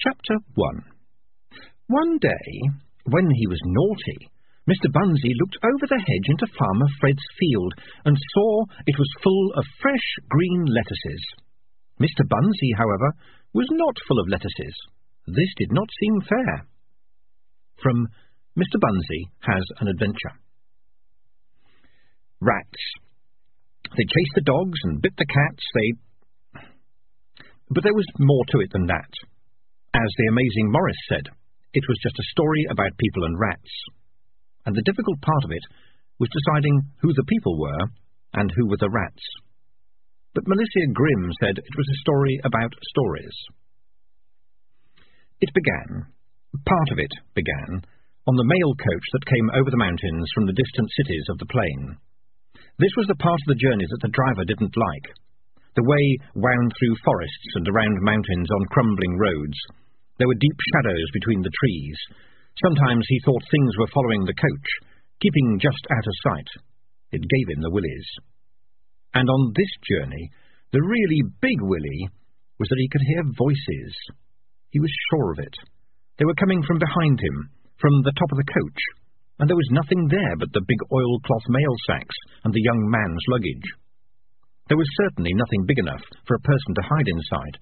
Chapter 1 One day, when he was naughty, Mr. Bunsey looked over the hedge into Farmer Fred's field and saw it was full of fresh green lettuces. Mr. Bunsey, however, was not full of lettuces. This did not seem fair. From Mr. Bunsey Has an Adventure Rats. They chased the dogs and bit the cats, they... But there was more to it than that. As the amazing Maurice said, it was just a story about people and rats and the difficult part of it was deciding who the people were and who were the rats. But Malicia Grim said it was a story about stories. It began, part of it began, on the mail coach that came over the mountains from the distant cities of the plain. This was the part of the journey that the driver didn't like. The way wound through forests and around mountains on crumbling roads. There were deep shadows between the trees, Sometimes he thought things were following the coach, keeping just out of sight. It gave him the willies. And on this journey, the really big willie was that he could hear voices. He was sure of it. They were coming from behind him, from the top of the coach, and there was nothing there but the big oilcloth mail sacks and the young man's luggage. There was certainly nothing big enough for a person to hide inside,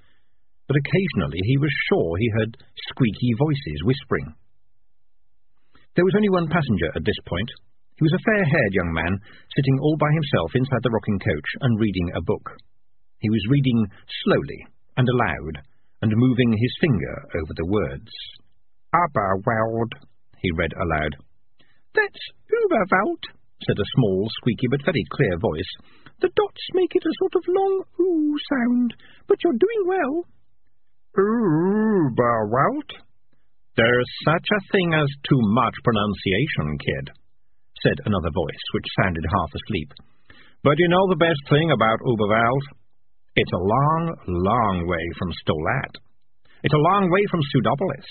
but occasionally he was sure he heard squeaky voices whispering. There was only one passenger at this point. He was a fair-haired young man, sitting all by himself inside the rocking coach and reading a book. He was reading slowly and aloud, and moving his finger over the words. Aberweld, he read aloud. That's Uberwald, said a small, squeaky, but very clear voice. The dots make it a sort of long oo sound, but you're doing well. Uberwald, there's such a thing as too much pronunciation, kid, said another voice, which sounded half asleep. But you know the best thing about Uberwald? It's a long, long way from Sto Lat. It's a long way from Pseudopolis.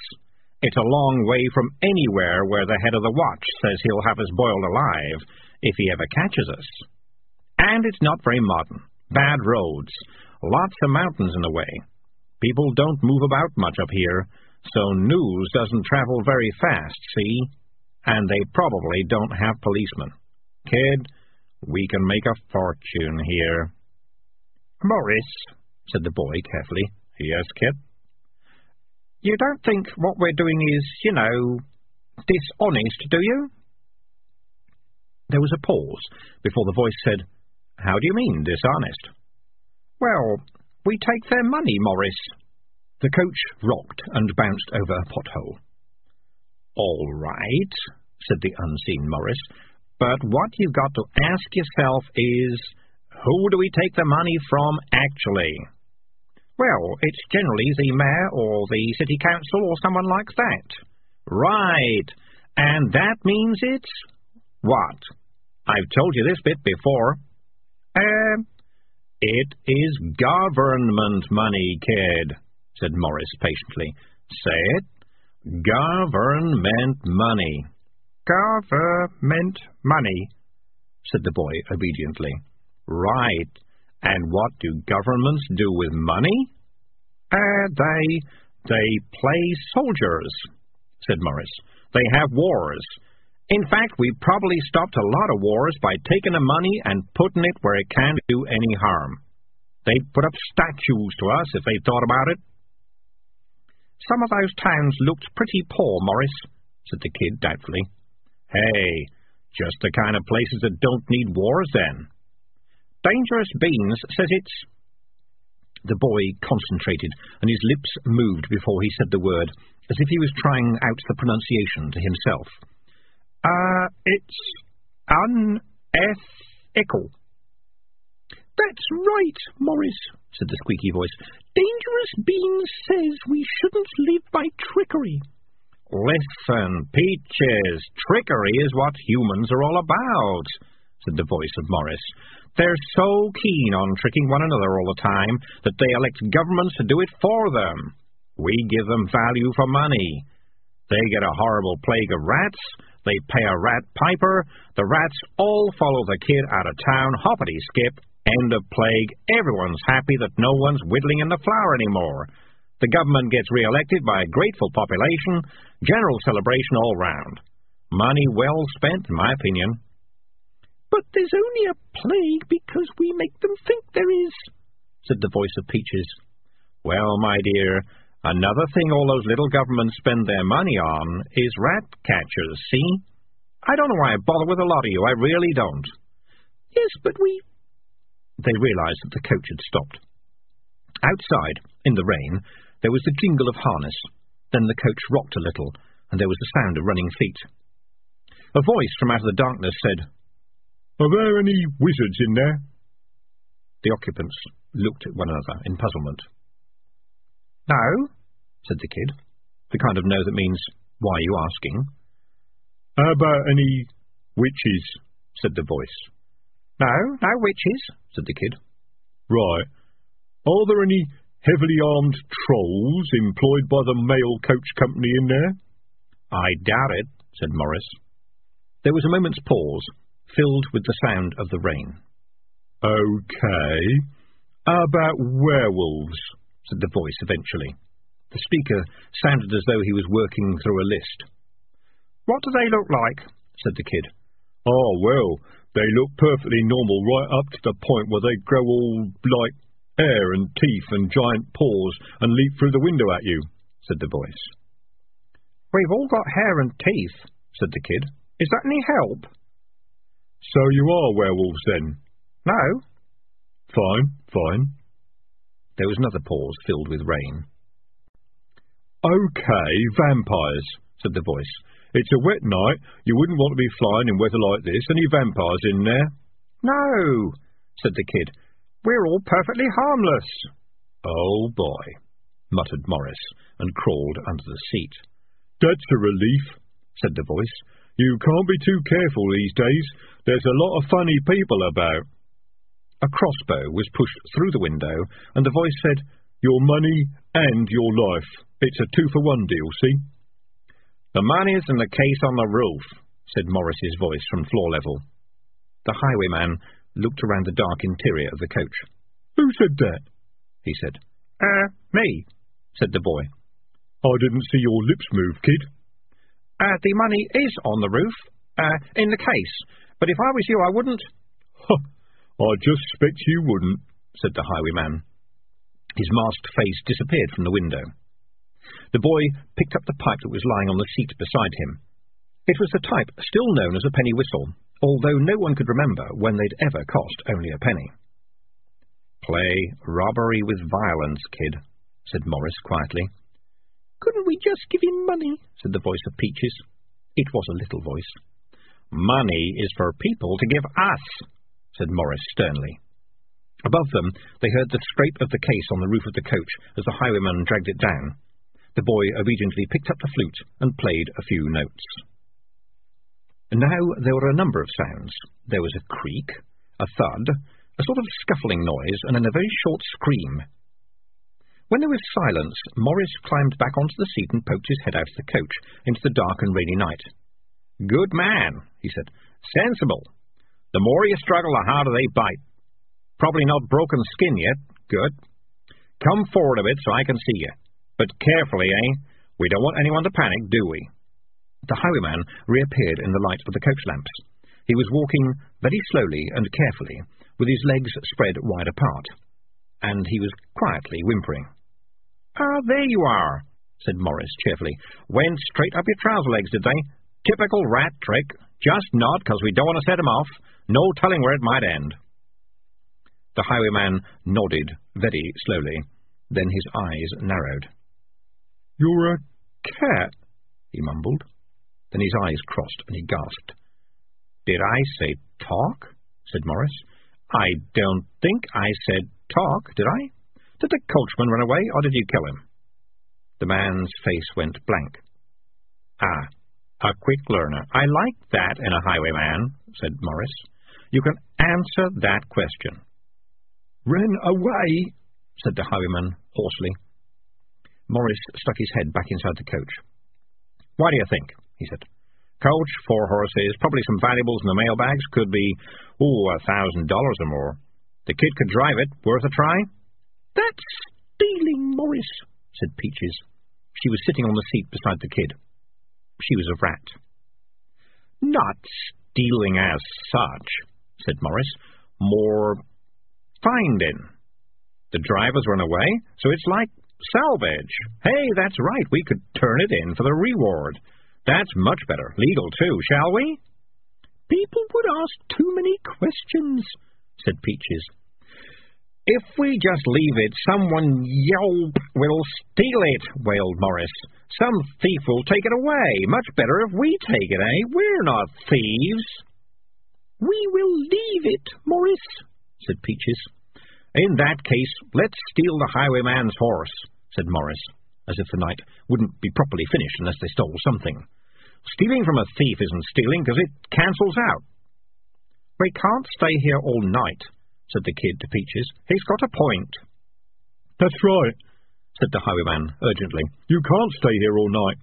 It's a long way from anywhere where the head of the watch says he'll have us boiled alive if he ever catches us. And it's not very modern. Bad roads. Lots of mountains in the way. People don't move about much up here, so news doesn't travel very fast, see? And they probably don't have policemen. Kid, we can make a fortune here. Maurice, said the boy carefully. Yes, kid? You don't think what we're doing is, you know, dishonest, do you? There was a pause before the voice said, How do you mean, dishonest? Well, we take their money, Maurice, the coach rocked and bounced over a pothole. All right, said the unseen Maurice, but what you've got to ask yourself is, who do we take the money from actually? Well, it's generally the mayor or the city council or someone like that. Right, and that means it's what? I've told you this bit before. Uh, it is government money, kid said Maurice patiently. Say it. Government money. Government money, said the boy obediently. Right. And what do governments do with money? Uh, they, they play soldiers, said Maurice. They have wars. In fact, we probably stopped a lot of wars by taking the money and putting it where it can't do any harm. They'd put up statues to us if they thought about it. Some of those towns looked pretty poor, Maurice, said the kid doubtfully. Hey, just the kind of places that don't need wars, then. Dangerous Beans says it's... The boy concentrated, and his lips moved before he said the word, as if he was trying out the pronunciation to himself. Uh, it's unethical. That's right, Maurice, said the squeaky voice. Dangerous Beans says we shouldn't live by trickery. Listen, Peaches, trickery is what humans are all about, said the voice of Maurice. They're so keen on tricking one another all the time that they elect governments to do it for them. We give them value for money. They get a horrible plague of rats, they pay a rat piper, the rats all follow the kid out of town hoppity skip, End of plague. Everyone's happy that no one's whittling in the flour anymore. The government gets re-elected by a grateful population, general celebration all round. Money well spent, in my opinion. But there's only a plague because we make them think there is, said the voice of Peaches. Well, my dear, another thing all those little governments spend their money on is rat catchers, see? I don't know why I bother with a lot of you, I really don't. Yes, but we... They realized that the coach had stopped. Outside, in the rain, there was the jingle of harness. Then the coach rocked a little, and there was the sound of running feet. A voice from out of the darkness said, Are there any wizards in there? The occupants looked at one another in puzzlement. No, said the kid, the kind of no that means, why are you asking? How about any witches? said the voice. No, no witches, said the kid. Right. Are there any heavily armed trolls employed by the mail coach company in there? I doubt it, said Maurice. There was a moment's pause, filled with the sound of the rain. Okay. How about werewolves? said the voice eventually. The speaker sounded as though he was working through a list. What do they look like? said the kid. Oh, well, they look perfectly normal right up to the point where they grow all like hair and teeth and giant paws and leap through the window at you, said the voice. We've all got hair and teeth, said the kid. Is that any help? So you are werewolves, then? No. Fine, fine. There was another pause filled with rain. Okay, vampires, said the voice. It's a wet night. You wouldn't want to be flying in weather like this. Any vampires in there? No, said the kid. We're all perfectly harmless. Oh, boy, muttered Maurice, and crawled under the seat. That's a relief, said the voice. You can't be too careful these days. There's a lot of funny people about. A crossbow was pushed through the window, and the voice said, Your money and your life. It's a two-for-one deal, see? The money's in the case on the roof, said Maurice's voice from floor level. The highwayman looked around the dark interior of the coach. Who said that? he said. Uh, me, said the boy. I didn't see your lips move, kid. Uh, the money is on the roof, uh, in the case, but if I was you, I wouldn't... Huh, I just expect you wouldn't, said the highwayman. His masked face disappeared from the window. The boy picked up the pipe that was lying on the seat beside him. It was the type still known as a penny whistle, although no one could remember when they'd ever cost only a penny. Play robbery with violence, kid, said Maurice quietly. Couldn't we just give him money? said the voice of Peaches. It was a little voice. Money is for people to give us, said Maurice sternly. Above them, they heard the scrape of the case on the roof of the coach as the highwayman dragged it down. The boy obediently picked up the flute and played a few notes. Now there were a number of sounds. There was a creak, a thud, a sort of scuffling noise, and then a very short scream. When there was silence, Maurice climbed back onto the seat and poked his head out of the coach into the dark and rainy night. Good man, he said. Sensible. The more you struggle, the harder they bite. Probably not broken skin yet. Good. Come forward a bit so I can see you. But carefully, eh? We don't want anyone to panic, do we? The highwayman reappeared in the light of the coach lamps. He was walking very slowly and carefully, with his legs spread wide apart, and he was quietly whimpering. Ah, there you are, said Maurice cheerfully. Went straight up your trouser legs, did they? Typical rat trick. Just nod, because we don't want to set him off. No telling where it might end. The highwayman nodded very slowly. Then his eyes narrowed. You're a cat, he mumbled. Then his eyes crossed, and he gasped. Did I say talk? said Maurice. I don't think I said talk, did I? Did the coachman run away, or did you kill him? The man's face went blank. Ah, a quick learner. I like that in a highwayman, said Maurice. You can answer that question. Ran away, said the highwayman hoarsely. Maurice stuck his head back inside the coach. Why do you think? he said. Coach, four horses, probably some valuables in the mailbags, could be, oh, a thousand dollars or more. The kid could drive it. Worth a try? That's stealing, Maurice, said Peaches. She was sitting on the seat beside the kid. She was a rat. Not stealing as such, said Maurice. More finding. The drivers run away, so it's like salvage. Hey, that's right, we could turn it in for the reward. That's much better. Legal, too, shall we? People would ask too many questions, said Peaches. If we just leave it, someone yelp will steal it, wailed Maurice. Some thief will take it away. Much better if we take it, eh? We're not thieves. We will leave it, Maurice, said Peaches. In that case, let's steal the highwayman's horse, said Maurice, as if the night wouldn't be properly finished unless they stole something. Stealing from a thief isn't stealing, because it cancels out. We can't stay here all night, said the kid to Peaches. He's got a point. That's right, said the highwayman urgently. You can't stay here all night.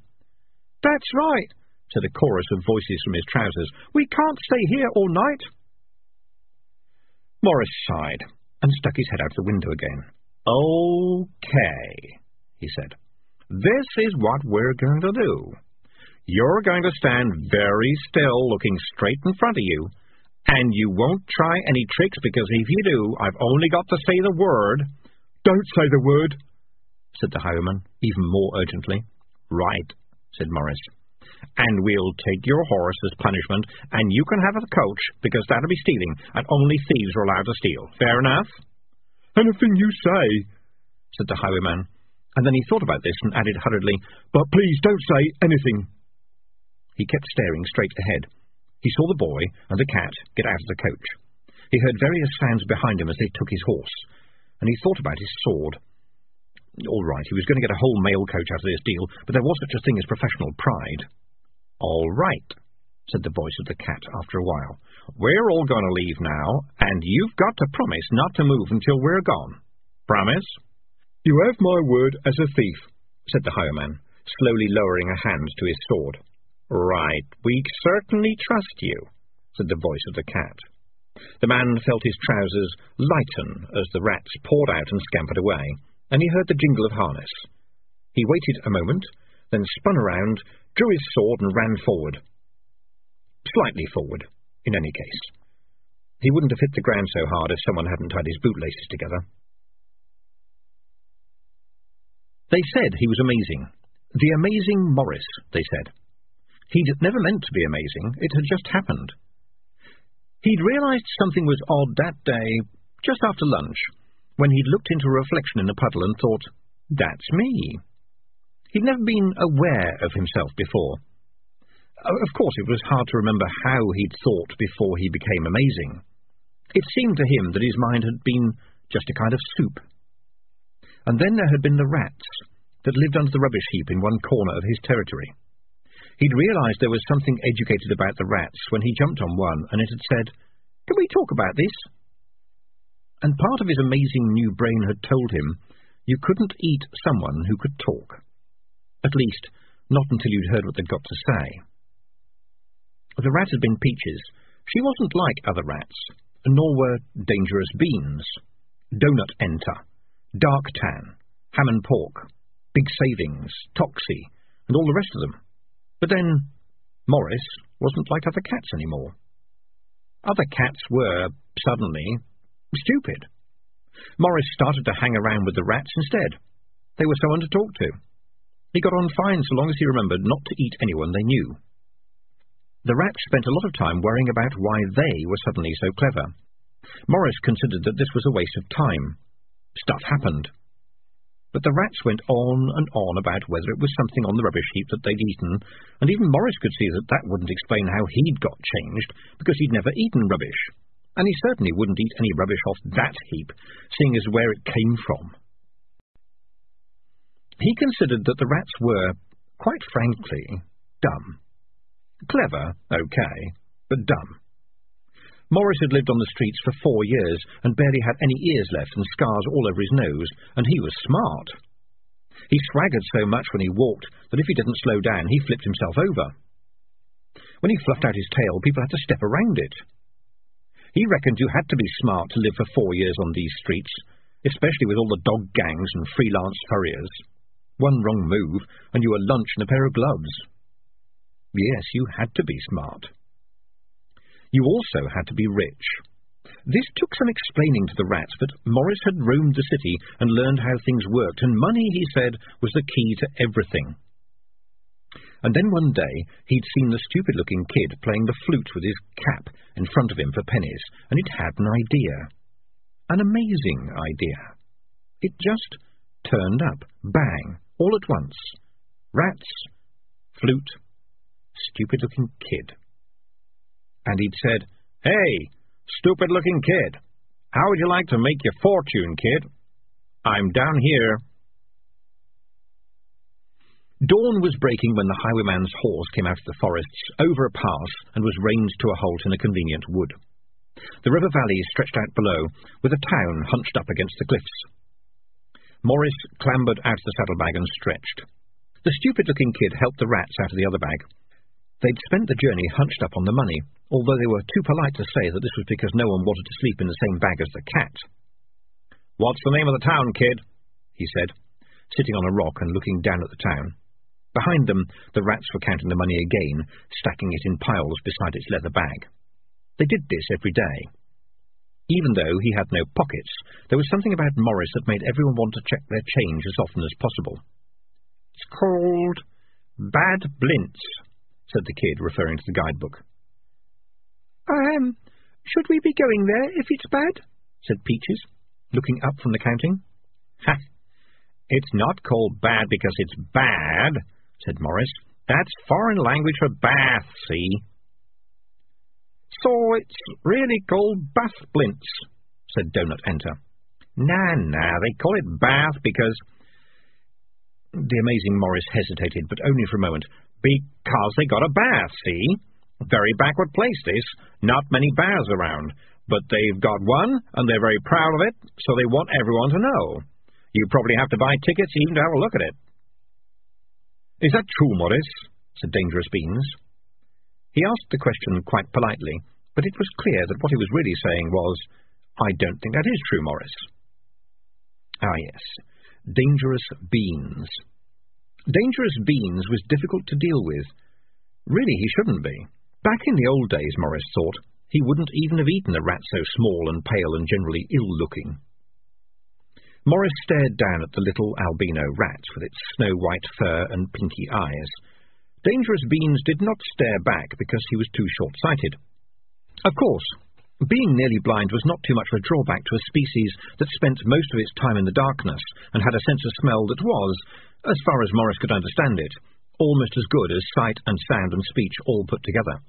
That's right, said a chorus of voices from his trousers. We can't stay here all night. Maurice sighed and stuck his head out the window again. Okay, he said. This is what we're going to do. You're going to stand very still, looking straight in front of you, and you won't try any tricks because if you do, I've only got to say the word. Don't say the word, said the highwayman, even more urgently. Right, said Maurice. And we'll take your horse as punishment, and you can have a coach, because that'll be stealing, and only thieves are allowed to steal. Fair enough? Anything you say, said the highwayman, and then he thought about this and added hurriedly, But please don't say anything. He kept staring straight ahead. He saw the boy and the cat get out of the coach. He heard various sounds behind him as they took his horse, and he thought about his sword. All right, he was going to get a whole mail coach out of this deal, but there was such a thing as professional pride. All right, said the voice of the cat after a while. We're all going to leave now, and you've got to promise not to move until we're gone. Promise? You have my word as a thief, said the highwayman, slowly lowering a hand to his sword. Right, we certainly trust you, said the voice of the cat. The man felt his trousers lighten as the rats poured out and scampered away, and he heard the jingle of harness. He waited a moment, then spun around, drew his sword, and ran forward. Slightly forward, in any case. He wouldn't have hit the ground so hard if someone hadn't tied his bootlaces together. They said he was amazing. The amazing Maurice, they said. He'd never meant to be amazing. It had just happened. He'd realized something was odd that day, just after lunch, when he'd looked into a reflection in a puddle and thought, That's me. He'd never been aware of himself before. Uh, of course, it was hard to remember how he'd thought before he became amazing. It seemed to him that his mind had been just a kind of soup. And then there had been the rats that lived under the rubbish heap in one corner of his territory. He'd realized there was something educated about the rats when he jumped on one, and it had said, Can we talk about this? And part of his amazing new brain had told him you couldn't eat someone who could talk. At least, not until you'd heard what they'd got to say. The rat had been Peaches. She wasn't like other rats, nor were dangerous beans, donut enter, dark tan, Hamnpork, big savings, toxie, and all the rest of them. But then, Maurice wasn't like other cats anymore. Other cats were, suddenly, stupid. Maurice started to hang around with the rats instead. They were someone to talk to. He got on fine so long as he remembered not to eat anyone they knew. The rats spent a lot of time worrying about why they were suddenly so clever. Maurice considered that this was a waste of time. Stuff happened. But the rats went on and on about whether it was something on the rubbish heap that they'd eaten, and even Maurice could see that that wouldn't explain how he'd got changed, because he'd never eaten rubbish. And he certainly wouldn't eat any rubbish off that heap, seeing as where it came from. He considered that the rats were, quite frankly, dumb. Clever, okay, but dumb. Maurice had lived on the streets for four years and barely had any ears left and scars all over his nose, and he was smart. He swaggered so much when he walked that if he didn't slow down, he flipped himself over. When he fluffed out his tail, people had to step around it. He reckoned you had to be smart to live for four years on these streets, especially with all the dog gangs and freelance furriers. One wrong move, and you were lunch in a pair of gloves. Yes, you had to be smart. You also had to be rich. This took some explaining to the rats, but Maurice had roamed the city and learned how things worked, and money, he said, was the key to everything. And then one day he'd seen the stupid-looking kid playing the flute with his cap in front of him for pennies, and it had an idea. An amazing idea. It just turned up, bang, all at once. Rats, flute, stupid-looking kid. And he'd said, Hey, stupid-looking kid, how would you like to make your fortune, kid? I'm down here. Dawn was breaking when the highwayman's horse came out of the forests, over a pass, and was reined to a halt in a convenient wood. The river valley stretched out below, with a town hunched up against the cliffs. Maurice clambered out of the saddlebag and stretched. The stupid-looking kid helped the rats out of the other bag. They'd spent the journey hunched up on the money, although they were too polite to say that this was because no one wanted to sleep in the same bag as the cat. What's the name of the town, kid? he said, sitting on a rock and looking down at the town. Behind them, the rats were counting the money again, stacking it in piles beside its leather bag. They did this every day. Even though he had no pockets, there was something about Maurice that made everyone want to check their change as often as possible. It's called Bad Blintz, said the kid, referring to the guidebook. Um, should we be going there if it's bad? said Peaches, looking up from the counting. Ha! It's not called bad because it's bad, said Maurice. That's foreign language for bath, see? So it's really called bath Blintz, said Donut Enter. Nah, nah, they call it bath because... The amazing Maurice hesitated, but only for a moment. Because they got a bath, see? Very backward place, this. Not many baths around. But they've got one, and they're very proud of it, so they want everyone to know. You probably have to buy tickets even to have a look at it. Is that true, Maurice? said Dangerous Beans. He asked the question quite politely, but it was clear that what he was really saying was, I don't think that is true, Maurice. Ah, yes. Dangerous Beans. Dangerous Beans was difficult to deal with. Really, he shouldn't be. Back in the old days, Maurice thought, he wouldn't even have eaten a rat so small and pale and generally ill-looking. Maurice stared down at the little albino rat with its snow-white fur and pinky eyes. Dangerous Beans did not stare back because he was too short-sighted. Of course, being nearly blind was not too much of a drawback to a species that spent most of its time in the darkness and had a sense of smell that was, as far as Maurice could understand it, almost as good as sight and sound and speech all put together.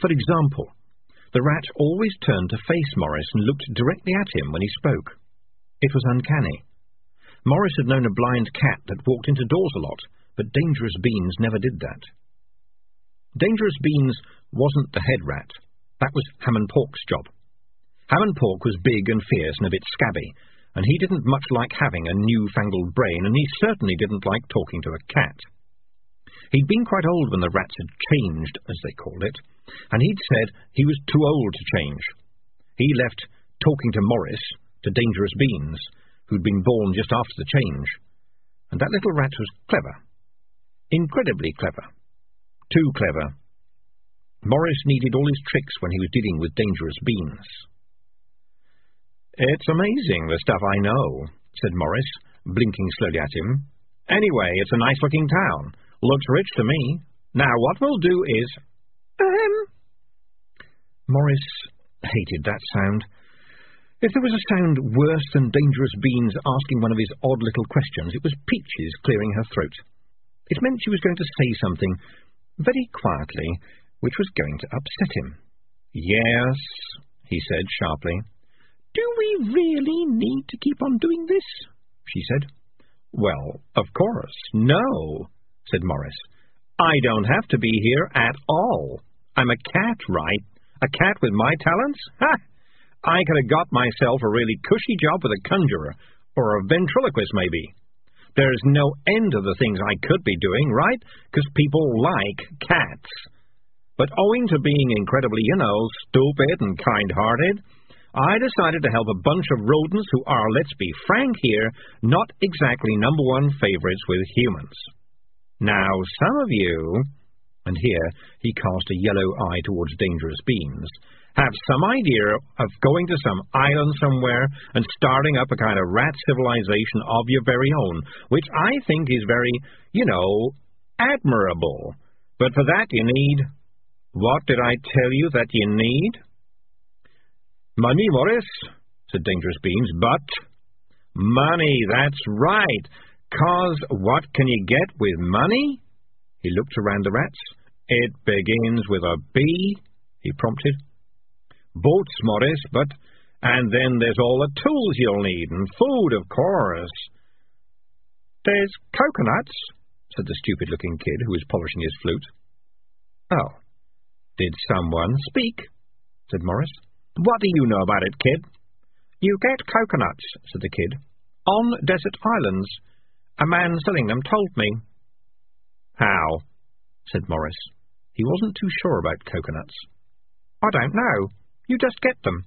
For example, the rat always turned to face Maurice and looked directly at him when he spoke. It was uncanny. Maurice had known a blind cat that walked into doors a lot, but Dangerous Beans never did that. Dangerous Beans wasn't the head rat. That was Hamnpork's job. Hamnpork was big and fierce and a bit scabby, and he didn't much like having a new-fangled brain, and he certainly didn't like talking to a cat. He'd been quite old when the rats had changed, as they called it, and he'd said he was too old to change. He left talking to Maurice to Dangerous Beans, who'd been born just after the change. And that little rat was clever. Incredibly clever. Too clever. Maurice needed all his tricks when he was dealing with Dangerous Beans. It's amazing, the stuff I know, said Maurice, blinking slowly at him. Anyway, it's a nice-looking town. Looks rich to me. Now, what we'll do is... Um... Maurice hated that sound. If there was a sound worse than Dangerous Beans asking one of his odd little questions, it was Peaches clearing her throat. It meant she was going to say something, very quietly, which was going to upset him. Yes, he said sharply. Do we really need to keep on doing this? she said. Well, of course, no, said Maurice. I don't have to be here at all. I'm a cat, right? A cat with my talents? Ha! I could have got myself a really cushy job with a conjurer, or a ventriloquist, maybe. There's no end of the things I could be doing, right? Because people like cats. But owing to being incredibly, you know, stupid and kind-hearted, I decided to help a bunch of rodents who are, let's be frank here, not exactly number one favorites with humans. Now, some of you, and here he cast a yellow eye towards Dangerous Beans, have some idea of going to some island somewhere and starting up a kind of rat civilization of your very own, which I think is very, you know, admirable. But for that you need... What did I tell you that you need? Money, Maurice, said Dangerous Beans, but... Money, that's right. Cause what can you get with money? He looked around the rats. It begins with a B, he prompted. Boats, Maurice, but... And then there's all the tools you'll need, and food, of course. There's coconuts, said the stupid-looking kid who was polishing his flute. Oh. Did someone speak? said Maurice. What do you know about it, kid? You get coconuts, said the kid, on desert islands. A man selling them told me. How? said Maurice. He wasn't too sure about coconuts. I don't know. You just get them.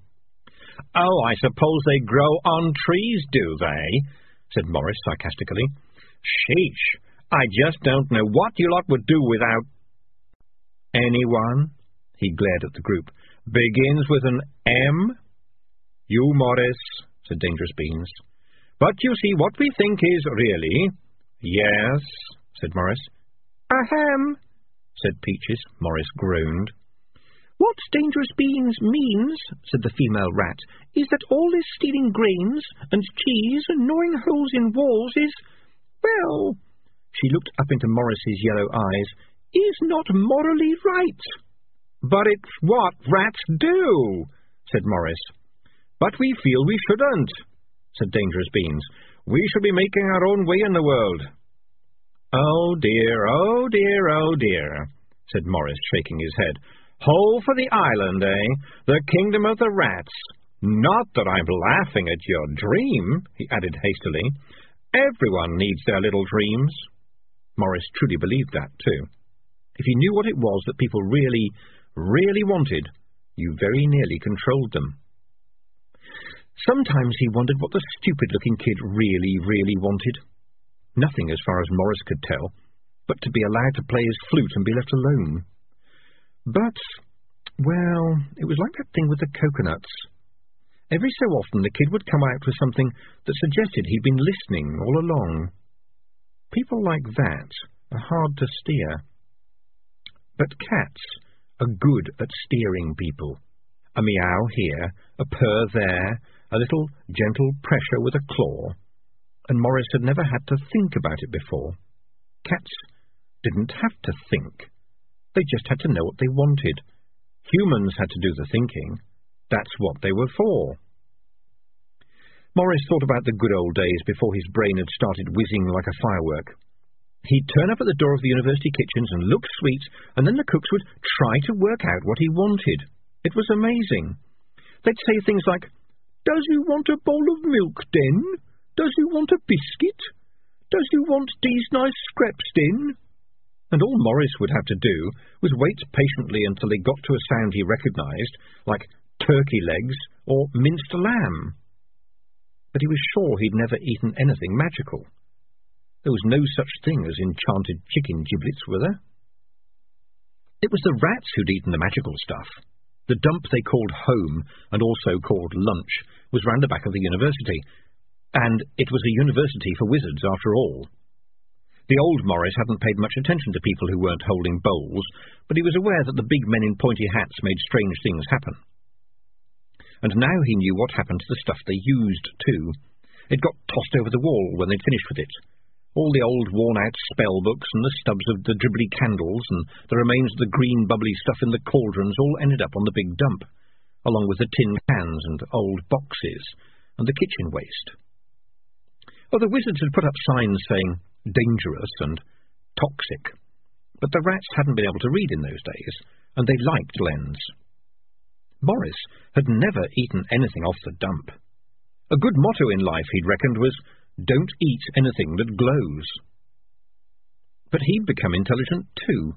Oh, I suppose they grow on trees, do they? said Maurice sarcastically. Sheesh, I just don't know what you lot would do without... Anyone? He glared at the group. Begins with an M? You, Maurice, said Dangerous Beans. But you see, what we think is really... Yes, said Maurice. Ahem, said Peaches. Maurice groaned. What Dangerous Beans means, said the female rat, is that all this stealing grains and cheese and gnawing holes in walls is, well, she looked up into Maurice's yellow eyes, is not morally right. But it's what rats do, said Maurice. But we feel we shouldn't, said Dangerous Beans. We should be making our own way in the world. Oh dear, oh dear, oh dear, said Maurice, shaking his head. Ho for the island, eh? The kingdom of the rats. Not that I'm laughing at your dream, he added hastily. Everyone needs their little dreams. Maurice truly believed that, too. If he knew what it was that people really, really wanted, you very nearly controlled them. Sometimes he wondered what the stupid-looking kid really, really wanted. Nothing, as far as Maurice could tell, but to be allowed to play his flute and be left alone. But, well, it was like that thing with the coconuts. Every so often the kid would come out with something that suggested he'd been listening all along. People like that are hard to steer. But cats are good at steering people. A meow here, a purr there, a little gentle pressure with a claw, and Maurice had never had to think about it before. Cats didn't have to think. They just had to know what they wanted. Humans had to do the thinking. That's what they were for. Maurice thought about the good old days before his brain had started whizzing like a firework. He'd turn up at the door of the university kitchens and look sweet, and then the cooks would try to work out what he wanted. It was amazing. They'd say things like, Does you want a bowl of milk, Den? Does you want a biscuit? Does you want these nice scraps, Den? and all Maurice would have to do was wait patiently until he got to a sound he recognised, like turkey legs or minced lamb. But he was sure he'd never eaten anything magical. There was no such thing as enchanted chicken giblets, were there? It was the rats who'd eaten the magical stuff. The dump they called home, and also called lunch, was round the back of the university, and it was a university for wizards after all. The old Maurice hadn't paid much attention to people who weren't holding bowls, but he was aware that the big men in pointy hats made strange things happen. And now he knew what happened to the stuff they used, too. It got tossed over the wall when they'd finished with it. All the old worn-out spell books and the stubs of the dribbly candles and the remains of the green bubbly stuff in the cauldrons all ended up on the big dump, along with the tin cans and old boxes and the kitchen waste. Oh, the wizards had put up signs saying, dangerous and toxic. But the rats hadn't been able to read in those days, and they liked lens. Maurice had never eaten anything off the dump. A good motto in life, he'd reckoned, was, don't eat anything that glows. But he'd become intelligent too.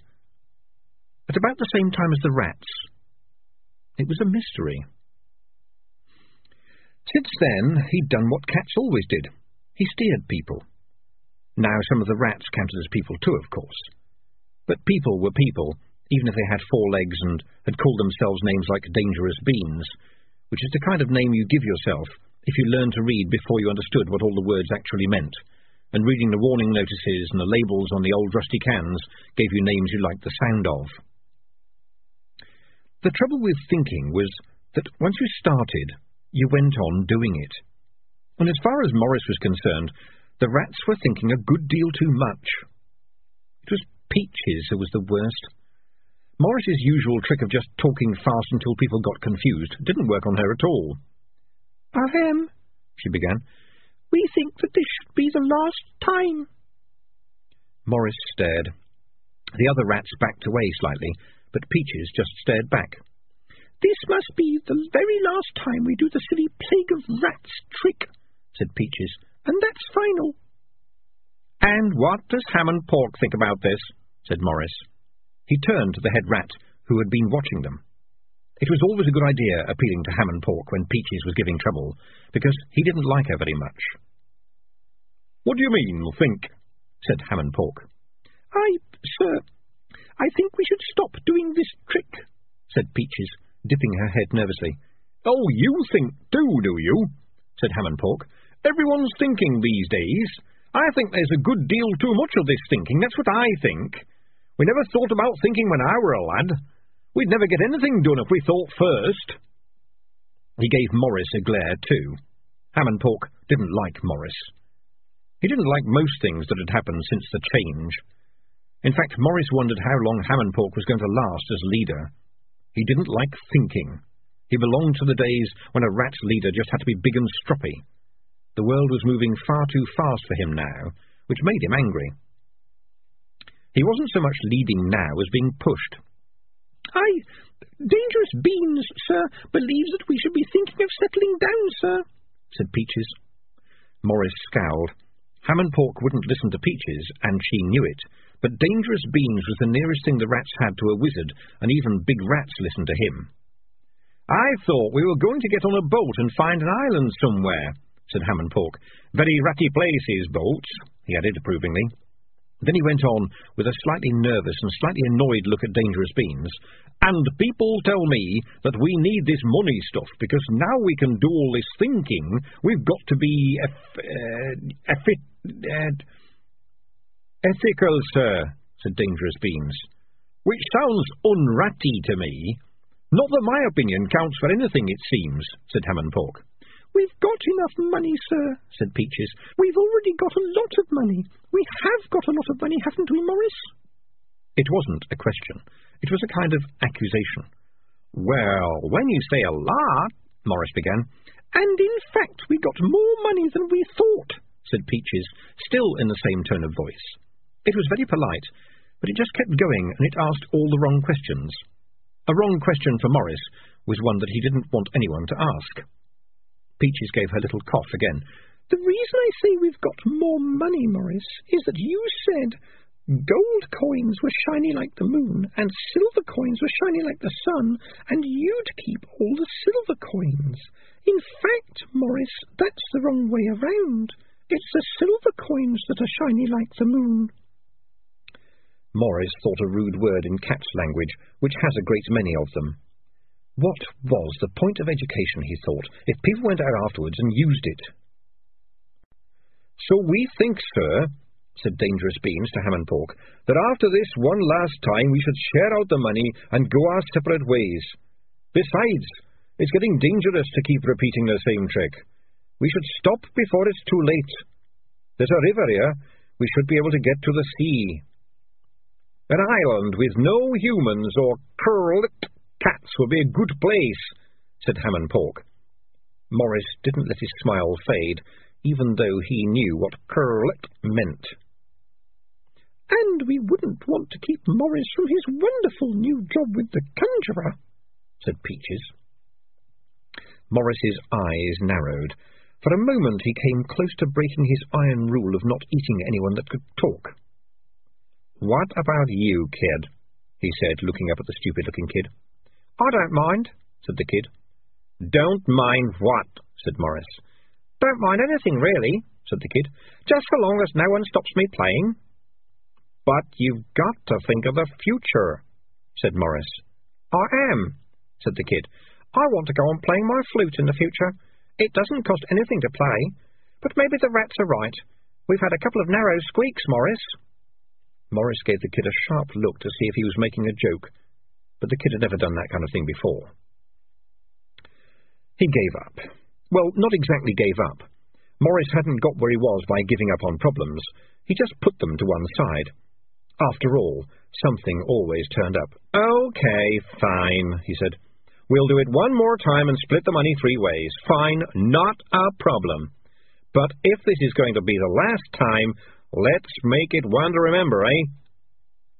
At about the same time as the rats. It was a mystery. Since then, he'd done what cats always did. He steered people. Now some of the rats counted as people too, of course. But people were people, even if they had four legs and had called themselves names like Dangerous Beans, which is the kind of name you give yourself if you learned to read before you understood what all the words actually meant, and reading the warning notices and the labels on the old rusty cans gave you names you liked the sound of. The trouble with thinking was that once you started, you went on doing it. And as far as Maurice was concerned, the rats were thinking a good deal too much. It was Peaches who was the worst. Maurice's usual trick of just talking fast until people got confused didn't work on her at all. Ahem, she began. We think that this should be the last time. Maurice stared. The other rats backed away slightly, but Peaches just stared back. This must be the very last time we do the silly plague of rats trick, said Peaches, and that's final. And what does Hamnpork think about this? said Maurice. He turned to the head rat, who had been watching them. It was always a good idea appealing to Hamnpork when Peaches was giving trouble, because he didn't like her very much. What do you mean, think? said Hamnpork. I, sir, I think we should stop doing this trick, said Peaches, dipping her head nervously. Oh, you think too, do you? said Hamnpork. Everyone's thinking these days. I think there's a good deal too much of this thinking, that's what I think. We never thought about thinking when I were a lad. We'd never get anything done if we thought first. He gave Maurice a glare, too. Hamnpork didn't like Maurice. He didn't like most things that had happened since the change. In fact, Maurice wondered how long Hamnpork was going to last as leader. He didn't like thinking. He belonged to the days when a rat leader just had to be big and stroppy. The world was moving far too fast for him now, which made him angry. He wasn't so much leading now as being pushed. I, Dangerous Beans, sir, believes that we should be thinking of settling down, sir, said Peaches. Maurice scowled. Hamnpork wouldn't listen to Peaches, and she knew it, but Dangerous Beans was the nearest thing the rats had to a wizard, and even big rats listened to him. I thought we were going to get on a boat and find an island somewhere, said Hamnpork. Very ratty places, boats, he added approvingly. Then he went on, with a slightly nervous and slightly annoyed look at Dangerous Beans, and people tell me that we need this money stuff, because now we can do all this thinking, we've got to be eff- uh, uh, ethical, sir, said Dangerous Beans, which sounds unratty to me. Not that my opinion counts for anything, it seems, said Ham and Pork. We've got enough money, sir, said Peaches. We've already got a lot of money. We have got a lot of money, haven't we, Maurice? It wasn't a question. It was a kind of accusation. Well, when you say a lot, Maurice began. And in fact, we got more money than we thought, said Peaches, still in the same tone of voice. It was very polite, but it just kept going, and it asked all the wrong questions. A wrong question for Maurice was one that he didn't want anyone to ask. Peaches gave her little cough again. The reason I say we've got more money, Maurice, is that you said gold coins were shiny like the moon, and silver coins were shiny like the sun, and you'd keep all the silver coins. In fact, Maurice, that's the wrong way around. It's the silver coins that are shiny like the moon. Maurice thought a rude word in cat's language, which has a great many of them. What was the point of education, he thought, if people went out afterwards and used it? So we think, sir, said Dangerous Beans to Hamnpork, that after this one last time we should share out the money and go our separate ways. Besides, it's getting dangerous to keep repeating the same trick. We should stop before it's too late. There's a river here. We should be able to get to the sea. An island with no humans or curled cats would be a good place, said Ham and Pork. Maurice didn't let his smile fade, even though he knew what curlet meant. And we wouldn't want to keep Maurice from his wonderful new job with the conjurer, said Peaches. Maurice's eyes narrowed. For a moment he came close to breaking his iron rule of not eating anyone that could talk. What about you, kid? he said, looking up at the stupid-looking kid. I don't mind, said the kid. Don't mind what? said Maurice. Don't mind anything, really, said the kid, just so long as no one stops me playing. But you've got to think of the future, said Maurice. I am, said the kid. I want to go on playing my flute in the future. It doesn't cost anything to play. But maybe the rats are right. We've had a couple of narrow squeaks, Maurice. Maurice gave the kid a sharp look to see if he was making a joke, but the kid had never done that kind of thing before. He gave up. Well, not exactly gave up. Maurice hadn't got where he was by giving up on problems. He just put them to one side. After all, something always turned up. Okay, fine, he said. We'll do it one more time and split the money three ways. Fine, not a problem. But if this is going to be the last time, let's make it one to remember, eh?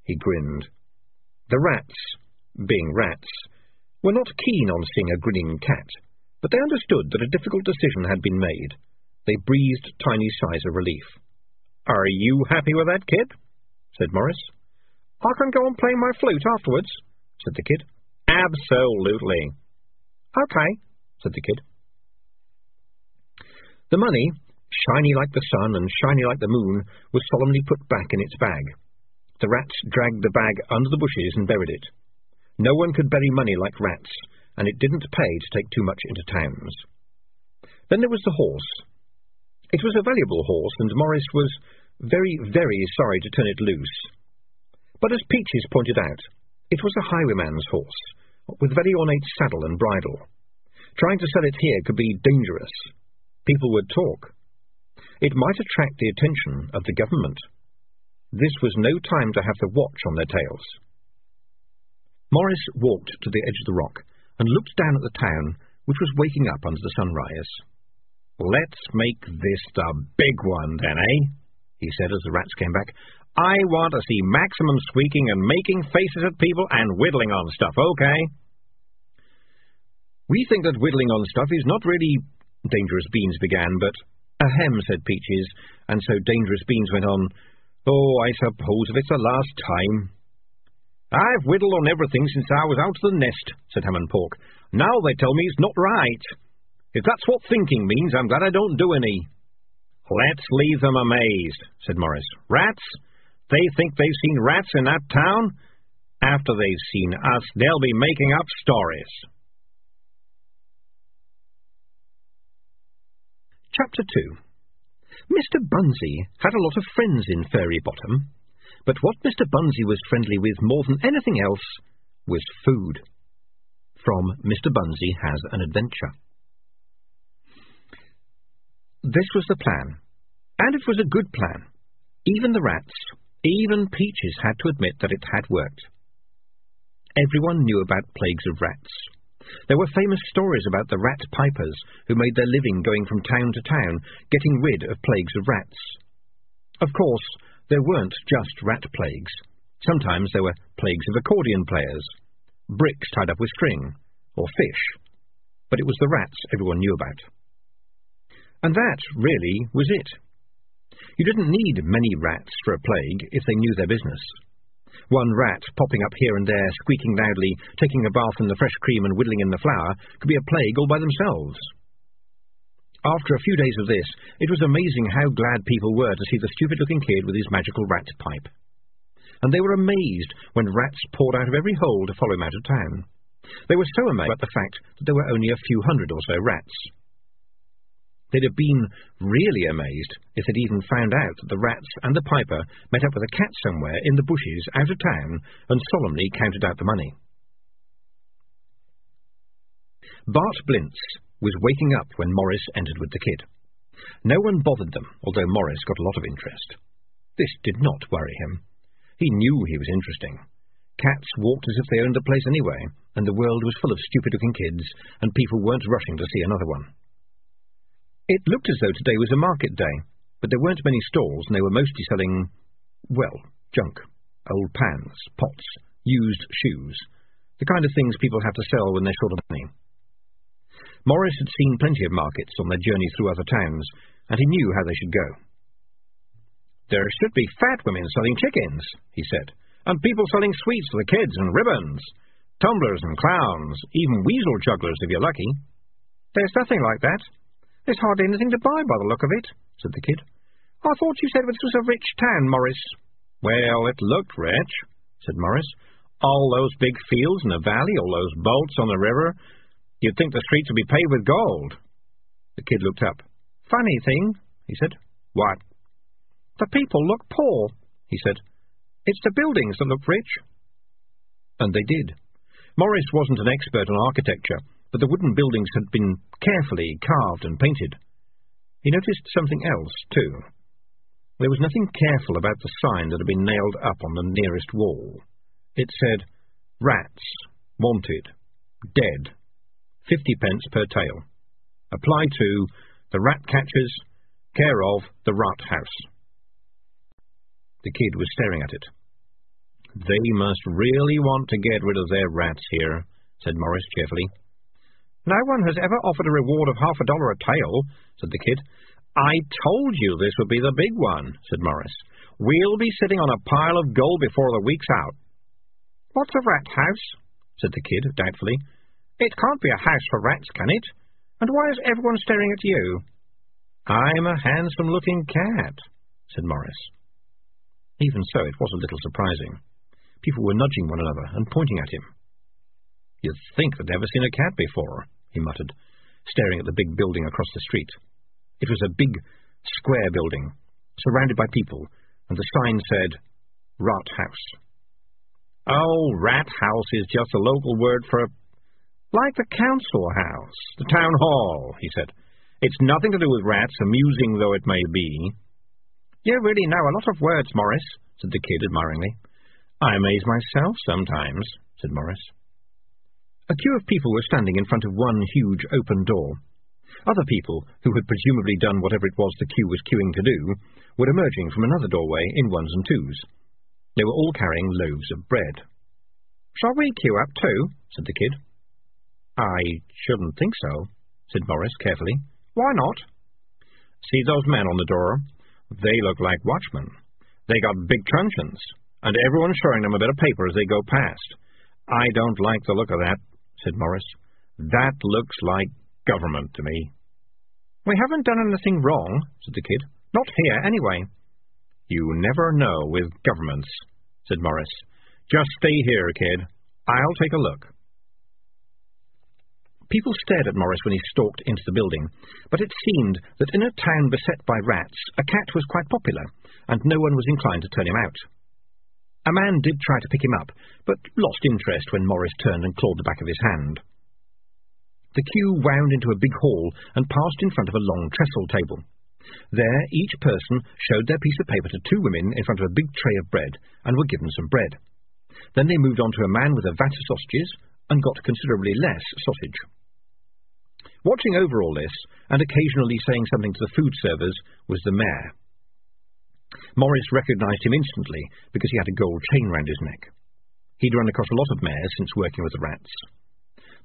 He grinned. The rats, being rats, were not keen on seeing a grinning cat, but they understood that a difficult decision had been made. They breathed tiny sighs of relief. Are you happy with that, kid? said Maurice. I can go on playing my flute afterwards, said the kid. Absolutely. Okay, said the kid. The money, shiny like the sun and shiny like the moon, was solemnly put back in its bag. The rats dragged the bag under the bushes and buried it. No one could bury money like rats, and it didn't pay to take too much into towns. Then there was the horse. It was a valuable horse, and Maurice was very, very sorry to turn it loose. But as Peaches pointed out, it was a highwayman's horse, with very ornate saddle and bridle. Trying to sell it here could be dangerous. People would talk. It might attract the attention of the government. This was no time to have the watch on their tails. Maurice walked to the edge of the rock and looked down at the town, which was waking up under the sunrise. Let's make this the big one, then, eh? he said as the rats came back. I want to see maximum squeaking and making faces at people and whittling on stuff, okay? We think that whittling on stuff is not really... Dangerous Beans began, but... Ahem, said Peaches, and so Dangerous Beans went on. Oh, I suppose if it's the last time. I've whittled on everything since I was out of the nest, said Hamnpork. Now they tell me it's not right. If that's what thinking means, I'm glad I don't do any. Let's leave them amazed, said Maurice. Rats? They think they've seen rats in that town? After they've seen us, they'll be making up stories. Chapter 2 Mr. Bunnsy had a lot of friends in Furry Bottom, but what Mr. Bunnsy was friendly with more than anything else was food. From Mr. Bunnsy Has an Adventure. This was the plan, and it was a good plan. Even the rats, even Peaches had to admit that it had worked. Everyone knew about plagues of rats. There were famous stories about the rat pipers who made their living going from town to town, getting rid of plagues of rats. Of course, there weren't just rat plagues. Sometimes there were plagues of accordion players, bricks tied up with string, or fish. But it was the rats everyone knew about. And that, really, was it. You didn't need many rats for a plague if they knew their business. One rat popping up here and there, squeaking loudly, taking a bath in the fresh cream and whittling in the flour, could be a plague all by themselves. After a few days of this, it was amazing how glad people were to see the stupid-looking kid with his magical rat pipe. And they were amazed when rats poured out of every hole to follow him out of town. They were so amazed at the fact that there were only a few hundred or so rats. They'd have been really amazed if they'd even found out that the rats and the piper met up with a cat somewhere in the bushes out of town and solemnly counted out the money. Bad Blintz was waking up when Maurice entered with the kid. No one bothered them, although Maurice got a lot of interest. This did not worry him. He knew he was interesting. Cats walked as if they owned the place anyway, and the world was full of stupid-looking kids, and people weren't rushing to see another one. It looked as though today was a market day, but there weren't many stalls, and they were mostly selling, well, junk. Old pans, pots, used shoes. The kind of things people have to sell when they're short of money. Maurice had seen plenty of markets on their journey through other towns, and he knew how they should go. There should be fat women selling chickens, he said, and people selling sweets for the kids and ribbons, tumblers and clowns, even weasel jugglers if you're lucky. There's nothing like that. There's hardly anything to buy by the look of it, said the kid. I thought you said this was a rich town, Maurice. Well, it looked rich, said Maurice. All those big fields in the valley, all those boats on the river. You'd think the streets would be paved with gold. The kid looked up. Funny thing, he said. What? The people look poor, he said. It's the buildings that look rich. And they did. Maurice wasn't an expert on architecture, but the wooden buildings had been carefully carved and painted. He noticed something else, too. There was nothing careful about the sign that had been nailed up on the nearest wall. It said, Rats, wanted, dead, fifty pence per tail. Apply to the rat catchers, care of the Rat House. The kid was staring at it. They must really want to get rid of their rats here, said Maurice cheerfully. No one has ever offered a reward of half a dollar a tail, said the kid. I told you this would be the big one, said Maurice. We'll be sitting on a pile of gold before the week's out. What's a rat house? said the kid, doubtfully. It can't be a house for rats, can it? And why is everyone staring at you? I'm a handsome-looking cat, said Maurice. Even so, it was a little surprising. People were nudging one another and pointing at him. You'd think they'd never seen a cat before, he muttered, staring at the big building across the street. It was a big, square building, surrounded by people, and the sign said, Rat House. Oh, Rat House is just a local word for... Like the council house, the town hall, he said. It's nothing to do with rats, amusing though it may be. You really know a lot of words, Maurice, said the kid admiringly. I amaze myself sometimes, said Maurice. A queue of people were standing in front of one huge open door. Other people, who had presumably done whatever it was the queue was queuing to do, were emerging from another doorway in ones and twos. They were all carrying loaves of bread. Shall we queue up too? said the kid. I shouldn't think so, said Maurice carefully. Why not? See those men on the door? They look like watchmen. They got big truncheons and everyone's showing them a bit of paper as they go past. I don't like the look of that, said Maurice. That looks like government to me. We haven't done anything wrong, said the kid. Not here, anyway. You never know with governments, said Maurice. Just stay here, kid. I'll take a look. People stared at Maurice when he stalked into the building, but it seemed that in a town beset by rats, a cat was quite popular, and no one was inclined to turn him out. A man did try to pick him up, but lost interest when Maurice turned and clawed the back of his hand. The queue wound into a big hall and passed in front of a long trestle table. There, each person showed their piece of paper to two women in front of a big tray of bread and were given some bread. Then they moved on to a man with a vat of sausages and got considerably less sausage. Watching over all this, and occasionally saying something to the food servers, was the mayor. Maurice recognised him instantly because he had a gold chain round his neck. He'd run across a lot of mayors since working with the rats.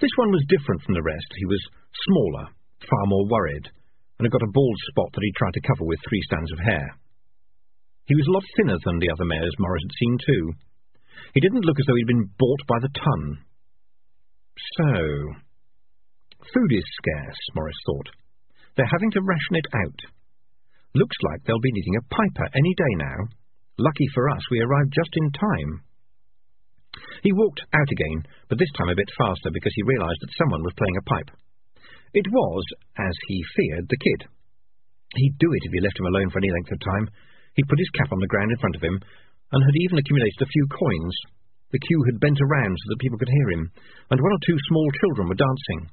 This one was different from the rest. He was smaller, far more worried, and had got a bald spot that he tried to cover with three strands of hair. He was a lot thinner than the other mayors Maurice had seen, too. He didn't look as though he'd been bought by the ton. So... Food is scarce, Maurice thought. They're having to ration it out. Looks like they'll be needing a piper any day now. Lucky for us, we arrived just in time. He walked out again, but this time a bit faster because he realised that someone was playing a pipe. It was, as he feared, the kid. He'd do it if he left him alone for any length of time. He'd put his cap on the ground in front of him, and had even accumulated a few coins. The queue had bent around so that people could hear him, and one or two small children were dancing.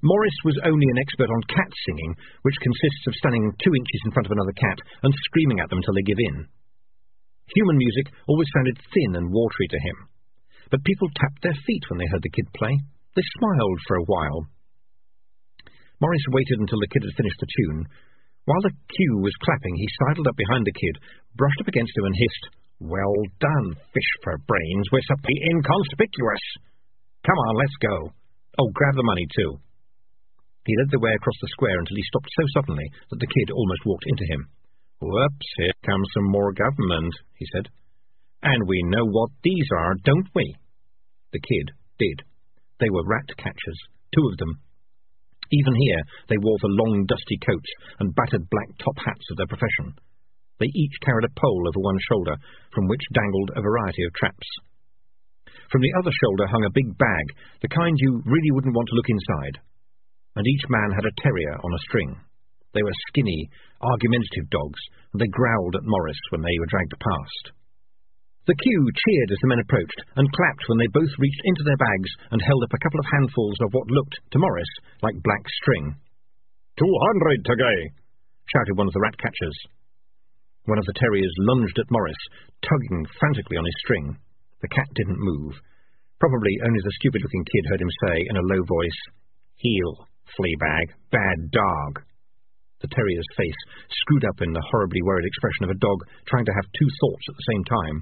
Maurice was only an expert on cat singing, which consists of standing two inches in front of another cat and screaming at them till they give in. Human music always sounded thin and watery to him, but people tapped their feet when they heard the kid play. They smiled for a while. Maurice waited until the kid had finished the tune. While the queue was clapping, he sidled up behind the kid, brushed up against him, and hissed, Well done, fish for brains. We're be inconspicuous. Come on, let's go. Oh, grab the money, too. He led the way across the square until he stopped so suddenly that the kid almost walked into him. Whoops, here comes some more government, he said. And we know what these are, don't we? The kid did. They were rat catchers, two of them. Even here they wore the long, dusty coats and battered black top hats of their profession. They each carried a pole over one shoulder, from which dangled a variety of traps. From the other shoulder hung a big bag, the kind you really wouldn't want to look inside. And each man had a terrier on a string. They were skinny, argumentative dogs, and they growled at Maurice when they were dragged past. The queue cheered as the men approached, and clapped when they both reached into their bags and held up a couple of handfuls of what looked, to Maurice, like black string. Two hundred today, shouted one of the rat catchers. One of the terriers lunged at Maurice, tugging frantically on his string. The cat didn't move. Probably only the stupid-looking kid heard him say in a low voice, Heel, fleabag, bad dog. The terrier's face screwed up in the horribly worried expression of a dog trying to have two thoughts at the same time.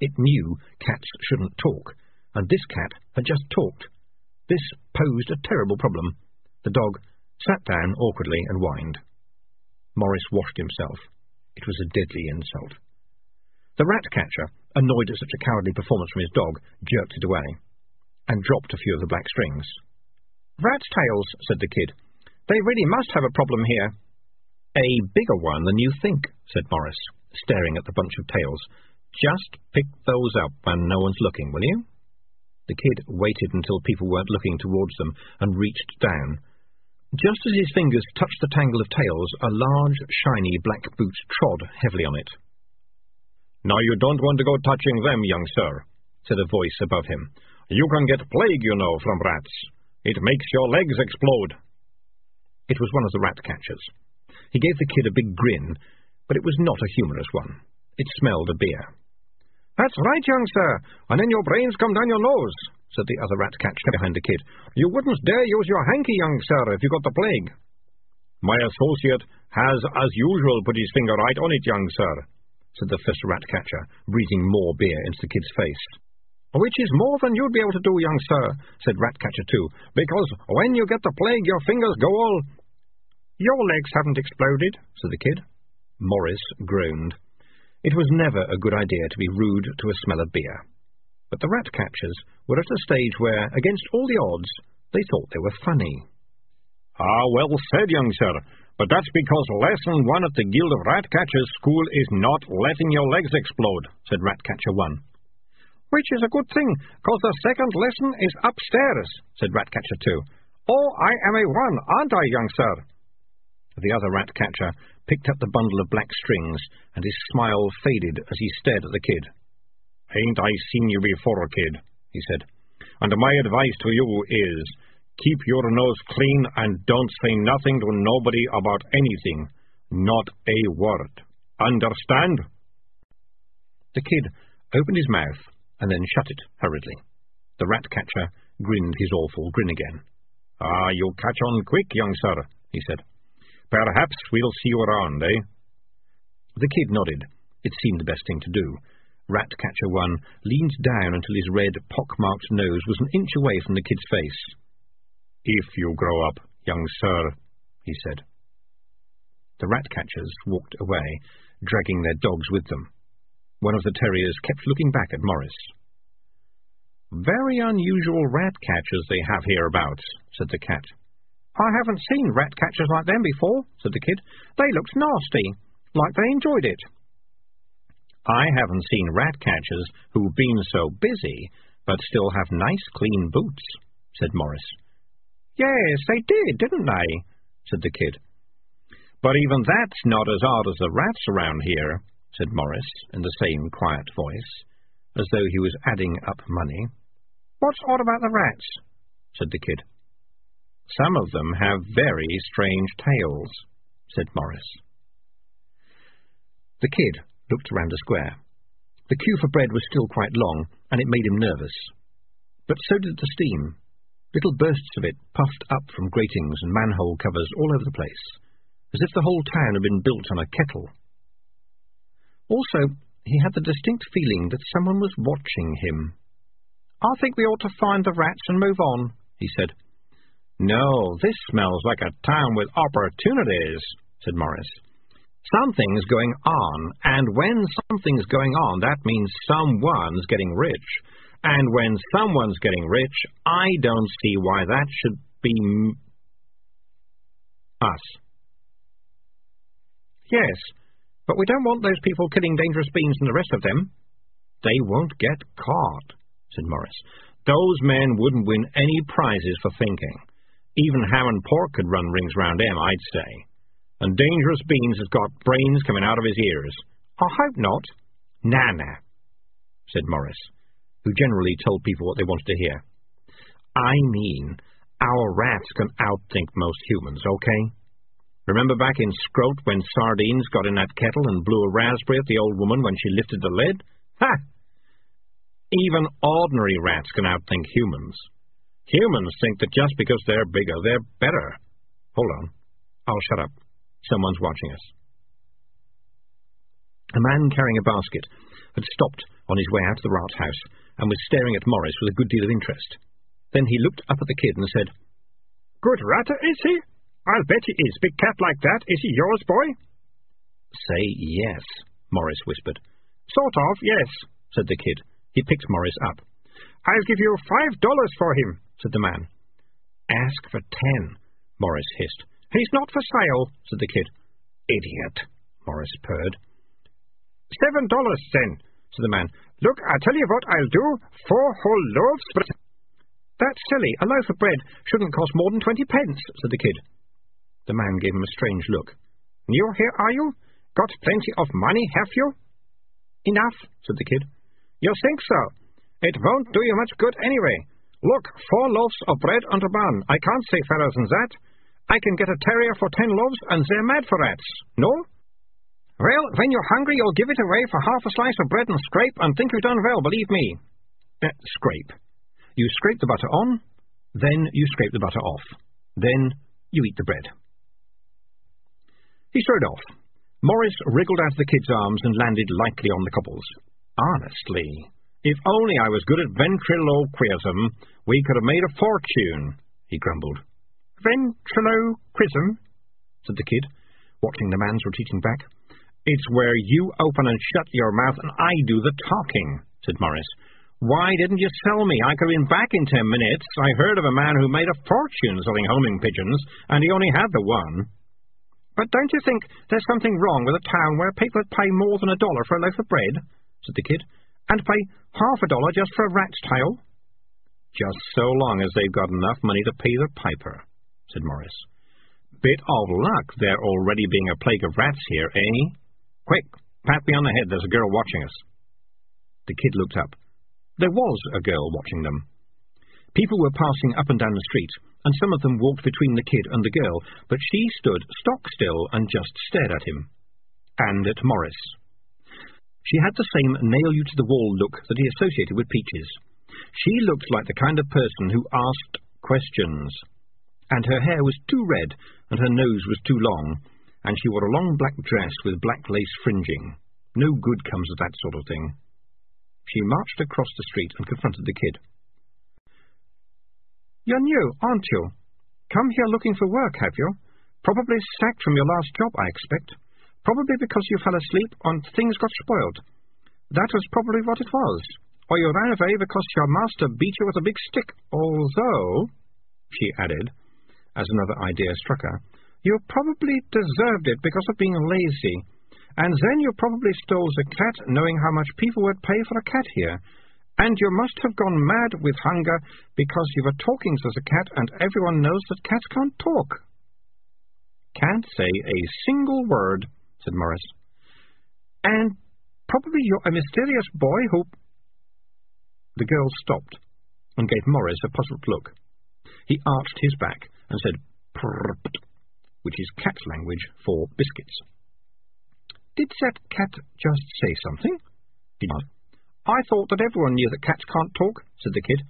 It knew cats shouldn't talk, and this cat had just talked. This posed a terrible problem. The dog sat down awkwardly and whined. Maurice washed himself. It was a deadly insult. The rat catcher, annoyed at such a cowardly performance from his dog, jerked it away, and dropped a few of the black strings. Rat's tails, said the kid. They really must have a problem here. A bigger one than you think, said Maurice, staring at the bunch of tails. Just pick those up when no one's looking, will you? The kid waited until people weren't looking towards them and reached down. Just as his fingers touched the tangle of tails, a large, shiny black boot trod heavily on it. Now you don't want to go touching them, young sir, said a voice above him. You can get plague, you know, from rats. It makes your legs explode. It was one of the rat catchers. He gave the kid a big grin, but it was not a humorous one. It smelled of beer. That's right, young sir, and then your brains come down your nose, said the other rat catcher behind the kid. You wouldn't dare use your hanky, young sir, if you got the plague. My associate has, as usual, put his finger right on it, young sir, said the first rat catcher, breathing more beer into the kid's face. Which is more than you'd be able to do, young sir, said Ratcatcher Two, because when you get the plague, your fingers go all... Your legs haven't exploded, said the kid. Maurice groaned. It was never a good idea to be rude to a smell of beer. But the rat catchers were at a stage where, against all the odds, they thought they were funny. Ah, well said, young sir. But that's because lesson one at the Guild of Rat Catchers School is not letting your legs explode, said Ratcatcher One. Which is a good thing, cause the second lesson is upstairs, said Ratcatcher Two. Oh, I am a one, aren't I, young sir? The other rat catcher picked up the bundle of black strings, and his smile faded as he stared at the kid. Ain't I seen you before, kid, he said. And my advice to you is, keep your nose clean and don't say nothing to nobody about anything. Not a word. Understand? The kid opened his mouth and then shut it hurriedly. The rat catcher grinned his awful grin again. Ah, you'll catch on quick, young sir, he said. Perhaps we'll see you around, eh? The kid nodded. It seemed the best thing to do. Ratcatcher One leaned down until his red, pock-marked nose was an inch away from the kid's face. If you grow up, young sir, he said. The rat-catchers walked away, dragging their dogs with them. One of the terriers kept looking back at Maurice. Very unusual rat-catchers they have hereabouts, said the cat. I haven't seen rat catchers like them before, said the kid. They looked nasty, like they enjoyed it. I haven't seen rat catchers who've been so busy, but still have nice clean boots, said Maurice. Yes, they did, didn't they? said the kid. But even that's not as odd as the rats around here, said Maurice, in the same quiet voice, as though he was adding up money. What's odd about the rats? said the kid. Some of them have very strange tails, said Maurice. The kid looked around the square. The queue for bread was still quite long, and it made him nervous. But so did the steam. Little bursts of it puffed up from gratings and manhole covers all over the place, as if the whole town had been built on a kettle. Also, he had the distinct feeling that someone was watching him. I think we ought to find the rats and move on, he said. No, this smells like a town with opportunities, said Maurice. Something's going on, and when something's going on, that means someone's getting rich. And when someone's getting rich, I don't see why that should be... Us. Yes, but we don't want those people killing Dangerous Beans and the rest of them. They won't get caught, said Maurice. Those men wouldn't win any prizes for thinking. Even Hamnpork could run rings round them, I'd say. And Dangerous Beans has got brains coming out of his ears. I hope not. Nana, said Maurice, who generally told people what they wanted to hear. I mean, our rats can outthink most humans, okay? Remember back in Scrote when sardines got in that kettle and blew a raspberry at the old woman when she lifted the lid? Ha! Even ordinary rats can outthink humans. Humans think that just because they're bigger, they're better. Hold on. I'll shut up. Someone's watching us. A man carrying a basket had stopped on his way out of the rat house and was staring at Maurice with a good deal of interest. Then he looked up at the kid and said, Good ratter, is he? I'll bet he is. Big cat like that. Is he yours, boy? Say yes, Maurice whispered. Sort of, yes, said the kid. He picked Maurice up. I'll give you five dollars for him, said the man. Ask for ten, Maurice hissed. He's not for sale, said the kid. Idiot, Maurice purred. Seven dollars, then, said the man. Look, I'll tell you what I'll do. Four whole loaves, but... That's silly. A loaf of bread shouldn't cost more than twenty pence, said the kid. The man gave him a strange look. New here, are you? Got plenty of money, have you? Enough, said the kid. You think so? It won't do you much good anyway. Look, four loaves of bread and a bun. I can't say fairer than that. I can get a terrier for ten loaves, and they're mad for rats. No? Well, when you're hungry, you'll give it away for half a slice of bread and scrape, and think you've done well, believe me. Uh, scrape. You scrape the butter on, then you scrape the butter off. Then you eat the bread. He strode off. Maurice wriggled out of the kid's arms and landed lightly on the cobbles. Honestly, if only I was good at ventriloquism, we could have made a fortune, he grumbled. Ventriloquism? said the kid, watching the man's retreating back. It's where you open and shut your mouth and I do the talking, said Maurice. Why didn't you sell me? I could have been back in ten minutes. I heard of a man who made a fortune selling homing pigeons, and he only had the one. But don't you think there's something wrong with a town where people pay more than a dollar for a loaf of bread? said the kid, and pay half a dollar just for a rat's tail? Just so long as they've got enough money to pay the piper, said Maurice. Bit of luck there already being a plague of rats here, eh? Quick, pat me on the head, there's a girl watching us. The kid looked up. There was a girl watching them. People were passing up and down the street, and some of them walked between the kid and the girl, but she stood stock still and just stared at him. And at Maurice. She had the same nail-you-to-the-wall look that he associated with Peaches. She looked like the kind of person who asked questions. And her hair was too red, and her nose was too long, and she wore a long black dress with black lace fringing. No good comes of that sort of thing. She marched across the street and confronted the kid. You're new, aren't you? Come here looking for work, have you? Probably sacked from your last job, I expect. Probably because you fell asleep and things got spoiled. That was probably what it was. Or you ran away because your master beat you with a big stick, although, she added, as another idea struck her, you probably deserved it because of being lazy. And then you probably stole the cat, knowing how much people would pay for a cat here. And you must have gone mad with hunger because you were talking to the cat, and everyone knows that cats can't talk. Can't say a single word, said Maurice. And probably you're a mysterious boy who... The girl stopped and gave Maurice a puzzled look. He arched his back and said, Prrrt, which is cat language for biscuits. Did that cat just say something? He nodded. I thought that everyone knew that cats can't talk, said the kid.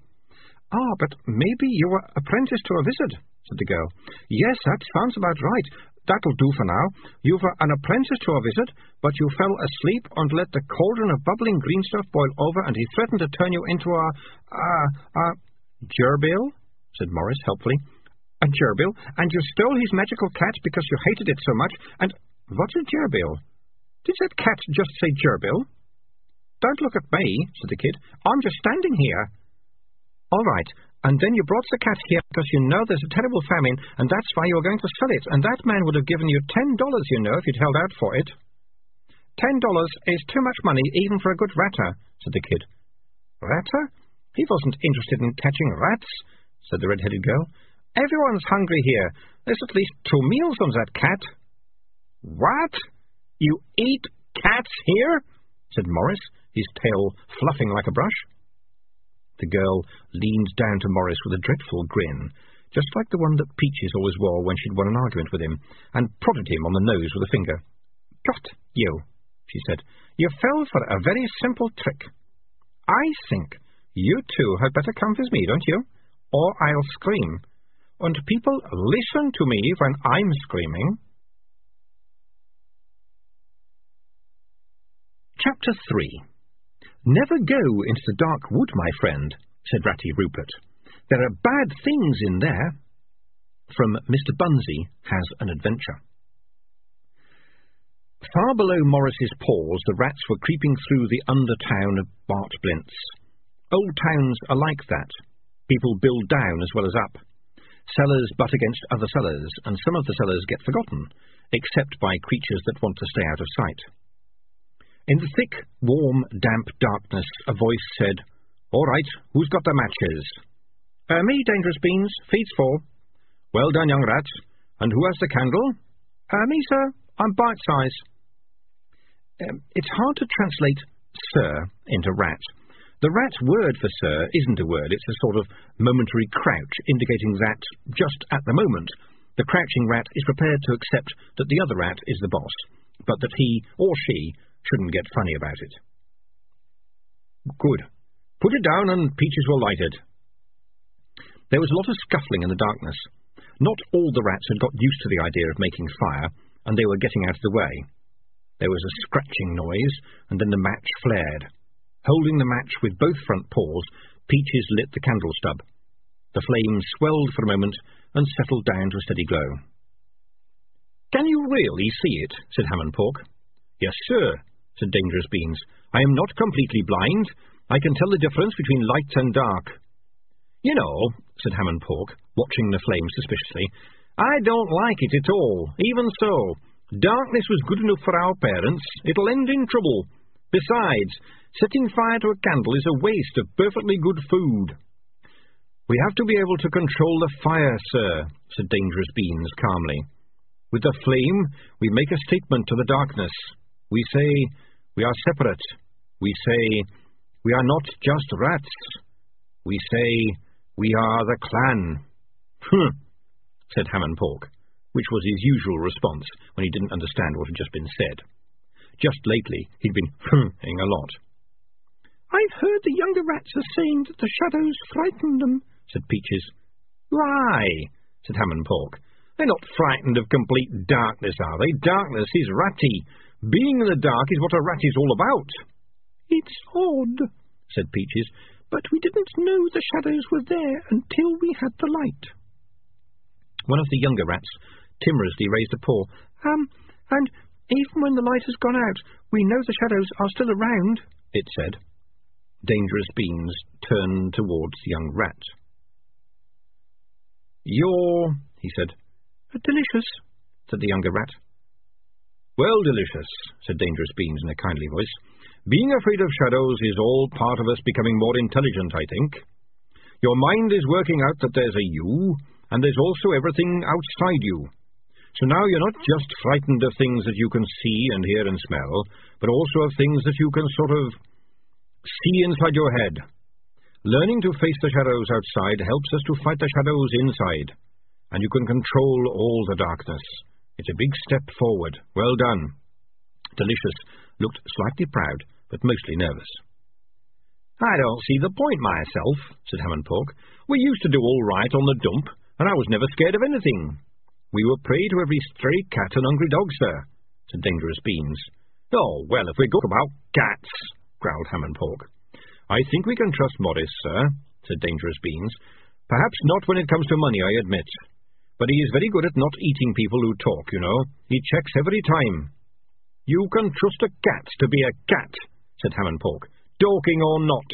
Ah, but maybe you were apprenticed to a wizard, said the girl. Yes, that sounds about right. That'll do for now. You were an apprentice to a wizard, but you fell asleep and let the cauldron of bubbling green stuff boil over, and he threatened to turn you into a... a... a... Gerbil? said Maurice helpfully. A gerbil, and you stole his magical cat because you hated it so much, and... What's a gerbil? Did that cat just say gerbil? Don't look at me, said the kid. I'm just standing here. All right, And then you brought the cat here because you know there's a terrible famine, and that's why you were going to sell it, and that man would have given you ten dollars, you know, if you'd held out for it. Ten dollars is too much money even for a good ratter, said the kid. Ratter? He wasn't interested in catching rats, said the red-headed girl. Everyone's hungry here. There's at least two meals on that cat. What? You eat cats here? said Maurice, his tail fluffing like a brush. The girl leaned down to Maurice with a dreadful grin, just like the one that Peaches always wore when she'd won an argument with him, and prodded him on the nose with a finger. Got you, she said. You fell for a very simple trick. I think you two had better come with me, don't you? Or I'll scream. And people listen to me when I'm screaming. Chapter 3 Never go into the dark wood, my friend, said Ratty Rupert. There are bad things in there. From Mr. Bunnsy has an adventure. Far below Maurice's paws, the rats were creeping through the undertown of Bad Blintz. Old towns are like that. People build down as well as up. Cellars butt against other cellars, and some of the cellars get forgotten, except by creatures that want to stay out of sight. In the thick, warm, damp darkness, a voice said, All right, who's got the matches? Uh, me, Dangerous Beans. Feeds four. Well done, young rat. And who has the candle? Uh, me, sir. I'm bite-size. Um, it's hard to translate sir into rat. The rat word for sir isn't a word, it's a sort of momentary crouch, indicating that, just at the moment, the crouching rat is prepared to accept that the other rat is the boss, but that he or she shouldn't get funny about it. Good. Put it down and peaches will light it. There was a lot of scuffling in the darkness. Not all the rats had got used to the idea of making fire, and they were getting out of the way. There was a scratching noise, and then the match flared. Holding the match with both front paws, Peaches lit the candle stub. The flame swelled for a moment and settled down to a steady glow. Can you really see it? said Hamnpork. Yes, sir, said Dangerous Beans. I am not completely blind. I can tell the difference between light and dark. You know, said Hamnpork, watching the flame suspiciously, I don't like it at all. Even so, darkness was good enough for our parents. It'll end in trouble. Besides, setting fire to a candle is a waste of perfectly good food. We have to be able to control the fire, sir, said Dangerous Beans calmly. With the flame, we make a statement to the darkness. We say, we are separate. We say, we are not just rats. We say, we are the clan. Hm, said Hamnpork, which was his usual response when he didn't understand what had just been said. Just lately, he'd been hming a lot. I've heard the younger rats are saying that the shadows frighten them, said Peaches. Why? said Hamnpork. They're not frightened of complete darkness, are they? Darkness is ratty. Being in the dark is what a rat is all about. It's odd, said Peaches, but we didn't know the shadows were there until we had the light. One of the younger rats timorously raised a paw. Um, and even when the light has gone out, we know the shadows are still around, it said. Dangerous Beans turned towards the young rat. You're, he said. Delicious, said the younger rat. Well, delicious, said Dangerous Beans in a kindly voice. Being afraid of shadows is all part of us becoming more intelligent, I think. Your mind is working out that there's a you, and there's also everything outside you. So now you're not just frightened of things that you can see and hear and smell, but also of things that you can sort of see inside your head. Learning to face the shadows outside helps us to fight the shadows inside, and you can control all the darkness. It's a big step forward. Well done. Delicious looked slightly proud, but mostly nervous. I don't see the point myself, said Hamnpork. We used to do all right on the dump, and I was never scared of anything. We were prey to every stray cat and hungry dog, sir, said Dangerous Beans. Oh, well, if we go about cats, growled Hamnpork. I think we can trust Maurice, sir, said Dangerous Beans. Perhaps not when it comes to money, I admit. But he is very good at not eating people who talk, you know. He checks every time. You can trust a cat to be a cat, said Hamnpork, talking or not.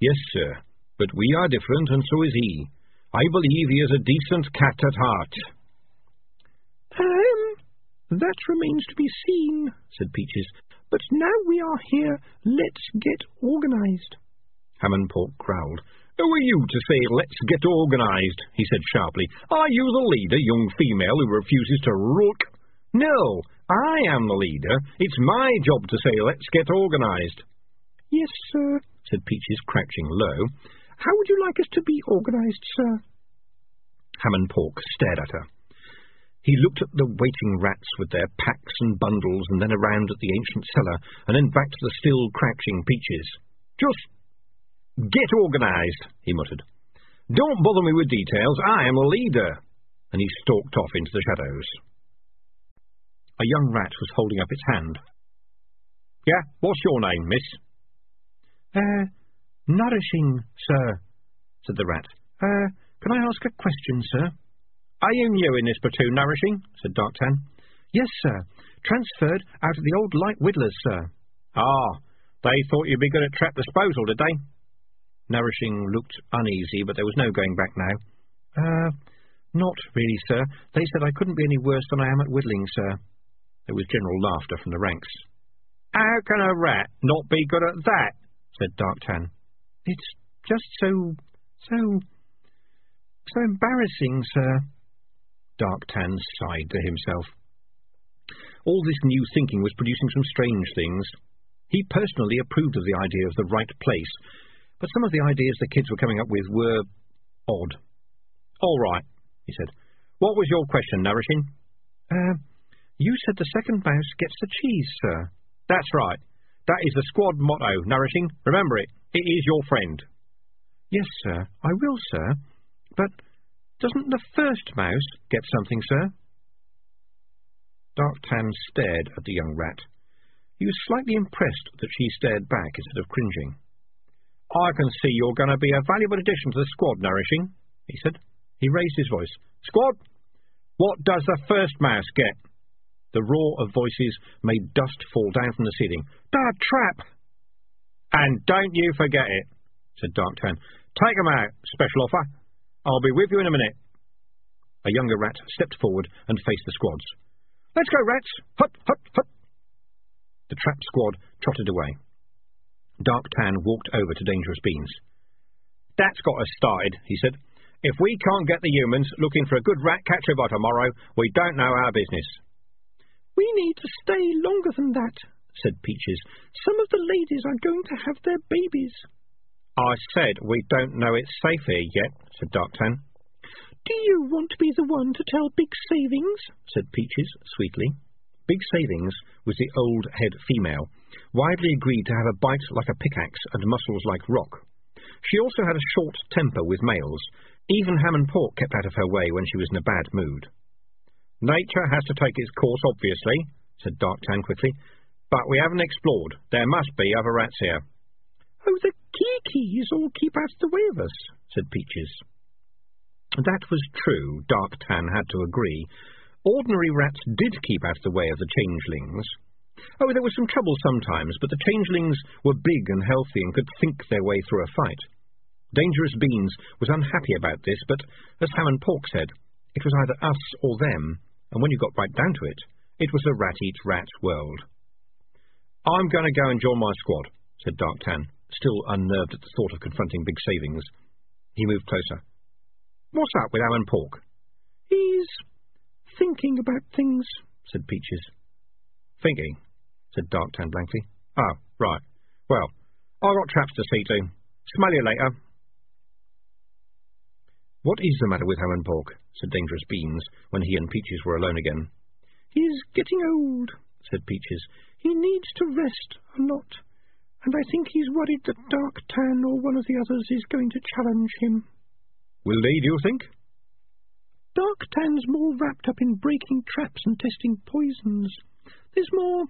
Yes, sir. But we are different, and so is he. I believe he is a decent cat at heart. Um, that remains to be seen, said Peaches. But now we are here, let's get organised. Hamnpork growled. Who are you to say, let's get organised? he said sharply. Are you the leader, young female who refuses to rook? No, I am the leader. It's my job to say, let's get organised. Yes, sir, said Peaches, crouching low. How would you like us to be organised, sir? Hamnpork stared at her. He looked at the waiting rats with their packs and bundles, and then around at the ancient cellar, and then back to the still crouching Peaches. Just get organised, he muttered. Don't bother me with details. I am the leader. And he stalked off into the shadows. A young rat was holding up its hand. Yeah, what's your name, miss? Uh, nourishing, sir, said the rat. Uh, can I ask a question, sir? Are you new in this platoon, Nourishing? said Darktan. Yes, sir. Transferred out of the old light whittlers, sir. Ah, they thought you'd be good at trap disposal, did they? Nourishing looked uneasy, but there was no going back now. Uh, not really, sir. They said I couldn't be any worse than I am at whittling, sir. There was general laughter from the ranks. How can a rat not be good at that? said Darktan. It's just so, so, so embarrassing, sir. Darktan sighed to himself. All this new thinking was producing some strange things. He personally approved of the idea of the right place, but some of the ideas the kids were coming up with were odd. All right, he said. What was your question, Nourishing? Uh, you said the second mouse gets the cheese, sir. That's right. That is the squad motto, Nourishing. Remember it. It is your friend. Yes, sir. I will, sir. But doesn't the first mouse get something, sir? Dark Tan stared at the young rat. He was slightly impressed that she stared back instead of cringing. I can see you're going to be a valuable addition to the squad, Nourishing, he said. He raised his voice. Squad, what does the first mouse get? The roar of voices made dust fall down from the ceiling. Dad, trap! And don't you forget it, said Darktan. Take 'em out, special offer. I'll be with you in a minute. A younger rat stepped forward and faced the squads. Let's go, rats! Hut, hut, hut! The trap squad trotted away. Darktan walked over to Dangerous Beans. That's got us started, he said. If we can't get the humans looking for a good rat catcher by tomorrow, we don't know our business. We need to stay longer than that, said Peaches. Some of the ladies are going to have their babies. I said we don't know it's safe here yet, said Darktan. Do you want to be the one to tell Big Savings? said Peaches sweetly. Big Savings was the old head female, widely agreed to have a bite like a pickaxe and muscles like rock. She also had a short temper with males. Even Hamnpork kept out of her way when she was in a bad mood. Nature has to take its course, obviously, said Darktan quickly. But we haven't explored. There must be other rats here. Oh, the Keekees all keep out of the way of us, said Peaches. That was true, Darktan had to agree. Ordinary rats did keep out of the way of the changelings. Oh, there was some trouble sometimes, but the changelings were big and healthy and could think their way through a fight. Dangerous Beans was unhappy about this, but, as Hamnpork said, it was either us or them, and when you got right down to it, it was a rat-eat-rat world. I'm going to go and join my squad, said Darktan, still unnerved at the thought of confronting big savings. He moved closer. What's up with Hamnpork? He's thinking about things, said Peaches. Thinking, said Darktan blankly. Oh, right. Well, I've got traps to see to. Smell you later. What is the matter with Hamnpork? said Dangerous Beans, when he and Peaches were alone again. He's getting old, said Peaches. He needs to rest a lot, and I think he's worried that Dark Tan or one of the others is going to challenge him. Will they, do you think? Dark Tan's more wrapped up in breaking traps and testing poisons. There's more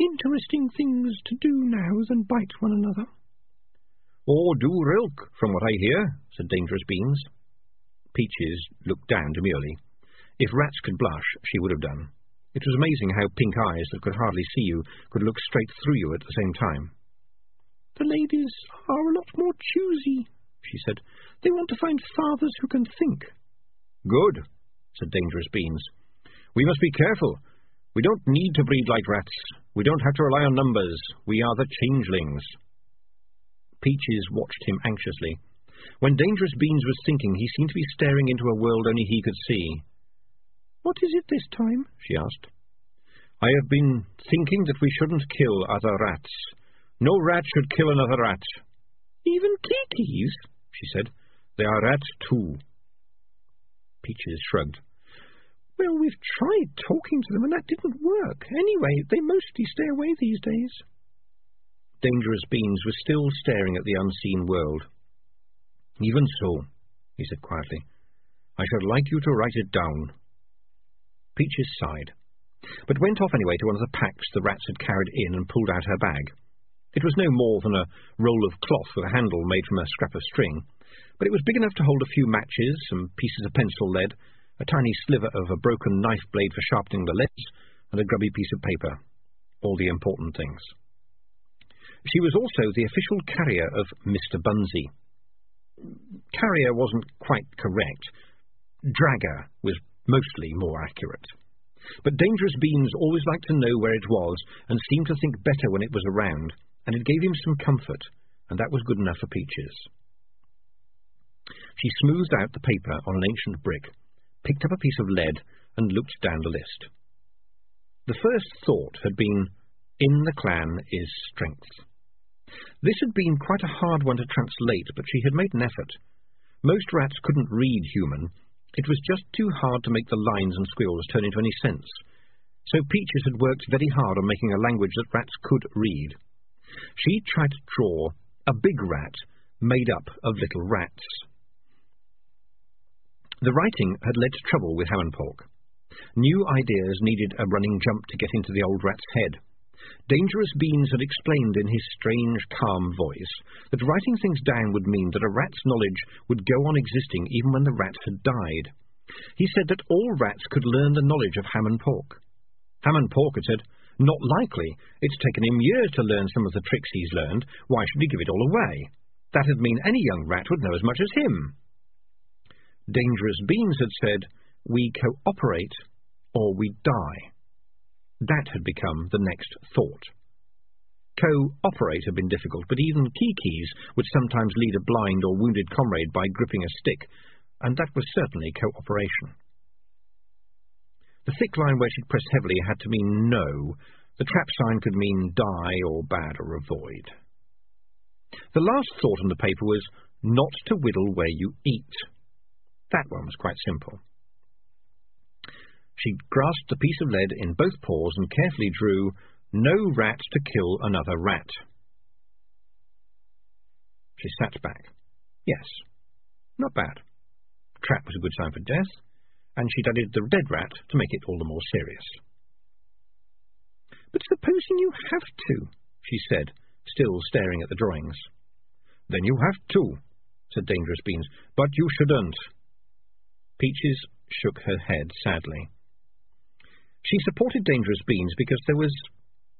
interesting things to do now than bite one another. Or do rilk, from what I hear, said Dangerous Beans. Peaches looked down demurely. If rats could blush, she would have done. It was amazing how pink eyes that could hardly see you could look straight through you at the same time. The ladies are a lot more choosy, she said. They want to find fathers who can think. Good, said Dangerous Beans. We must be careful. We don't need to breed like rats. We don't have to rely on numbers. We are the changelings. Peaches watched him anxiously. When Dangerous Beans was thinking, he seemed to be staring into a world only he could see. What is it this time? she asked. I have been thinking that we shouldn't kill other rats. No rat should kill another rat. Even Keekees? she said. They are rats too. Peaches shrugged. Well, we've tried talking to them, and that didn't work. Anyway, they mostly stay away these days. Dangerous Beans was still staring at the unseen world. Even so, he said quietly, I should like you to write it down. Peaches sighed, but went off anyway to one of the packs the rats had carried in and pulled out her bag. It was no more than a roll of cloth with a handle made from a scrap of string, but it was big enough to hold a few matches, some pieces of pencil lead, a tiny sliver of a broken knife blade for sharpening the leads, and a grubby piece of paper. All the important things. She was also the official carrier of Mr. Bunnsy. Carrier wasn't quite correct. Dragger was mostly more accurate. But Dangerous Beans always liked to know where it was, and seemed to think better when it was around, and it gave him some comfort, and that was good enough for Peaches. She smoothed out the paper on an ancient brick, picked up a piece of lead, and looked down the list. The first thought had been, In the clan is strength. This had been quite a hard one to translate, but she had made an effort. Most rats couldn't read human. It was just too hard to make the lines and squiggle turn into any sense. So Peaches had worked very hard on making a language that rats could read. She tried to draw a big rat made up of little rats. The writing had led to trouble with Hamnpork. New ideas needed a running jump to get into the old rat's head. Dangerous Beans had explained in his strange, calm voice that writing things down would mean that a rat's knowledge would go on existing even when the rat had died. He said that all rats could learn the knowledge of Hamnpork. Ham and Pork had said, Not likely. It's taken him years to learn some of the tricks he's learned. Why should he give it all away? That'd mean any young rat would know as much as him. Dangerous Beans had said, We cooperate or we die. That had become the next thought. Co-operate had been difficult, but even Keekees would sometimes lead a blind or wounded comrade by gripping a stick, and that was certainly cooperation. The thick line where she'd press heavily had to mean no. The trap sign could mean die or bad or avoid. The last thought on the paper was not to whittle where you eat. That one was quite simple. She grasped the piece of lead in both paws and carefully drew, No rat to kill another rat. She sat back. Yes, not bad. Trap was a good sign for death, and she'd added the dead rat to make it all the more serious. But supposing you have to, she said, still staring at the drawings. Then you have to, said Dangerous Beans, but you shouldn't. Peaches shook her head sadly. She supported Dangerous Beans because there was,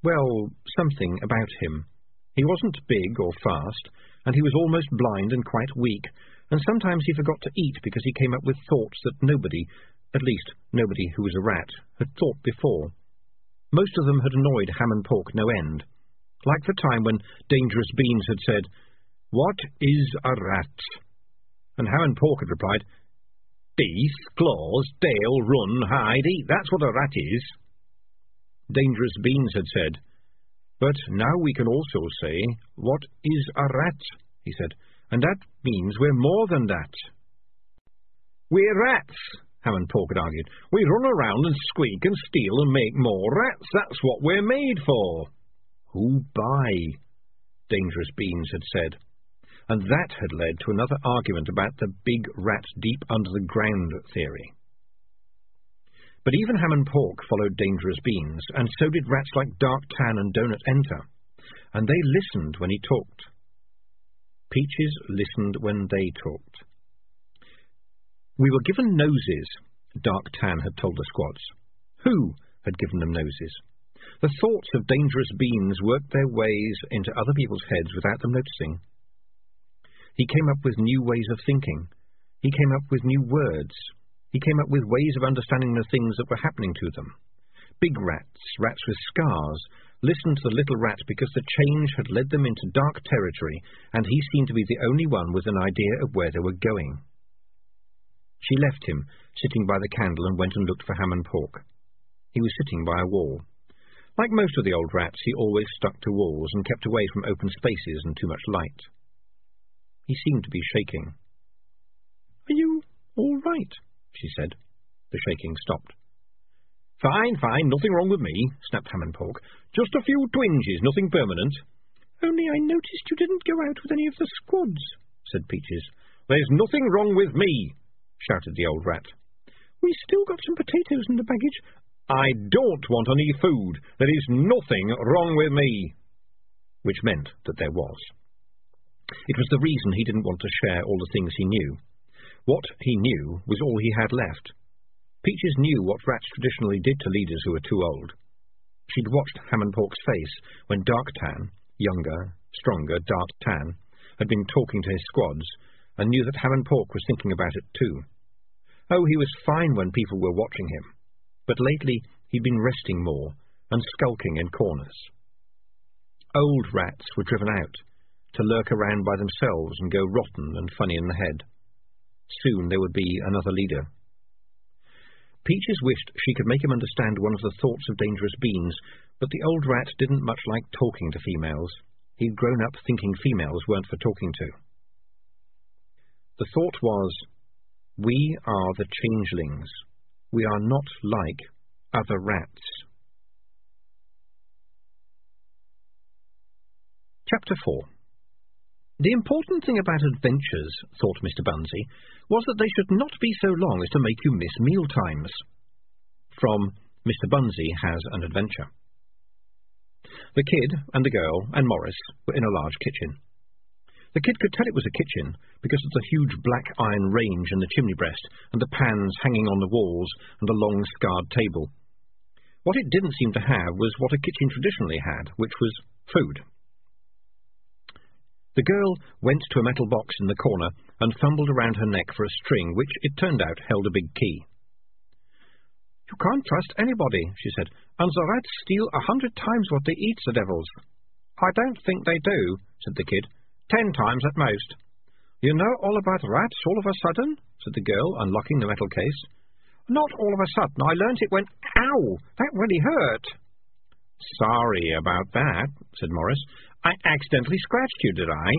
well, something about him. He wasn't big or fast, and he was almost blind and quite weak, and sometimes he forgot to eat because he came up with thoughts that nobody, at least nobody who was a rat, had thought before. Most of them had annoyed Hamnpork no end. Like the time when Dangerous Beans had said, What is a rat? And Hamnpork had replied, Teeth, claws, tail, run, hide, eat. That's what a rat is. Dangerous Beans had said. But now we can also say, What is a rat? he said. And that means we're more than that. We're rats, Hamnpork had argued. We run around and squeak and steal and make more rats. That's what we're made for. Who by? Dangerous Beans had said and that had led to another argument about the big rat deep under the ground theory. But even Hamnpork followed dangerous beans, and so did rats like Dark Tan and Donut Enter, and they listened when he talked. Peaches listened when they talked. We were given noses, Dark Tan had told the squads. Who had given them noses? The thoughts of dangerous beans worked their ways into other people's heads without them noticing. He came up with new ways of thinking. He came up with new words. He came up with ways of understanding the things that were happening to them. Big rats, rats with scars, listened to the little rat because the change had led them into dark territory, and he seemed to be the only one with an idea of where they were going. She left him, sitting by the candle, and went and looked for Hamnpork. He was sitting by a wall. Like most of the old rats, he always stuck to walls and kept away from open spaces and too much light. He seemed to be shaking. Are you all right? she said. The shaking stopped. Fine, fine, nothing wrong with me, snapped Hamnpork. Just a few twinges, nothing permanent. Only I noticed you didn't go out with any of the squads, said Peaches. There's nothing wrong with me, shouted the old rat. We still got some potatoes in the baggage. I don't want any food. There is nothing wrong with me. Which meant that there was. It was the reason he didn't want to share all the things he knew. What he knew was all he had left. Peaches knew what rats traditionally did to leaders who were too old. She'd watched Hamnpork's face when Dark Tan, younger, stronger Dark Tan, had been talking to his squads, and knew that Hamnpork was thinking about it too. Oh, he was fine when people were watching him, but lately he'd been resting more and skulking in corners. Old rats were driven out to lurk around by themselves and go rotten and funny in the head. Soon there would be another leader. Peaches wished she could make him understand one of the thoughts of Dangerous Beans, but the old rat didn't much like talking to females. He'd grown up thinking females weren't for talking to. The thought was, We are the changelings. We are not like other rats. Chapter 4 The important thing about adventures, thought Mr. Bunnsy, was that they should not be so long as to make you miss meal times. From Mr. Bunnsy Has an Adventure. The kid and the girl and Maurice were in a large kitchen. The kid could tell it was a kitchen because of the huge black iron range in the chimney breast and the pans hanging on the walls and the long scarred table. What it didn't seem to have was what a kitchen traditionally had, which was food. The girl went to a metal box in the corner and fumbled around her neck for a string, which, it turned out, held a big key. You can't trust anybody, she said, and the rats steal a hundred times what they eat, the devils. I don't think they do, said the kid. Ten times at most. You know all about rats all of a sudden? said the girl, unlocking the metal case. Not all of a sudden. I learnt it when... Ow! That really hurt. Sorry about that, said Maurice. I accidentally scratched you, did I?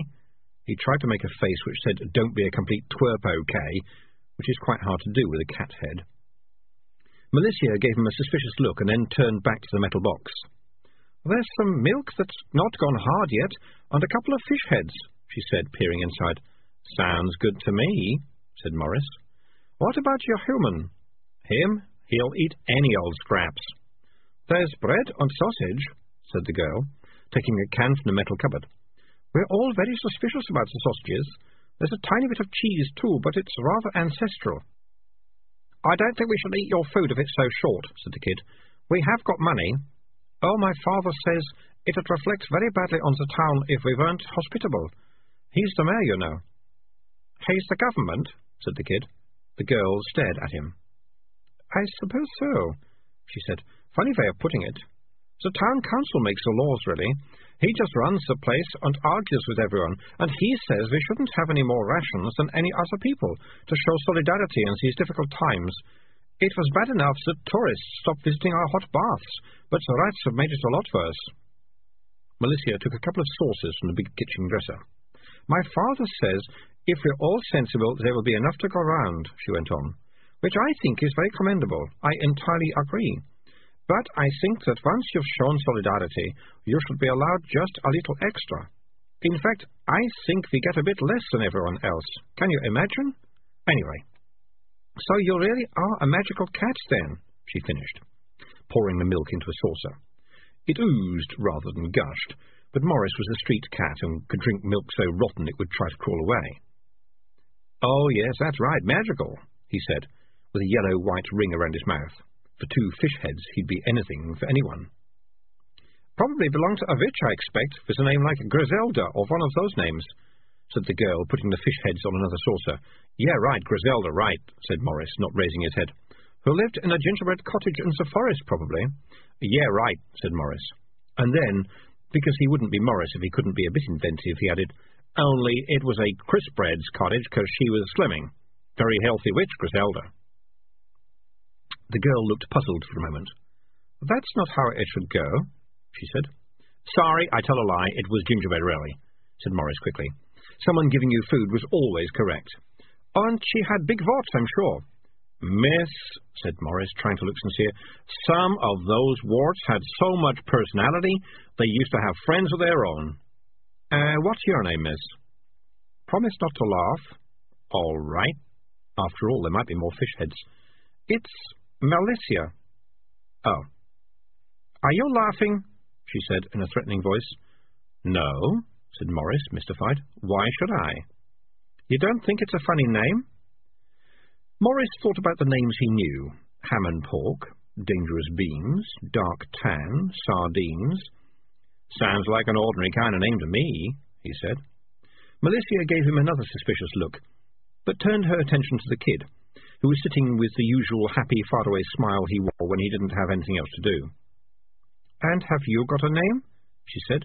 He tried to make a face which said, Don't be a complete twerp, okay, which is quite hard to do with a cat head. Malicia gave him a suspicious look and then turned back to the metal box. There's some milk that's not gone hard yet, and a couple of fish heads, she said, peering inside. Sounds good to me, said Maurice. What about your human? Him? He'll eat any old scraps. There's bread and sausage, said the girl, taking a can from the metal cupboard. We're all very suspicious about the sausages. There's a tiny bit of cheese, too, but it's rather ancestral. I don't think we should eat your food if it's so short, said the kid. We have got money. Oh, my father says it'd reflect very badly on the town if we weren't hospitable. He's the mayor, you know. He's the government, said the kid. The girl stared at him. I suppose so, she said. Funny way of putting it. The town council makes the laws, really. He just runs the place and argues with everyone, and he says we shouldn't have any more rations than any other people to show solidarity in these difficult times. It was bad enough that tourists stopped visiting our hot baths, but the rats have made it a lot worse. Malicia took a couple of saucers from the big kitchen dresser. My father says if we're all sensible, there will be enough to go round, she went on, which I think is very commendable. I entirely agree. But I think that once you've shown solidarity, you should be allowed just a little extra. In fact, I think we get a bit less than everyone else. Can you imagine? Anyway, so you really are a magical cat, then, she finished, pouring the milk into a saucer. It oozed rather than gushed, but Maurice was a street cat and could drink milk so rotten it would try to crawl away. Oh, yes, that's right, magical, he said, with a yellow-white ring around his mouth. For two fish heads, he'd be anything for anyone. Probably belonged to a witch, I expect, with a name like Griselda or one of those names. said the girl, putting the fish heads on another saucer. Yeah, right, Griselda, right, said Maurice, not raising his head. Who lived in a gingerbread cottage in the forest, probably. Yeah, right, said Maurice. And then, because he wouldn't be Maurice if he couldn't be a bit inventive, he added, Only it was a Crisbread's cottage because she was slimming. Very healthy witch, Griselda. The girl looked puzzled for a moment. That's not how it should go, she said. Sorry, I tell a lie. It was gingerbread, really, said Maurice quickly. Someone giving you food was always correct. And she had big warts, I'm sure. Miss, said Maurice, trying to look sincere, some of those warts had so much personality they used to have friends of their own. Uh, what's your name, miss? Promise not to laugh. All right. After all, there might be more fish heads. It's Malicia. Oh. Are you laughing? she said in a threatening voice. No, said Maurice, mystified. Why should I? You don't think it's a funny name? Maurice thought about the names he knew. Hamnpork, dangerous beans, dark tan, sardines. Sounds like an ordinary kind of name to me, he said. Malicia gave him another suspicious look, but turned her attention to the kid, who was sitting with the usual happy, faraway smile he wore when he didn't have anything else to do. And have you got a name? she said.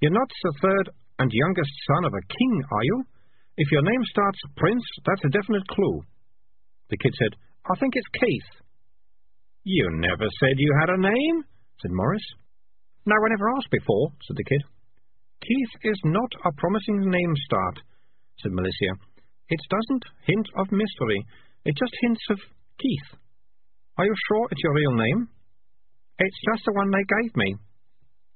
You're not the third and youngest son of a king, are you? If your name starts Prince, that's a definite clue. The kid said, I think it's Keith. You never said you had a name, said Maurice. No, one ever asked before, said the kid. Keith is not a promising name start, said Malicia. It doesn't hint of mystery. It just hints of Keith. Are you sure it's your real name? It's just the one they gave me.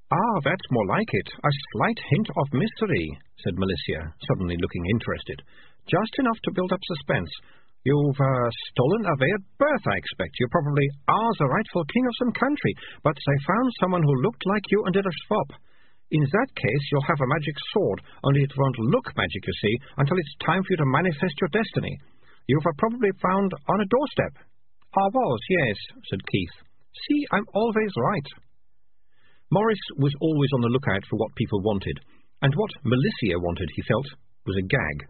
Ah, that's more like it. A slight hint of mystery, said Malicia, suddenly looking interested. Just enough to build up suspense. You've uh, stolen a way at birth, I expect. You probably are the rightful king of some country, but they found someone who looked like you and did a swap. In that case, you'll have a magic sword, only it won't look magic, you see, until it's time for you to manifest your destiny. You've uh, probably found on a doorstep. I was, yes, said Keith. See, I'm always right. Maurice was always on the lookout for what people wanted, and what Malicia wanted, he felt, was a gag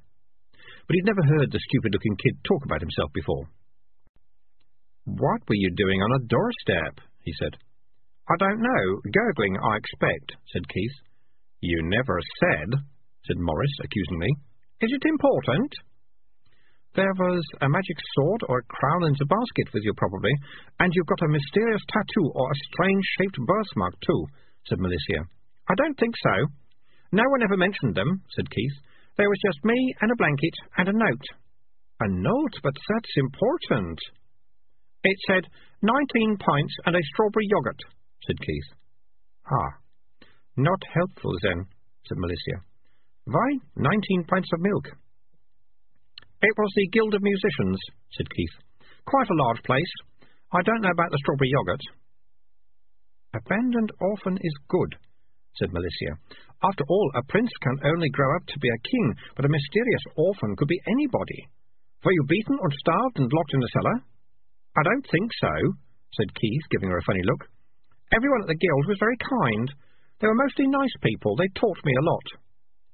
but he'd never heard the stupid-looking kid talk about himself before. What were you doing on a doorstep? he said. I don't know. Gurgling, I expect, said Keith. You never said, said Maurice accusingly. Is it important? There was a magic sword or a crown in the basket with you, probably, and you've got a mysterious tattoo or a strange-shaped birthmark, too, said Malicia. I don't think so. No one ever mentioned them, said Keith. There was just me and a blanket and a note. A note? But that's important. It said, nineteen pints and a strawberry yoghurt, said Keith. Ah, not helpful then, said Malicia. Why nineteen pints of milk? It was the Guild of Musicians, said Keith. Quite a large place. I don't know about the strawberry yoghurt. Abandoned orphan is good, said Malicia. After all, a prince can only grow up to be a king, but a mysterious orphan could be anybody. Were you beaten and starved and locked in the cellar? I don't think so, said Keith, giving her a funny look. Everyone at the guild was very kind. They were mostly nice people. They taught me a lot.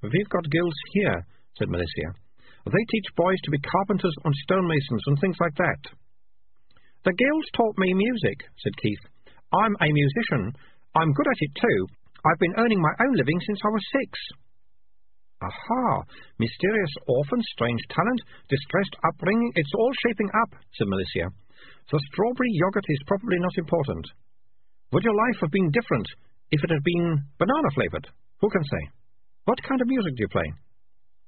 We've got guilds here, said Malicia. They teach boys to be carpenters and stonemasons and things like that. The guilds taught me music, said Keith. I'm a musician. I'm good at it too, I've been earning my own living since I was six. Aha! Mysterious orphan, strange talent, distressed upbringing, it's all shaping up, said Malicia. The strawberry yoghurt is probably not important. Would your life have been different if it had been banana-flavoured? Who can say? What kind of music do you play?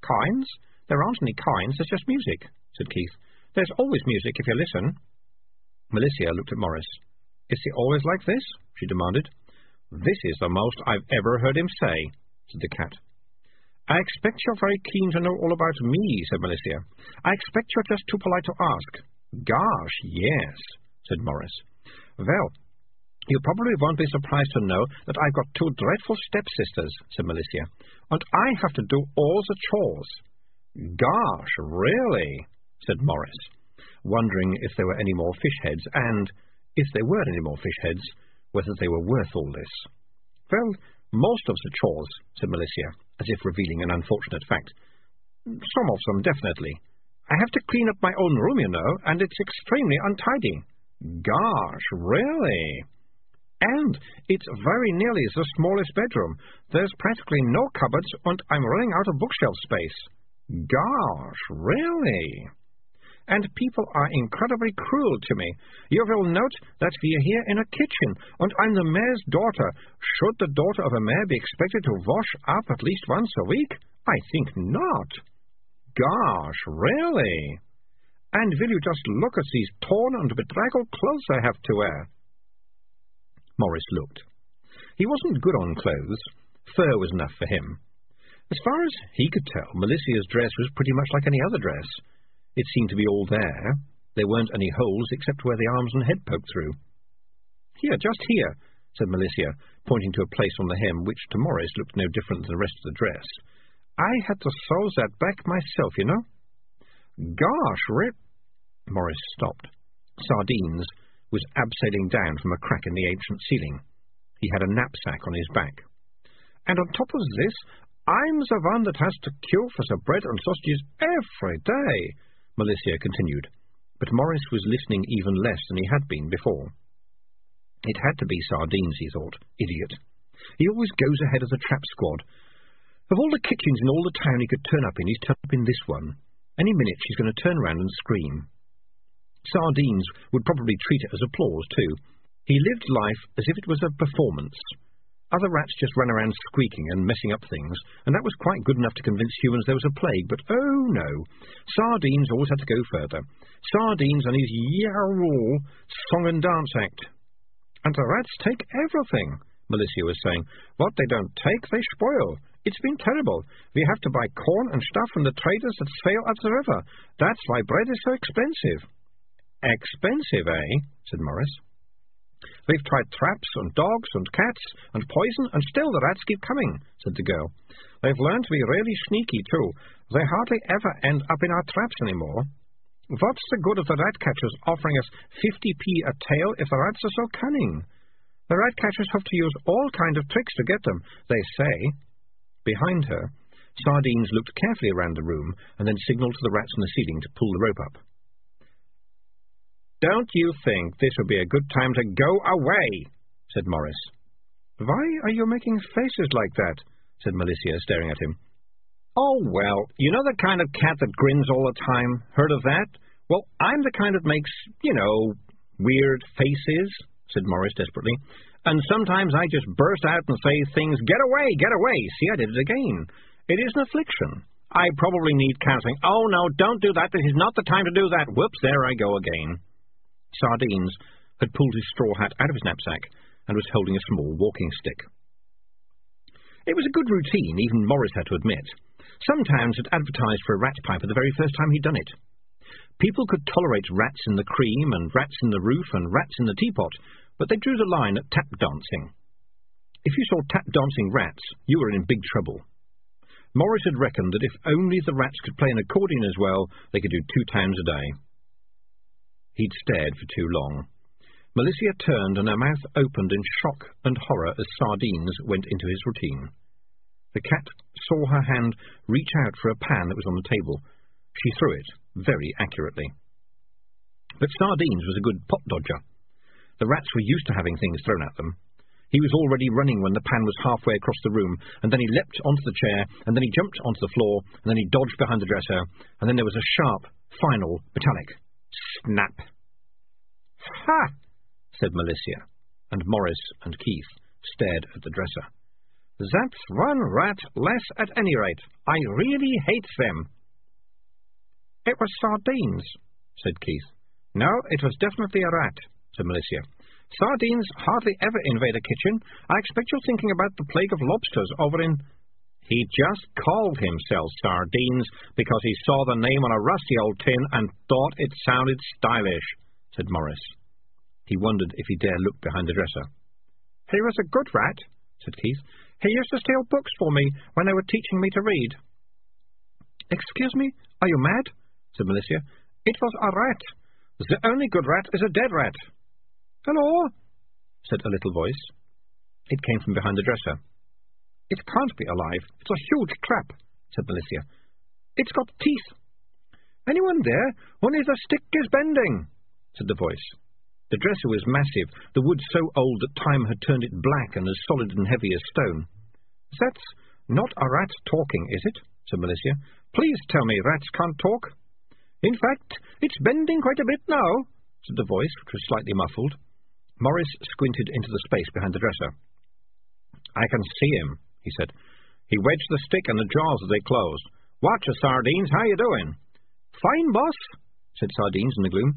Kinds? There aren't any kinds, there's just music, said Keith. There's always music if you listen. Malicia looked at Maurice. Is he always like this? she demanded. This is the most I've ever heard him say, said the cat. I expect you're very keen to know all about me, said Malicia. I expect you're just too polite to ask. Gosh, yes, said Maurice. Well, you probably won't be surprised to know that I've got two dreadful stepsisters, said Malicia, and I have to do all the chores. Gosh, really? said hmm? Maurice, wondering if there were any more fish heads, and, if there were any more fish heads, whether they were worth all this. Well, most of the chores, said Malicia, as if revealing an unfortunate fact. Some of them, definitely. I have to clean up my own room, you know, and it's extremely untidy. Gosh, really? And it's very nearly the smallest bedroom. There's practically no cupboards, and I'm running out of bookshelf space. Gosh, really? And people are incredibly cruel to me. You will note that we are here in a kitchen, and I'm the mayor's daughter. Should the daughter of a mayor be expected to wash up at least once a week? I think not. Gosh, really? And will you just look at these torn and bedraggled clothes I have to wear? Maurice looked. He wasn't good on clothes. Fur was enough for him. As far as he could tell, Malicia's dress was pretty much like any other dress. It seemed to be all there. There weren't any holes except where the arms and head poked through. Here, just here, said Malicia, pointing to a place on the hem which to Maurice looked no different than the rest of the dress. I had to sew that back myself, you know. Gosh, Rip! Maurice stopped. Sardines was abseiling down from a crack in the ancient ceiling. He had a knapsack on his back. And on top of this, I'm the one that has to queue for the bread and sausages every day. Malicia continued, but Maurice was listening even less than he had been before. It had to be sardines, he thought. Idiot. He always goes ahead of the trap squad. Of all the kitchens in all the town he could turn up in, he's turned up in this one. Any minute she's going to turn round and scream. Sardines would probably treat it as applause, too. He lived life as if it was a performance. Other rats just ran around squeaking and messing up things, and that was quite good enough to convince humans there was a plague, but oh no. Sardines always had to go further. Sardines and his yowl song and dance act. And the rats take everything, Malicia was saying. What they don't take, they spoil. It's been terrible. We have to buy corn and stuff from the traders that sail up the river. That's why bread is so expensive. Expensive, eh? said Maurice. We've tried traps and dogs and cats and poison, and still the rats keep coming, said the girl. They've learned to be really sneaky, too. They hardly ever end up in our traps anymore. What's the good of the rat catchers offering us 50p a tail if the rats are so cunning? The rat catchers have to use all kinds of tricks to get them, they say. Behind her, Sardines looked carefully around the room and then signalled to the rats on the ceiling to pull the rope up. Don't you think this would be a good time to go away? said Maurice. Why are you making faces like that? said Malicia, staring at him. Oh, well, you know the kind of cat that grins all the time? Heard of that? Well, I'm the kind that makes, you know, weird faces, said Maurice desperately. And sometimes I just burst out and say things, get away, get away. See, I did it again. It is an affliction. I probably need counseling. Oh, no, don't do that. This is not the time to do that. Whoops, there I go again. Sardines had pulled his straw hat out of his knapsack and was holding a small walking stick. It was a good routine, even Maurice had to admit. Some towns had advertised for a rat piper the very first time he'd done it. People could tolerate rats in the cream and rats in the roof and rats in the teapot, but they drew the line at tap dancing. If you saw tap dancing rats, you were in big trouble. Maurice had reckoned that if only the rats could play an accordion as well, they could do two towns a day. He'd stared for too long. Malicia turned and her mouth opened in shock and horror as sardines went into his routine. The cat saw her hand reach out for a pan that was on the table. She threw it, very accurately. But Sardines was a good pot dodger. The rats were used to having things thrown at them. He was already running when the pan was halfway across the room, and then he leapt onto the chair, and then he jumped onto the floor, and then he dodged behind the dresser, and then there was a sharp, final, metallic Snap! Ha! said Malicia, and Maurice and Keith stared at the dresser. That's one rat less at any rate. I really hate them. It was sardines, said Keith. No, it was definitely a rat, said Malicia. Sardines hardly ever invade a kitchen. I expect you're thinking about the plague of lobsters over in he just called himself Sardines because he saw the name on a rusty old tin and thought it sounded stylish, said Maurice. He wondered if he dare look behind the dresser. He was a good rat, said Keith. He used to steal books for me when they were teaching me to read. Excuse me, are you mad? said Malicia. It was a rat. The only good rat is a dead rat. Hello, said a little voice. It came from behind the dresser. It can't be alive. It's a huge trap, said Malicia. It's got teeth. Anyone there? Only the stick is bending, said the voice. The dresser was massive, the wood so old that time had turned it black and as solid and heavy as stone. That's not a rat talking, is it? said Malicia. Please tell me rats can't talk. In fact, it's bending quite a bit now, said the voice, which was slightly muffled. Maurice squinted into the space behind the dresser. I can see him, he said. He wedged the stick in the jaws as they closed. Watch your Sardines, how you doing? Fine, boss, said Sardines in the gloom.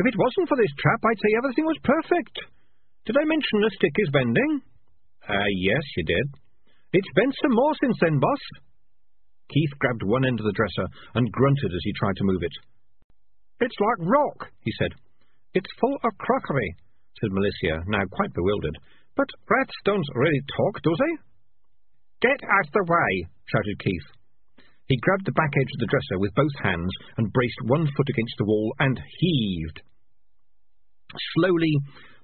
If it wasn't for this trap, I'd say everything was perfect. Did I mention the stick is bending? Uh, yes, you did. It's bent some more since then, boss. Keith grabbed one end of the dresser and grunted as he tried to move it. It's like rock, he said. It's full of crockery, said Malicia, now quite bewildered. But rats don't really talk, do they? Get out of the way, shouted Keith. He grabbed the back edge of the dresser with both hands and braced one foot against the wall and heaved. Slowly,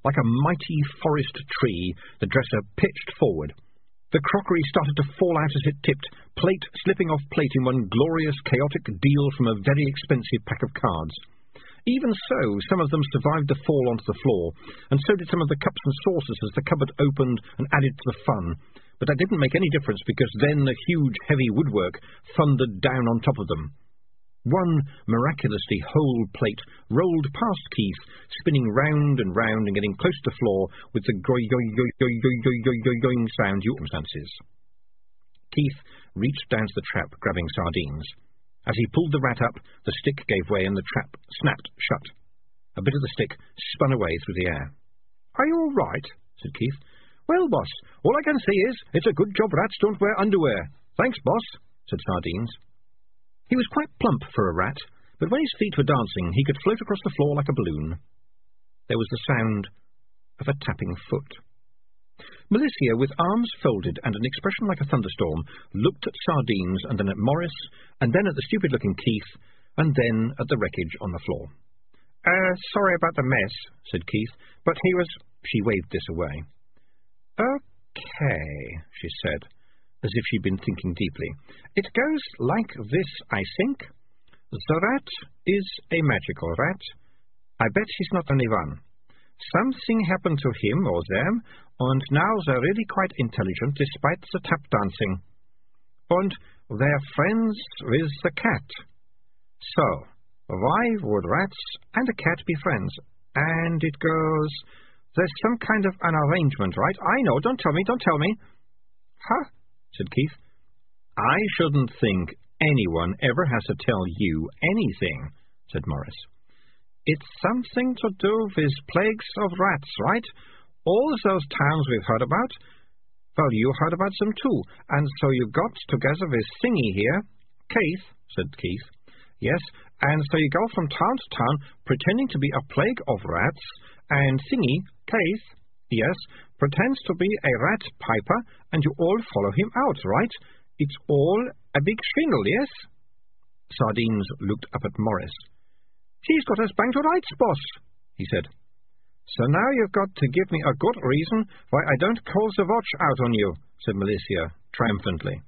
like a mighty forest tree, the dresser pitched forward. The crockery started to fall out as it tipped, plate slipping off plate in one glorious, chaotic deal from a very expensive pack of cards. Even so, some of them survived the fall onto the floor, and so did some of the cups and saucers as the cupboard opened and added to the fun but that didn't make any difference because then the huge, heavy woodwork thundered down on top of them. One miraculously whole plate rolled past Keith, spinning round and round and getting close to the floor with the going sound circumstances. Keith reached down to the trap, grabbing sardines. As he pulled the rat up, the stick gave way and the trap snapped shut. A bit of the stick spun away through the air. Are you all right? said Keith. Well, boss, all I can say is it's a good job rats don't wear underwear. Thanks, boss, said Sardines. He was quite plump for a rat, but when his feet were dancing, he could float across the floor like a balloon. There was the sound of a tapping foot. Malicia, with arms folded and an expression like a thunderstorm, looked at Sardines and then at Maurice, and then at the stupid-looking Keith, and then at the wreckage on the floor. Uh, sorry about the mess, said Keith, but he was... She waved this away. Okay, she said, as if she'd been thinking deeply. It goes like this, I think. The rat is a magical rat. I bet he's not only one. Something happened to him or them, and now they're really quite intelligent despite the tap dancing. And they're friends with the cat. So, why would rats and a cat be friends? And it goes... There's some kind of an arrangement, right? I know. Don't tell me. Don't tell me. Huh? said Keith. I shouldn't think anyone ever has to tell you anything, said Maurice. It's something to do with plagues of rats, right? All those towns we've heard about. Well, you heard about them too, and so you got together with Thingy here. Keith, said Keith. Yes, and so you go from town to town pretending to be a plague of rats, and Thingy, Keith, yes, pretends to be a rat piper, and you all follow him out, right? It's all a big swindle, yes? Sardines looked up at Maurice. She's got us bang to rights, boss, he said. So now you've got to give me a good reason why I don't call the watch out on you, said Malicia triumphantly.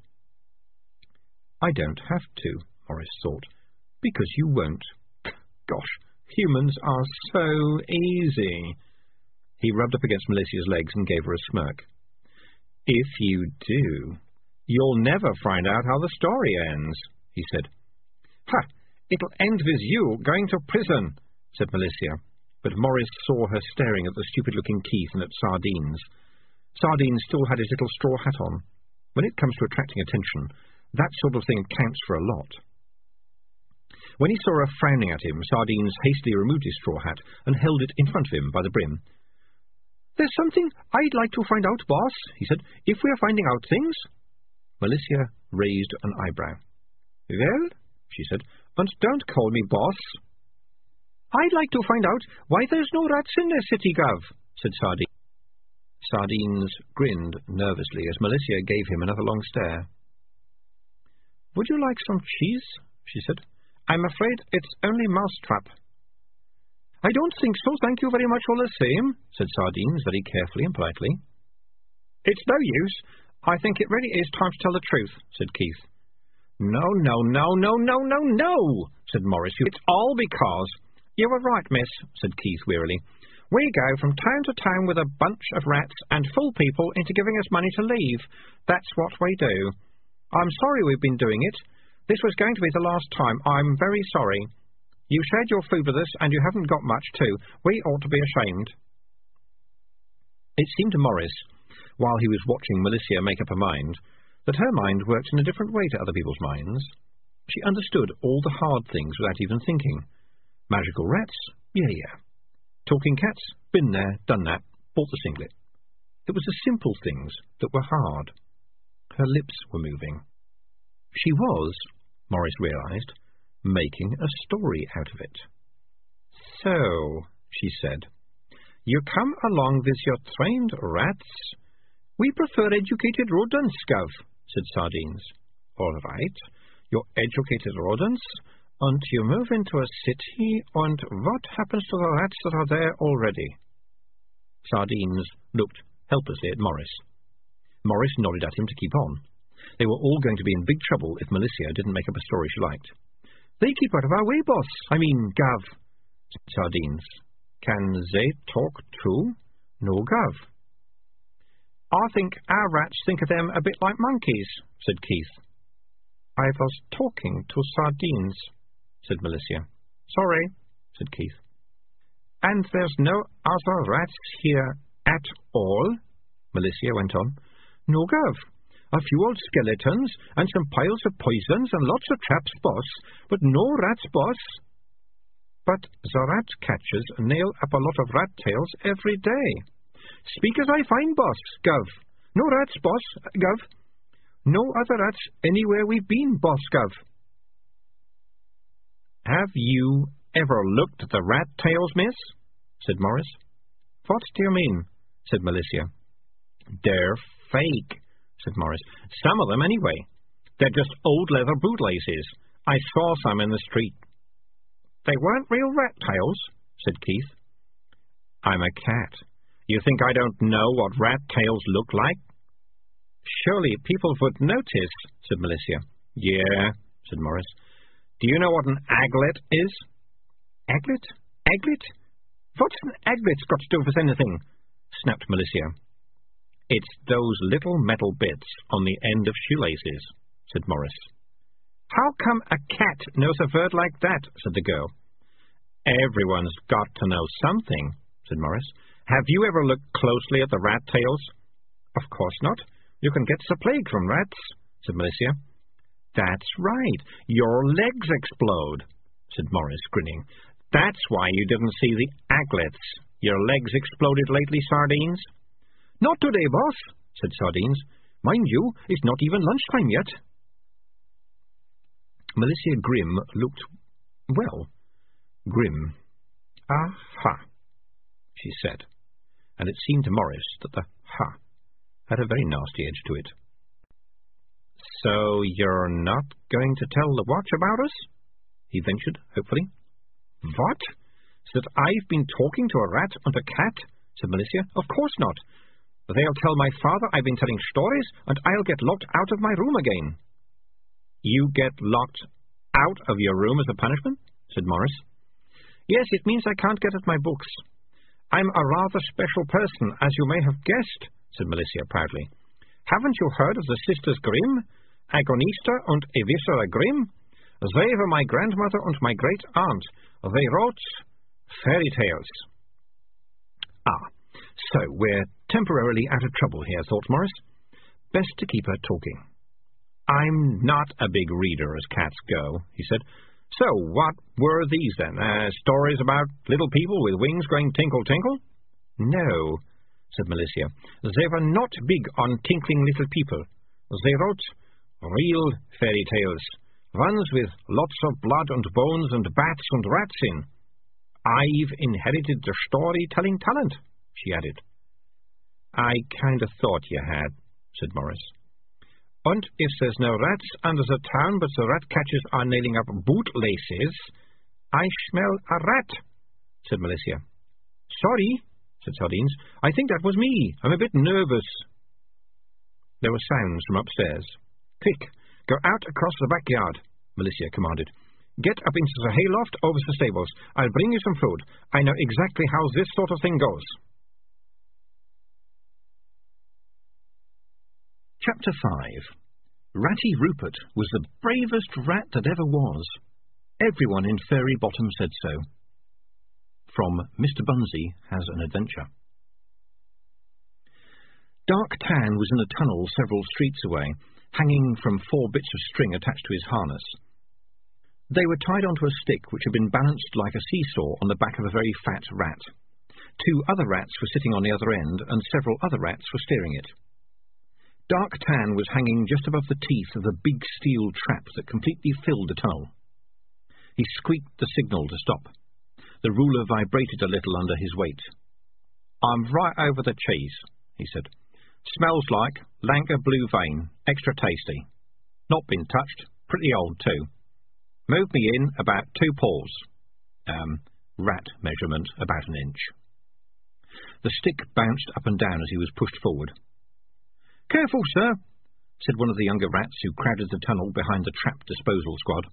I don't have to, Maurice thought, because you won't. Gosh, humans are so easy. He rubbed up against Malicia's legs and gave her a smirk. If you do, you'll never find out how the story ends, he said. Ha! It'll end with you going to prison, said Malicia, but Maurice saw her staring at the stupid-looking Keith and at Sardines. Sardines still had his little straw hat on. When it comes to attracting attention, that sort of thing counts for a lot. When he saw her frowning at him, Sardines hastily removed his straw hat and held it in front of him by the brim. There's something I'd like to find out, boss, he said, if we're finding out things. Malicia raised an eyebrow. Well, she said, and don't call me boss. I'd like to find out why there's no rats in this city, Gov, said Sardines. Sardines grinned nervously as Malicia gave him another long stare. Would you like some cheese? she said. I'm afraid it's only mousetrap. I don't think so, thank you very much all the same, said Sardines very carefully and politely. It's no use. I think it really is time to tell the truth, said Keith. No, no, no, no, no, no, no, said Maurice. It's all because... You were right, miss, said Keith wearily. We go from town to town with a bunch of rats and fool people into giving us money to leave. That's what we do. I'm sorry we've been doing it. This was going to be the last time. I'm very sorry. You shared your food with us, and you haven't got much, too. We ought to be ashamed. It seemed to Maurice, while he was watching Malicia make up her mind, that her mind worked in a different way to other people's minds. She understood all the hard things without even thinking. Magical rats? Yeah, yeah. Talking cats? Been there, done that, bought the singlet. It was the simple things that were hard. Her lips were moving. She was, Maurice realized, making a story out of it. So, she said, you come along with your trained rats? We prefer educated rodents, said Sardines. All right, your educated rodents, and you move into a city, and what happens to the rats that are there already? Sardines looked helplessly at Maurice. Maurice nodded at him to keep on. They were all going to be in big trouble if Malicia didn't make up a story she liked. They keep out of our way, boss. I mean, Gav. Sardines. Can they talk too? No, Gav. I think our rats think of them a bit like monkeys, said Keith. I was talking to sardines, said Malicia. Sorry, said Keith. And there's no other rats here at all? Malicia went on. No, Gav. A few old skeletons, and some piles of poisons, and lots of traps, boss, but no rats, boss. But the rat catchers nail up a lot of rat tails every day. Speak as I find, boss, Gov. No rats, boss, Gov. No other rats anywhere we've been, boss, Gov. Have you ever looked at the rat tails, miss? said Maurice. What do you mean? said Malicia. They're fake, said Maurice. Some of them, anyway. They're just old leather bootlaces. I saw some in the street. They weren't real rat tails, said Keith. I'm a cat. You think I don't know what rat tails look like? Surely people would notice, said Malicia. Yeah, said Maurice. Do you know what an aglet is? Aglet? Aglet? What's an aglet got to do with anything? snapped Malicia. It's those little metal bits on the end of shoelaces, said Maurice. How come a cat knows a word like that? said the girl. Everyone's got to know something, said Maurice. Have you ever looked closely at the rat tails? Of course not. You can get the plague from rats, said Malicia. That's right. Your legs explode, said Maurice, grinning. That's why you didn't see the aglets. Your legs exploded lately, Sardines? Not today, boss, said Sardines. Mind you, it's not even lunchtime yet. Malicia Grim looked, well, grim. Aha, she said, and it seemed to Maurice that the ha had a very nasty edge to it. So you're not going to tell the watch about us? he ventured, hopefully. What? That I've been talking to a rat and a cat? said Malicia. Of course not. They'll tell my father I've been telling stories, and I'll get locked out of my room again. You get locked out of your room as a punishment? said Maurice. Yes, it means I can't get at my books. I'm a rather special person, as you may have guessed, said Malicia proudly. Haven't you heard of the Sisters Grim? Agonista and Eviscera Grim? They were my grandmother and my great aunt. They wrote fairy tales. Ah, so we're temporarily out of trouble here, thought Maurice. Best to keep her talking. I'm not a big reader as cats go, he said. So, what were these then? Uh, stories about little people with wings going tinkle tinkle? No, said Malicia. They were not big on tinkling little people. They wrote real fairy tales, ones with lots of blood and bones and bats and rats in. I've inherited the storytelling talent, she added. I kind of thought you had, said Maurice. And if there's no rats under the town, but the rat catchers are nailing up bootlaces, I smell a rat, said Malicia. Sorry, said Sardines. I think that was me. I'm a bit nervous. There were sounds from upstairs. Quick, Go out across the backyard, Malicia commanded. Get up into the hayloft over the stables. I'll bring you some food. I know exactly how this sort of thing goes. Chapter 5 Ratty Rupert was the bravest rat that ever was. Everyone in Furry Bottom said so. From Mr. Bunnsy Has an Adventure. Darktan was in a tunnel several streets away, hanging from four bits of string attached to his harness. They were tied onto a stick which had been balanced like a seesaw on the back of a very fat rat. Two other rats were sitting on the other end, and several other rats were steering it. Darktan was hanging just above the teeth of the big steel trap that completely filled the tunnel. He squeaked the signal to stop. The ruler vibrated a little under his weight. I'm right over the cheese, he said. Smells like Lancre Blue Vein, extra tasty. Not been touched, pretty old too. Move me in about two paws. Um, rat measurement about an inch. The stick bounced up and down as he was pushed forward. Careful, sir, said one of the younger rats who crowded the tunnel behind the trap disposal squad.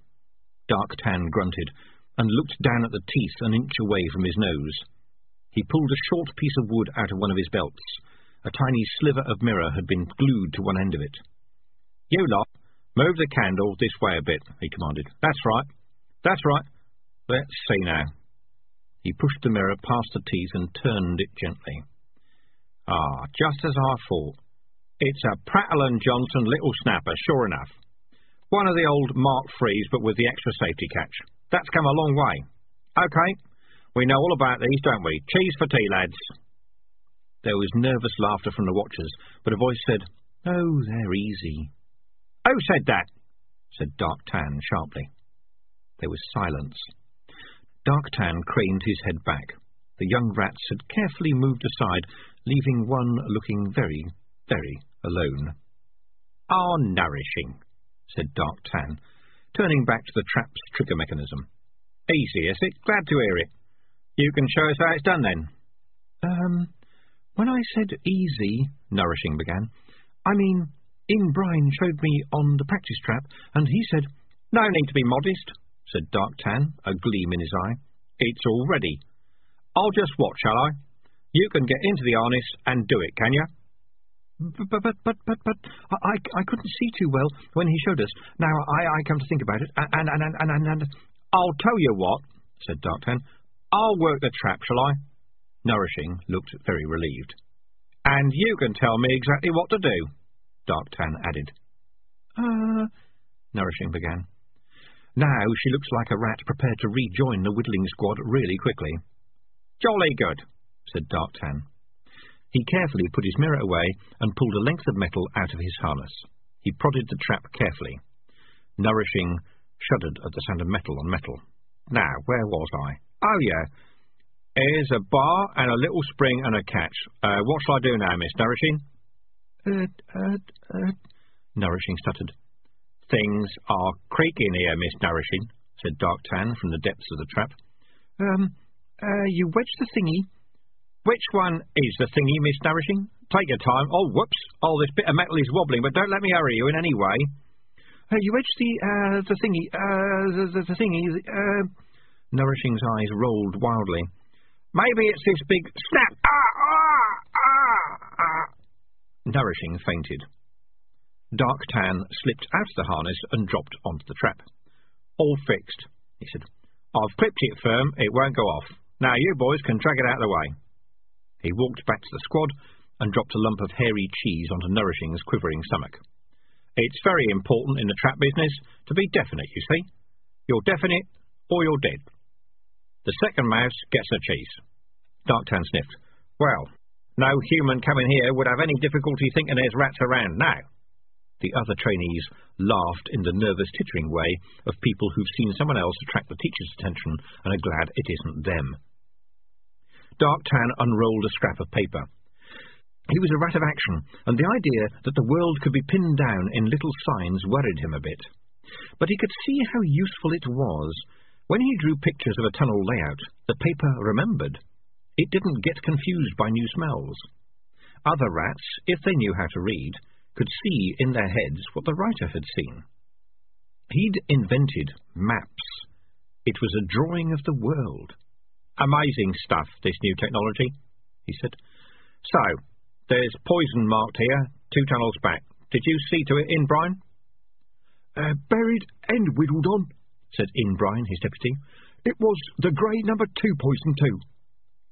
Darktan grunted and looked down at the teeth an inch away from his nose. He pulled a short piece of wood out of one of his belts. A tiny sliver of mirror had been glued to one end of it. You lot, Move the candle this way a bit, he commanded. That's right. That's right. Let's see now. He pushed the mirror past the teeth and turned it gently. Ah, just as I thought. It's a Prattle and Johnson little snapper, sure enough. One of the old Mark III's, but with the extra safety catch. That's come a long way. OK, we know all about these, don't we? Cheese for tea, lads. There was nervous laughter from the watchers, but a voice said, Oh, they're easy. Who said that? said Dark Tan sharply. There was silence. Darktan craned his head back. The young rats had carefully moved aside, leaving one looking very, very alone. Ah, Nourishing, said Dark Tan, turning back to the trap's trigger mechanism. Easy, is it? Glad to hear it. You can show us how it's done, then. Um, when I said easy, Nourishing began, I mean Inbrine showed me on the practice trap, and he said, No need to be modest, said Darktan, a gleam in his eye. It's all ready. I'll just watch, shall I? You can get into the harness and do it, can you? But, but, but, but, but, I, I couldn't see too well when he showed us. Now, I, I come to think about it, and, and, and, and, and. I'll tell you what, said Darktan. I'll work the trap, shall I? Nourishing looked very relieved. And you can tell me exactly what to do. Darktan added. Ah, uh, Nourishing began. Now she looks like a rat prepared to rejoin the widdling squad really quickly. Jolly good, said Darktan. He carefully put his mirror away and pulled a length of metal out of his harness. He prodded the trap carefully. Nourishing shuddered at the sound of metal on metal. Now, where was I? Oh, yeah. Here's a bar and a little spring and a catch. Uh, what shall I do now, Miss Nourishing? Uh, uh, uh, Nourishing stuttered. Things are creaking here, Miss Nourishing, said Darktan from the depths of the trap. Um, uh, you wedged the thingy. Which one is the thingy, Miss Nourishing? Take your time. Oh, whoops. Oh, this bit of metal is wobbling, but don't let me hurry you in any way. You wedged the, uh, the thingy, uh, the, the, the thingy, uh... Nourishing's eyes rolled wildly. Maybe it's this big snap. Ah, ah, ah, ah. Nourishing fainted. Darktan slipped out of the harness and dropped onto the trap. All fixed, he said. I've clipped it firm, it won't go off. Now you boys can drag it out of the way. He walked back to the squad and dropped a lump of hairy cheese onto Nourishing's quivering stomach. It's very important in the trap business to be definite, you see. You're definite, or you're dead. The second mouse gets the cheese. Darktan sniffed. Well, no human coming here would have any difficulty thinking there's rats around now. The other trainees laughed in the nervous tittering way of people who've seen someone else attract the teacher's attention and are glad it isn't them. Darktan unrolled a scrap of paper. He was a rat of action, and the idea that the world could be pinned down in little signs worried him a bit. But he could see how useful it was. When he drew pictures of a tunnel layout, the paper remembered. It didn't get confused by new smells. Other rats, if they knew how to read, could see in their heads what the writer had seen. He'd invented maps. It was a drawing of the world. Amazing stuff, this new technology, he said. So, there's poison marked here, two tunnels back. Did you see to it, Inbrine? Uh, buried and widdled on, said Inbrine, his deputy. It was the grey number two poison too.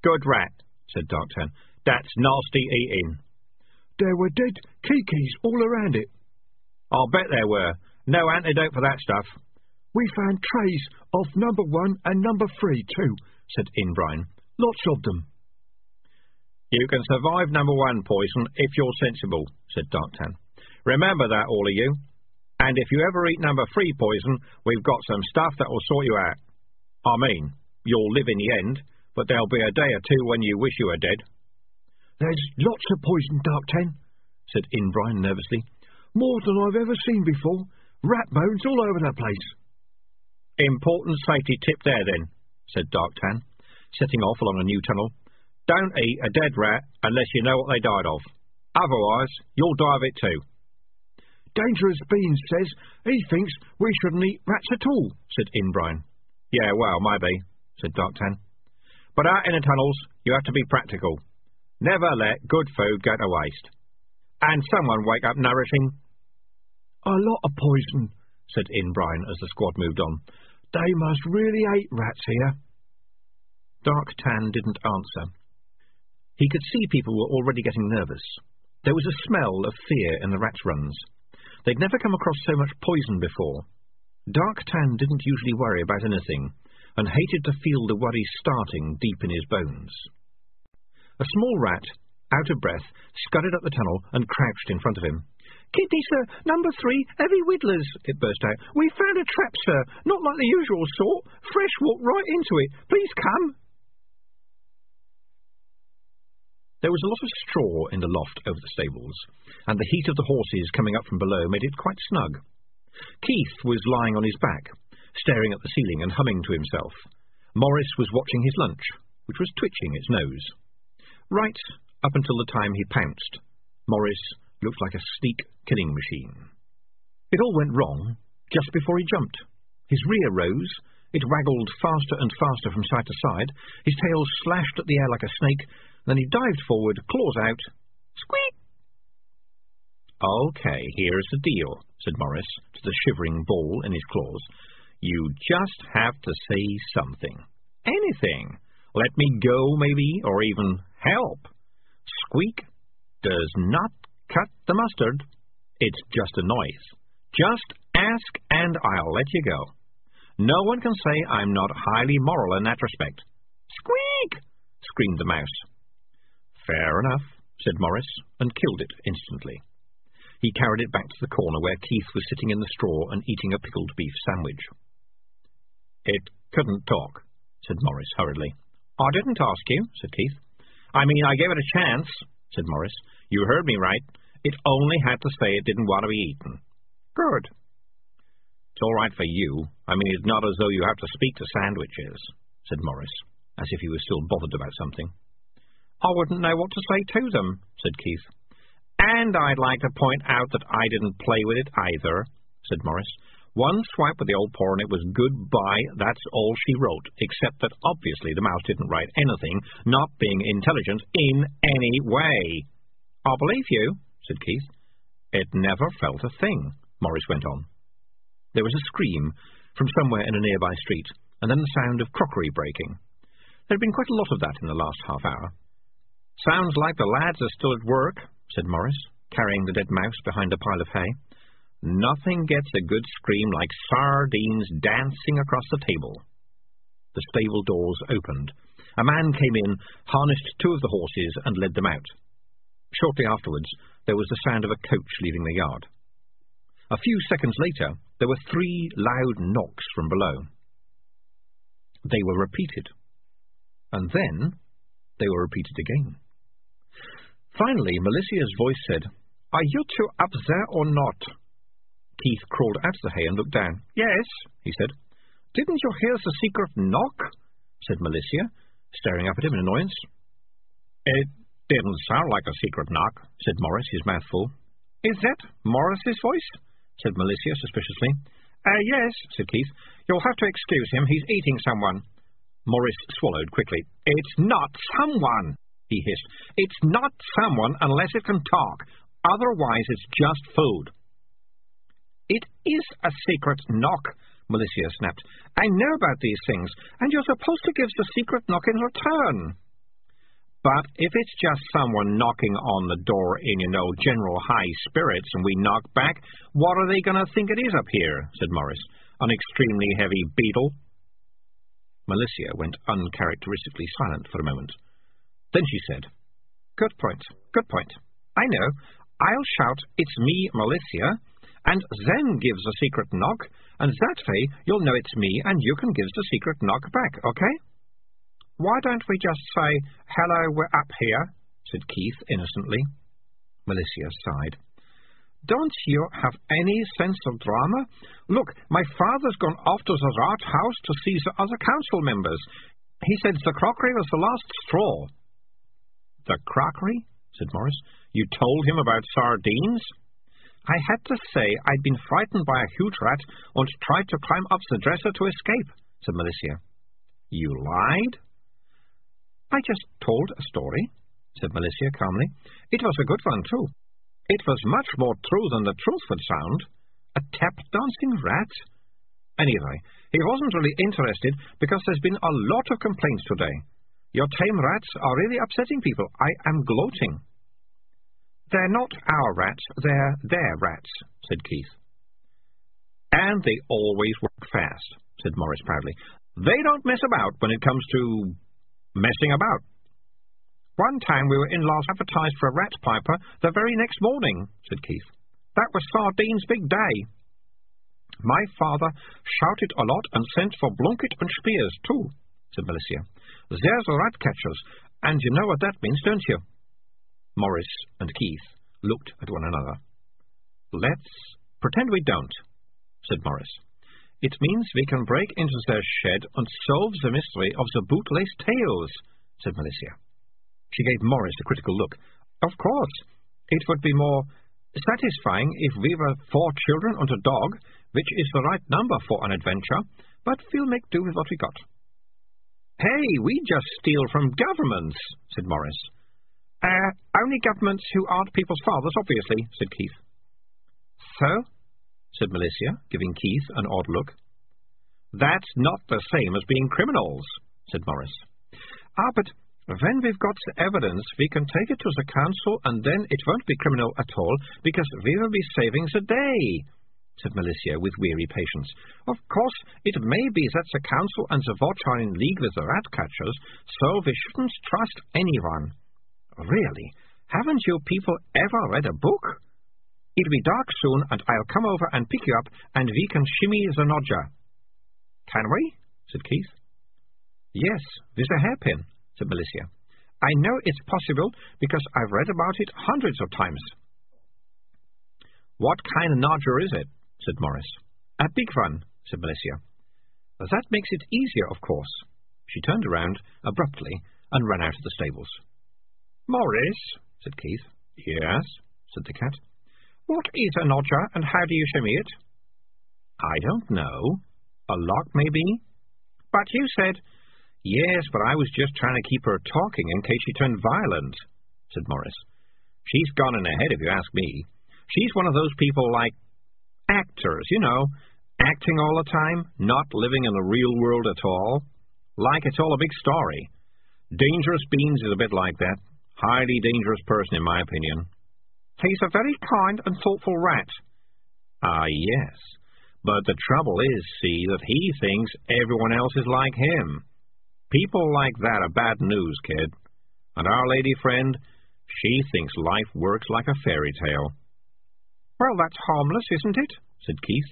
Good rat, said Darktan. That's nasty eating. There were dead keekees all around it. I'll bet there were. No antidote for that stuff. We found trays of number one and number three, too, said Inbrine. Lots of them. You can survive number one poison if you're sensible, said Darktan. Remember that, all of you. And if you ever eat number three poison, we've got some stuff that will sort you out. I mean, you'll live in the end, but there'll be a day or two when you wish you were dead. There's lots of poison, Darktan, said Inbrine nervously. More than I've ever seen before. Rat bones all over the place. Important safety tip there, then, said Darktan, setting off along a new tunnel. Don't eat a dead rat unless you know what they died of. Otherwise, you'll die of it too. Dangerous Beans says he thinks we shouldn't eat rats at all, said Inbrine. Yeah, well, maybe, said Darktan. But out in the tunnels, you have to be practical. Never let good food go to waste. And someone wake up Nourishing a lot of poison, said Inbrine as the squad moved on. They must really hate rats here. Darktan didn't answer. He could see people were already getting nervous. There was a smell of fear in the rat runs. They'd never come across so much poison before. Darktan didn't usually worry about anything, and hated to feel the worry starting deep in his bones. A small rat, out of breath, scudded up the tunnel and crouched in front of him. Kidney, sir, number three, heavy widdlers, it burst out. We found a trap, sir, not like the usual sort. Fresh walked right into it. Please come. There was a lot of straw in the loft over the stables, and the heat of the horses coming up from below made it quite snug. Keith was lying on his back, staring at the ceiling and humming to himself. Maurice was watching his lunch, which was twitching its nose. Right up until the time he pounced, Maurice looked like a sleek killing machine. It all went wrong just before he jumped. His rear rose, it waggled faster and faster from side to side, his tail slashed at the air like a snake, then he dived forward, claws out. Squeak! Okay, here's the deal, said Maurice to the shivering ball in his claws. You just have to say something. Anything. Let me go, maybe, or even help. Squeak does not cut the mustard. It's just a noise. Just ask and I'll let you go. No one can say I'm not highly moral in that respect. Squeak! screamed the mouse. Fair enough, said Maurice, and killed it instantly. He carried it back to the corner where Keith was sitting in the straw and eating a pickled beef sandwich. It couldn't talk, said Maurice hurriedly. I didn't ask you, said Keith. I mean, I gave it a chance, said Maurice. You heard me right. It only had to say it didn't want to be eaten. Good. It's all right for you. I mean, it's not as though you have to speak to sandwiches, said Maurice, as if he was still bothered about something. I wouldn't know what to say to them, said Keith. And I'd like to point out that I didn't play with it either, said Maurice. One swipe with the old paw and it was goodbye, that's all she wrote, except that obviously the mouse didn't write anything, not being intelligent in any way. I'll believe you, said Keith. It never felt a thing, Maurice went on. There was a scream from somewhere in a nearby street, and then the sound of crockery breaking. There had been quite a lot of that in the last half hour. Sounds like the lads are still at work, said Maurice, carrying the dead mouse behind a pile of hay. Nothing gets a good scream like sardines dancing across the table. The stable doors opened. A man came in, harnessed two of the horses, and led them out. Shortly afterwards, there was the sound of a coach leaving the yard. A few seconds later, there were three loud knocks from below. They were repeated, and then they were repeated again. Finally, Malicia's voice said, Are you two up there or not? Keith crawled out of the hay and looked down. Yes, he said. Didn't you hear the secret knock? said Malicia, staring up at him in annoyance. It didn't sound like a secret knock, said Maurice, his mouth full. Is that Maurice's voice? said Malicia suspiciously. Uh, yes, said Keith. You'll have to excuse him. He's eating someone. Maurice swallowed quickly. It's not someone, he hissed. It's not someone unless it can talk. Otherwise, it's just food. It is a secret knock, Malicia snapped. I know about these things, and you're supposed to give the secret knock in return. But if it's just someone knocking on the door in, you know, general high spirits and we knock back, what are they going to think it is up here? said Maurice. An extremely heavy beetle. Malicia went uncharacteristically silent for a moment. Then she said, Good point, good point. I know. I'll shout, It's me, Malicia, and then gives a secret knock, and that way you'll know it's me, and you can give the secret knock back, okay? Why don't we just say, Hello, we're up here, said Keith innocently. Malicia sighed. Don't you have any sense of drama? Look, my father's gone off to the Rathaus to see the other council members. He said the crockery was the last straw. The crockery? said Maurice. You told him about sardines? I had to say I'd been frightened by a huge rat and tried to climb up the dresser to escape, said Malicia. You lied? I just told a story, said Malicia calmly. It was a good one, too. It was much more true than the truth would sound. A tap-dancing rat? Anyway, he wasn't really interested because there's been a lot of complaints today. Your tame rats are really upsetting people. I am gloating. They're not our rats, they're their rats, said Keith. And they always work fast, said Maurice proudly. They don't mess about when it comes to messing about. One time we were in Last advertised for a rat piper the very next morning, said Keith. That was Sardine's big day. My father shouted a lot and sent for Blunkett and Spears, too, said Malicia. There's the rat catchers, and you know what that means, don't you? Maurice and Keith looked at one another. Let's pretend we don't, said Maurice. It means we can break into their shed and solve the mystery of the bootlace tails, said Malicia. She gave Maurice a critical look. Of course, it would be more satisfying if we were four children and a dog, which is the right number for an adventure, but we'll make do with what we got. Hey, we just steal from governments, said Maurice. Uh, only governments who aren't people's fathers, obviously, said Keith. So? Said Malicia, giving Keith an odd look. That's not the same as being criminals, said Maurice. Ah, but when we've got the evidence, we can take it to the council, and then it won't be criminal at all, because we will be saving the day, said Malicia with weary patience. Of course, it may be that the council and the watch are in league with the rat catchers, so we shouldn't trust anyone. Really, haven't you people ever read a book? It'll be dark soon, and I'll come over and pick you up, and we can shimmy the nodger. Can we? said Keith. Yes, with a hairpin said Malicia. I know it's possible because I've read about it hundreds of times. What kind of nodger is it? said Maurice. A big one, said Malicia. That makes it easier, of course. She turned around abruptly and ran out of the stables. Maurice, said Keith. Yes, said the cat. What is a nodger, and how do you shimmy it? I don't know. A lock, maybe? But you said Yes, but I was just trying to keep her talking in case she turned violent, said Maurice. She's gone in ahead, if you ask me. She's one of those people like actors, you know, acting all the time, not living in the real world at all. Like it's all a big story. Dangerous Beans is a bit like that. Highly dangerous person, in my opinion. He's a very kind and thoughtful rat. Ah, yes. But the trouble is, see, that he thinks everyone else is like him. People like that are bad news, kid. And our lady friend, she thinks life works like a fairy tale. Well, that's harmless, isn't it? said Keith.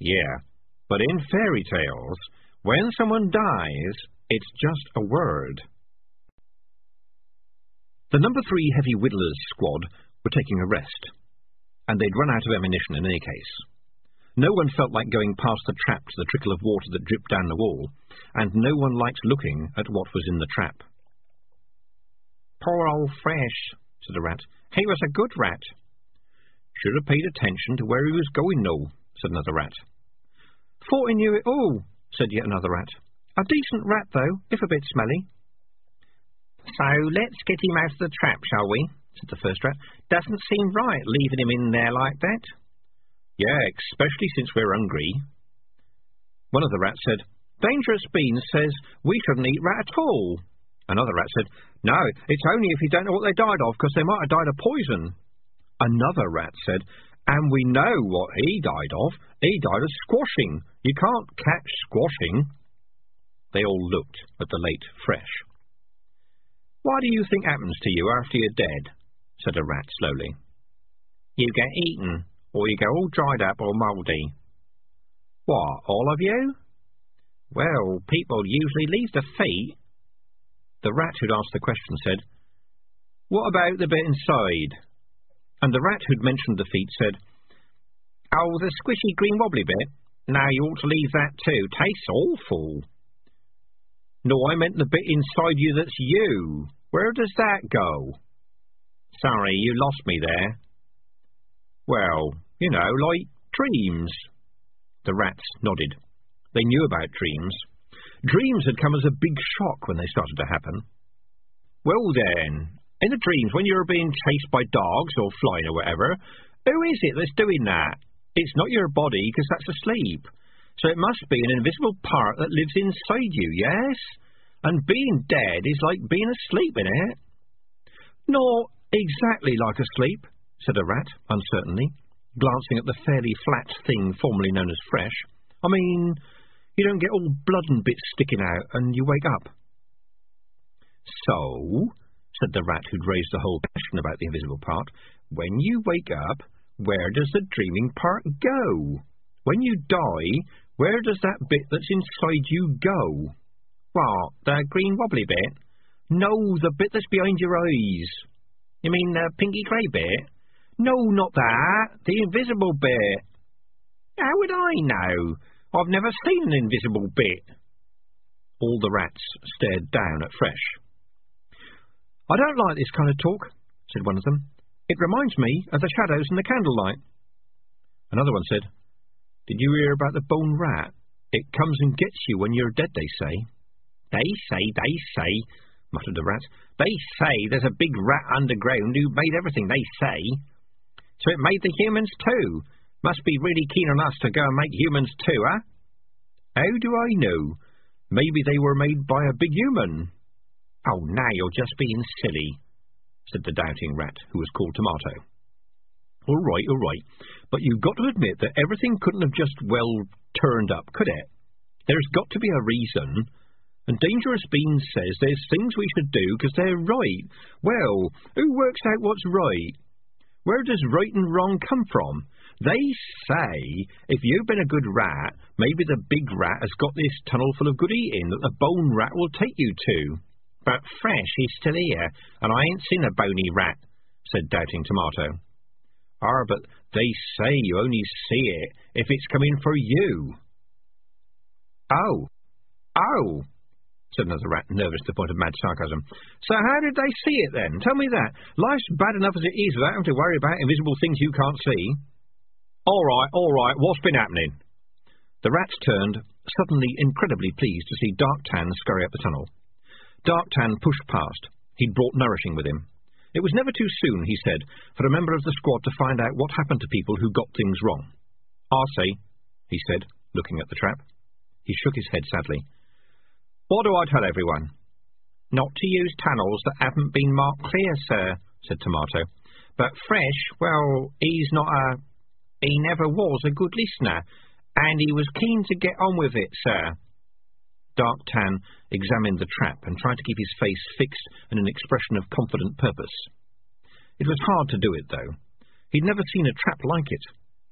Yeah, but in fairy tales, when someone dies, it's just a word. The number three heavy widdlers squad were taking a rest, and they'd run out of ammunition in any case. No one felt like going past the trap to the trickle of water that dripped down the wall, and no one liked looking at what was in the trap. Poor old Fresh, said a rat. He was a good rat. Should have paid attention to where he was going, though, said another rat. thought he knew it all, said yet another rat. A decent rat, though, if a bit smelly. So let's get him out of the trap, shall we? Said the first rat. Doesn't seem right leaving him in there like that. Yeah, especially since we're hungry. One of the rats said, Dangerous Beans says we shouldn't eat rat at all. Another rat said, No, it's only if you don't know what they died of, because they might have died of poison. Another rat said, And we know what he died of. He died of squashing. You can't catch squashing. They all looked at the late Fresh. What do you think happens to you after you're dead? Said a rat slowly. You get eaten, mm. or you go all dried up or mouldy. What, all of you? Well, people usually leave the feet. The rat who'd asked the question said, What about the bit inside? And the rat who'd mentioned the feet said, Oh, the squishy green wobbly bit. Now you ought to leave that too. Tastes awful. No, I meant the bit inside you that's you. Where does that go? Sorry, you lost me there. Well, you know, like dreams. The rats nodded. They knew about dreams. Dreams had come as a big shock when they started to happen. Well then, in the dreams, when you're being chased by dogs or flying or whatever, who is it that's doing that? It's not your body, because that's asleep. So it must be an invisible part that lives inside you, yes? And being dead is like being asleep in it. Not exactly like a sleep, said a rat, uncertainly, glancing at the fairly flat thing formerly known as Fresh. I mean, you don't get all blood and bits sticking out, and you wake up. So, said the rat who'd raised the whole question about the invisible part, when you wake up, where does the dreaming part go? When you die, where does that bit that's inside you go? What, the green wobbly bit? No, the bit that's behind your eyes. You mean the pinky grey Bear? No, not that. The invisible bit. How would I know? I've never seen an invisible bit. All the rats stared down at Fresh. I don't like this kind of talk, said one of them. It reminds me of the shadows in the candlelight. Another one said, Did you hear about the bone rat? It comes and gets you when you're dead, they say. They say, they say, muttered the rat. They say there's a big rat underground who made everything, they say. So it made the humans too. Must be really keen on us to go and make humans too, huh? How do I know? Maybe they were made by a big human. Oh, now you're just being silly, said the doubting rat, who was called Tomato. All right, all right. But you've got to admit that everything couldn't have just, well, turned up, could it? There's got to be a reason. And Dangerous Beans says there's things we should do because they're right. Well, who works out what's right? Where does right and wrong come from? They say if you've been a good rat, maybe the big rat has got this tunnel full of good eating that the bone rat will take you to. But Fresh is still here, and I ain't seen a bony rat, said Doubting Tomato. Ah, but they say you only see it if it's coming for you. Oh, oh, said another rat, nervous to the point of mad sarcasm. So how did they see it then? Tell me that. Life's bad enough as it is without having to worry about invisible things you can't see. All right, all right, what's been happening? The rats turned, suddenly incredibly pleased to see Darktan scurry up the tunnel. Darktan pushed past. He'd brought Nourishing with him. It was never too soon, he said, for a member of the squad to find out what happened to people who got things wrong. Arcee, he said, looking at the trap. He shook his head sadly. What do I tell everyone? Not to use tunnels that haven't been marked clear, sir, said Tomato. But Fresh, well, he's not a... He never was a good listener, and he was keen to get on with it, sir. Dark Tan examined the trap and tried to keep his face fixed in an expression of confident purpose. It was hard to do it, though. He'd never seen a trap like it.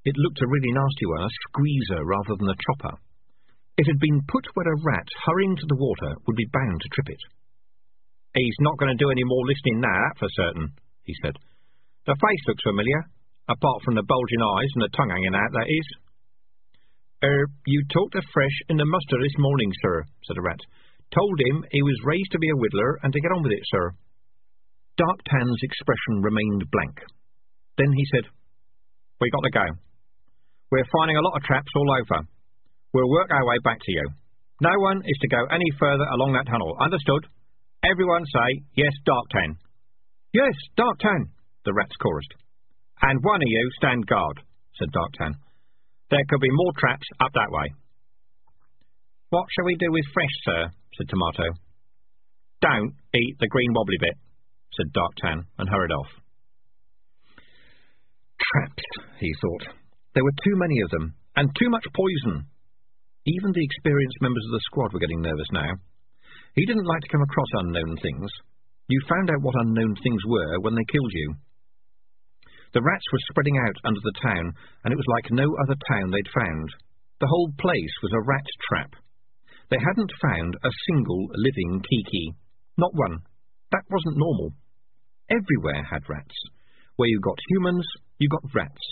It looked a really nasty one, a squeezer rather than a chopper. It had been put where a rat hurrying to the water would be bound to trip it. He's not going to do any more listening now, for certain, he said. The face looks familiar, apart from the bulging eyes and the tongue hanging out, that is. Er, you talked to Fresh in the muster this morning, sir, said the rat. Told him he was raised to be a widdler and to get on with it, sir. Darktan's expression remained blank. Then he said, We got to go. We're finding a lot of traps all over. We'll work our way back to you. No one is to go any further along that tunnel. Understood? Everyone say, yes, Darktan. Yes, Darktan, the rats chorused. And one of you stand guard, said Darktan. There could be more traps up that way. What shall we do with Fresh, sir? said Tomato. Don't eat the green wobbly bit, said Darktan, and hurried off. Traps, he thought. There were too many of them, and too much poison. Even the experienced members of the squad were getting nervous now. He didn't like to come across unknown things. You found out what unknown things were when they killed you. The rats were spreading out under the town, and it was like no other town they'd found. The whole place was a rat trap. They hadn't found a single living keekee. Not one. That wasn't normal. Everywhere had rats. Where you got humans, you got rats.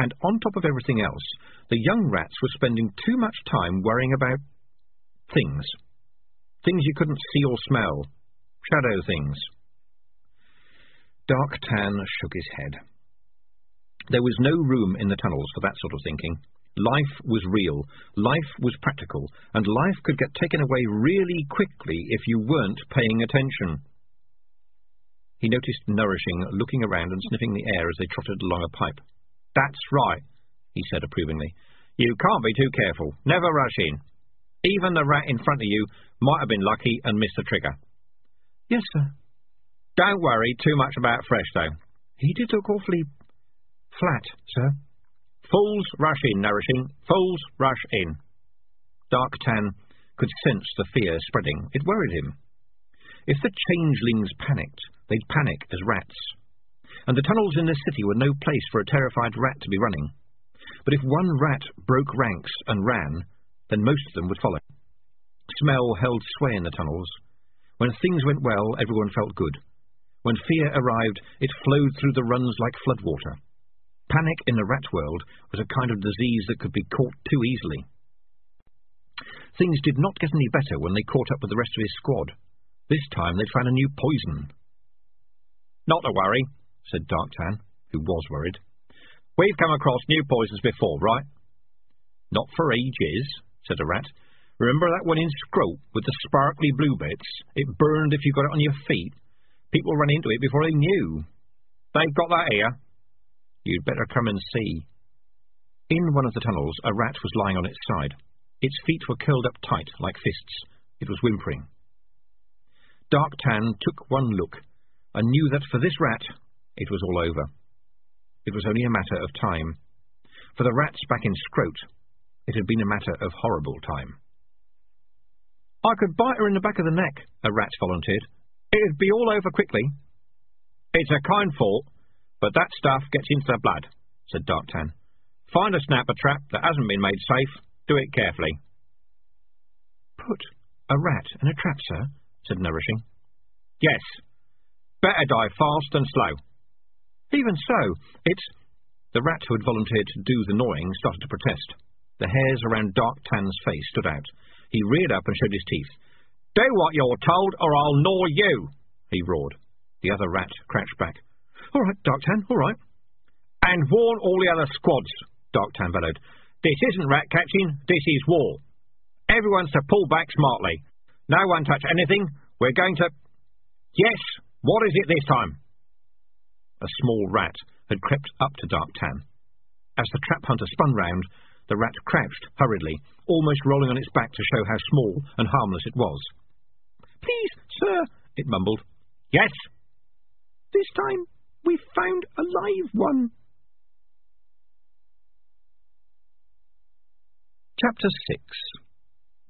And on top of everything else, the young rats were spending too much time worrying about things. Things you couldn't see or smell. Shadow things. Dark Tan shook his head. There was no room in the tunnels for that sort of thinking. Life was real, life was practical, and life could get taken away really quickly if you weren't paying attention. He noticed Nourishing looking around and sniffing the air as they trotted along a pipe. That's right, he said approvingly. You can't be too careful. Never rush in. Even the rat in front of you might have been lucky and missed the trigger. Yes, sir. Don't worry too much about Fresh, though. He did look awfully flat, sir. Fools rush in, Nourishing. Fools rush in. Dark Tan could sense the fear spreading. It worried him. If the changelings panicked, they'd panic as rats. And the tunnels in this city were no place for a terrified rat to be running. But if one rat broke ranks and ran, then most of them would follow. Smell held sway in the tunnels. When things went well, everyone felt good. When fear arrived, it flowed through the runs like floodwater. Panic in the rat world was a kind of disease that could be caught too easily. Things did not get any better when they caught up with the rest of his squad. This time they'd found a new poison. Not to worry, said Darktan, who was worried. We've come across new poisons before, right? Not for ages, said a rat. Remember that one in Scrote with the sparkly blue bits? It burned if you got it on your feet. People ran into it before they knew. They've got that here, You'd better come and see. In one of the tunnels, a rat was lying on its side. Its feet were curled up tight, like fists. It was whimpering. Darktan took one look, and knew that for this rat, it was all over. It was only a matter of time. For the rats back in Scrote, it had been a matter of horrible time. I could bite her in the back of the neck, a rat volunteered. It'd be all over quickly. It's a kind thought, but that stuff gets into the blood, said Darktan. Find a snapper trap that hasn't been made safe. Do it carefully. Put a rat in a trap, sir, said Nourishing. Yes. Better die fast than slow. Even so, it's... The rat who had volunteered to do the gnawing started to protest. The hairs around Darktan's face stood out. He reared up and showed his teeth. Do what you're told, or I'll gnaw you, he roared. The other rat crouched back. All right, Darktan, all right. And warn all the other squads, Darktan bellowed. This isn't rat catching, this is war. Everyone's to pull back smartly. No one touch anything. We're going to... Yes, what is it this time? A small rat had crept up to Darktan. As the trap hunter spun round, the rat crouched hurriedly, almost rolling on its back to show how small and harmless it was. Please, sir, it mumbled. Yes? This time we've found a live one. Chapter 6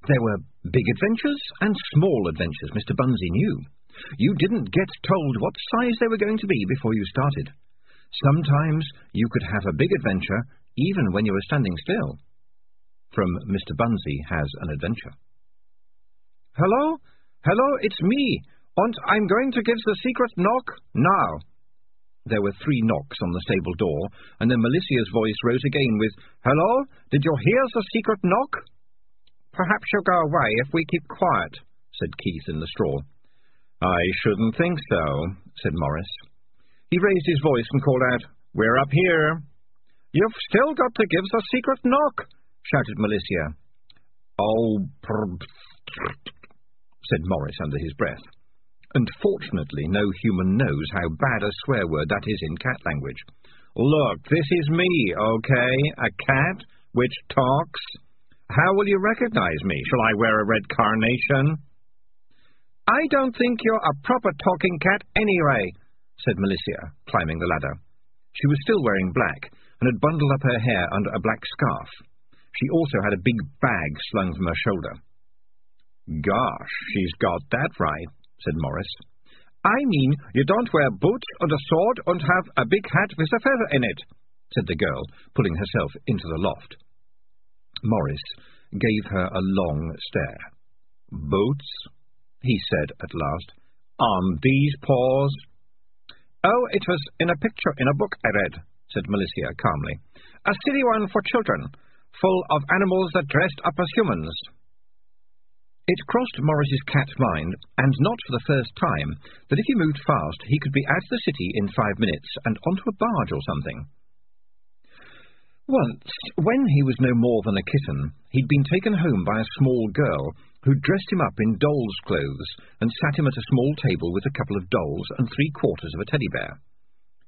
There were big adventures and small adventures, Mr. Bunnsy knew. You didn't get told what size they were going to be before you started. Sometimes you could have a big adventure even when you were standing still. From Mr. Bunnsy has an adventure. Hello? Hello, it's me. And I'm going to give the secret knock now. There were three knocks on the stable door, and then Malicia's voice rose again with, Hello? Did you hear the secret knock? Perhaps you'll go away if we keep quiet, said Keith in the straw. I shouldn't think so, said Maurice. He raised his voice and called out, We're up here. You've still got to give us a secret knock, shouted Malicia. Oh, said Maurice under his breath. Unfortunately, no human knows how bad a swear word that is in cat language. Look, this is me, okay? A cat which talks. How will you recognize me? Shall I wear a red carnation? I don't think you're a proper talking cat anyway, said Malicia, climbing the ladder. She was still wearing black, and had bundled up her hair under a black scarf. She also had a big bag slung from her shoulder. Gosh, she's got that right, said Maurice. I mean, you don't wear boots and a sword and have a big hat with a feather in it, said the girl, pulling herself into the loft. Maurice gave her a long stare. Boots? He said at last. On these paws? Oh, it was in a picture in a book I read, said Malicia calmly. A silly one for children, full of animals that dressed up as humans. It crossed Maurice's cat mind, and not for the first time, that if he moved fast he could be at the city in five minutes and onto a barge or something. Once, when he was no more than a kitten, he'd been taken home by a small girl who dressed him up in doll's clothes and sat him at a small table with a couple of dolls and three quarters of a teddy bear.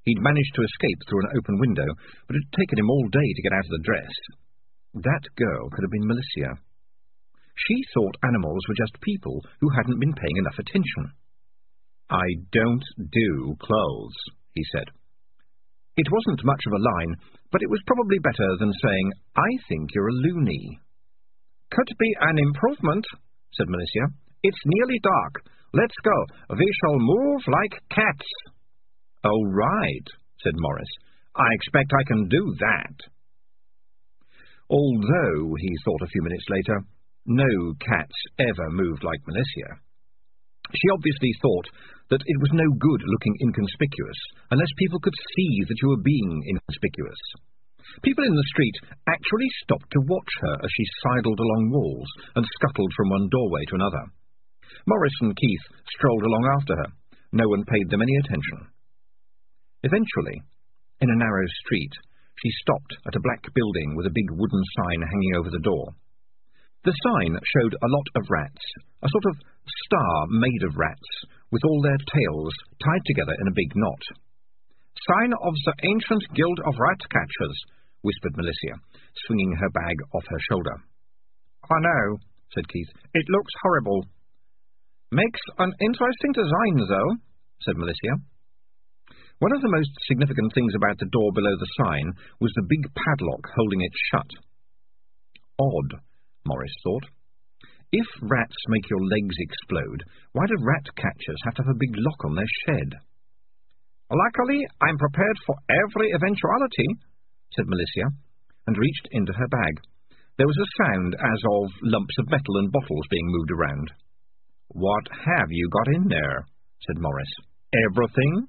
He'd managed to escape through an open window, but it had taken him all day to get out of the dress. That girl could have been Malicia. She thought animals were just people who hadn't been paying enough attention. I don't do clothes, he said. It wasn't much of a line, but it was probably better than saying, I think you're a loony. Could be an improvement, said Malicia. It's nearly dark. Let's go. We shall move like cats. Oh, right, said Maurice. I expect I can do that. Although, he thought a few minutes later, no cats ever moved like Malicia. She obviously thought that it was no good looking inconspicuous unless people could see that you were being inconspicuous. People in the street actually stopped to watch her as she sidled along walls and scuttled from one doorway to another. Maurice and Keith strolled along after her. No one paid them any attention. Eventually, in a narrow street, she stopped at a black building with a big wooden sign hanging over the door. The sign showed a lot of rats, a sort of star made of rats, with all their tails tied together in a big knot. Sign of the Ancient Guild of Rat Catchers, whispered Malicia, swinging her bag off her shoulder. I know, said Keith. It looks horrible. Makes an interesting design, though, said Malicia. One of the most significant things about the door below the sign was the big padlock holding it shut. Odd, Maurice thought. If rats make your legs explode, why do rat catchers have to have a big lock on their shed? Luckily, I'm prepared for every eventuality, said Malicia, and reached into her bag. There was a sound as of lumps of metal and bottles being moved around. What have you got in there? said Maurice. Everything?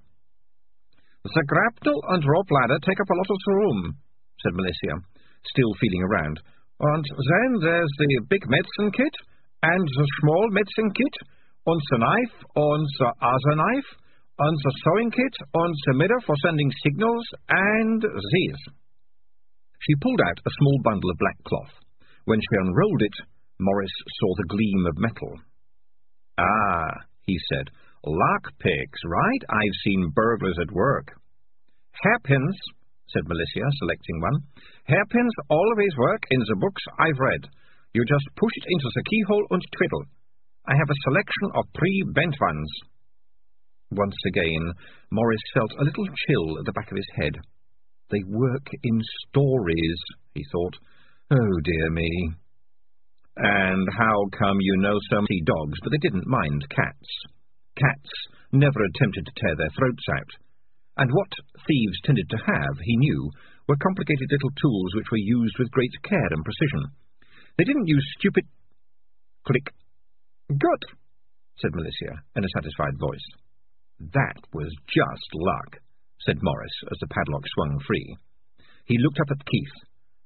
The grapnel and rope ladder take up a lot of room, said Malicia, still feeling around. And then there's the big medicine kit, and the small medicine kit, and the knife, and the other knife, and the sewing kit, and the mirror for sending signals, and these. She pulled out a small bundle of black cloth. When she unrolled it, Maurice saw the gleam of metal. Ah, he said, lockpicks, right? I've seen burglars at work. Hairpins, said Malicia, selecting one. Hairpins always work in the books I've read. You just push it into the keyhole and twiddle. I have a selection of pre-bent ones. Once again, Maurice felt a little chill at the back of his head. They work in stories, he thought. Oh, dear me. And how come you know so many dogs, but they didn't mind cats? Cats never attempted to tear their throats out. And what thieves tended to have, he knew, were complicated little tools which were used with great care and precision. They didn't use stupid... Click. Good, said Malicia in a satisfied voice. That was just luck said Maurice as the padlock swung free. He looked up at Keith.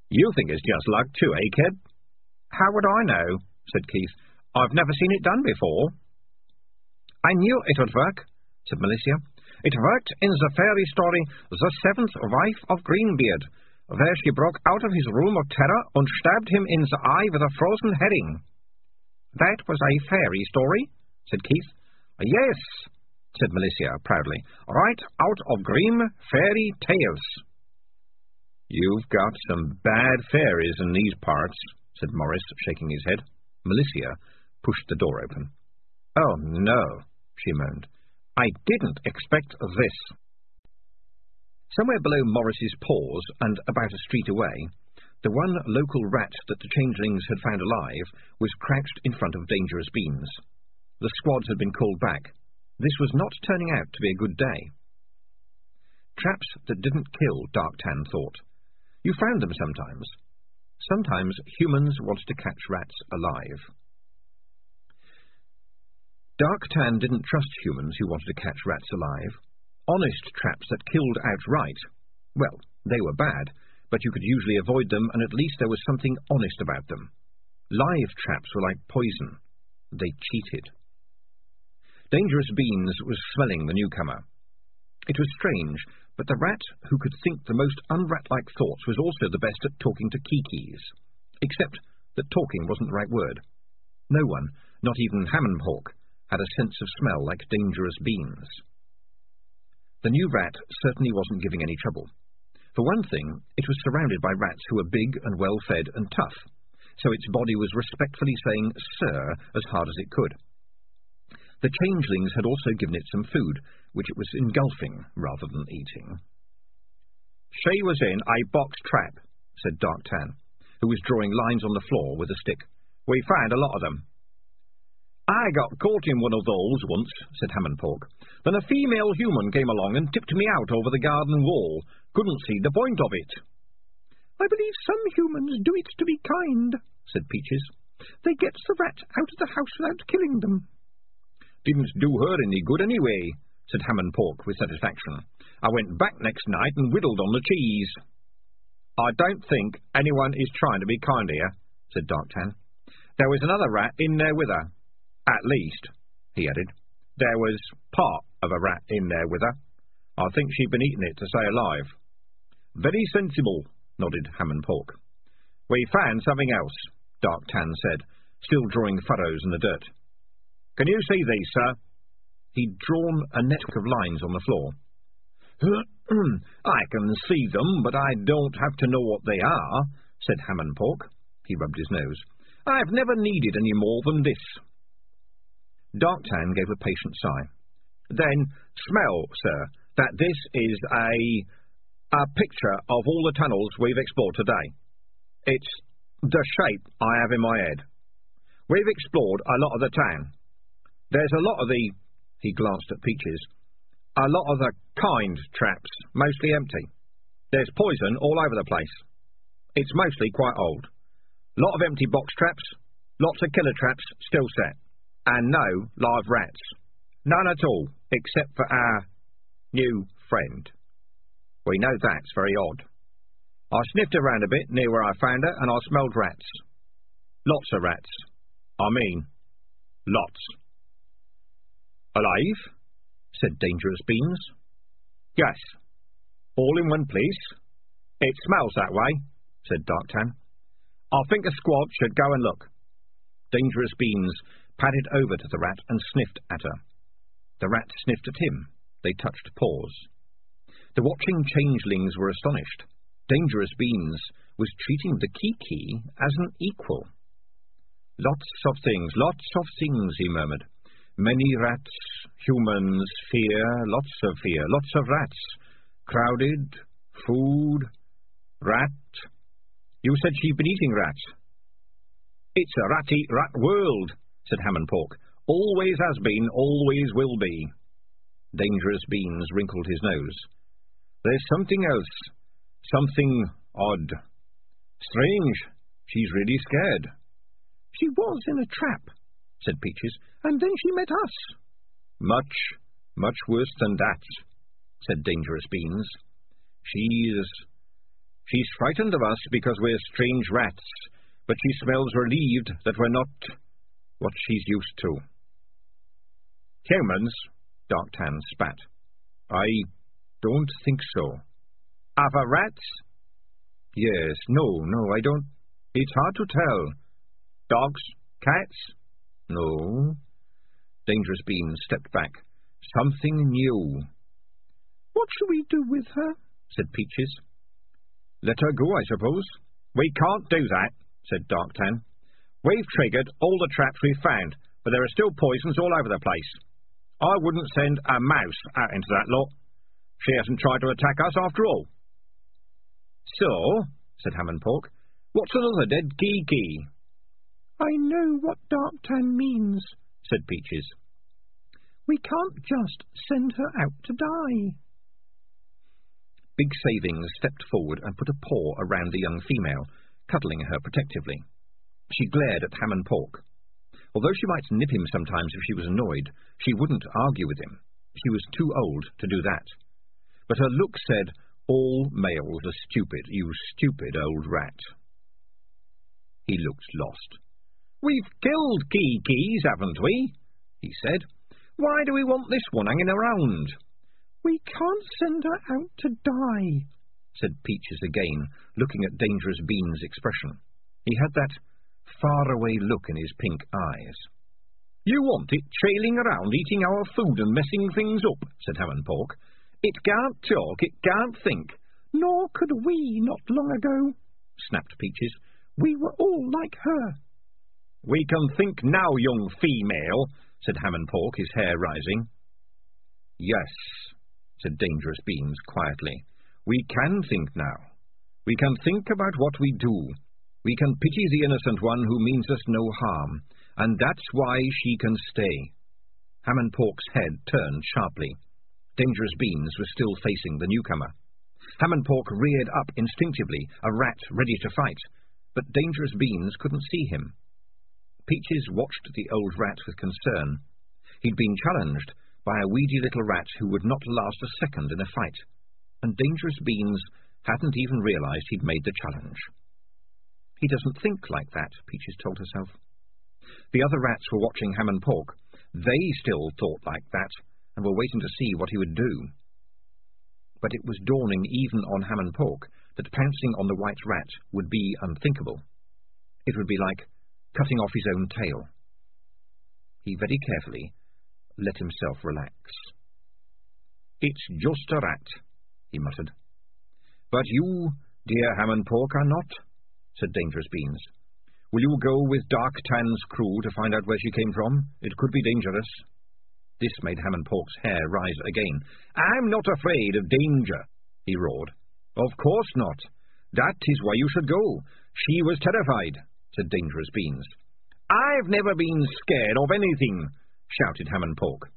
You think it's just luck too, eh, kid? How would I know? said Keith. I've never seen it done before. I knew it would work, said Malicia. It worked in the fairy story The Seventh Wife of Greenbeard. There she broke out of his room of terror and stabbed him in the eye with a frozen herring. That was a fairy story, said Keith. Yes, said Malicia proudly, right out of Grim fairy tales. You've got some bad fairies in these parts, said Maurice, shaking his head. Malicia pushed the door open. Oh, no, she moaned. I didn't expect this. Somewhere below Maurice's paws, and about a street away, the one local rat that the changelings had found alive was crouched in front of Dangerous Beans. The squads had been called back. This was not turning out to be a good day. Traps that didn't kill, Darktan thought. You found them sometimes. Sometimes humans wanted to catch rats alive. Darktan didn't trust humans who wanted to catch rats alive. Honest traps that killed outright, well, they were bad, but you could usually avoid them, and at least there was something honest about them. Live traps were like poison. They cheated. Dangerous Beans was smelling the newcomer. It was strange, but the rat who could think the most unrat-like thoughts was also the best at talking to keekees. Except that talking wasn't the right word. No one, not even Hamnpork, had a sense of smell like dangerous beans. The new rat certainly wasn't giving any trouble. For one thing, it was surrounded by rats who were big and well-fed and tough, so its body was respectfully saying sir as hard as it could. The changelings had also given it some food, which it was engulfing rather than eating. She was in a box trap, said Darktan, who was drawing lines on the floor with a stick. We found a lot of them. I got caught in one of those once, said Hamnpork. Then a female human came along and tipped me out over the garden wall. Couldn't see the point of it. I believe some humans do it to be kind, said Peaches. They get the rat out of the house without killing them. Didn't do her any good anyway, said Hamnpork with satisfaction. I went back next night and widdled on the cheese. I don't think anyone is trying to be kind here, said Darktan. There was another rat in there with her. At least, he added, there was part of a rat in there with her. I think she'd been eating it to stay alive. Very sensible, nodded Hamnpork. We found something else, Darktan said, still drawing furrows in the dirt. Can you see these, sir? He'd drawn a network of lines on the floor. I can see them, but I don't have to know what they are, said Hamnpork. He rubbed his nose. I've never needed any more than this. Darktan gave a patient sigh. Then smell, sir, that this is a a picture of all the tunnels we've explored today. It's the shape I have in my head. We've explored a lot of the town. There's a lot of the, he glanced at Peaches, a lot of the kind traps, mostly empty. There's poison all over the place. It's mostly quite old. Lot of empty box traps, lots of killer traps still set, and no live rats. None at all, except for our new friend. We know that's very odd. I sniffed around a bit near where I found her, and I smelled rats. Lots of rats. I mean, lots. Alive? said Dangerous Beans. Yes. All in one place. It smells that way, said Darktan. I think a squad should go and look. Dangerous Beans padded over to the rat and sniffed at her. The rat sniffed at him. They touched paws. The watching changelings were astonished. Dangerous Beans was treating the keekee as an equal. Lots of things, lots of things, he murmured. Many rats, humans, fear, lots of fear, lots of rats. Crowded, food, rat. You said she'd been eating rats. It's a ratty rat world, said Hamnpork. Always has been, always will be. Dangerous Beans wrinkled his nose. There's something else. Something odd. Strange. She's really scared. She was in a trap, said Peaches, and then she met us. Much, much worse than that, said Dangerous Beans. She's... she's frightened of us because we're strange rats, but she smells relieved that we're not what she's used to. Humans, Darktan spat. I don't think so. Other rats? Yes, no, no, I don't... It's hard to tell. Dogs? Cats? No. Dangerous Beans stepped back. Something new. What shall we do with her? said Peaches. Let her go, I suppose. We can't do that, said Darktan. We've triggered all the traps we've found, but there are still poisons all over the place. I wouldn't send a mouse out into that lot. She hasn't tried to attack us after all. So, said Hamnpork, what's another dead keekee? I know what Darktan means, said Peaches. We can't just send her out to die. Big Savings stepped forward and put a paw around the young female, cuddling her protectively. She glared at Hamnpork. Although she might nip him sometimes if she was annoyed, she wouldn't argue with him. She was too old to do that. But her look said, All males are stupid, you stupid old rat. He looked lost. We've killed keekees, haven't we? he said. Why do we want this one hanging around? We can't send her out to die, said Peaches again, looking at Dangerous Bean's expression. He had that far-away look in his pink eyes. You want it trailing around eating our food and messing things up, said Hamnpork. It can't talk, it can't think. Nor could we not long ago, snapped Peaches. We were all like her. We can think now, young female, said Hamnpork, his hair rising. Yes, said Dangerous Beans quietly. We can think now. We can think about what we do. We can pity the innocent one who means us no harm, and that's why she can stay. Hamnpork's head turned sharply. Dangerous Beans was still facing the newcomer. Hamnpork reared up instinctively, a rat ready to fight, but Dangerous Beans couldn't see him. Peaches watched the old rat with concern. He'd been challenged by a weedy little rat who would not last a second in a fight, and Dangerous Beans hadn't even realized he'd made the challenge. He doesn't think like that, Peaches told herself. The other rats were watching Hamnpork. They still thought like that, and were waiting to see what he would do. But it was dawning even on Hamnpork that pouncing on the white rat would be unthinkable. It would be like cutting off his own tail. He very carefully let himself relax. It's just a rat, he muttered. But you, dear Hamnpork, are not, said Dangerous Beans. Will you go with Dark Tan's crew to find out where she came from? It could be dangerous. This made Hamnpork's hair rise again. I'm not afraid of danger, he roared. Of course not. That is why you should go. She was terrified said Dangerous Beans. I've never been scared of anything, shouted Hamnpork.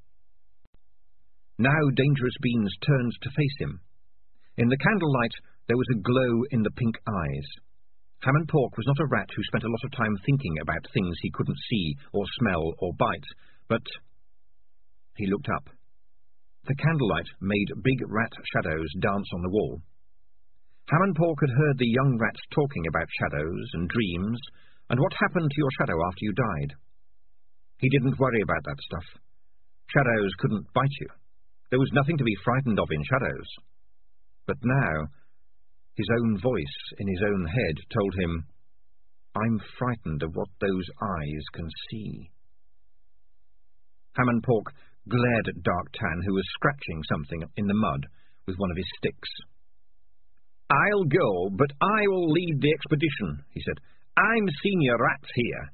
Now Dangerous Beans turned to face him. In the candlelight there was a glow in the pink eyes. Hamnpork was not a rat who spent a lot of time thinking about things he couldn't see or smell or bite, but... He looked up. The candlelight made big rat shadows dance on the wall. Hamnpork had heard the young rats talking about shadows and dreams and what happened to your shadow after you died? He didn't worry about that stuff. Shadows couldn't bite you. There was nothing to be frightened of in shadows. But now, his own voice in his own head told him, I'm frightened of what those eyes can see. Hamnpork glared at Darktan, who was scratching something in the mud with one of his sticks. I'll go, but I will lead the expedition, he said. I'm senior rat here.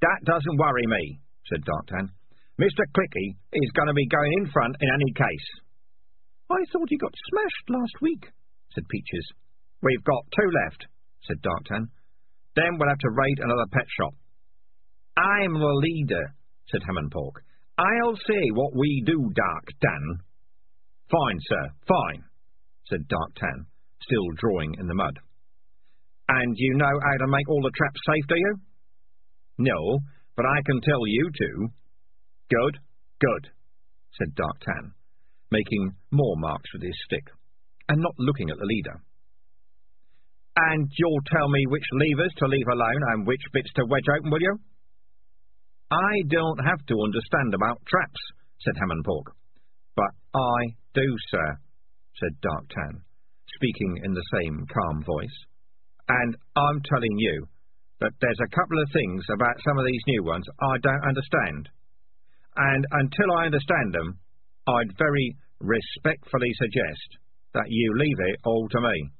That doesn't worry me, said Darktan. Mr. Clicky is going to be going in front in any case. I thought he got smashed last week, said Peaches. We've got two left, said Darktan. Then we'll have to raid another pet shop. I'm the leader, said Hamnpork. I'll say what we do, Dark Dan. Fine, sir, fine, said Darktan, still drawing in the mud. And you know how to make all the traps safe, do you? No, but I can tell you to. Good, good, said Darktan, making more marks with his stick, and not looking at the leader. And you'll tell me which levers to leave alone and which bits to wedge open, will you? I don't have to understand about traps, said Hamnpork. But I do, sir, said Darktan, speaking in the same calm voice. And I'm telling you that there's a couple of things about some of these new ones I don't understand. And until I understand them, I'd very respectfully suggest that you leave it all to me.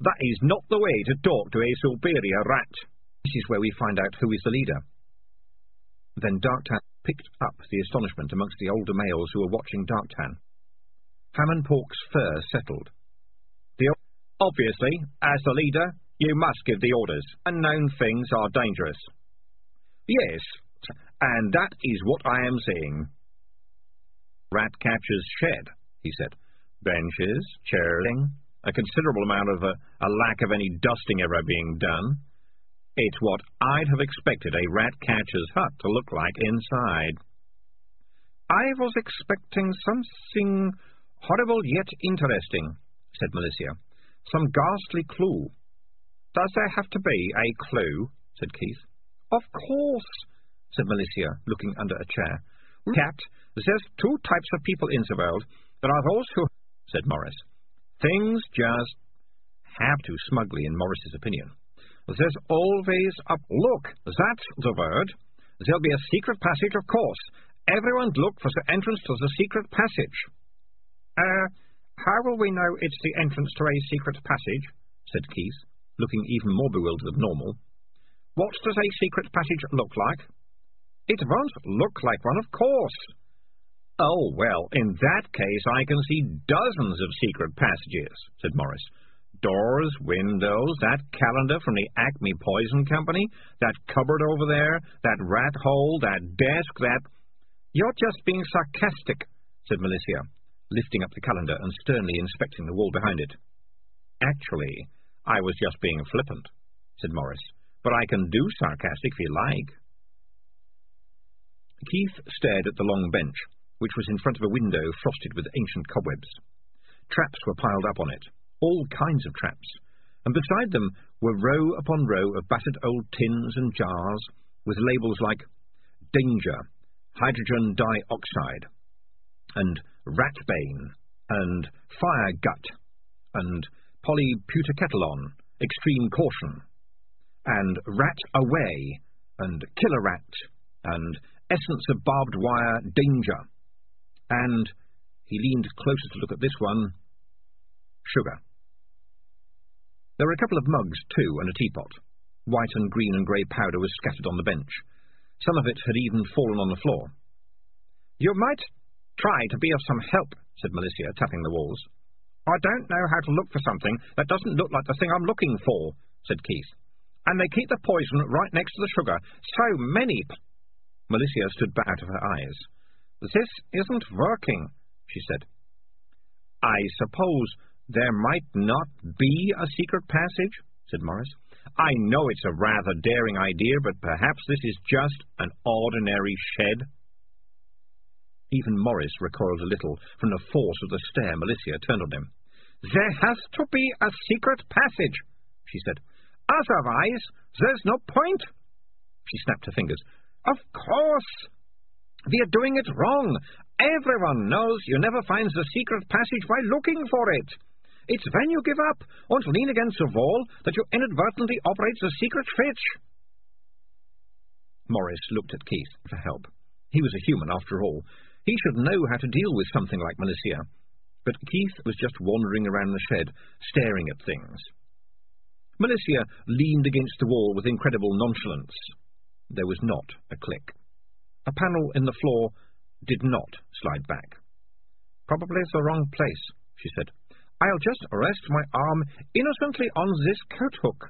That is not the way to talk to a superior rat. This is where we find out who is the leader. Then Darktan picked up the astonishment amongst the older males who were watching Darktan. Hamnpork's fur settled. Obviously, as the leader, you must give the orders. Unknown things are dangerous. Yes, and that is what I am saying. Ratcatcher's shed, he said. Benches, chairs, a considerable amount of a, a lack of any dusting ever being done. It's what I'd have expected a rat catcher's hut to look like inside. I was expecting something horrible yet interesting, said Malicia. Some ghastly clue. Does there have to be a clue? said Keith. Of course, said Malicia, looking under a chair. Cat, there's two types of people in the world. There are those who... said Maurice. Things just have to smugly, in Maurice's opinion. There's always a... Look, that's the word. There'll be a secret passage, of course. Everyone look for the entrance to the secret passage. Uh, how will we know it's the entrance to a secret passage? said Keith, looking even more bewildered than normal. What does a secret passage look like? It won't look like one, of course. Oh, well, in that case I can see dozens of secret passages, said Maurice. Doors, windows, that calendar from the Acme Poison Company, that cupboard over there, that rat hole, that desk, that... You're just being sarcastic, said Malicia, lifting up the calendar and sternly inspecting the wall behind it. Actually, I was just being flippant, said Maurice, but I can do sarcastic if you like. Keith stared at the long bench which was in front of a window frosted with ancient cobwebs. Traps were piled up on it, all kinds of traps, and beside them were row upon row of battered old tins and jars with labels like Danger, Hydrogen Dioxide, and Ratbane, and Fire Gut, and Polyputacathalon, Extreme Caution, and Rat Away, and Killer Rat, and Essence of Barbed Wire Danger, and he leaned closer to look at this one sugar. There were a couple of mugs, too, and a teapot. White and green and grey powder was scattered on the bench. Some of it had even fallen on the floor. You might try to be of some help, said Malicia, tapping the walls. I don't know how to look for something that doesn't look like the thing I'm looking for, said Keith. And they keep the poison right next to the sugar. So many... Malicia stood back out of her eyes. This isn't working, she said. I suppose there might not be a secret passage, said Maurice. I know it's a rather daring idea, but perhaps this is just an ordinary shed. Even Maurice recoiled a little from the force of the stare Malicia turned on him. There has to be a secret passage, she said. Otherwise, there's no point. She snapped her fingers. Of course, we are doing it wrong. Everyone knows you never find the secret passage by looking for it. It's when you give up and lean against the wall that you inadvertently operate the secret switch. Maurice looked at Keith for help. He was a human, after all. He should know how to deal with something like Malicia. But Keith was just wandering around the shed, staring at things. Malicia leaned against the wall with incredible nonchalance. There was not a click. A panel in the floor did not slide back. Probably it's the wrong place, she said. I'll just rest my arm innocently on this coat hook.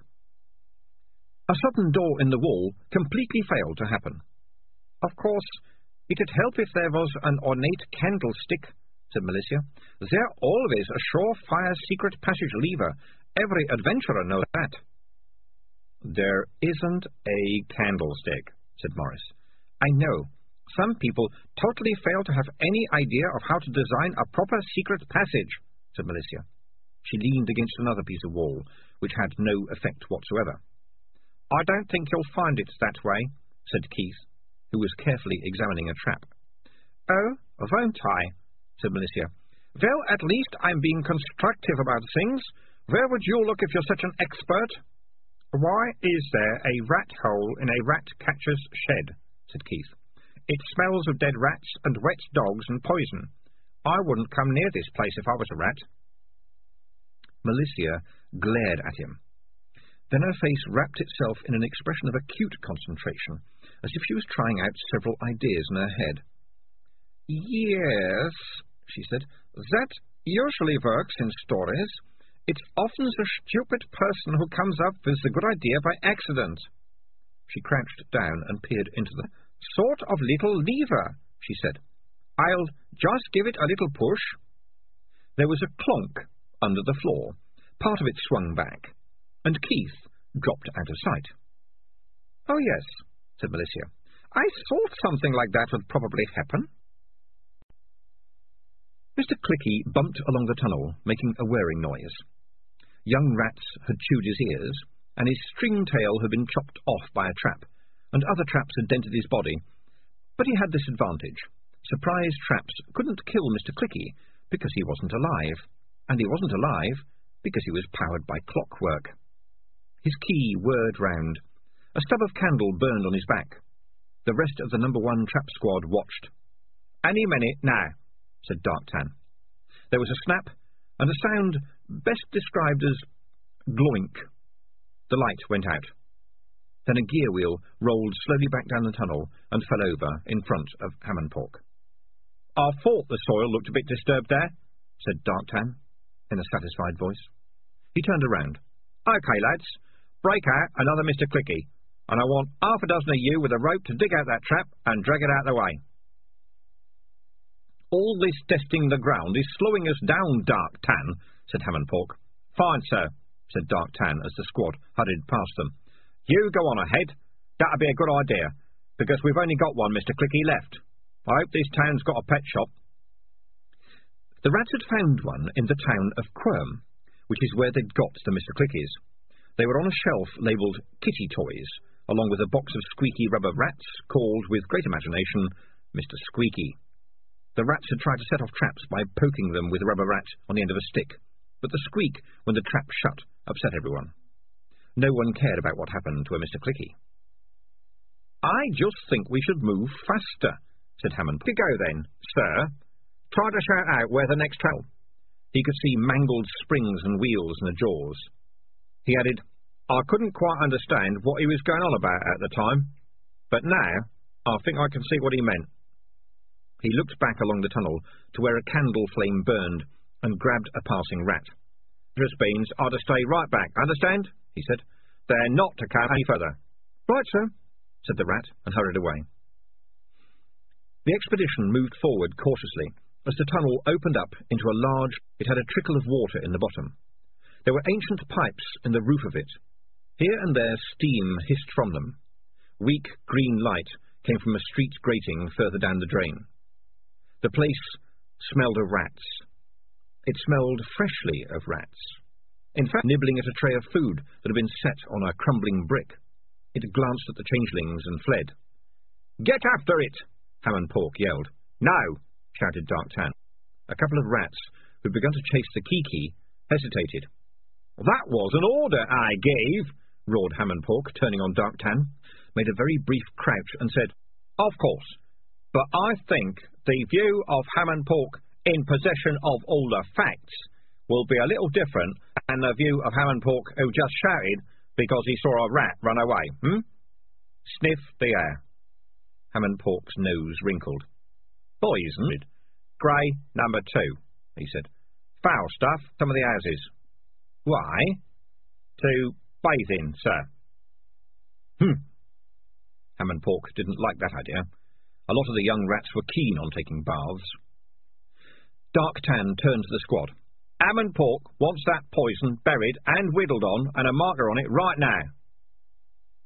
A sudden door in the wall completely failed to happen. Of course, it'd help if there was an ornate candlestick, said Malicia. There's always a surefire secret passage lever. Every adventurer knows that. There isn't a candlestick, said Maurice. I know. Some people totally fail to have any idea of how to design a proper secret passage, said Malicia. She leaned against another piece of wall, which had no effect whatsoever. I don't think you'll find it that way, said Keith, who was carefully examining a trap. Oh, won't I? said Malicia. Well, at least I'm being constructive about things. Where would you look if you're such an expert? Why is there a rat hole in a rat catcher's shed? said Keith. It smells of dead rats and wet dogs and poison. I wouldn't come near this place if I was a rat. Malicia glared at him. Then her face wrapped itself in an expression of acute concentration, as if she was trying out several ideas in her head. Yes, she said, that usually works in stories. It's often the stupid person who comes up with the good idea by accident. She crouched down and peered into the sort of little lever, she said. I'll just give it a little push. There was a clonk under the floor. Part of it swung back, and Keith dropped out of sight. Oh, yes, said Malicia. I thought something like that would probably happen. Mr. Clicky bumped along the tunnel, making a whirring noise. Young rats had chewed his ears, and his string tail had been chopped off by a trap, and other traps had dented his body. But he had this advantage. Surprise traps couldn't kill Mr. Clicky, because he wasn't alive, and he wasn't alive because he was powered by clockwork. His key whirred round. A stub of candle burned on his back. The rest of the number one trap squad watched. Any minute now, said Darktan. There was a snap, and a sound best described as gloink. The light went out. Then a gear wheel rolled slowly back down the tunnel and fell over in front of Hamnpork. I thought the soil looked a bit disturbed there, said Darktan, in a satisfied voice. He turned around. OK, lads, break out another Mr. Clicky, and I want half a dozen of you with a rope to dig out that trap and drag it out of the way. All this testing the ground is slowing us down, Dark Tan, said Hamnpork. Fine, sir, said Darktan as the squad hurried past them. You go on ahead. That'd be a good idea, because we've only got one Mr. Clicky left. I hope this town's got a pet shop. The rats had found one in the town of Quirm, which is where they'd got the Mr. Clickies. They were on a shelf labelled Kitty Toys, along with a box of squeaky rubber rats called, with great imagination, Mr. Squeaky. The rats had tried to set off traps by poking them with a rubber rat on the end of a stick, but the squeak when the trap shut upset everyone. No one cared about what happened to a Mr. Clicky. I just think we should move faster, said Hammond. To go then, sir. Try to shout out where the next trap. He could see mangled springs and wheels in the jaws. He added, I couldn't quite understand what he was going on about at the time, but now I think I can see what he meant. He looked back along the tunnel to where a candle flame burned and grabbed a passing rat. Dangerous beans are to stay right back, understand? he said. They're not to come any further. Right, sir, said the rat, and hurried away. The expedition moved forward cautiously as the tunnel opened up into a large... It had a trickle of water in the bottom. There were ancient pipes in the roof of it. Here and there steam hissed from them. Weak green light came from a street grating further down the drain. The place smelled of rats. It smelled freshly of rats. In fact, nibbling at a tray of food that had been set on a crumbling brick. It glanced at the changelings and fled. Get after it! Hamnpork yelled. No! shouted Darktan. A couple of rats, who'd begun to chase the keekee, hesitated. That was an order I gave, roared Hamnpork, turning on Darktan, made a very brief crouch, and said, Of course, but I think the view of Hamnpork in possession of all the facts will be a little different than the view of Hamnpork who just shouted because he saw a rat run away, hmm? Sniff the air. Hamnpork's nose wrinkled. Poisoned? Grey number two, he said. Foul stuff, some of the houses. Why? To bathe in, sir. Hmm. Hamnpork didn't like that idea. A lot of the young rats were keen on taking baths. Darktan turned to the squad. Hamnpork wants that poison buried and widdled on and a marker on it right now.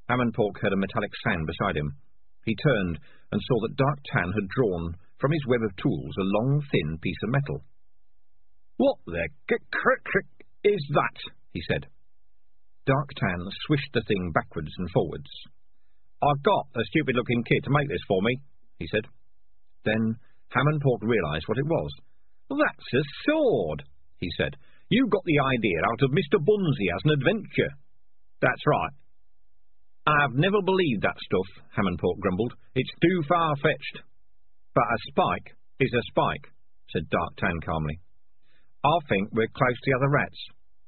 Hamnpork heard a metallic sound beside him. He turned and saw that Dark Tan had drawn from his web of tools a long, thin piece of metal. What the crick is that? he said. Darktan swished the thing backwards and forwards. I've got a stupid-looking kid to make this for me, he said. Then Hamnpork realized what it was. That's a sword, he said. You got the idea out of Mr. Bunnsy as an adventure. That's right. I've never believed that stuff, Hamnpork grumbled. It's too far-fetched. But a spike is a spike, said Darktan calmly. I think we're close to the other rats.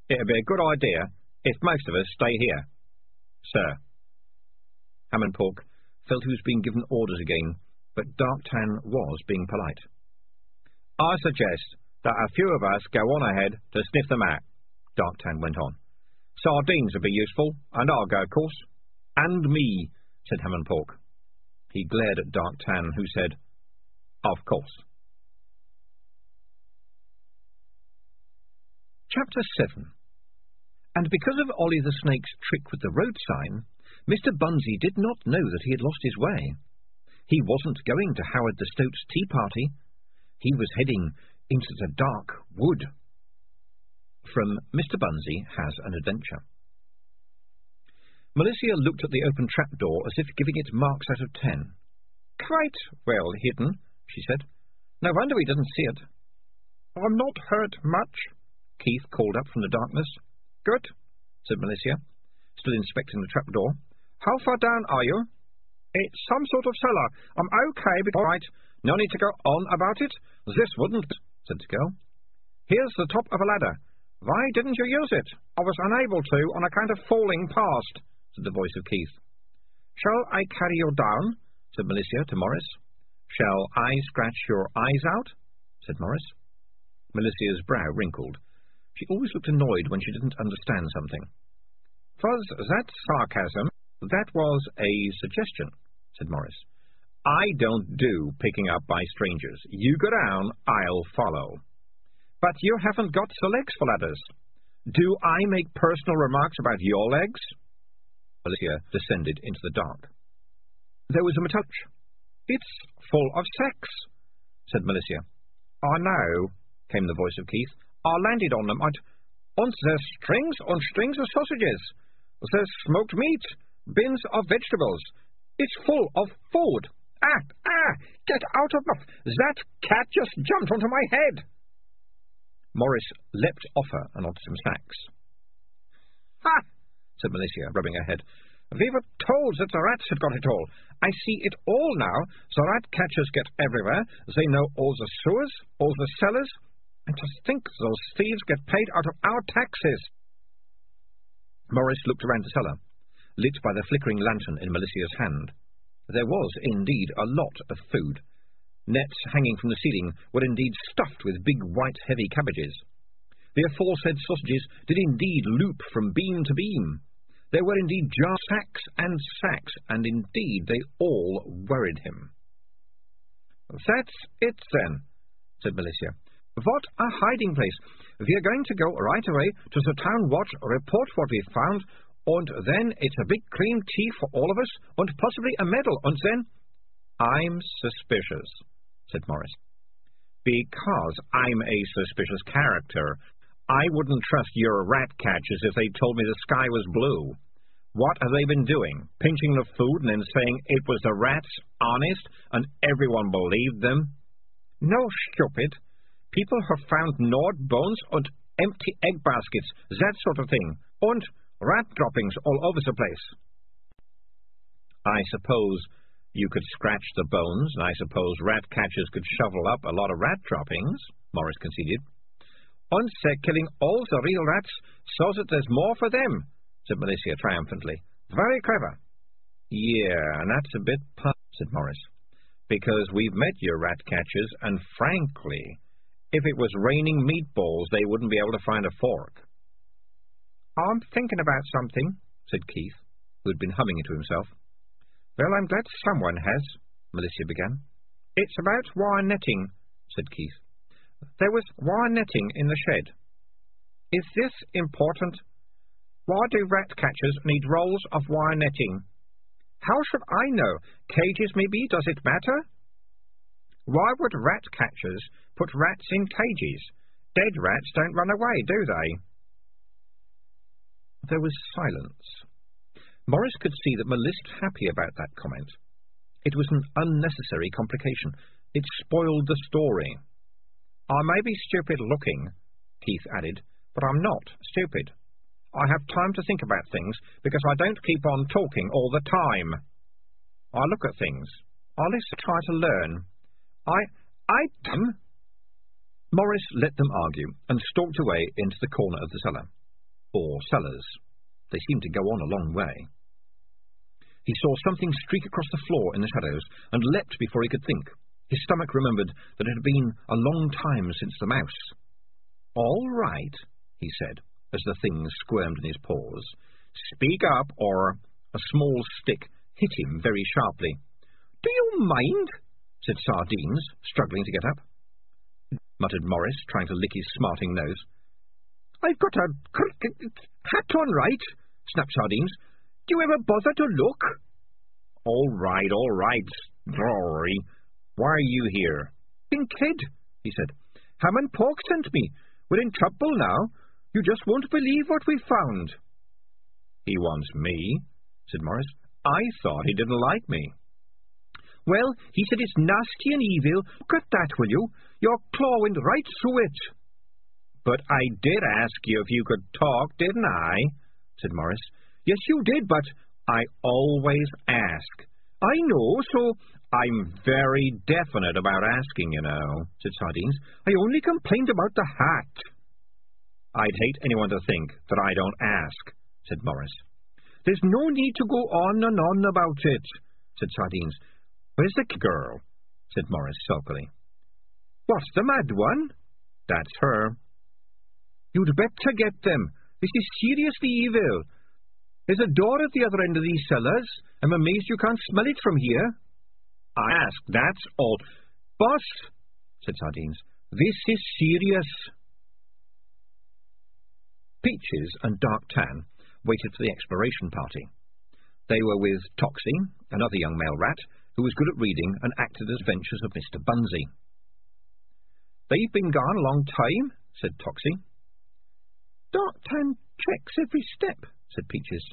It'd be a good idea if most of us stay here. Sir. Hamnpork felt he was being given orders again, but Darktan was being polite. I suggest that a few of us go on ahead to sniff them out, Darktan went on. Sardines would be useful, and I'll go, of course. And me, said Hamnpork. He glared at Darktan, who said, Of course. Chapter 7 And because of Ollie the Snake's trick with the road sign, Mr. Bunnsy did not know that he had lost his way. He wasn't going to Howard the Stoat's tea party. He was heading into the dark wood. From Mr. Bunnsy Has an Adventure. Malicia looked at the open trapdoor as if giving it marks out of ten. Quite well hidden, she said. No wonder we didn't see it. I'm not hurt much, Keith called up from the darkness. Good, said Malicia, still inspecting the trapdoor. How far down are you? It's some sort of cellar. I'm okay, but... All right, no need to go on about it. This wouldn't, said the girl. Here's the top of a ladder. Why didn't you use it? I was unable to on account of falling past said the voice of Keith. Shall I carry you down? said Malicia to Maurice. Shall I scratch your eyes out? said Maurice. Malicia's brow wrinkled. She always looked annoyed when she didn't understand something. Was that sarcasm? That was a suggestion, said Maurice. I don't do picking up by strangers. You go down, I'll follow. But you haven't got the legs for ladders. Do I make personal remarks about your legs? Malicia descended into the dark. There was a touch. It's full of sex, said Malicia. I ah, know, came the voice of Keith. I landed on them. I'd... Und there's strings on strings of sausages. There's smoked meat, bins of vegetables. It's full of food. Ah, ah, get out of my... That cat just jumped onto my head. Maurice leapt off her and onto some sacks. Ha! said Malicia, rubbing her head. We were told that the rats had got it all. I see it all now. The rat catchers get everywhere. They know all the sewers, all the cellars. And to think those thieves get paid out of our taxes. Maurice looked around the cellar, lit by the flickering lantern in Malicia's hand. There was indeed a lot of food. Nets hanging from the ceiling were indeed stuffed with big white heavy cabbages. The aforesaid sausages did indeed loop from beam to beam. There were indeed jar sacks and sacks, and indeed they all worried him. That's it, then, said Malicia. What a hiding place! We are going to go right away to the town watch, report what we found, and then it's a big cream tea for all of us, and possibly a medal, and then... I'm suspicious, said Maurice. Because I'm a suspicious character, I wouldn't trust your rat catchers if they told me the sky was blue. What have they been doing? Pinching the food and then saying it was the rats, honest, and everyone believed them? No, stupid. People have found gnawed bones and empty egg baskets, that sort of thing, and rat droppings all over the place. I suppose you could scratch the bones, and I suppose rat catchers could shovel up a lot of rat droppings, Maurice conceded. Once they're killing all the real rats so that there's more for them, said Malicia triumphantly. Very clever. Yeah, and that's a bit puff, said Maurice. Because we've met your rat catchers, and frankly, if it was raining meatballs, they wouldn't be able to find a fork. I'm thinking about something, said Keith, who had been humming it to himself. Well, I'm glad someone has, Malicia began. It's about wire netting, said Keith. There was wire netting in the shed. Is this important? Why do rat catchers need rolls of wire netting? How should I know? Cages, maybe? Does it matter? Why would rat catchers put rats in cages? Dead rats don't run away, do they? There was silence. Maurice could see that Malicia was happy about that comment. It was an unnecessary complication. It spoiled the story. I may be stupid looking, Keith added, but I'm not stupid. I have time to think about things because I don't keep on talking all the time. I look at things. I listen, try to learn. I, I, um, Maurice let them argue and stalked away into the corner of the cellar. Or cellars. They seemed to go on a long way. He saw something streak across the floor in the shadows and leapt before he could think. His stomach remembered that it had been a long time since the mouse. All right, he said, as the thing squirmed in his paws. Speak up, or a small stick hit him very sharply. Do you mind? said Sardines, struggling to get up. Muttered Maurice, trying to lick his smarting nose. I've got a hat on right, snapped Sardines. Do you ever bother to look? All right, all right, Rory. Why are you here? In kid, he said. Hamnpork sent me. We're in trouble now. You just won't believe what we found. He wants me, said Maurice. I thought he didn't like me. Well, he said it's nasty and evil. At that, will you? Your claw went right through it. But I did ask you if you could talk, didn't I? said Maurice. Yes, you did, but I always ask. I know, so I'm very definite about asking, you know, said Sardines. I only complained about the hat. I'd hate anyone to think that I don't ask, said Maurice. There's no need to go on and on about it, said Sardines. Where's the girl? said Maurice sulkily. What's the mad one? That's her. You'd better get them. This is seriously evil. There's a door at the other end of these cellars. I'm amazed you can't smell it from here. I ask, that's all. Boss, said Sardines, this is serious. Peaches and Darktan waited for the exploration party. They were with Toxie, another young male rat, who was good at reading and acted as ventures of Mr. Bunnsy. They've been gone a long time, said Toxie. Dark Tan checks every step, said Peaches.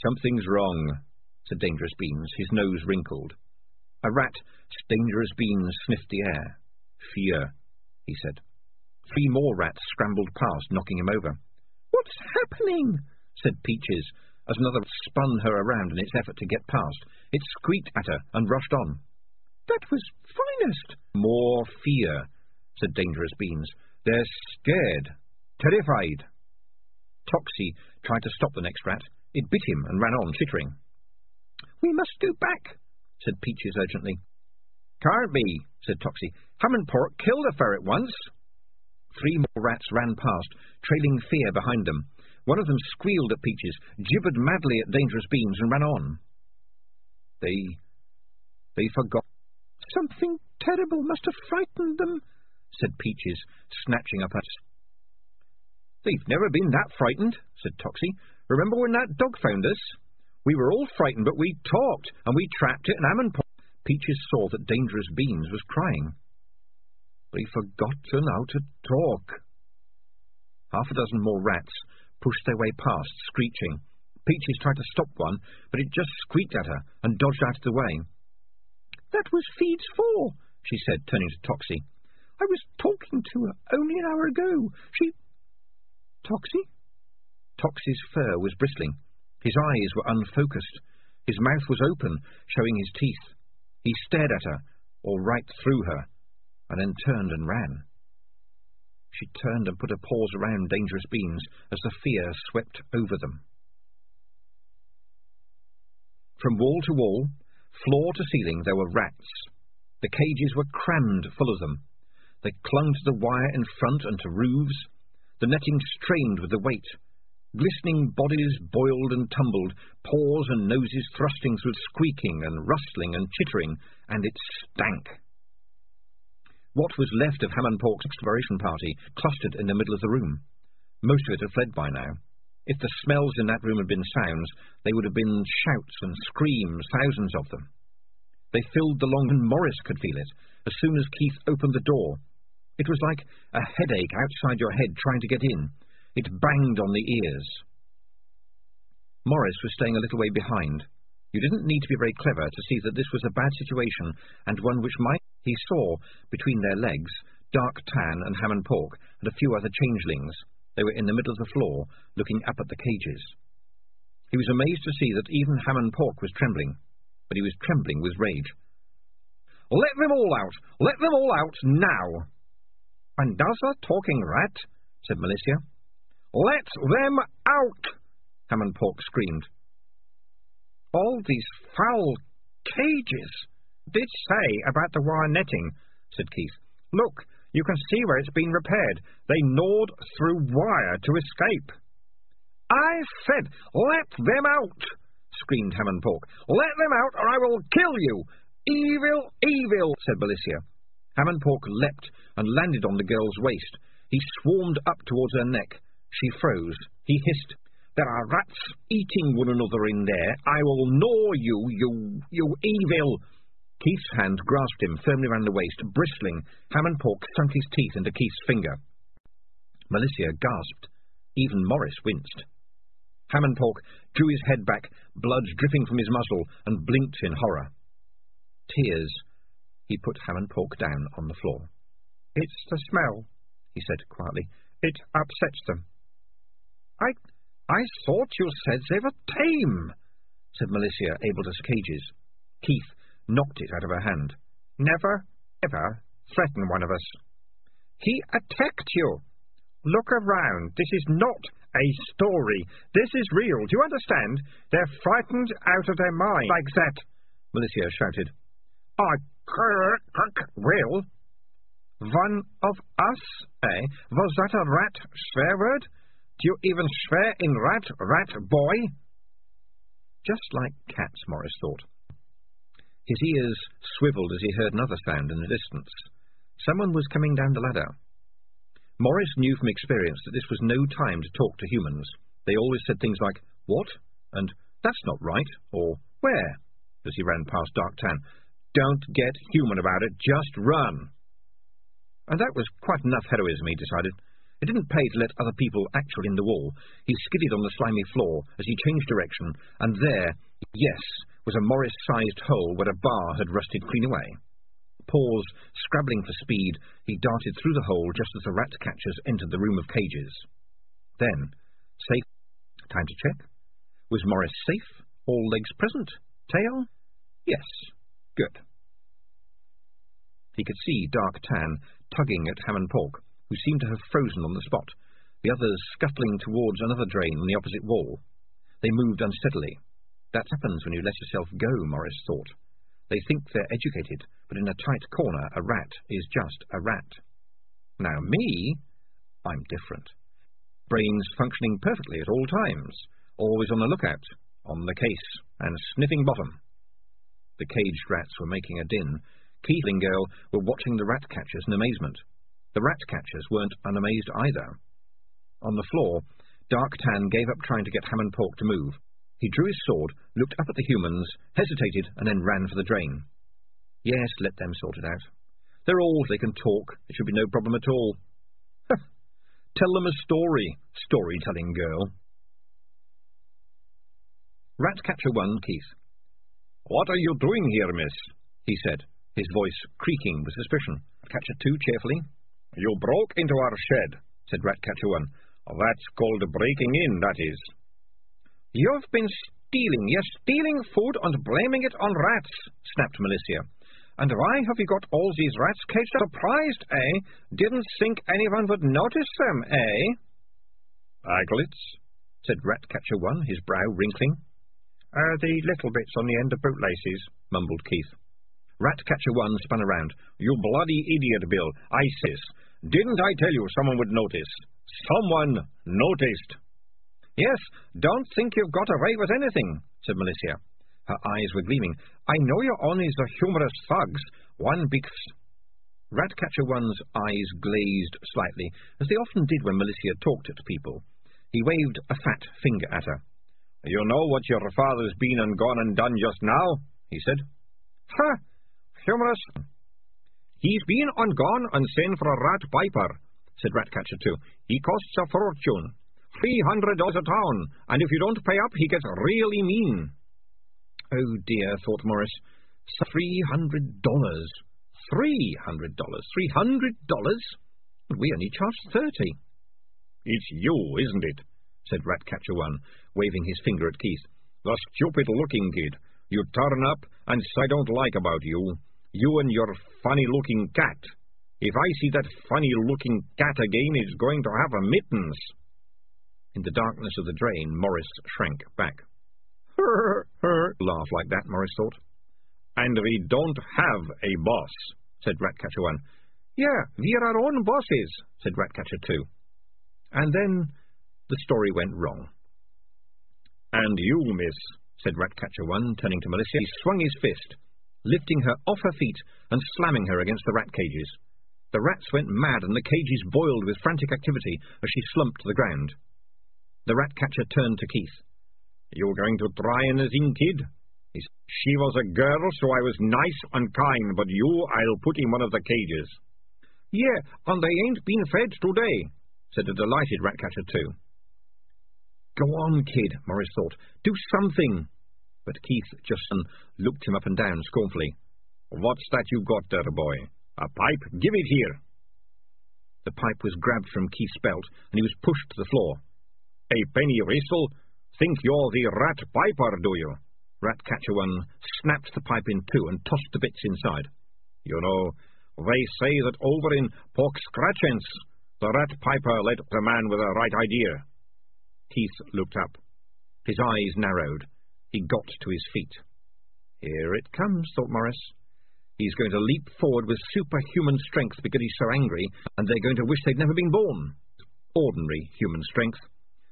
Something's wrong, said Dangerous Beans, his nose wrinkled. A rat, Dangerous Beans sniffed the air. Fear, he said. Three more rats scrambled past, knocking him over. What's happening? said Peaches, as another spun her around in its effort to get past. It squeaked at her and rushed on. That was finest. More fear, said Dangerous Beans. They're scared, terrified. Toxie tried to stop the next rat. It bit him and ran on, chittering. We must go back, said Peaches urgently. Can't be, said Toxie. Hamnpork killed a ferret once. Three more rats ran past, trailing fear behind them. One of them squealed at Peaches, gibbered madly at Dangerous Beans, and ran on. They... they forgot. Something terrible must have frightened them, said Peaches, snatching up at They've never been that frightened, said Toxie. Remember when that dog found us? We were all frightened, but we talked, and we trapped it, and Ammon Peaches saw that Dangerous Beans was crying. They've forgotten how to talk. Half a dozen more rats pushed their way past, screeching. Peaches tried to stop one, but it just squeaked at her and dodged out of the way. That was Feed's four, she said, turning to Toxie. I was talking to her only an hour ago. She... Toxie? Toxie's fur was bristling. His eyes were unfocused. His mouth was open, showing his teeth. He stared at her, or right through her, and then turned and ran. She turned and put her paws around Dangerous Beans as the fear swept over them. From wall to wall, floor to ceiling, there were rats. The cages were crammed full of them. They clung to the wire in front and to roofs. The netting strained with the weight. Glistening bodies boiled and tumbled, paws and noses thrusting through squeaking and rustling and chittering, and it stank. What was left of Hamnpork's exploration party clustered in the middle of the room. Most of it had fled by now. If the smells in that room had been sounds, they would have been shouts and screams, thousands of them. They filled the long, and Maurice could feel it, as soon as Keith opened the door. It was like a headache outside your head trying to get in. It banged on the ears. Maurice was staying a little way behind. You didn't need to be very clever to see that this was a bad situation, and one which might... He saw, between their legs, Darktan and Hamnpork, and a few other changelings. They were in the middle of the floor, looking up at the cages. He was amazed to see that even Hamnpork was trembling, but he was trembling with rage. Let them all out! Let them all out now! And does a talking rat? said Malicia. Let them out! Hamnpork screamed. All these foul cages! Did say about the wire netting, said Keith. Look, you can see where it's been repaired. They gnawed through wire to escape. I said, let them out! screamed Hamnpork. Let them out, or I will kill you! Evil, evil, said Malicia. Hamnpork leapt and landed on the girl's waist. He swarmed up towards her neck. She froze. He hissed, There are rats eating one another in there. I will gnaw you, you, you evil. Keith's hand grasped him firmly round the waist, bristling. Hamnpork sunk his teeth into Keith's finger. Malicia gasped. Even Maurice winced. Hamnpork drew his head back, blood dripping from his muzzle, and blinked in horror tears. He put Hamnpork down on the floor. It's the smell, he said quietly. It upsets them. I I thought you said they were tame, said Malicia, able to cages. Keith knocked it out of her hand. Never, ever threaten one of us. He attacked you. Look around. This is not a story. This is real. Do you understand? They're frightened out of their mind. Like that, Malicia shouted. I will. One of us, eh? Was that a rat swear word? Do you even swear in rat, rat boy? Just like cats, Maurice thought. His ears swiveled as he heard another sound in the distance. Someone was coming down the ladder. Maurice knew from experience that this was no time to talk to humans. They always said things like, What? and That's not right, or Where? as he ran past Darktan. Don't get human about it, just run. And that was quite enough heroism, he decided. It didn't pay to let other people actually in the wall. He skidded on the slimy floor as he changed direction, and there, yes, was a Maurice-sized hole where a bar had rusted clean away. Paws scrabbling for speed, he darted through the hole just as the rat catchers entered the room of cages. Then, safe. Time to check. Was Maurice safe? All legs present? Tail? Yes. Good. He could see Darktan tugging at Hamnpork, who seemed to have frozen on the spot, the others scuttling towards another drain on the opposite wall. They moved unsteadily. That happens when you let yourself go, Maurice thought. They think they're educated, but in a tight corner a rat is just a rat. Now me, I'm different. Brains functioning perfectly at all times, always on the lookout, on the case, and sniffing bottom. The caged rats were making a din, Keith and girl were watching the rat catchers in amazement. The rat catchers weren't unamazed either. On the floor, Dark Tan gave up trying to get Hamnpork to move. He drew his sword, looked up at the humans, hesitated, and then ran for the drain. Yes, let them sort it out. They're old, they can talk. It should be no problem at all. Tell them a story, storytelling girl. Ratcatcher 1, Keith. What are you doing here, miss? he said his voice creaking with suspicion. Ratcatcher 2 cheerfully. You broke into our shed, said Ratcatcher 1. That's called breaking in, that is. You've been stealing, yes, stealing food and blaming it on rats, snapped Malicia. And why have you got all these rats caged up? Surprised, eh? Didn't think anyone would notice them, eh? Aglets, said Ratcatcher 1, his brow wrinkling. Uh, the little bits on the end of bootlaces, mumbled Keith. Ratcatcher 1 spun around. You bloody idiot, Bill. I says. Didn't I tell you someone would notice? Someone noticed. Yes, don't think you've got away with anything, said Malicia. Her eyes were gleaming. I know your only the humorous thugs. One big... Ratcatcher 1's eyes glazed slightly, as they often did when Malicia talked at people. He waved a fat finger at her. You know what your father's been and gone and done just now? he said. Ha! humorous. He's been and gone and sent for a rat piper, said Ratcatcher 2. He costs a fortune. Three hundred dollars a town, and if you don't pay up, he gets really mean. Oh dear, thought Maurice. Three hundred dollars. Three hundred dollars. Three hundred dollars? We only charge thirty. It's you, isn't it? said Ratcatcher 1, waving his finger at Keith. The stupid-looking kid. You turn up, and I don't like about you. You and your funny-looking cat. If I see that funny-looking cat again, it's going to have a mittens. In the darkness of the drain, Maurice shrank back. Her, her, laugh like that, Maurice thought. And we don't have a boss, said Ratcatcher 1. Yeah, we're our own bosses, said Ratcatcher 2. And then the story went wrong. And you, miss, said Ratcatcher 1, turning to Malicia. He swung his fist, lifting her off her feet and slamming her against the rat cages. The rats went mad and the cages boiled with frantic activity as she slumped to the ground. The rat catcher turned to Keith. You're going to try anything, kid? She was a girl, so I was nice and kind, but you, I'll put in one of the cages. Yeah, and they ain't been fed today, said the delighted Ratcatcher too. Go on, kid, Maurice thought. Do something. But Keith just looked him up and down scornfully. What's that you got there, boy? A pipe? Give it here. The pipe was grabbed from Keith's belt, and he was pushed to the floor. A penny whistle? Think you're the rat piper, do you? Ratcatcher one snapped the pipe in two and tossed the bits inside. You know, they say that over in Pork Scratchins, the rat piper led the man with a right idea. Keith looked up. His eyes narrowed. He got to his feet. Here it comes, thought Maurice. He's going to leap forward with superhuman strength because he's so angry, and they're going to wish they'd never been born. Ordinary human strength.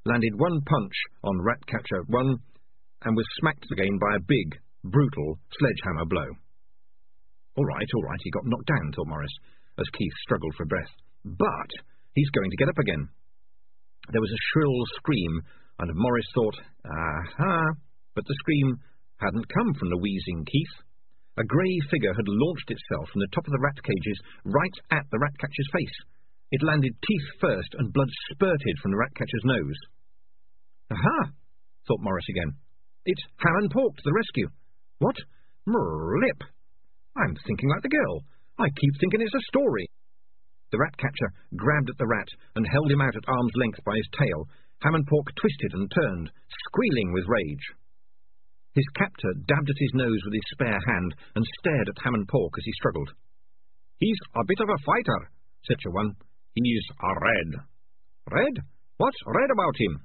Landed one punch on Ratcatcher one, and was smacked again by a big, brutal sledgehammer blow. All right, all right, he got knocked down, thought Maurice, as Keith struggled for breath. But he's going to get up again. There was a shrill scream, and Maurice thought, aha, but the scream hadn't come from the wheezing Keith. A grey figure had launched itself from the top of the rat cages right at the rat-catcher's face. It landed teeth first, and blood spurted from the rat-catcher's nose. Aha! thought Maurice again. It's Hamnpork to the rescue. What? Lip! I'm thinking like the girl. I keep thinking it's a story. The rat-catcher grabbed at the rat and held him out at arm's length by his tail. Hamnpork twisted and turned, squealing with rage. His captor dabbed at his nose with his spare hand and stared at Hamnpork as he struggled. He's a bit of a fighter, said one. He's a red. Red? What's red about him?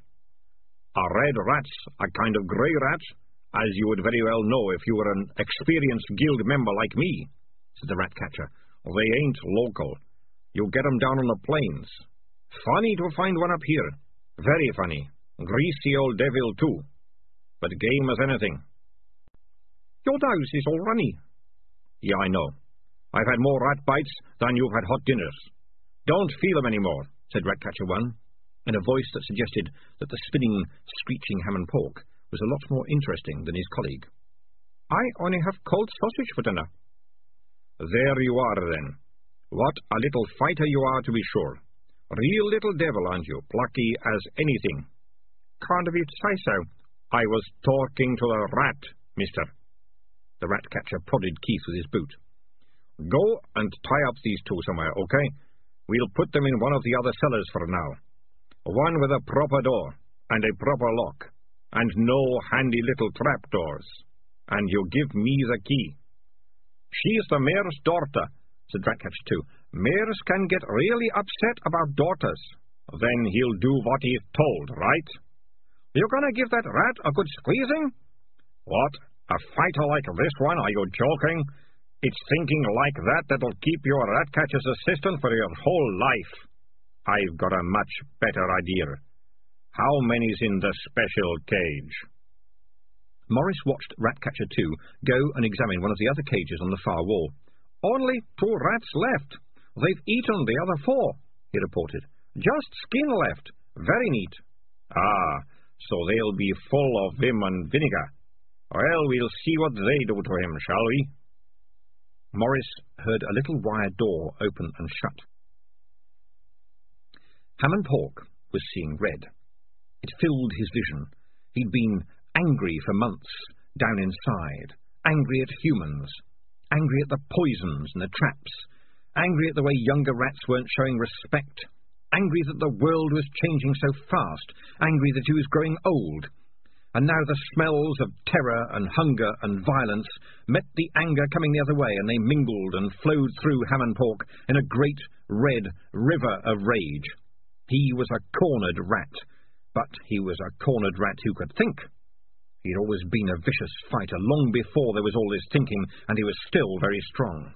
A red rat's a kind of grey rat, as you would very well know if you were an experienced guild member like me, said the rat catcher. They ain't local. You get 'em down on the plains. Funny to find one up here. Very funny. Greasy old devil, too but game as anything. Your nose is all runny. Yeah, I know. I've had more rat bites than you've had hot dinners. Don't feel them any more, said Ratcatcher One, in a voice that suggested that the spinning, screeching Hamnpork was a lot more interesting than his colleague. I only have cold sausage for dinner. There you are, then. What a little fighter you are, to be sure. Real little devil, aren't you? Plucky as anything. Of you say so. I was talking to the rat, mister. The rat catcher prodded Keith with his boot. Go and tie up these two somewhere, okay? We'll put them in one of the other cellars for now. One with a proper door, and a proper lock, and no handy little trapdoors. And you give me the key. She's the mayor's daughter, said Ratcatcher 2. Mayors can get really upset about daughters. Then he'll do what he's told, right? You're gonna give that rat a good squeezing? What? A fighter like this one? Are you joking? It's thinking like that that'll keep your ratcatcher's assistant for your whole life. I've got a much better idea. How many's in the special cage? Morris watched Ratcatcher 2 go and examine one of the other cages on the far wall. Only two rats left. They've eaten the other four, he reported. Just skin left. Very neat. Ah, so they'll be full of vim and vinegar. Well, we'll see what they do to him, shall we? Maurice heard a little wire door open and shut. Hamnpork was seeing red. It filled his vision. He'd been angry for months, down inside, angry at humans, angry at the poisons and the traps, angry at the way younger rats weren't showing respect, angry that the world was changing so fast, angry that he was growing old. And now the smells of terror and hunger and violence met the anger coming the other way, and they mingled and flowed through Pork in a great red river of rage. He was a cornered rat, but he was a cornered rat who could think. He'd always been a vicious fighter, long before there was all this thinking, and he was still very strong.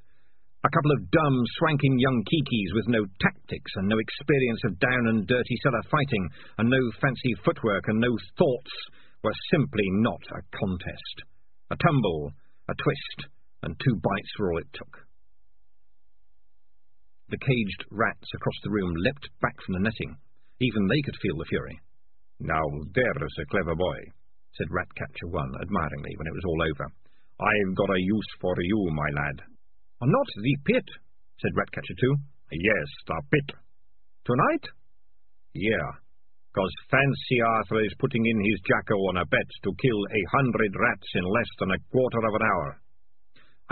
A couple of dumb, swanking young keekees with no tactics and no experience of down and dirty cellar fighting, and no fancy footwork and no thoughts, were simply not a contest. A tumble, a twist, and two bites were all it took. The caged rats across the room leapt back from the netting. Even they could feel the fury. Now there's a clever boy, said Ratcatcher One admiringly when it was all over. I've got a use for you, my lad. Not the pit, said Ratcatcher Two. Yes, the pit. Tonight? Yeah, because Fancy Arthur is putting in his Jacko on a bet to kill a hundred rats in less than a quarter of an hour.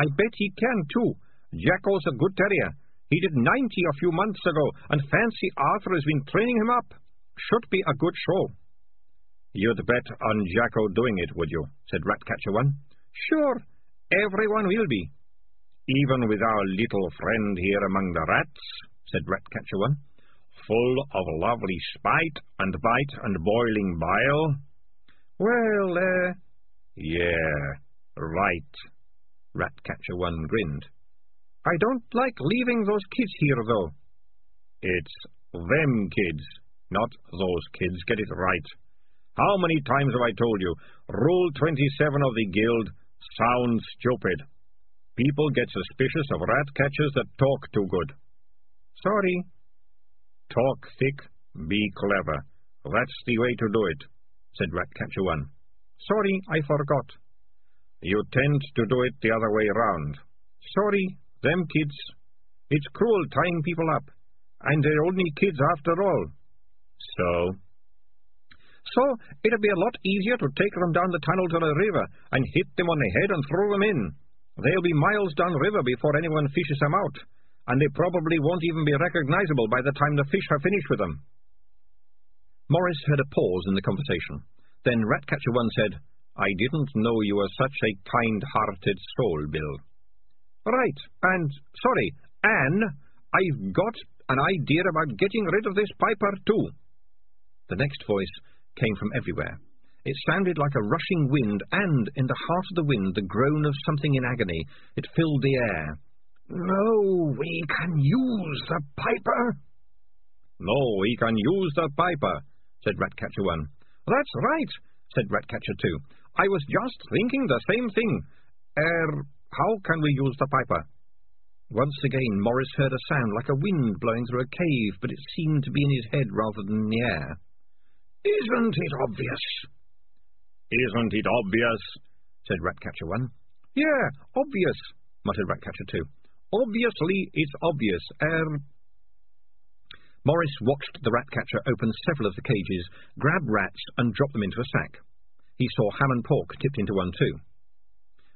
I bet he can, too. Jacko's a good terrier. He did ninety a few months ago, and Fancy Arthur has been training him up. Should be a good show. You'd bet on Jacko doing it, would you? said Ratcatcher One. Sure, everyone will be. Even with our little friend here among the rats, said Ratcatcher One full of lovely spite and bite and boiling bile? Well, uh... Yeah, right. Ratcatcher One grinned. I don't like leaving those kids here, though. It's them kids, not those kids. Get it right. How many times have I told you? Rule 27 of the Guild sounds stupid. People get suspicious of rat catchers that talk too good. Sorry. Talk thick, be clever. That's the way to do it, said Ratcatcher One. Sorry, I forgot. You tend to do it the other way round. Sorry, them kids. It's cruel tying people up, and they're only kids after all. So? So it'd be a lot easier to take them down the tunnel to the river and hit them on the head and throw them in. They'll be miles down river before anyone fishes them out and they probably won't even be recognizable by the time the fish have finished with them. Maurice heard a pause in the conversation. Then Ratcatcher One said, I didn't know you were such a kind-hearted soul, Bill. Right, and, sorry, Anne, I've got an idea about getting rid of this piper, too. The next voice came from everywhere. It sounded like a rushing wind, and, in the heart of the wind, the groan of something in agony. It filled the air. No, we can use the piper. No, we can use the piper, said Ratcatcher One. That's right, said Ratcatcher Two. I was just thinking the same thing. Er, how can we use the piper? Once again, Morris heard a sound like a wind blowing through a cave, but it seemed to be in his head rather than in the air. Isn't it obvious? Isn't it obvious? said Ratcatcher One. Yeah, obvious, muttered Ratcatcher Two. Obviously, it's obvious. Er... Maurice watched the rat-catcher open several of the cages, grab rats, and drop them into a sack. He saw Hamnpork tipped into one too.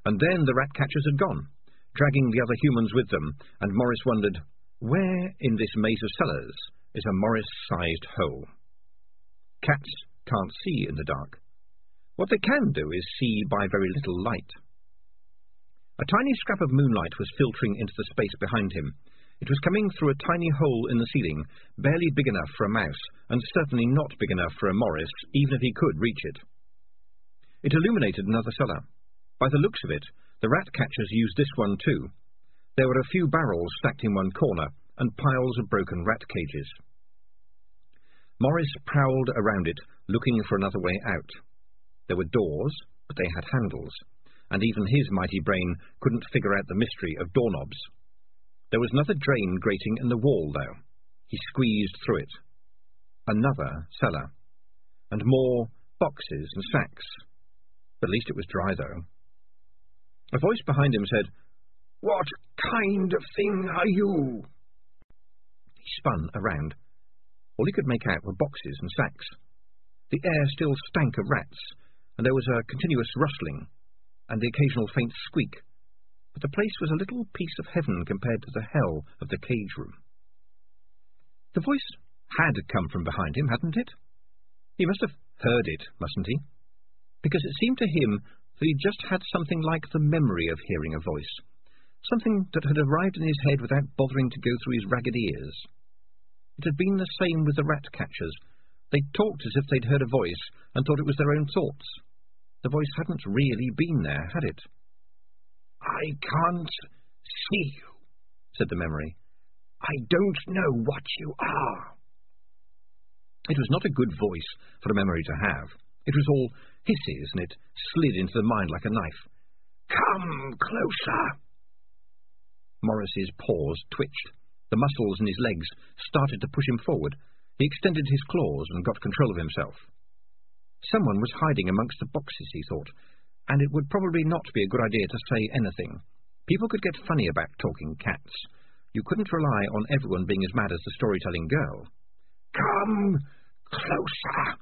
And then the rat-catchers had gone, dragging the other humans with them, and Maurice wondered, where in this maze of cellars is a Maurice-sized hole? Cats can't see in the dark. What they can do is see by very little light. A tiny scrap of moonlight was filtering into the space behind him. It was coming through a tiny hole in the ceiling, barely big enough for a mouse, and certainly not big enough for a Maurice, even if he could reach it. It illuminated another cellar. By the looks of it, the rat catchers used this one too. There were a few barrels stacked in one corner, and piles of broken rat cages. Maurice prowled around it, looking for another way out. There were doors, but they had handles and even his mighty brain couldn't figure out the mystery of doorknobs. There was another drain grating in the wall, though. He squeezed through it. Another cellar. And more boxes and sacks. At least it was dry, though. A voice behind him said, What kind of thing are you? He spun around. All he could make out were boxes and sacks. The air still stank of rats, and there was a continuous rustling, and the occasional faint squeak, but the place was a little piece of heaven compared to the hell of the cage room. The voice had come from behind him, hadn't it? He must have heard it, mustn't he? Because it seemed to him that he just had something like the memory of hearing a voice, something that had arrived in his head without bothering to go through his ragged ears. It had been the same with the rat catchers. They talked as if they'd heard a voice and thought it was their own thoughts. The voice hadn't really been there, had it? I can't see you, said the memory. I don't know what you are. It was not a good voice for a memory to have. It was all hisses, and it slid into the mind like a knife. Come closer. Maurice's paws twitched. The muscles in his legs started to push him forward. He extended his claws and got control of himself. Someone was hiding amongst the boxes, he thought, and it would probably not be a good idea to say anything. People could get funny about talking cats. You couldn't rely on everyone being as mad as the storytelling girl. Come closer.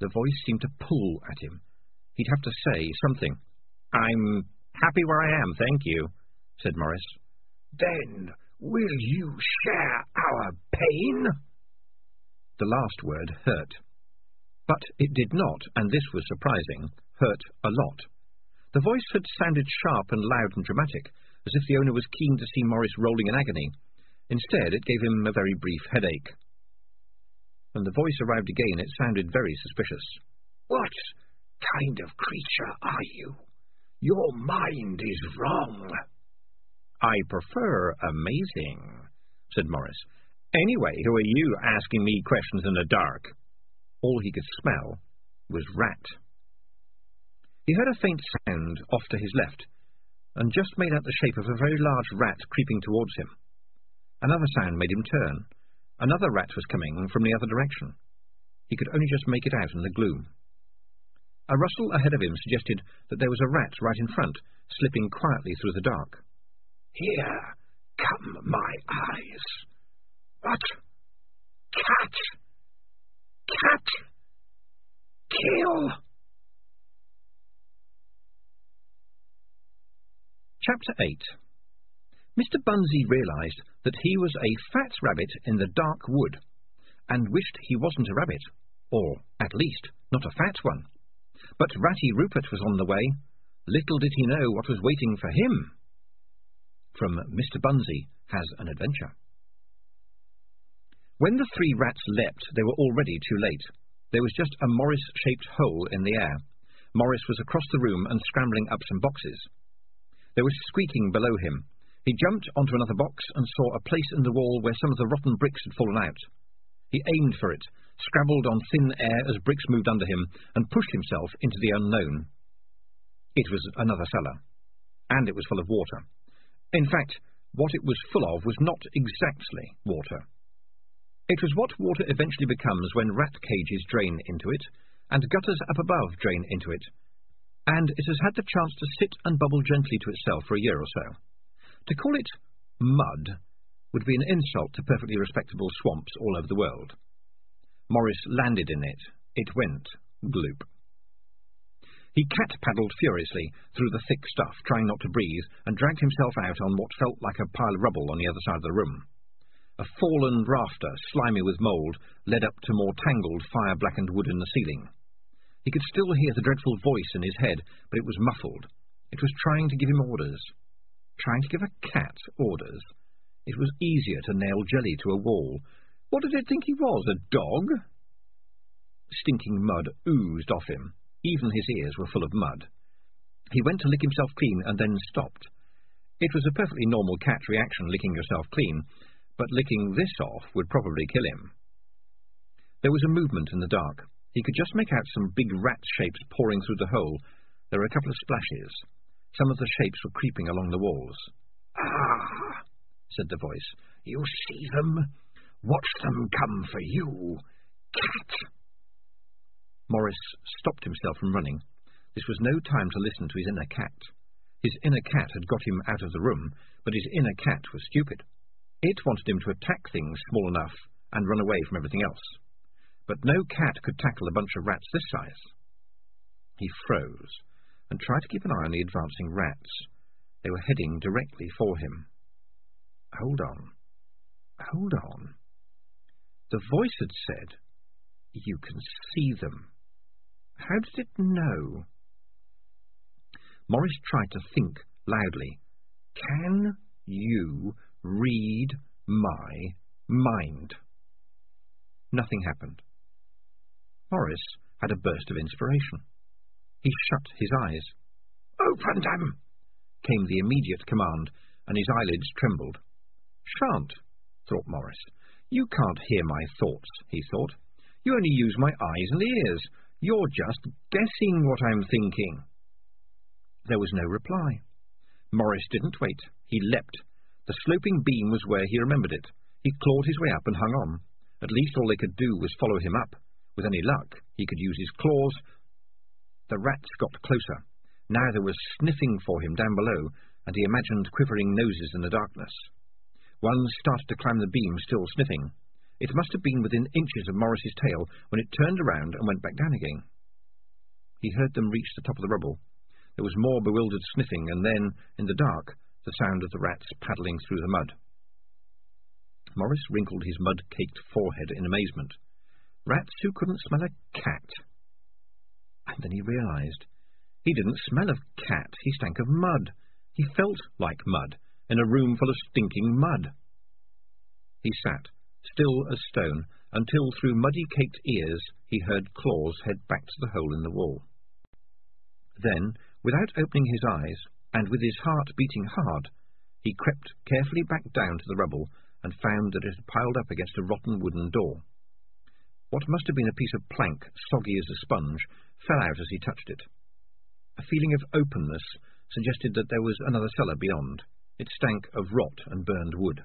The voice seemed to pull at him. He'd have to say something. I'm happy where I am, thank you, said Maurice. Then will you share our pain? The last word hurt. But it did not, and this was surprising, hurt a lot. The voice had sounded sharp and loud and dramatic, as if the owner was keen to see Maurice rolling in agony. Instead, it gave him a very brief headache. When the voice arrived again, it sounded very suspicious. What kind of creature are you? Your mind is wrong. I prefer amazing, said Maurice. Anyway, who are you asking me questions in the dark? All he could smell was rat. He heard a faint sound off to his left, and just made out the shape of a very large rat creeping towards him. Another sound made him turn. Another rat was coming from the other direction. He could only just make it out in the gloom. A rustle ahead of him suggested that there was a rat right in front, slipping quietly through the dark. Here come my eyes. What? Cat! Cat! Kill! Chapter 8 Mr. Bunnsy realized that he was a fat rabbit in the dark wood, and wished he wasn't a rabbit, or, at least, not a fat one. But Ratty Rupert was on the way. Little did he know what was waiting for him. From Mr. Bunnsy Has an Adventure. When the three rats leapt, they were already too late. There was just a Maurice-shaped hole in the air. Maurice was across the room and scrambling up some boxes. There was squeaking below him. He jumped onto another box and saw a place in the wall where some of the rotten bricks had fallen out. He aimed for it, scrabbled on thin air as bricks moved under him, and pushed himself into the unknown. It was another cellar, and it was full of water. In fact, what it was full of was not exactly water. It was what water eventually becomes when rat cages drain into it, and gutters up above drain into it, and it has had the chance to sit and bubble gently to itself for a year or so. To call it mud would be an insult to perfectly respectable swamps all over the world. Maurice landed in it. It went gloop. He cat-paddled furiously through the thick stuff, trying not to breathe, and dragged himself out on what felt like a pile of rubble on the other side of the room. A fallen rafter, slimy with mould, led up to more tangled, fire-blackened wood in the ceiling. He could still hear the dreadful voice in his head, but it was muffled. It was trying to give him orders. Trying to give a cat orders. It was easier to nail jelly to a wall. What did it think he was, a dog? Stinking mud oozed off him. Even his ears were full of mud. He went to lick himself clean and then stopped. It was a perfectly normal cat reaction, licking yourself clean, but licking this off would probably kill him. There was a movement in the dark. He could just make out some big rat shapes pouring through the hole. There were a couple of splashes. Some of the shapes were creeping along the walls. Ah, said the voice. You see them? Watch them come for you. Cat! Maurice stopped himself from running. This was no time to listen to his inner cat. His inner cat had got him out of the room, but his inner cat was stupid. It wanted him to attack things small enough and run away from everything else but no cat could tackle a bunch of rats this size. He froze and tried to keep an eye on the advancing rats. They were heading directly for him. Hold on. Hold on. The voice had said, You can see them. How did it know? Maurice tried to think loudly. Can you read my mind? Nothing happened. Maurice had a burst of inspiration. He shut his eyes. Oh, Open them! came the immediate command, and his eyelids trembled. Shan't, thought Maurice. You can't hear my thoughts, he thought. You only use my eyes and ears. You're just guessing what I'm thinking. There was no reply. Maurice didn't wait. He leapt. The sloping beam was where he remembered it. He clawed his way up and hung on. At least all they could do was follow him up. With any luck, he could use his claws. The rats got closer. Now there was sniffing for him down below, and he imagined quivering noses in the darkness. One started to climb the beam, still sniffing. It must have been within inches of Maurice's tail when it turned around and went back down again. He heard them reach the top of the rubble. There was more bewildered sniffing, and then, in the dark, the sound of the rats paddling through the mud. Maurice wrinkled his mud-caked forehead in amazement. Rats who couldn't smell a cat. And then he realized. He didn't smell of cat, he stank of mud. He felt like mud, in a room full of stinking mud. He sat, still as stone, until through muddy-caked ears he heard claws head back to the hole in the wall. Then, without opening his eyes, and with his heart beating hard, he crept carefully back down to the rubble and found that it had piled up against a rotten wooden door. What must have been a piece of plank, soggy as a sponge, fell out as he touched it. A feeling of openness suggested that there was another cellar beyond. It stank of rot and burned wood.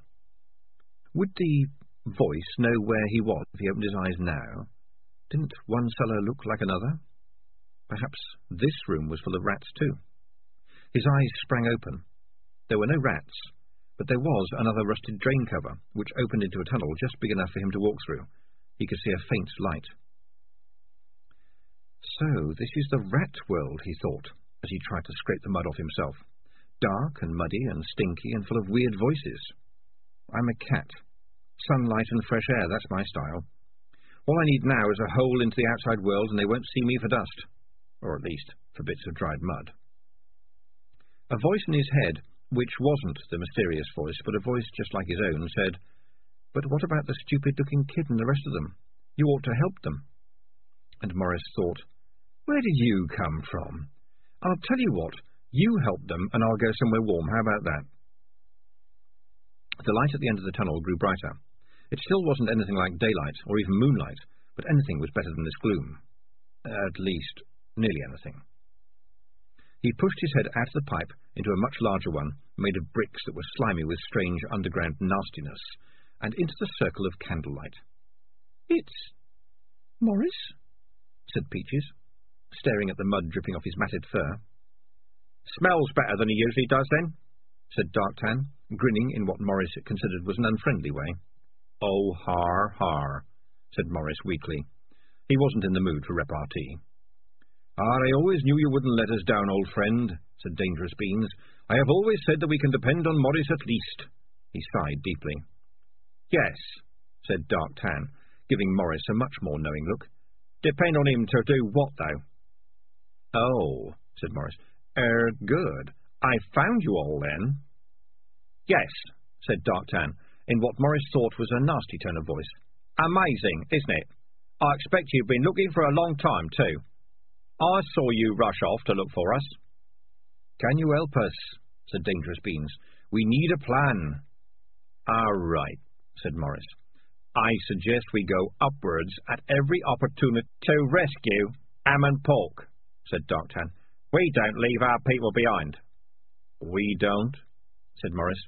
Would the voice know where he was if he opened his eyes now? Didn't one cellar look like another? Perhaps this room was full of rats too. His eyes sprang open. There were no rats, but there was another rusted drain cover, which opened into a tunnel just big enough for him to walk through. He could see a faint light. So this is the rat world, he thought, as he tried to scrape the mud off himself. Dark and muddy and stinky and full of weird voices. I'm a cat. Sunlight and fresh air, that's my style. All I need now is a hole into the outside world, and they won't see me for dust. Or at least for bits of dried mud. A voice in his head, which wasn't the mysterious voice, but a voice just like his own, said, But what about the stupid-looking kid and the rest of them? You ought to help them. And Maurice thought, Where did you come from? I'll tell you what, you help them, and I'll go somewhere warm. How about that? The light at the end of the tunnel grew brighter. It still wasn't anything like daylight, or even moonlight, but anything was better than this gloom. At least, nearly anything. He pushed his head out of the pipe into a much larger one, made of bricks that were slimy with strange underground nastiness, and into the circle of candlelight. It's Maurice, said Peaches, staring at the mud dripping off his matted fur. Smells better than he usually does, then, said Darktan, grinning in what Maurice considered was an unfriendly way. Oh, har, har, said Maurice weakly. He wasn't in the mood for repartee. Ah, I always knew you wouldn't let us down, old friend, said Dangerous Beans. I have always said that we can depend on Maurice at least. He sighed deeply. Yes, said Darktan, giving Maurice a much more knowing look. Depend on him to do what, though? Oh, said Maurice. Er, good. I found you all, then. Yes, said Darktan, in what Maurice thought was a nasty tone of voice. Amazing, isn't it? I expect you've been looking for a long time, too. I saw you rush off to look for us. Can you help us? said Dangerous Beans. We need a plan. All right, said Maurice. I suggest we go upwards at every opportunity to rescue Hamnpork, said Darktan. We don't leave our people behind. We don't, said Maurice.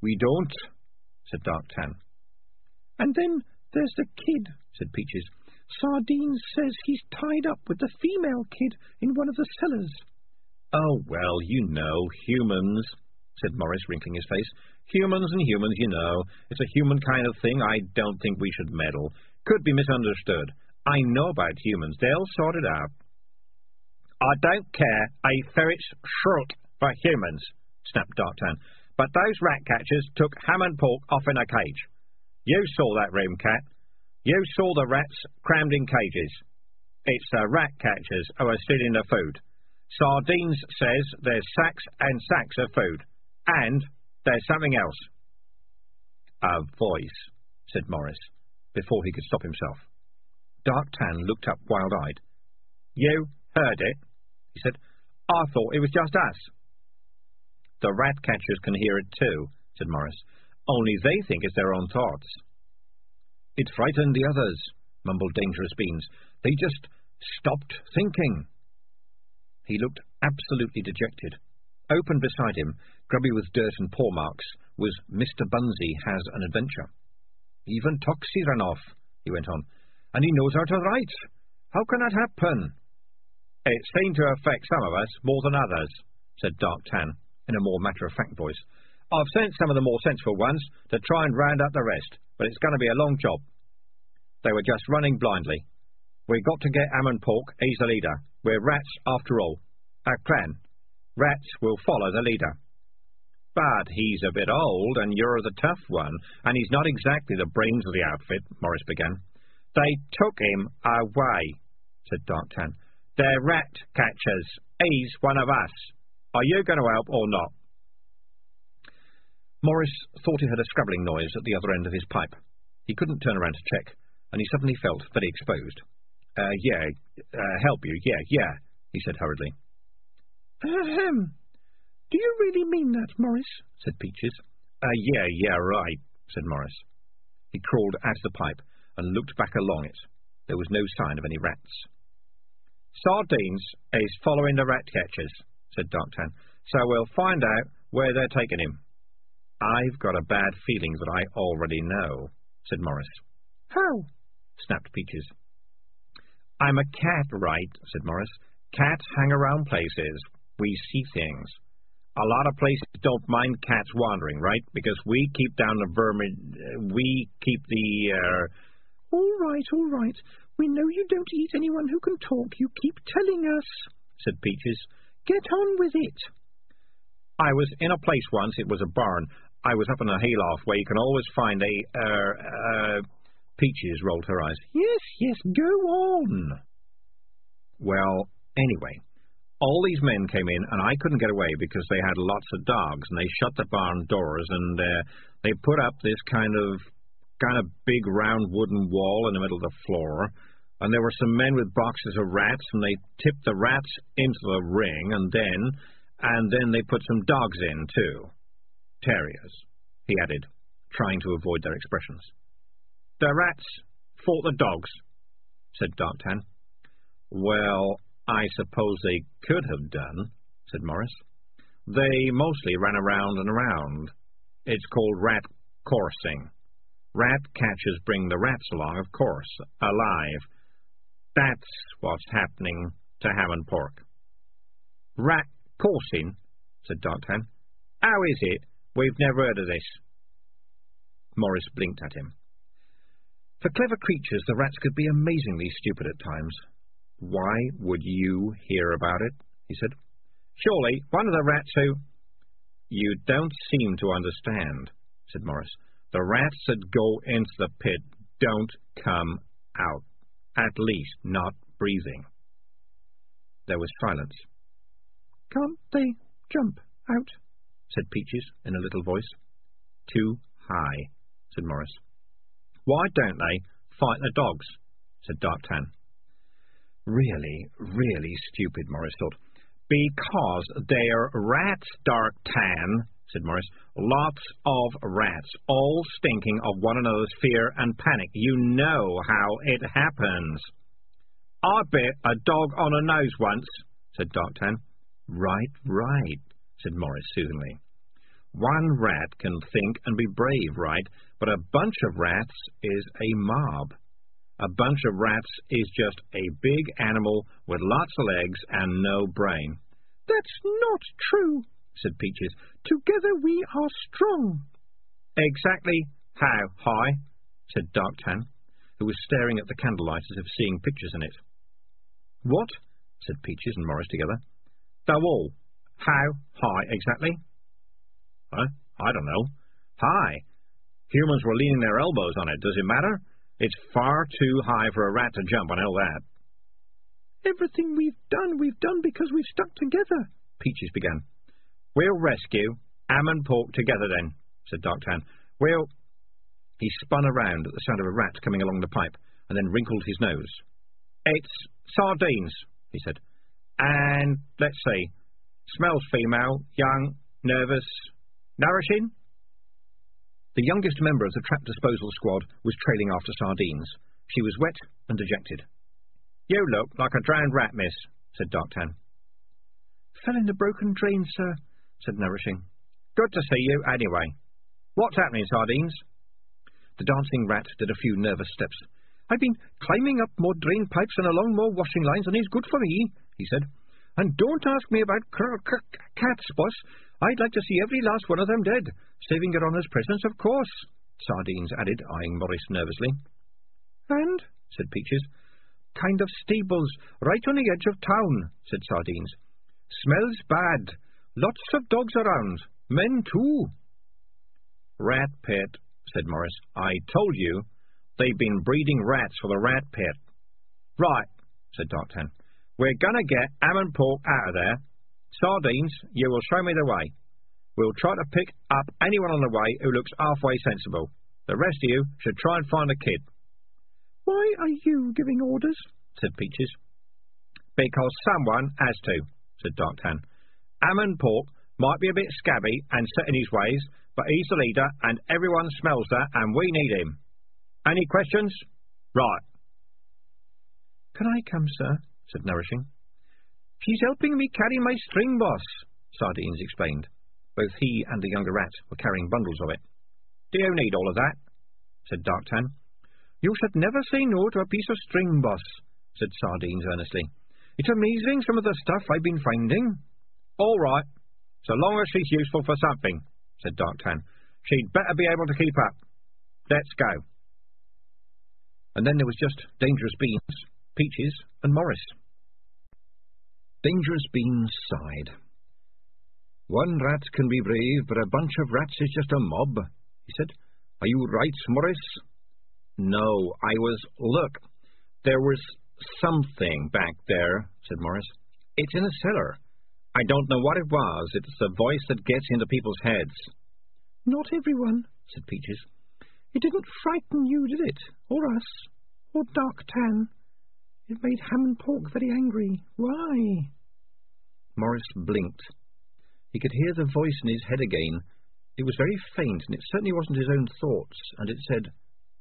We don't, said Darktan. And then there's the kid, said Peaches. Sardines says he's tied up with the female kid in one of the cellars. Oh, well, you know, humans, said Maurice, wrinkling his face. Humans and humans, you know. It's a human kind of thing. I don't think we should meddle. Could be misunderstood. I know about humans. They'll sort it out. I don't care a ferret's shroot for humans, snapped Darktan. But those rat catchers took Hamnpork off in a cage. You saw that room, cat. You saw the rats crammed in cages. It's the rat catchers who are stealing the food. Sardines says there's sacks and sacks of food. And there's something else. A voice, said Maurice, before he could stop himself. Dark Tan looked up wild-eyed. You heard it, he said. I thought it was just us. The rat catchers can hear it too, said Maurice. Only they think it's their own thoughts. It frightened the others, mumbled Dangerous Beans. They just stopped thinking. He looked absolutely dejected. Open beside him, grubby with dirt and paw marks, was Mr. Bunnsy Has an Adventure. Even Toxie ran off, he went on, and he knows how to write. How can that happen? It seemed to affect some of us more than others, said Darktan, in a more matter-of-fact voice. I've sent some of the more sensible ones to try and round up the rest, but it's going to be a long job. They were just running blindly. We've got to get Ammon Hamnpork, he's the leader. We're rats after all. A clan. Rats will follow the leader. But he's a bit old, and you're the tough one, and he's not exactly the brains of the outfit, Maurice began. They took him away, said Darktan. They're rat catchers. He's one of us. Are you going to help or not? Maurice thought he heard a scrabbling noise at the other end of his pipe. He couldn't turn around to check, and he suddenly felt very exposed. Uh, yeah, uh, help you, yeah, yeah, he said hurriedly. Ahem. Do you really mean that, Maurice? said Peaches. Uh, yeah, yeah, right, said Maurice. He crawled out of the pipe and looked back along it. There was no sign of any rats. Sardines is following the rat catchers, said Darktan, so we'll find out where they're taking him. I've got a bad feeling that I already know, said Maurice. How? snapped Peaches. I'm a cat, right, said Maurice. Cats hang around places. We see things. A lot of places don't mind cats wandering, right? Because we keep down the vermin. Uh, we keep the. Uh... All right, all right. We know you don't eat anyone who can talk. You keep telling us, said Peaches. Get on with it. I was in a place once. It was a barn. I was up in a hayloft where you can always find a. Uh, uh, Peaches rolled her eyes. Yes, yes, go on. Well, anyway, all these men came in, and I couldn't get away because they had lots of dogs, and they shut the barn doors, and uh, they put up this kind of kind of big round wooden wall in the middle of the floor, and there were some men with boxes of rats, and they tipped the rats into the ring, and then and then they put some dogs in too, terriers. He added, trying to avoid their expressions. The rats fought the dogs, said Darktan. Well, I suppose they could have done, said Maurice. They mostly ran around and around. It's called rat coursing. Rat catchers bring the rats along, of course, alive. That's what's happening to Hamnpork. Rat coursing, said Darktan. How is it? We've never heard of this. Maurice blinked at him. For clever creatures, the rats could be amazingly stupid at times. Why would you hear about it? he said. Surely one of the rats who... You don't seem to understand, said Maurice. The rats that go into the pit don't come out, at least not breathing. There was silence. Can't they jump out? said Peaches in a little voice. Too high, said Maurice. Why don't they fight the dogs? said Darktan. Really, really stupid, Maurice thought. Because they're rats, Dark Tan, said Maurice. Lots of rats, all stinking of one another's fear and panic. You know how it happens. I bit a dog on a nose once, said Darktan. Right, right, said Maurice soothingly. One rat can think and be brave, right? But a bunch of rats is a mob. A bunch of rats is just a big animal with lots of legs and no brain. That's not true, said Peaches. Together we are strong. Exactly how high? said Dark Tan, who was staring at the candlelight as if seeing pictures in it. What? said Peaches and Maurice together. The wall. How high exactly? Huh? I don't know. High. Humans were leaning their elbows on it. Does it matter? It's far too high for a rat to jump on all that. Everything we've done, we've done because we've stuck together, Peaches began. We'll rescue Hamnpork together then, said Darktan. We'll... He spun around at the sound of a rat coming along the pipe, and then wrinkled his nose. It's sardines, he said. And, let's see, smells female, young, nervous, nourishing? The youngest member of the trap disposal squad was trailing after sardines. She was wet and dejected. You look like a drowned rat, miss, said Darktan. Fell in the broken drain, sir, said Nourishing. Good to see you, anyway. What's happening, Sardines? The dancing rat did a few nervous steps. I've been climbing up more drain pipes and along more washing lines than is good for me, he said. And don't ask me about cats, boss. I'd like to see every last one of them dead, saving your honour's presence, of course, Sardines added, eyeing Maurice nervously. And, said Peaches, kind of stables, right on the edge of town, said Sardines. Smells bad. Lots of dogs around. Men, too. Rat pit, said Maurice. I told you they've been breeding rats for the rat pit. Right, said Darktan. We're gonna get Hamnpork out of there. Sardines, you will show me the way. We'll try to pick up anyone on the way who looks halfway sensible. The rest of you should try and find a kid. Why are you giving orders? said Peaches. Because someone has to, said Darktan. Hamnpork might be a bit scabby and set in his ways, but he's the leader, and everyone smells that, and we need him. Any questions? Right. Can I come, sir? said Nourishing. She's helping me carry my string, boss, Sardines explained. Both he and the younger rat were carrying bundles of it. Do you need all of that? said Darktan. You should never say no to a piece of string, boss, said Sardines earnestly. It's amazing some of the stuff I've been finding. All right, so long as she's useful for something, said Darktan. She'd better be able to keep up. Let's go. And then there was just Dangerous Beans, Peaches, and Maurice. Dangerous Beans sighed. One rat can be brave, but a bunch of rats is just a mob, he said. Are you right, Maurice? No, I was... Look, there was something back there, said Maurice. It's in a cellar. I don't know what it was. It's the voice that gets into people's heads. Not everyone, said Peaches. It didn't frighten you, did it? Or us? Or Darktan? It made Hamnpork very angry. Why? Maurice blinked. He could hear the voice in his head again. It was very faint, and it certainly wasn't his own thoughts, and it said,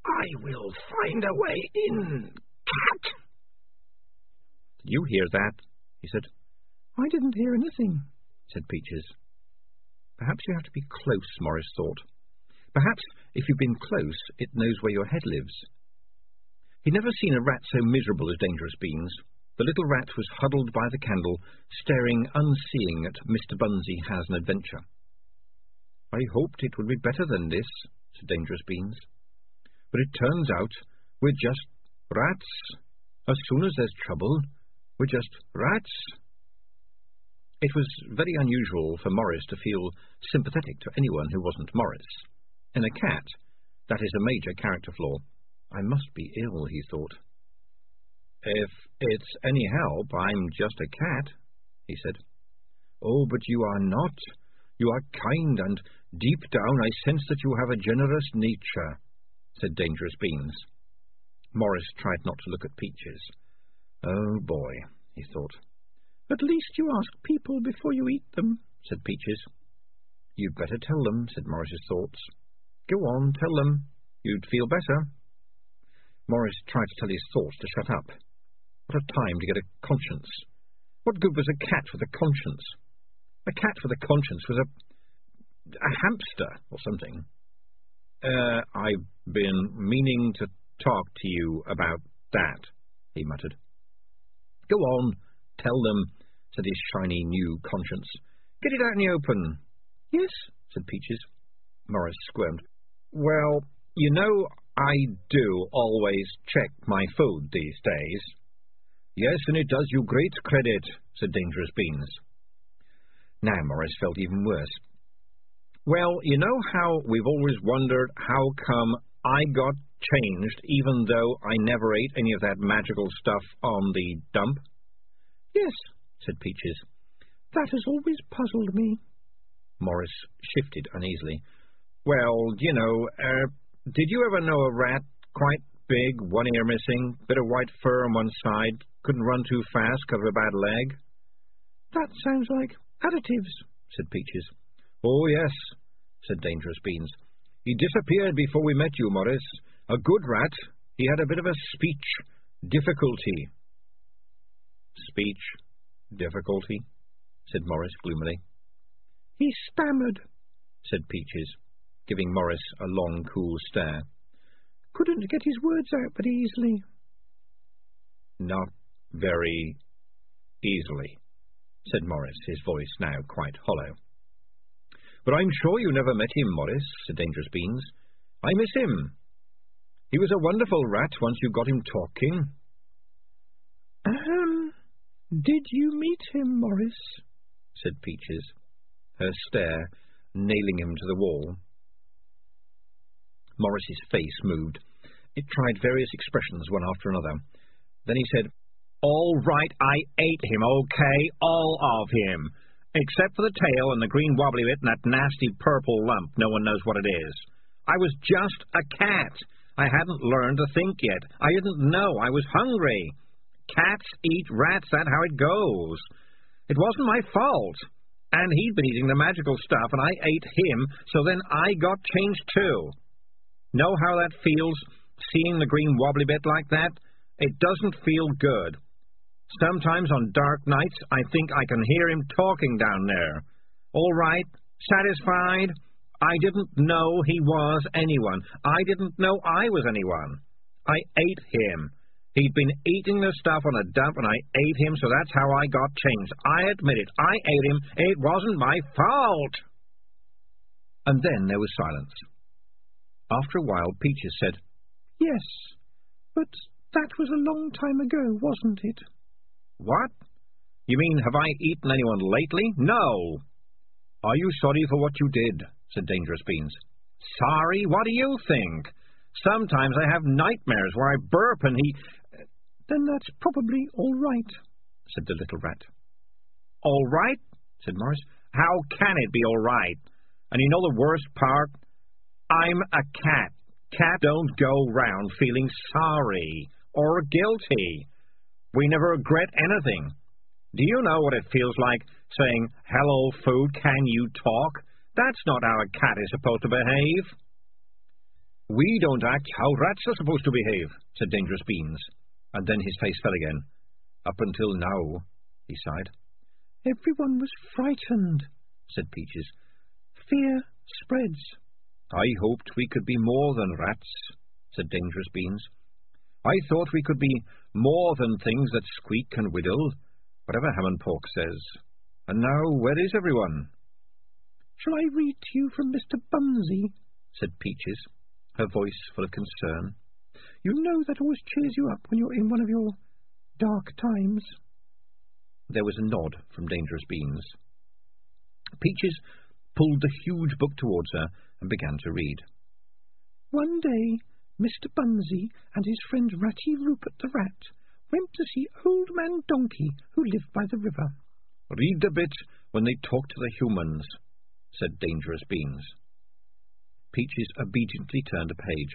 I will find a way in, cat. Did you hear that? he said. I didn't hear anything, said Peaches. Perhaps you have to be close, Maurice thought. Perhaps, if you've been close, it knows where your head lives. He'd never seen a rat so miserable as Dangerous Beans. The little rat was huddled by the candle, staring unseeing at Mr. Bunnsy has an adventure. I hoped it would be better than this, said Dangerous Beans. But it turns out we're just rats. As soon as there's trouble, we're just rats. It was very unusual for Maurice to feel sympathetic to anyone who wasn't Maurice. In a cat, that is a major character flaw. I must be ill, he thought. If it's any help, I'm just a cat, he said. Oh, but you are not. You are kind, and deep down I sense that you have a generous nature, said Dangerous Beans. Maurice tried not to look at Peaches. Oh, boy, he thought. At least you ask people before you eat them, said Peaches. You'd better tell them, said Maurice's thoughts. Go on, tell them. You'd feel better. Maurice tried to tell his thoughts to shut up. What a time to get a conscience. What good was a cat with a conscience? A cat with a conscience was a... a hamster or something. Uh, I've been meaning to talk to you about that, he muttered. Go on, tell them, said his shiny new conscience. Get it out in the open. Yes, said Peaches. Maurice squirmed. Well, you know, I do always check my food these days. Yes, and it does you great credit, said Dangerous Beans. Now Maurice felt even worse. Well, you know how we've always wondered how come I got changed even though I never ate any of that magical stuff on the dump? Yes, said Peaches. That has always puzzled me. Maurice shifted uneasily. Well, you know, uh, did you ever know a rat quite big, one ear missing, bit of white fur on one side, couldn't run too fast because of a bad leg? That sounds like additives, said Peaches. Oh, yes, said Dangerous Beans. He disappeared before we met you, Maurice. A good rat. He had a bit of a speech difficulty. Speech difficulty, said Maurice gloomily. He stammered, said Peaches, giving Maurice a long, cool stare. Couldn't get his words out but easily. Not very easily, said Maurice, his voice now quite hollow. But I'm sure you never met him, Maurice, said Dangerous Beans. I miss him. He was a wonderful rat once you got him talking. Um, did you meet him, Maurice? said Peaches, her stare nailing him to the wall. Maurice's face moved. It tried various expressions, one after another. Then he said, All right, I ate him, okay, all of him. Except for the tail and the green wobbly bit and that nasty purple lump. No one knows what it is. I was just a cat. I hadn't learned to think yet. I didn't know. I was hungry. Cats eat rats, that's how it goes. It wasn't my fault. And he'd been eating the magical stuff, and I ate him, so then I got changed too. Know how that feels, seeing the green wobbly bit like that? It doesn't feel good. Sometimes on dark nights I think I can hear him talking down there. All right, satisfied? I didn't know he was anyone. I didn't know I was anyone. I ate him. He'd been eating the stuff on a dump, and I ate him, so that's how I got changed. I admit it. I ate him. It wasn't my fault. And then there was silence. After a while, Peaches said, Yes, but that was a long time ago, wasn't it? What? You mean, have I eaten anyone lately? No. Are you sorry for what you did? said Dangerous Beans. Sorry? What do you think? Sometimes I have nightmares where I burp and he... Then that's probably all right, said the little rat. All right? said Maurice. How can it be all right? And you know the worst part? I'm a cat. Cat don't go round feeling sorry or guilty. We never regret anything. Do you know what it feels like saying, Hello, food, can you talk? That's not how a cat is supposed to behave. We don't act how rats are supposed to behave, said Dangerous Beans, and then his face fell again. Up until now, he sighed. Everyone was frightened, said Peaches. Fear spreads. I hoped we could be more than rats, said Dangerous Beans. I thought we could be more than things that squeak and whittle, whatever Hamnpork says. And now, where is everyone? Shall I read to you from Mr. Bunnsy? said Peaches, her voice full of concern. You know that always cheers you up when you're in one of your dark times. There was a nod from Dangerous Beans. Peaches pulled the huge book towards her and began to read. One day, Mr. Bunnsy and his friend Ratty Rupert the Rat went to see Old Man Donkey, who lived by the river. Read the bit when they talk to the humans, said Dangerous Beans. Peaches obediently turned a page.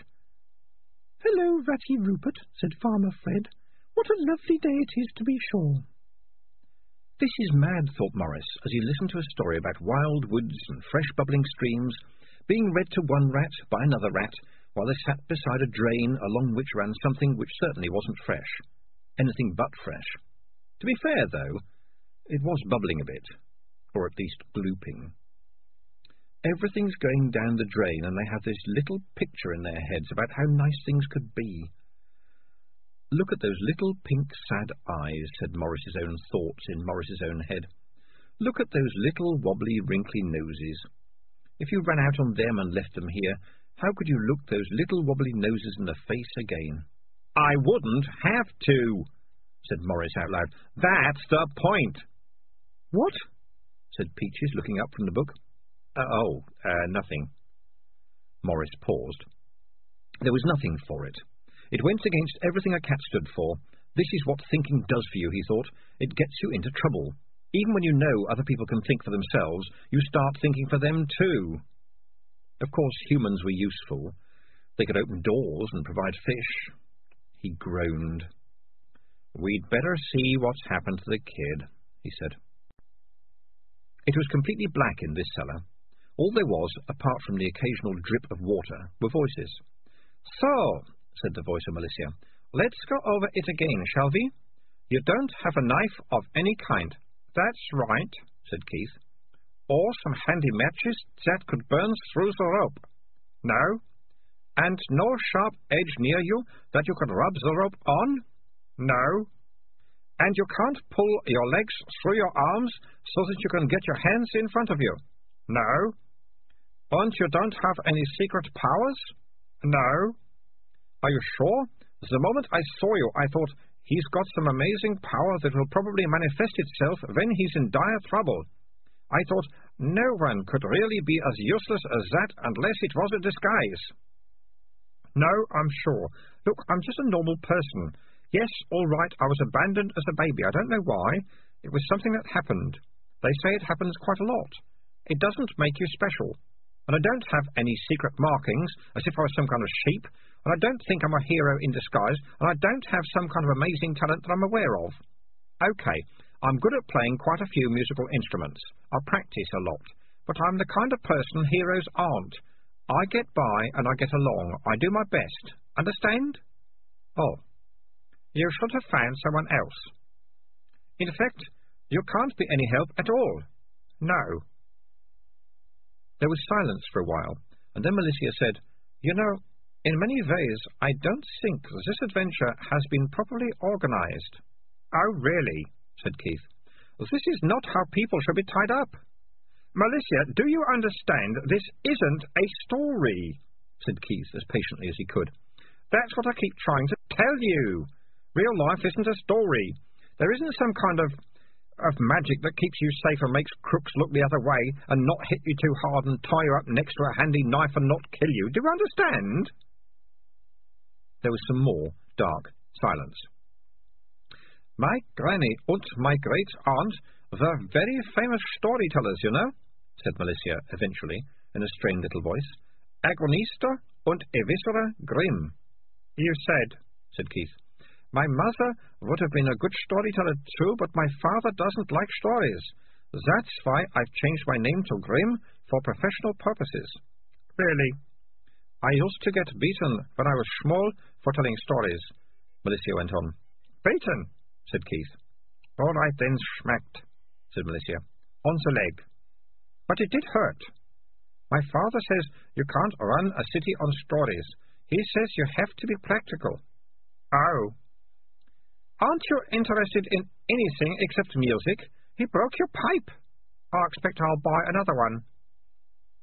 Hello, Ratty Rupert, said Farmer Fred. What a lovely day it is, to be sure. This is mad, thought Maurice, as he listened to a story about wild woods and fresh bubbling streams being read to one rat by another rat while they sat beside a drain along which ran something which certainly wasn't fresh. Anything but fresh. To be fair, though, it was bubbling a bit, or at least glooping. Everything's going down the drain, and they have this little picture in their heads about how nice things could be. Look at those little pink sad eyes, said Maurice's own thoughts in Maurice's own head. Look at those little wobbly, wrinkly noses. If you ran out on them and left them here, how could you look those little wobbly noses in the face again? I wouldn't have to, said Maurice out loud. That's the point. What? said Peaches, looking up from the book. Uh, oh, uh, nothing. Maurice paused. There was nothing for it. It went against everything a cat stood for. This is what thinking does for you, he thought. It gets you into trouble. Even when you know other people can think for themselves, you start thinking for them too. Of course, humans were useful. They could open doors and provide fish. He groaned. We'd better see what's happened to the kid, he said. It was completely black in this cellar. All there was, apart from the occasional drip of water, were voices. So, said the voice of Malicia, let's go over it again, shall we? You don't have a knife of any kind. That's right, said Keith. Or some handy matches that could burn through the rope. No? And no sharp edge near you that you could rub the rope on? No. And you can't pull your legs through your arms so that you can get your hands in front of you? No. And you don't have any secret powers? No. Are you sure? The moment I saw you, I thought, he's got some amazing power that will probably manifest itself when he's in dire trouble. I thought, no one could really be as useless as that unless it was a disguise. No, I'm sure. Look, I'm just a normal person. Yes, all right, I was abandoned as a baby. I don't know why. It was something that happened. They say it happens quite a lot. It doesn't make you special. And I don't have any secret markings, as if I was some kind of sheep, and I don't think I'm a hero in disguise, and I don't have some kind of amazing talent that I'm aware of. Okay, I'm good at playing quite a few musical instruments. I practice a lot. But I'm the kind of person heroes aren't. I get by and I get along. I do my best. Understand? Oh, you should have found someone else. In fact, you can't be any help at all. No. There was silence for a while, and then Malicia said, You know, in many ways, I don't think this adventure has been properly organized. Oh, really? said Keith. This is not how people should be tied up. Malicia, do you understand? This isn't a story, said Keith as patiently as he could. That's what I keep trying to tell you. Real life isn't a story. There isn't some kind of of magic that keeps you safe and makes crooks look the other way and not hit you too hard and tie you up next to a handy knife and not kill you. Do you understand? There was some more dark silence. My granny and my great aunt were very famous storytellers, you know, said Malicia eventually, in a strained little voice. Agonista und Eviscera Grim. You said, said Keith. My mother would have been a good storyteller too, but my father doesn't like stories. That's why I've changed my name to Grim for professional purposes. Really? I used to get beaten when I was small for telling stories, Malicia went on. Beaten, said Keith. All right then, smacked, said Malicia. On the leg. But it did hurt. My father says you can't run a city on stories. He says you have to be practical. Oh, Aren't you interested in anything except music? He broke your pipe. I expect I'll buy another one.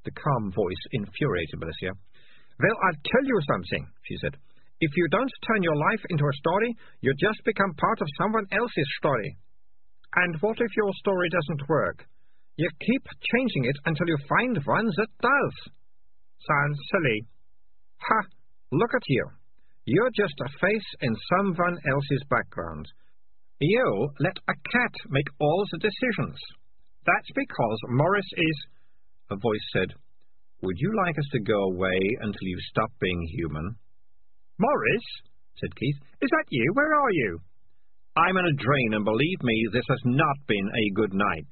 The calm voice infuriated Malicia. Well, I'll tell you something, she said. If you don't turn your life into a story, you just become part of someone else's story. And what if your story doesn't work? You keep changing it until you find one that does. Sounds silly. Ha! Look at you. You're just a face in someone else's background. You let a cat make all the decisions. That's because Maurice is... A voice said, Would you like us to go away until you stop being human? Maurice, said Keith, is that you? Where are you? I'm in a drain, and believe me, this has not been a good night.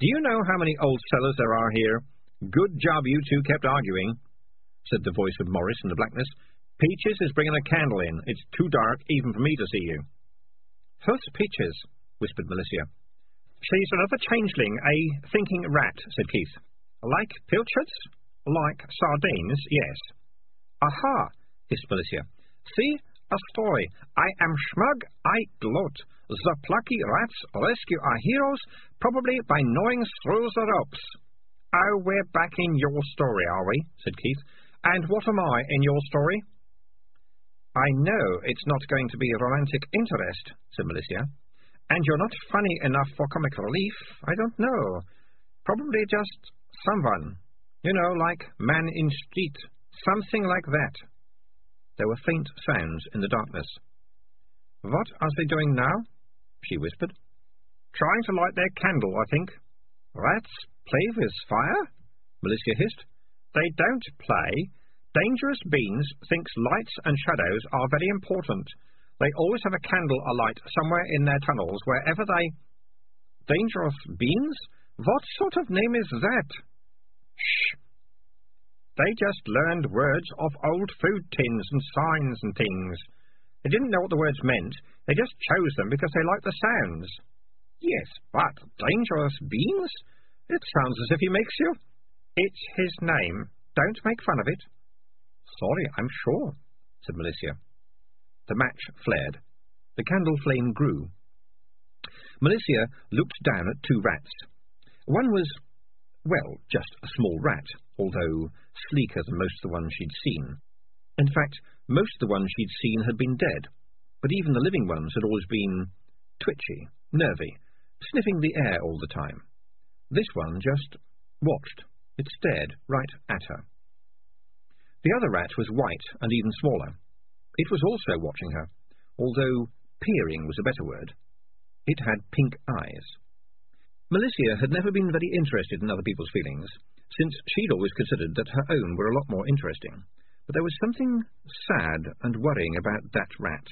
Do you know how many old cellars there are here? Good job you two kept arguing, said the voice of Maurice in the blackness. Peaches is bringing a candle in. It's too dark even for me to see you. Who's Peaches? whispered Malicia. She's another changeling, a thinking rat, said Keith. Like pilchards? Like sardines, yes. Aha, hissed Malicia. See? A story. I am smug, I gloat. The plucky rats rescue our heroes, probably by gnawing through the ropes. Oh, we're back in your story, are we? said Keith. And what am I in your story? I know it's not going to be romantic interest, said Malicia. And you're not funny enough for comic relief. I don't know. Probably just someone. You know, like man in street. Something like that. There were faint sounds in the darkness. What are they doing now? she whispered. Trying to light their candle, I think. Rats play with fire? Malicia hissed. They don't play. Dangerous Beans thinks lights and shadows are very important. They always have a candle alight somewhere in their tunnels, wherever they... Dangerous Beans? What sort of name is that? Shh. They just learned words of old food tins and signs and things. They didn't know what the words meant. They just chose them because they liked the sounds. Yes, but dangerous beans? It sounds as if he makes you. It's his name. Don't make fun of it. Sorry, I'm sure, said Malicia. The match flared. The candle flame grew. Malicia looked down at two rats. One was, well, just a small rat, although sleeker than most of the ones she'd seen. In fact, most of the ones she'd seen had been dead, but even the living ones had always been twitchy, nervy, sniffing the air all the time. This one just watched. It stared right at her. The other rat was white and even smaller. It was also watching her, although peering was a better word. It had pink eyes. Malicia had never been very interested in other people's feelings, since she'd always considered that her own were a lot more interesting. But there was something sad and worrying about that rat.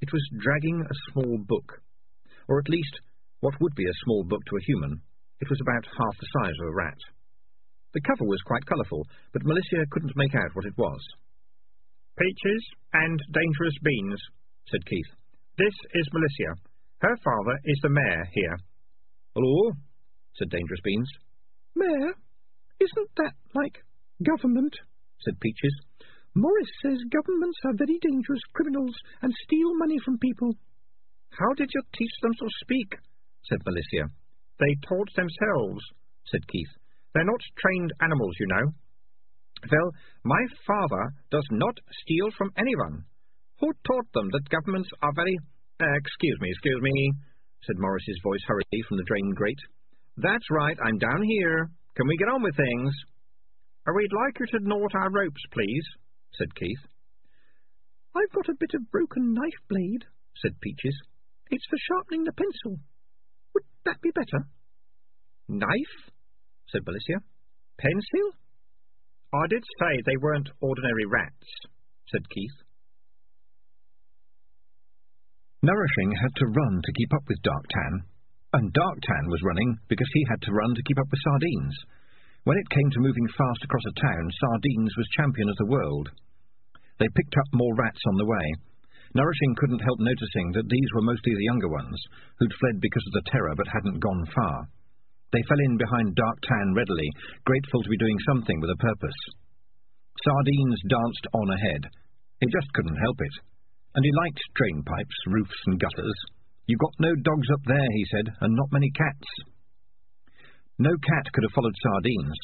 It was dragging a small book, or at least what would be a small book to a human. It was about half the size of a rat. The cover was quite colourful, but Malicia couldn't make out what it was. Peaches and Dangerous Beans, said Keith. This is Malicia. Her father is the mayor here. Hello, said Dangerous Beans. Mayor? Isn't that like government? said Peaches. Maurice says governments are very dangerous criminals and steal money from people. How did you teach them to speak? said Malicia. They taught themselves, said Keith. They're not trained animals, you know. Well, my father does not steal from anyone. Who taught them that governments are very... Uh, excuse me, excuse me, said Maurice's voice hurriedly from the drain grate. That's right, I'm down here. Can we get on with things? We'd like you to knot our ropes, please, said Keith. I've got a bit of broken knife blade, said Peaches. It's for sharpening the pencil. Would that be better? Knife? Said Malicia. Pencil? I did say they weren't ordinary rats, said Keith. Nourishing had to run to keep up with Darktan, and Darktan was running because he had to run to keep up with Sardines. When it came to moving fast across a town, Sardines was champion of the world. They picked up more rats on the way. Nourishing couldn't help noticing that these were mostly the younger ones, who'd fled because of the terror but hadn't gone far. They fell in behind Darktan readily, grateful to be doing something with a purpose. Sardines danced on ahead. He just couldn't help it. And he liked drain pipes, roofs, and gutters. You got no dogs up there, he said, and not many cats. No cat could have followed Sardines.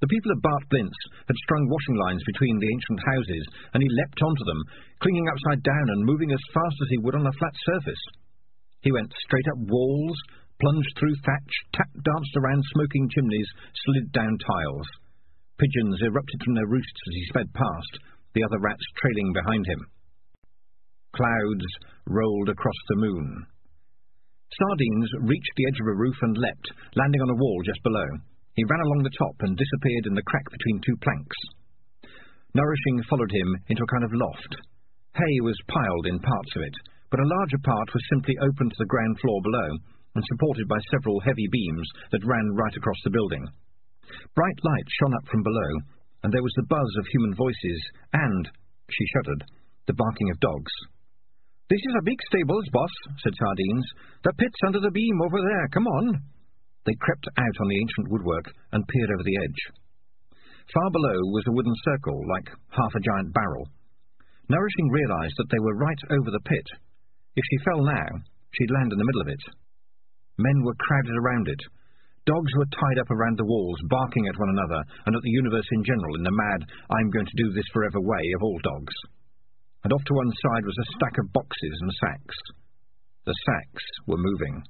The people of Bad Blintz had strung washing lines between the ancient houses, and he leapt onto them, clinging upside down and moving as fast as he would on a flat surface. He went straight up walls, plunged through thatch, tap danced around smoking chimneys, slid down tiles. Pigeons erupted from their roosts as he sped past, the other rats trailing behind him. Clouds rolled across the moon. Sardines reached the edge of a roof and leapt, landing on a wall just below. He ran along the top and disappeared in the crack between two planks. Nourishing followed him into a kind of loft. Hay was piled in parts of it, but a larger part was simply open to the ground floor below and supported by several heavy beams that ran right across the building. Bright light shone up from below, and there was the buzz of human voices and, she shuddered, the barking of dogs. This is a big stables, boss, said Sardines. The pit's under the beam over there. Come on. They crept out on the ancient woodwork and peered over the edge. Far below was a wooden circle, like half a giant barrel. Nourishing realized that they were right over the pit. If she fell now, she'd land in the middle of it. Men were crowded around it. Dogs were tied up around the walls, barking at one another and at the universe in general in the mad, I'm going to do this forever way of all dogs and off to one side was a stack of boxes and sacks. The sacks were moving.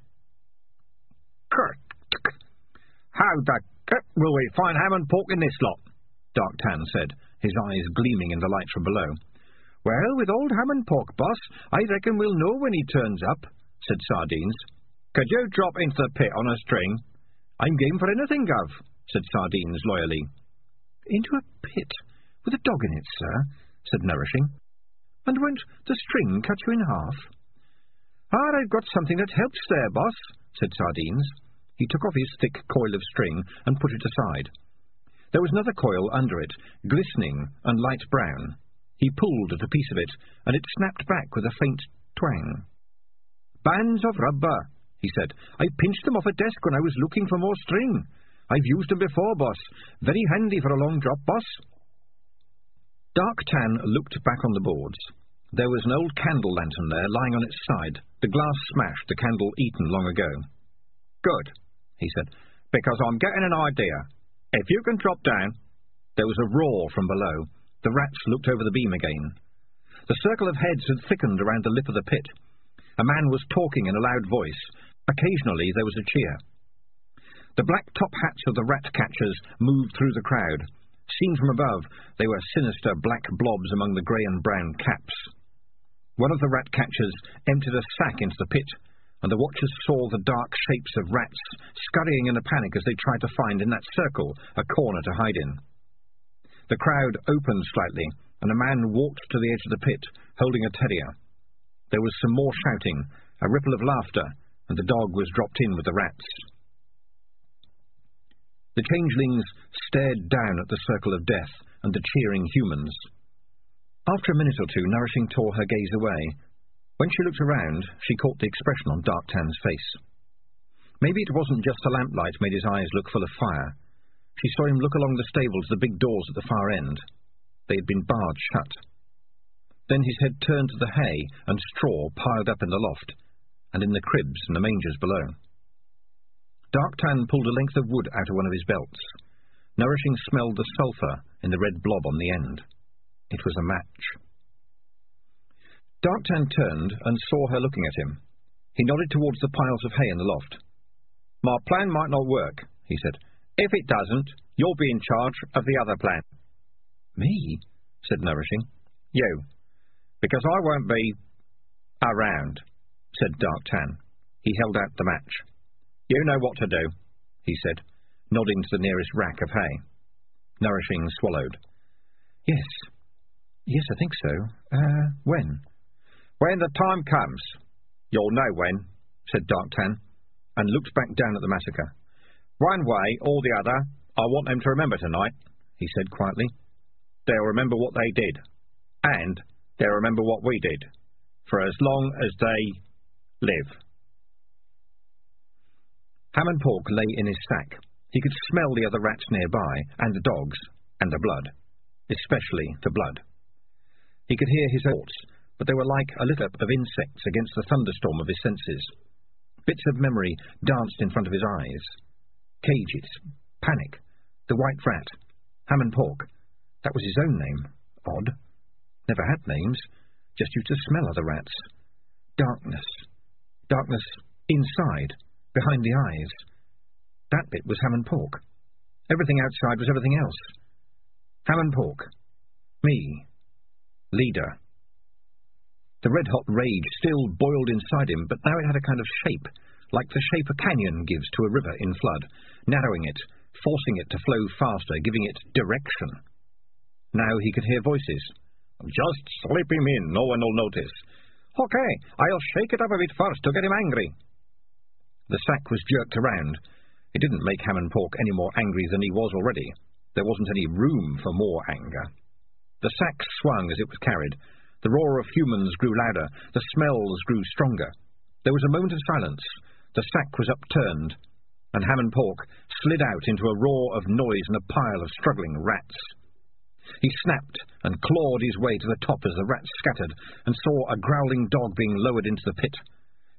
Kirk! How the will we find Hamnpork in this lot? Darktan said, his eyes gleaming in the light from below. Well, with old Hamnpork, boss, I reckon we'll know when he turns up, said Sardines. Could you drop into the pit on a string? I'm game for anything, Gov, said Sardines loyally. Into a pit with a dog in it, sir, said Nourishing. And won't the string cut you in half? Ah, I've got something that helps there, boss, said Sardines. He took off his thick coil of string and put it aside. There was another coil under it, glistening and light brown. He pulled at a piece of it, and it snapped back with a faint twang. Bands of rubber, he said. I pinched them off a desk when I was looking for more string. I've used them before, boss. Very handy for a long drop, boss. Dark Tan looked back on the boards. There was an old candle lantern there, lying on its side, the glass smashed, the candle eaten long ago. Good, he said, because I'm getting an idea. If you can drop down... There was a roar from below. The rats looked over the beam again. The circle of heads had thickened around the lip of the pit. A man was talking in a loud voice. Occasionally there was a cheer. The black top hats of the rat catchers moved through the crowd. Seen from above, they were sinister black blobs among the grey and brown caps. One of the rat catchers emptied a sack into the pit, and the watchers saw the dark shapes of rats scurrying in a panic as they tried to find in that circle a corner to hide in. The crowd opened slightly, and a man walked to the edge of the pit, holding a terrier. There was some more shouting, a ripple of laughter, and the dog was dropped in with the rats. The changelings stared down at the circle of death and the cheering humans. After a minute or two, Nourishing tore her gaze away. When she looked around, she caught the expression on Darktan's face. Maybe it wasn't just the lamplight made his eyes look full of fire. She saw him look along the stable to the big doors at the far end. They had been barred shut. Then his head turned to the hay and straw piled up in the loft, and in the cribs and the mangers below. Darktan pulled a length of wood out of one of his belts. Nourishing smelled the sulphur in the red blob on the end. It was a match. Darktan turned and saw her looking at him. He nodded towards the piles of hay in the loft. My plan might not work, he said. If it doesn't, you'll be in charge of the other plan. Me? said Nourishing. You. Because I won't be around, said Darktan. He held out the match. You know what to do, he said, nodding to the nearest rack of hay. Nourishing swallowed. Yes. Yes, I think so. Uh, when? When the time comes. You'll know when, said Darktan, and looked back down at the massacre. One way or the other, I want them to remember tonight, he said quietly. They'll remember what they did, and they'll remember what we did, for as long as they live. Hamnpork lay in his sack. He could smell the other rats nearby, and the dogs, and the blood. Especially the blood. He could hear his thoughts, but they were like a little of insects against the thunderstorm of his senses. Bits of memory danced in front of his eyes. Cages, Panic, the White Rat, Hamnpork. That was his own name. Odd. Never had names, just used to smell other rats. Darkness. Darkness inside behind the eyes. That bit was Hamnpork. Everything outside was everything else. Hamnpork. Me. Leader. The red-hot rage still boiled inside him, but now it had a kind of shape, like the shape a canyon gives to a river in flood, narrowing it, forcing it to flow faster, giving it direction. Now he could hear voices. Just slip him in, no one will notice. Okay, I'll shake it up a bit first to get him angry. The sack was jerked around. It didn't make Hamnpork any more angry than he was already. There wasn't any room for more anger. The sack swung as it was carried. The roar of humans grew louder. The smells grew stronger. There was a moment of silence. The sack was upturned, and Hamnpork slid out into a roar of noise and a pile of struggling rats. He snapped and clawed his way to the top as the rats scattered, and saw a growling dog being lowered into the pit.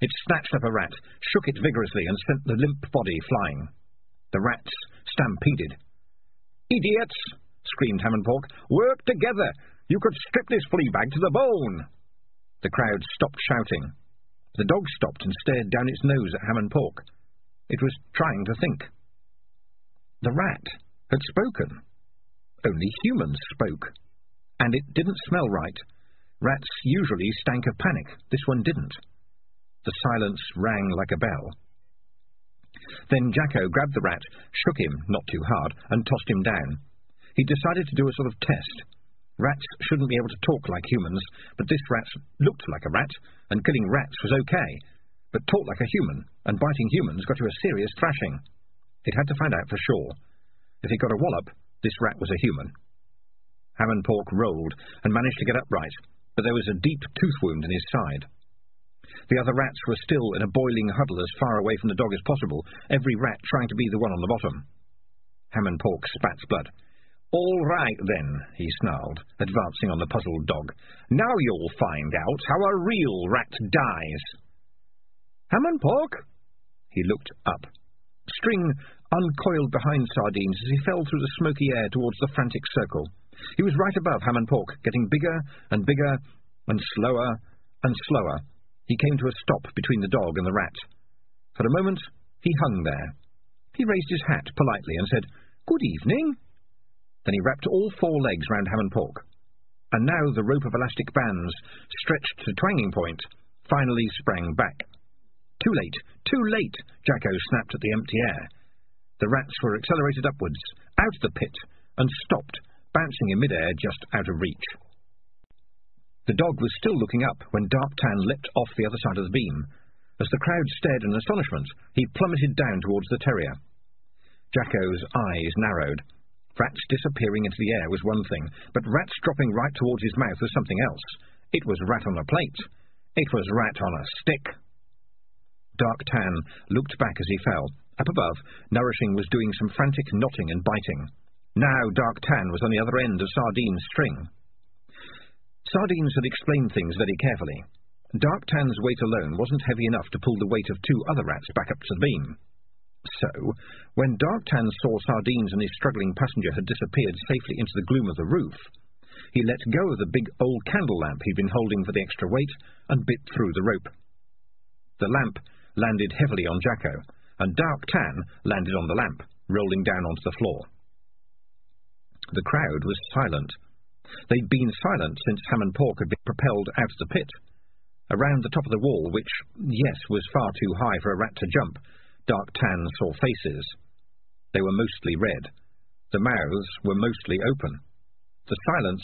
It snatched up a rat, shook it vigorously, and sent the limp body flying. The rats stampeded. Idiots! screamed Hamnpork. Work together! You could strip this flea bag to the bone! The crowd stopped shouting. The dog stopped and stared down its nose at Hamnpork. It was trying to think. The rat had spoken. Only humans spoke. And it didn't smell right. Rats usually stank of panic. This one didn't. The silence rang like a bell. Then Jacko grabbed the rat, shook him, not too hard, and tossed him down. He decided to do a sort of test. Rats shouldn't be able to talk like humans, but this rat looked like a rat, and killing rats was okay. But talked like a human, and biting humans got you a serious thrashing. It had to find out for sure. If he got a wallop, this rat was a human. Hamnpork rolled and managed to get upright, but there was a deep tooth wound in his side. The other rats were still in a boiling huddle as far away from the dog as possible, every rat trying to be the one on the bottom. Hamnpork spat blood. All right, then, he snarled, advancing on the puzzled dog. Now you'll find out how a real rat dies. Hamnpork? He looked up. String uncoiled behind Sardines as he fell through the smoky air towards the frantic circle. He was right above Hamnpork, getting bigger and bigger and slower and slower he came to a stop between the dog and the rat. For a moment, he hung there. He raised his hat politely and said, Good evening. Then he wrapped all four legs round Hamnpork. And now the rope of elastic bands, stretched to twanging point, finally sprang back. Too late, too late, Jacko snapped at the empty air. The rats were accelerated upwards, out of the pit, and stopped, bouncing in midair just out of reach. The dog was still looking up when Darktan leapt off the other side of the beam. As the crowd stared in astonishment, he plummeted down towards the terrier. Jacko's eyes narrowed. Rats disappearing into the air was one thing, but rats dropping right towards his mouth was something else. It was rat on a plate. It was rat on a stick. Darktan looked back as he fell. Up above, Nourishing was doing some frantic knotting and biting. Now Darktan was on the other end of Sardine's string. Sardines had explained things very carefully. Darktan's weight alone wasn't heavy enough to pull the weight of two other rats back up to the beam. So, when Darktan saw Sardines and his struggling passenger had disappeared safely into the gloom of the roof, he let go of the big old candle lamp he'd been holding for the extra weight and bit through the rope. The lamp landed heavily on Jacko, and Darktan landed on the lamp, rolling down onto the floor. The crowd was silent. They'd been silent since Hamnpork had been propelled out of the pit. Around the top of the wall, which, yes, was far too high for a rat to jump, Darktan saw faces. They were mostly red. The mouths were mostly open. The silence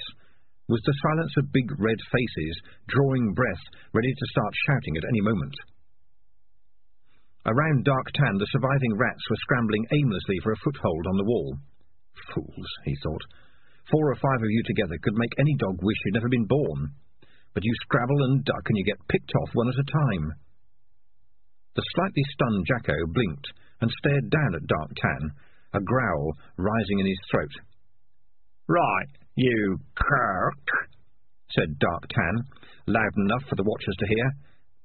was the silence of big red faces, drawing breath, ready to start shouting at any moment. Around Darktan, the surviving rats were scrambling aimlessly for a foothold on the wall. Fools, he thought. Four or five of you together could make any dog wish he'd never been born. But you scrabble and duck and you get picked off one at a time. The slightly stunned Jacko blinked and stared down at Darktan, a growl rising in his throat. Right, you kirk, said Darktan, loud enough for the watchers to hear.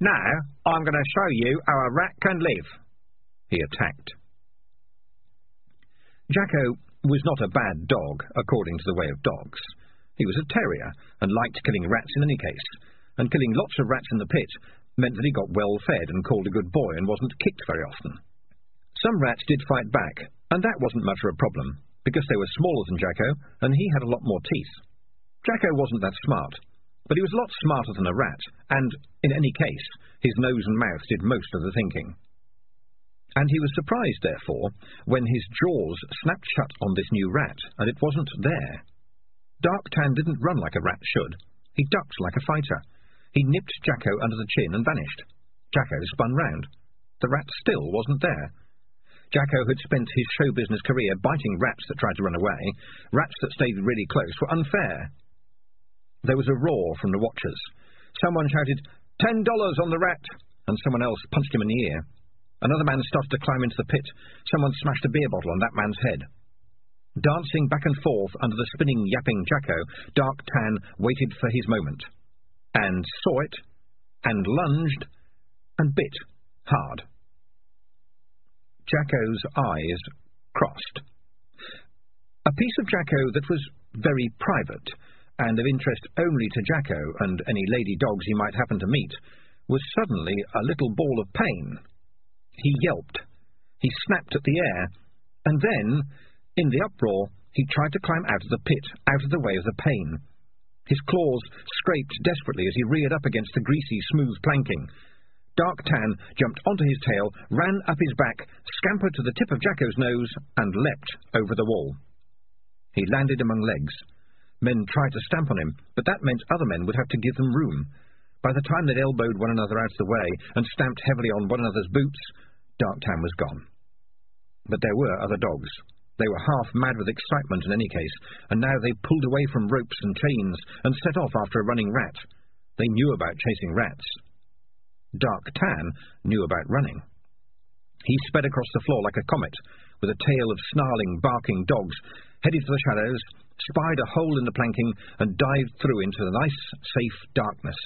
Now I'm going to show you how a rat can live. He attacked. Jacko was not a bad dog, according to the way of dogs. He was a terrier, and liked killing rats in any case, and killing lots of rats in the pit meant that he got well fed and called a good boy and wasn't kicked very often. Some rats did fight back, and that wasn't much of a problem, because they were smaller than Jacko, and he had a lot more teeth. Jacko wasn't that smart, but he was a lot smarter than a rat, and, in any case, his nose and mouth did most of the thinking and he was surprised, therefore, when his jaws snapped shut on this new rat, and it wasn't there. Darktan didn't run like a rat should. He ducked like a fighter. He nipped Jacko under the chin and vanished. Jacko spun round. The rat still wasn't there. Jacko had spent his show business career biting rats that tried to run away. Rats that stayed really close were unfair. There was a roar from the watchers. Someone shouted, Ten dollars on the rat! And someone else punched him in the ear. Another man started to climb into the pit. Someone smashed a beer bottle on that man's head. Dancing back and forth under the spinning, yapping Jacko, Darktan waited for his moment, and saw it, and lunged, and bit hard. Jacko's eyes crossed. A piece of Jacko that was very private, and of interest only to Jacko and any lady dogs he might happen to meet, was suddenly a little ball of pain he yelped. He snapped at the air, and then, in the uproar, he tried to climb out of the pit, out of the way of the pain. His claws scraped desperately as he reared up against the greasy, smooth planking. Darktan jumped onto his tail, ran up his back, scampered to the tip of Jacko's nose, and leapt over the wall. He landed among legs. Men tried to stamp on him, but that meant other men would have to give them room. By the time they'd elbowed one another out of the way and stamped heavily on one another's boots, Darktan was gone. But there were other dogs. They were half mad with excitement in any case, and now they pulled away from ropes and chains and set off after a running rat. They knew about chasing rats. Dark Tan knew about running. He sped across the floor like a comet, with a tail of snarling, barking dogs, headed for the shadows, spied a hole in the planking, and dived through into the nice, safe darkness.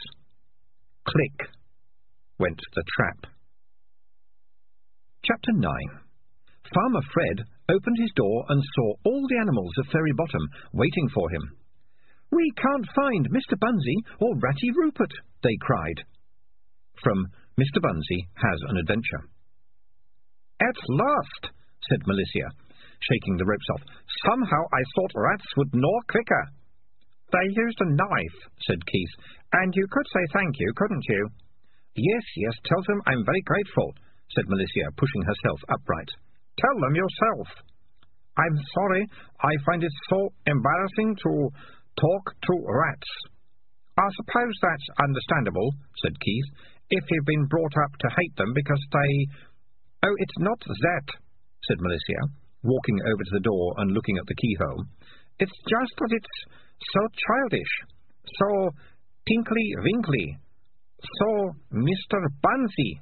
Click went the trap. Chapter 9 Farmer Fred opened his door and saw all the animals of Furry Bottom waiting for him. We can't find Mr. Bunnsy or Ratty Rupert, they cried from Mr. Bunnsy Has an Adventure. At last, said Malicia, shaking the ropes off. Somehow I thought rats would gnaw quicker. They used a knife, said Keith, and you could say thank you, couldn't you? Yes, yes, tell them I'm very grateful, said Malicia, pushing herself upright. Tell them yourself. I'm sorry, I find it so embarrassing to talk to rats. I suppose that's understandable, said Keith, if you've been brought up to hate them because they... Oh, it's not that, said Malicia, walking over to the door and looking at the keyhole. It's just that it's so childish, so tinkly-winkly, so Mr. Bunnsy.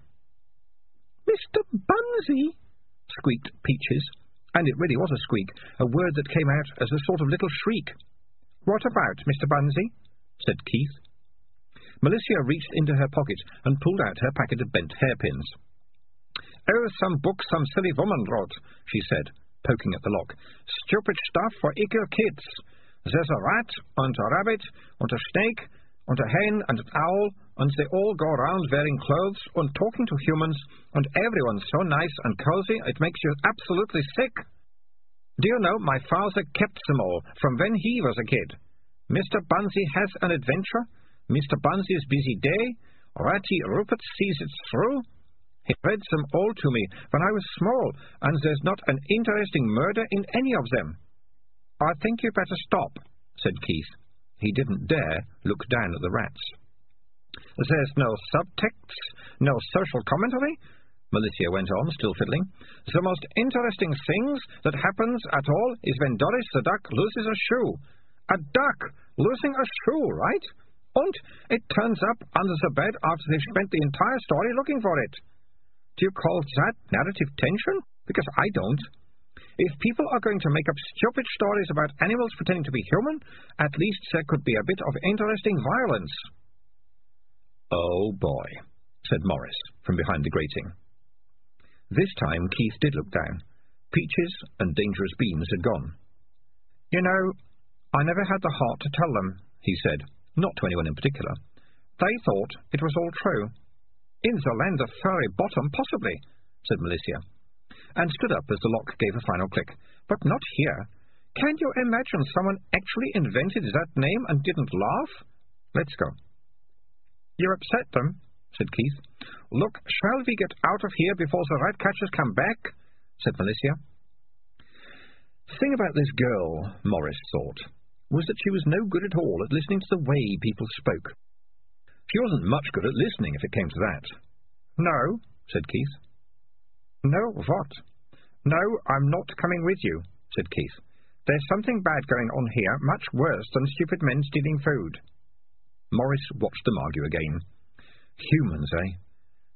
Mr. Bunnsy? squeaked Peaches, and it really was a squeak, a word that came out as a sort of little shriek. What about Mr. Bunnsy? said Keith. Malicia reached into her pocket and pulled out her packet of bent hairpins. Oh, some book some silly woman wrote, she said, poking at the lock. Stupid stuff for eager kids. There's a rat, and a rabbit, and a snake, and a hen, and an owl, and they all go around wearing clothes and talking to humans, and everyone's so nice and cozy it makes you absolutely sick. Do you know, my father kept them all from when he was a kid. Mr. Bunnsy has an adventure, Mr. Bunnsy's busy day, Ratty Rupert sees it through. He read them all to me when I was small, and there's not an interesting murder in any of them. I think you'd better stop, said Keith. He didn't dare look down at the rats. There's no subtexts, no social commentary, Malicia went on, still fiddling. The most interesting things that happens at all is when Doris the duck loses a shoe. A duck losing a shoe, right? And it turns up under the bed after they've spent the entire story looking for it. Do you call that narrative tension? Because I don't. If people are going to make up stupid stories about animals pretending to be human, at least there could be a bit of interesting violence. Oh, boy, said Maurice from behind the grating. This time Keith did look down. Peaches and Dangerous Beans had gone. You know, I never had the heart to tell them, he said not to anyone in particular. They thought it was all true. In of Furry Bottom, possibly, said Malicia, and stood up as the lock gave a final click. But not here. Can you imagine someone actually invented that name and didn't laugh? Let's go. You upset them, said Keith. Look, shall we get out of here before the rat catchers come back? said Malicia. The thing about this girl, Maurice thought, was that she was no good at all at listening to the way people spoke. She wasn't much good at listening, if it came to that. No, said Keith. No, what? No, I'm not coming with you, said Keith. There's something bad going on here, much worse than stupid men stealing food. Maurice watched them argue again. Humans, eh?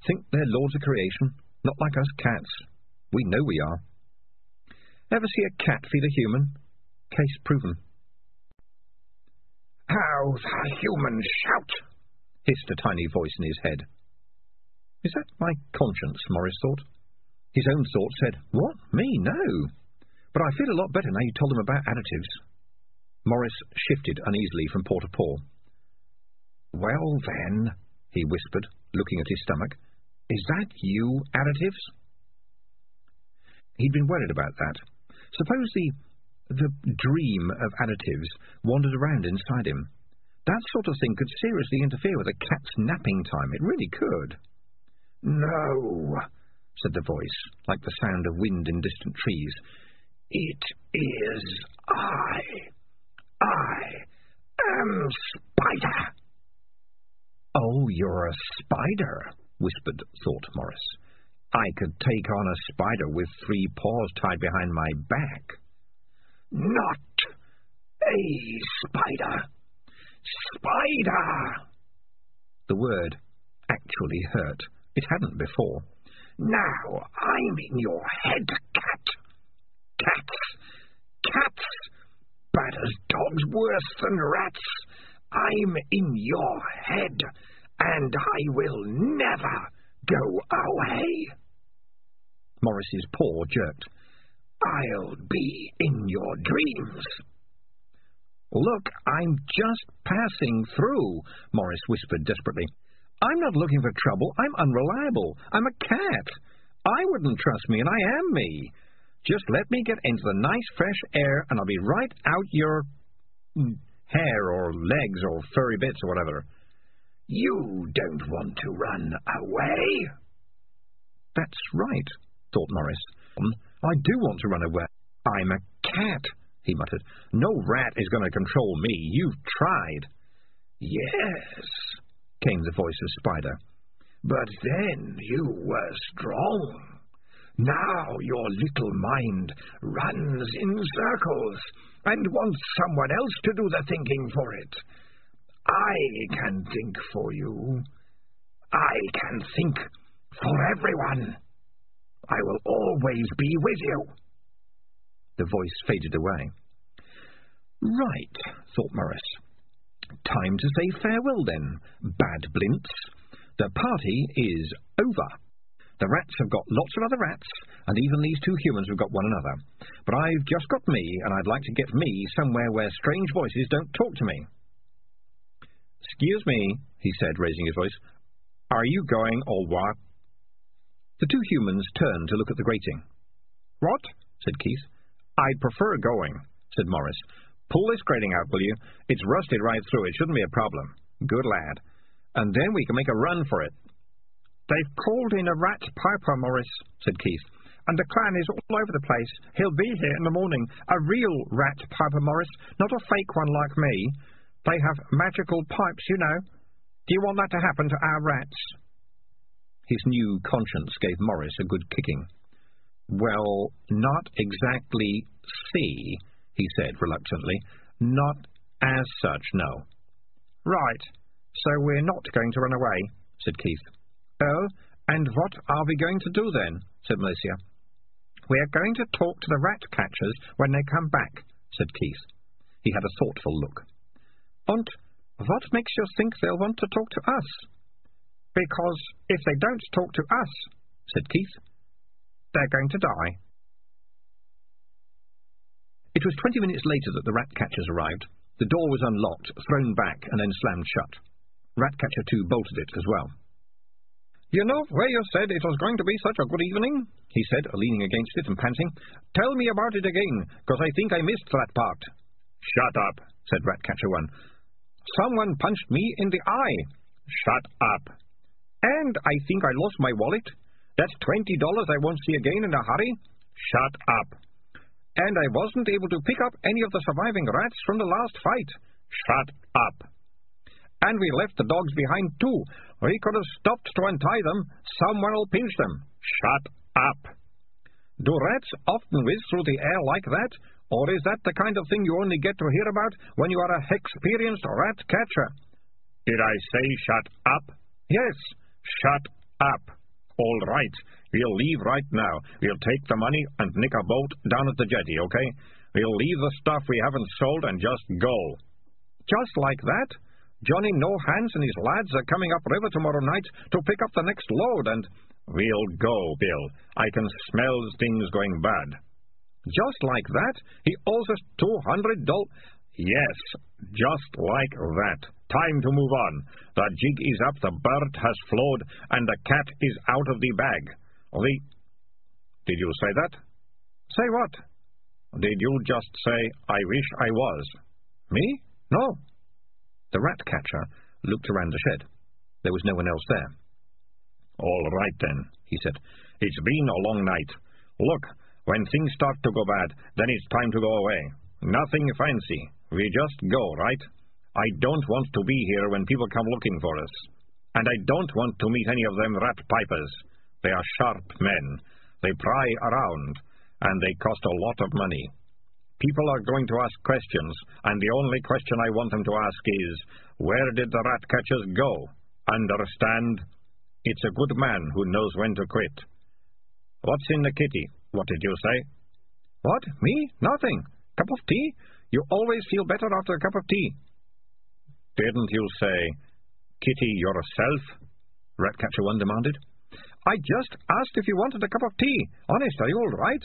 Think they're lords of creation, not like us cats. We know we are. Ever see a cat feed a human? Case proven. How the humans shout! Hissed a tiny voice in his head. Is that my conscience? Maurice thought. His own thought said, What? Me? No. But I feel a lot better now you told them about additives. Maurice shifted uneasily from paw to paw. Well, then, he whispered, looking at his stomach, is that you, additives? He'd been worried about that. Suppose the the dream of additives wandered around inside him. That sort of thing could seriously interfere with a cat's napping time. It really could. No, said the voice, like the sound of wind in distant trees. It is I. I am Spider. Oh, you're a spider, whispered Thought Maurice. I could take on a spider with three paws tied behind my back. Not a spider. Spider! The word actually hurt. It hadn't before. Now I'm in your head, cat. Cats! Cats! Bad as dogs, worse than rats. I'm in your head, and I will never go away. Maurice's paw jerked. I'll be in your dreams. Look, I'm just passing through, Maurice whispered desperately. I'm not looking for trouble. I'm unreliable. I'm a cat. I wouldn't trust me, and I am me. Just let me get into the nice fresh air, and I'll be right out your hair or legs or furry bits or whatever. You don't want to run away? That's right, thought Maurice. I do want to run away. I'm a cat, he muttered. No rat is going to control me. You've tried. Yes, came the voice of Spider. But then you were strong. Now your little mind runs in circles and wants someone else to do the thinking for it. I can think for you. I can think for everyone. I will always be with you. The voice faded away. Right, thought Maurice. Time to say farewell then, Bad Blintz. The party is over. The rats have got lots of other rats, and even these two humans have got one another. But I've just got me, and I'd like to get me somewhere where strange voices don't talk to me. Excuse me, he said, raising his voice. Are you going or what? The two humans turned to look at the grating. What? said Keith. I'd prefer going, said Maurice. Pull this grating out, will you? It's rusted right through. It shouldn't be a problem. Good lad. And then we can make a run for it. They've called in a rat piper, Maurice, said Keith. And the clan is all over the place. He'll be here in the morning. A real rat piper, Maurice, not a fake one like me. They have magical pipes, you know. Do you want that to happen to our rats? His new conscience gave Maurice a good kicking. Well, not exactly see, he said reluctantly. Not as such, no. Right, so we're not going to run away, said Keith. Oh, and what are we going to do then? said Malicia. We're going to talk to the rat catchers when they come back, said Keith. He had a thoughtful look. And what makes you think they'll want to talk to us? Because if they don't talk to us, said Keith, they're going to die. It was twenty minutes later that the rat catchers arrived. The door was unlocked, thrown back, and then slammed shut. Ratcatcher 2 bolted it as well. You know where you said it was going to be such a good evening? he said, leaning against it and panting. Tell me about it again, because I think I missed that part. Shut up, said Ratcatcher 1. Someone punched me in the eye. Shut up. And I think I lost my wallet. That's twenty dollars I won't see again in a hurry. Shut up. And I wasn't able to pick up any of the surviving rats from the last fight. Shut up. And we left the dogs behind too. We could have stopped to untie them. Someone will pinch them. Shut up. Do rats often whiz through the air like that? Or is that the kind of thing you only get to hear about when you are a experienced rat catcher? Did I say shut up? Yes, shut up. All right. We'll leave right now. We'll take the money and nick a boat down at the jetty, okay? We'll leave the stuff we haven't sold and just go. Just like that? Johnny No Hands and his lads are coming up river tomorrow night to pick up the next load, and we'll go, Bill. I can smell things going bad. Just like that, he owes us two hundred dollars. Yes, just like that. Time to move on. The jig is up, the bird has flowed, and the cat is out of the bag. The... Did you say that? Say what? Did you just say, I wish I was? Me? No. The rat catcher looked around the shed. There was no one else there. All right, then, he said. It's been a long night. Look, when things start to go bad, then it's time to go away. Nothing fancy. We just go, right? I don't want to be here when people come looking for us. And I don't want to meet any of them rat pipers. They are sharp men. They pry around, and they cost a lot of money. People are going to ask questions, and the only question I want them to ask is, where did the rat catchers go? Understand? It's a good man who knows when to quit. What's in the kitty? What did you say? What? Me? Nothing. Cup of tea? You always feel better after a cup of tea. Didn't you say kitty yourself? Ratcatcher One demanded. I just asked if you wanted a cup of tea. Honest, are you all right?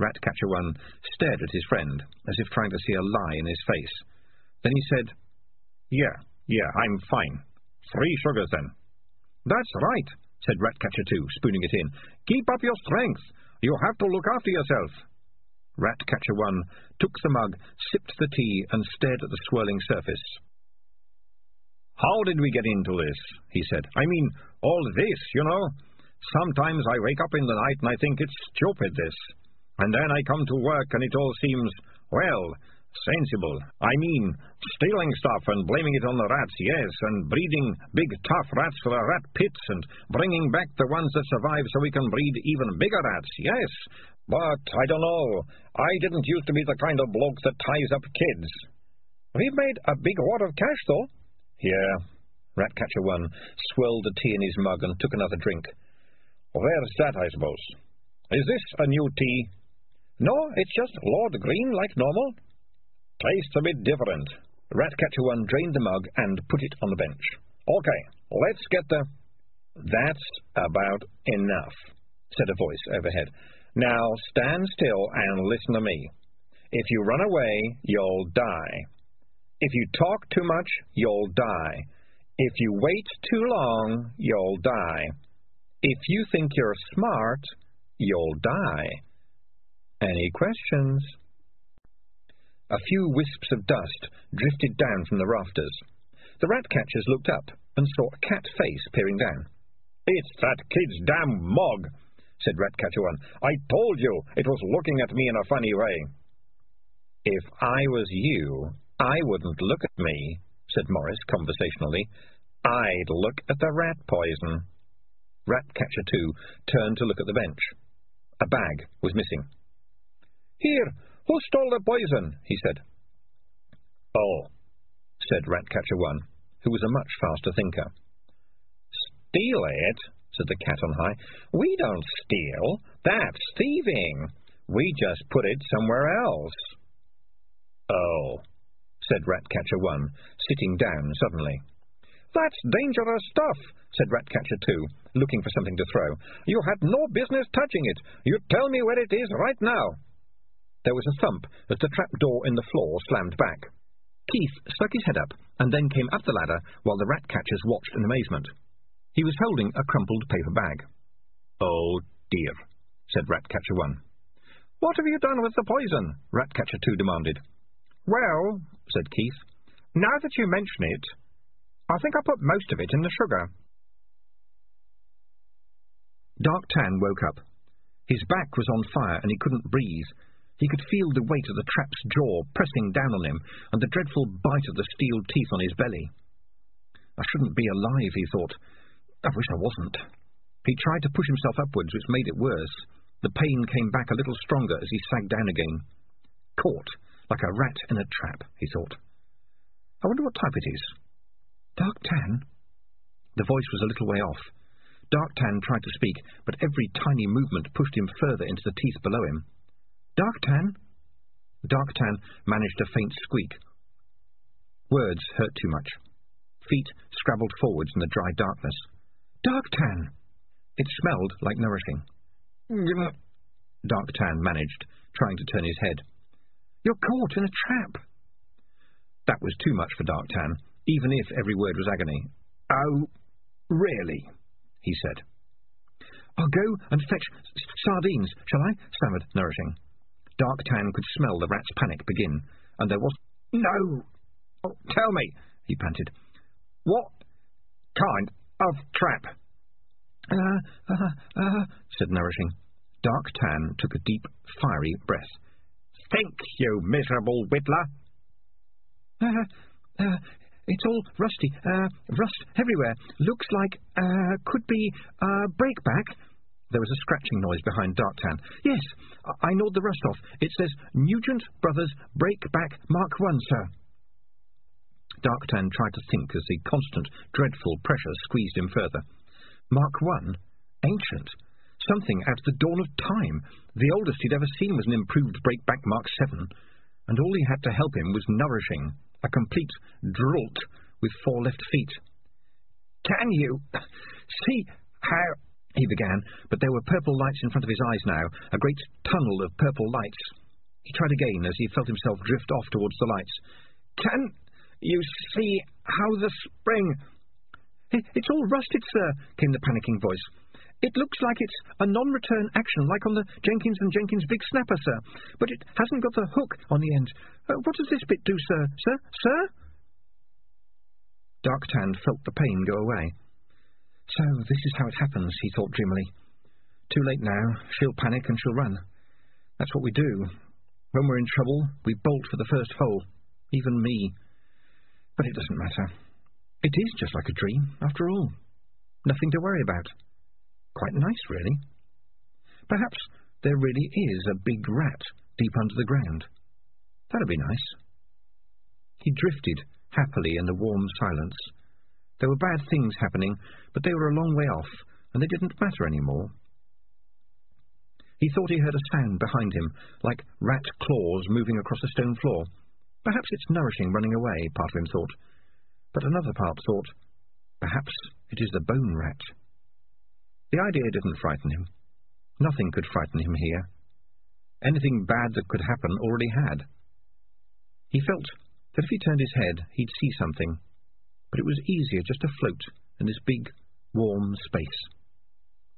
Ratcatcher One stared at his friend, as if trying to see a lie in his face. Then he said, Yeah, yeah, I'm fine. Three sugars, then. That's right, said Ratcatcher Two, spooning it in. Keep up your strength. You have to look after yourself. Ratcatcher One took the mug, sipped the tea, and stared at the swirling surface. How did we get into this? he said. I mean, all this, you know. Sometimes I wake up in the night and I think it's stupid, this. And then I come to work and it all seems, well, sensible. I mean, stealing stuff and blaming it on the rats, yes, and breeding big tough rats for the rat pits and bringing back the ones that survive so we can breed even bigger rats, yes. But I don't know. I didn't used to be the kind of bloke that ties up kids. We've made a big wad of cash, though. Yeah. Ratcatcher One swirled the tea in his mug and took another drink. Where's that, I suppose? Is this a new tea? No, it's just Lord Green like normal. Tastes a bit different. Ratcatcher One drained the mug and put it on the bench. Okay, let's get the... That's about enough, said a voice overhead. Now stand still and listen to me. If you run away, you'll die. If you talk too much, you'll die. If you wait too long, you'll die. If you think you're smart, you'll die. Any questions? A few wisps of dust drifted down from the rafters. The rat catchers looked up and saw a cat face peering down. It's that kid's damn mug, said Ratcatcher One. I told you it was looking at me in a funny way. If I was you, I wouldn't look at me, said Maurice conversationally. I'd look at the rat poison. Ratcatcher 2 turned to look at the bench. A bag was missing. Here, who stole the poison? he said. Oh, said Ratcatcher 1, who was a much faster thinker. Steal it? said the cat on high. We don't steal. That's thieving. We just put it somewhere else. Oh, said Ratcatcher 1, sitting down suddenly. That's dangerous stuff, said Ratcatcher 2, looking for something to throw. You had no business touching it. You tell me where it is right now. There was a thump as the trap door in the floor slammed back. Keith stuck his head up and then came up the ladder while the rat catchers watched in amazement. He was holding a crumpled paper bag. Oh, dear, said Ratcatcher 1. What have you done with the poison? Ratcatcher 2 demanded. Well, said Keith, now that you mention it, I think I put most of it in the sugar. Dark Tan woke up. His back was on fire and he couldn't breathe. He could feel the weight of the trap's jaw pressing down on him and the dreadful bite of the steel teeth on his belly. I shouldn't be alive, he thought. I wish I wasn't. He tried to push himself upwards, which made it worse. The pain came back a little stronger as he sagged down again. Caught, like a rat in a trap, he thought. I wonder what type it is. Darktan? The voice was a little way off. Darktan tried to speak, but every tiny movement pushed him further into the teeth below him. Darktan? Dark Tan managed a faint squeak. Words hurt too much. Feet scrabbled forwards in the dry darkness. Darktan! It smelled like Nourishing. Dark Tan managed, trying to turn his head. You're caught in a trap. That was too much for Darktan, even if every word was agony. Oh, really? he said. I'll go and fetch sardines, shall I? stammered Nourishing. Darktan could smell the rat's panic begin, and there was... No! Oh, tell me, he panted. What kind of trap? Uh, uh, uh, said Nourishing. Dark Tan took a deep, fiery breath. Think, you miserable widdler! Uh, uh, it's all rusty, uh, rust everywhere. Looks like, uh, could be, uh, breakback. There was a scratching noise behind Darktan. Yes, I, I gnawed the rust off. It says Nugent Brothers Breakback Mark One, sir. Darktan tried to think as the constant, dreadful pressure squeezed him further. Mark One? Ancient? Something at the dawn of time. The oldest he'd ever seen was an improved breakback Mark Seven, and all he had to help him was Nourishing, a complete drult with four left feet. Can you see how... he began, but there were purple lights in front of his eyes now, a great tunnel of purple lights. He tried again as he felt himself drift off towards the lights. Can you see how the spring... It's all rusted, sir, came the panicking voice. It looks like it's a non-return action, like on the Jenkins and Jenkins Big Snapper, sir. But it hasn't got the hook on the end. Uh, what does this bit do, sir? Sir? Sir? Darktan felt the pain go away. So this is how it happens, he thought dreamily. Too late now. She'll panic and she'll run. That's what we do. When we're in trouble, we bolt for the first hole. Even me. But it doesn't matter. It is just like a dream, after all. Nothing to worry about. Quite nice, really. Perhaps there really is a big rat deep under the ground. That'd be nice. He drifted happily in the warm silence. There were bad things happening, but they were a long way off, and they didn't matter any more. He thought he heard a sound behind him, like rat claws moving across a stone floor. Perhaps it's Nourishing running away, part of him thought. But another part thought, perhaps it is the bone rat. The idea didn't frighten him. Nothing could frighten him here. Anything bad that could happen already had. He felt that if he turned his head, he'd see something, but it was easier just to float in this big, warm space.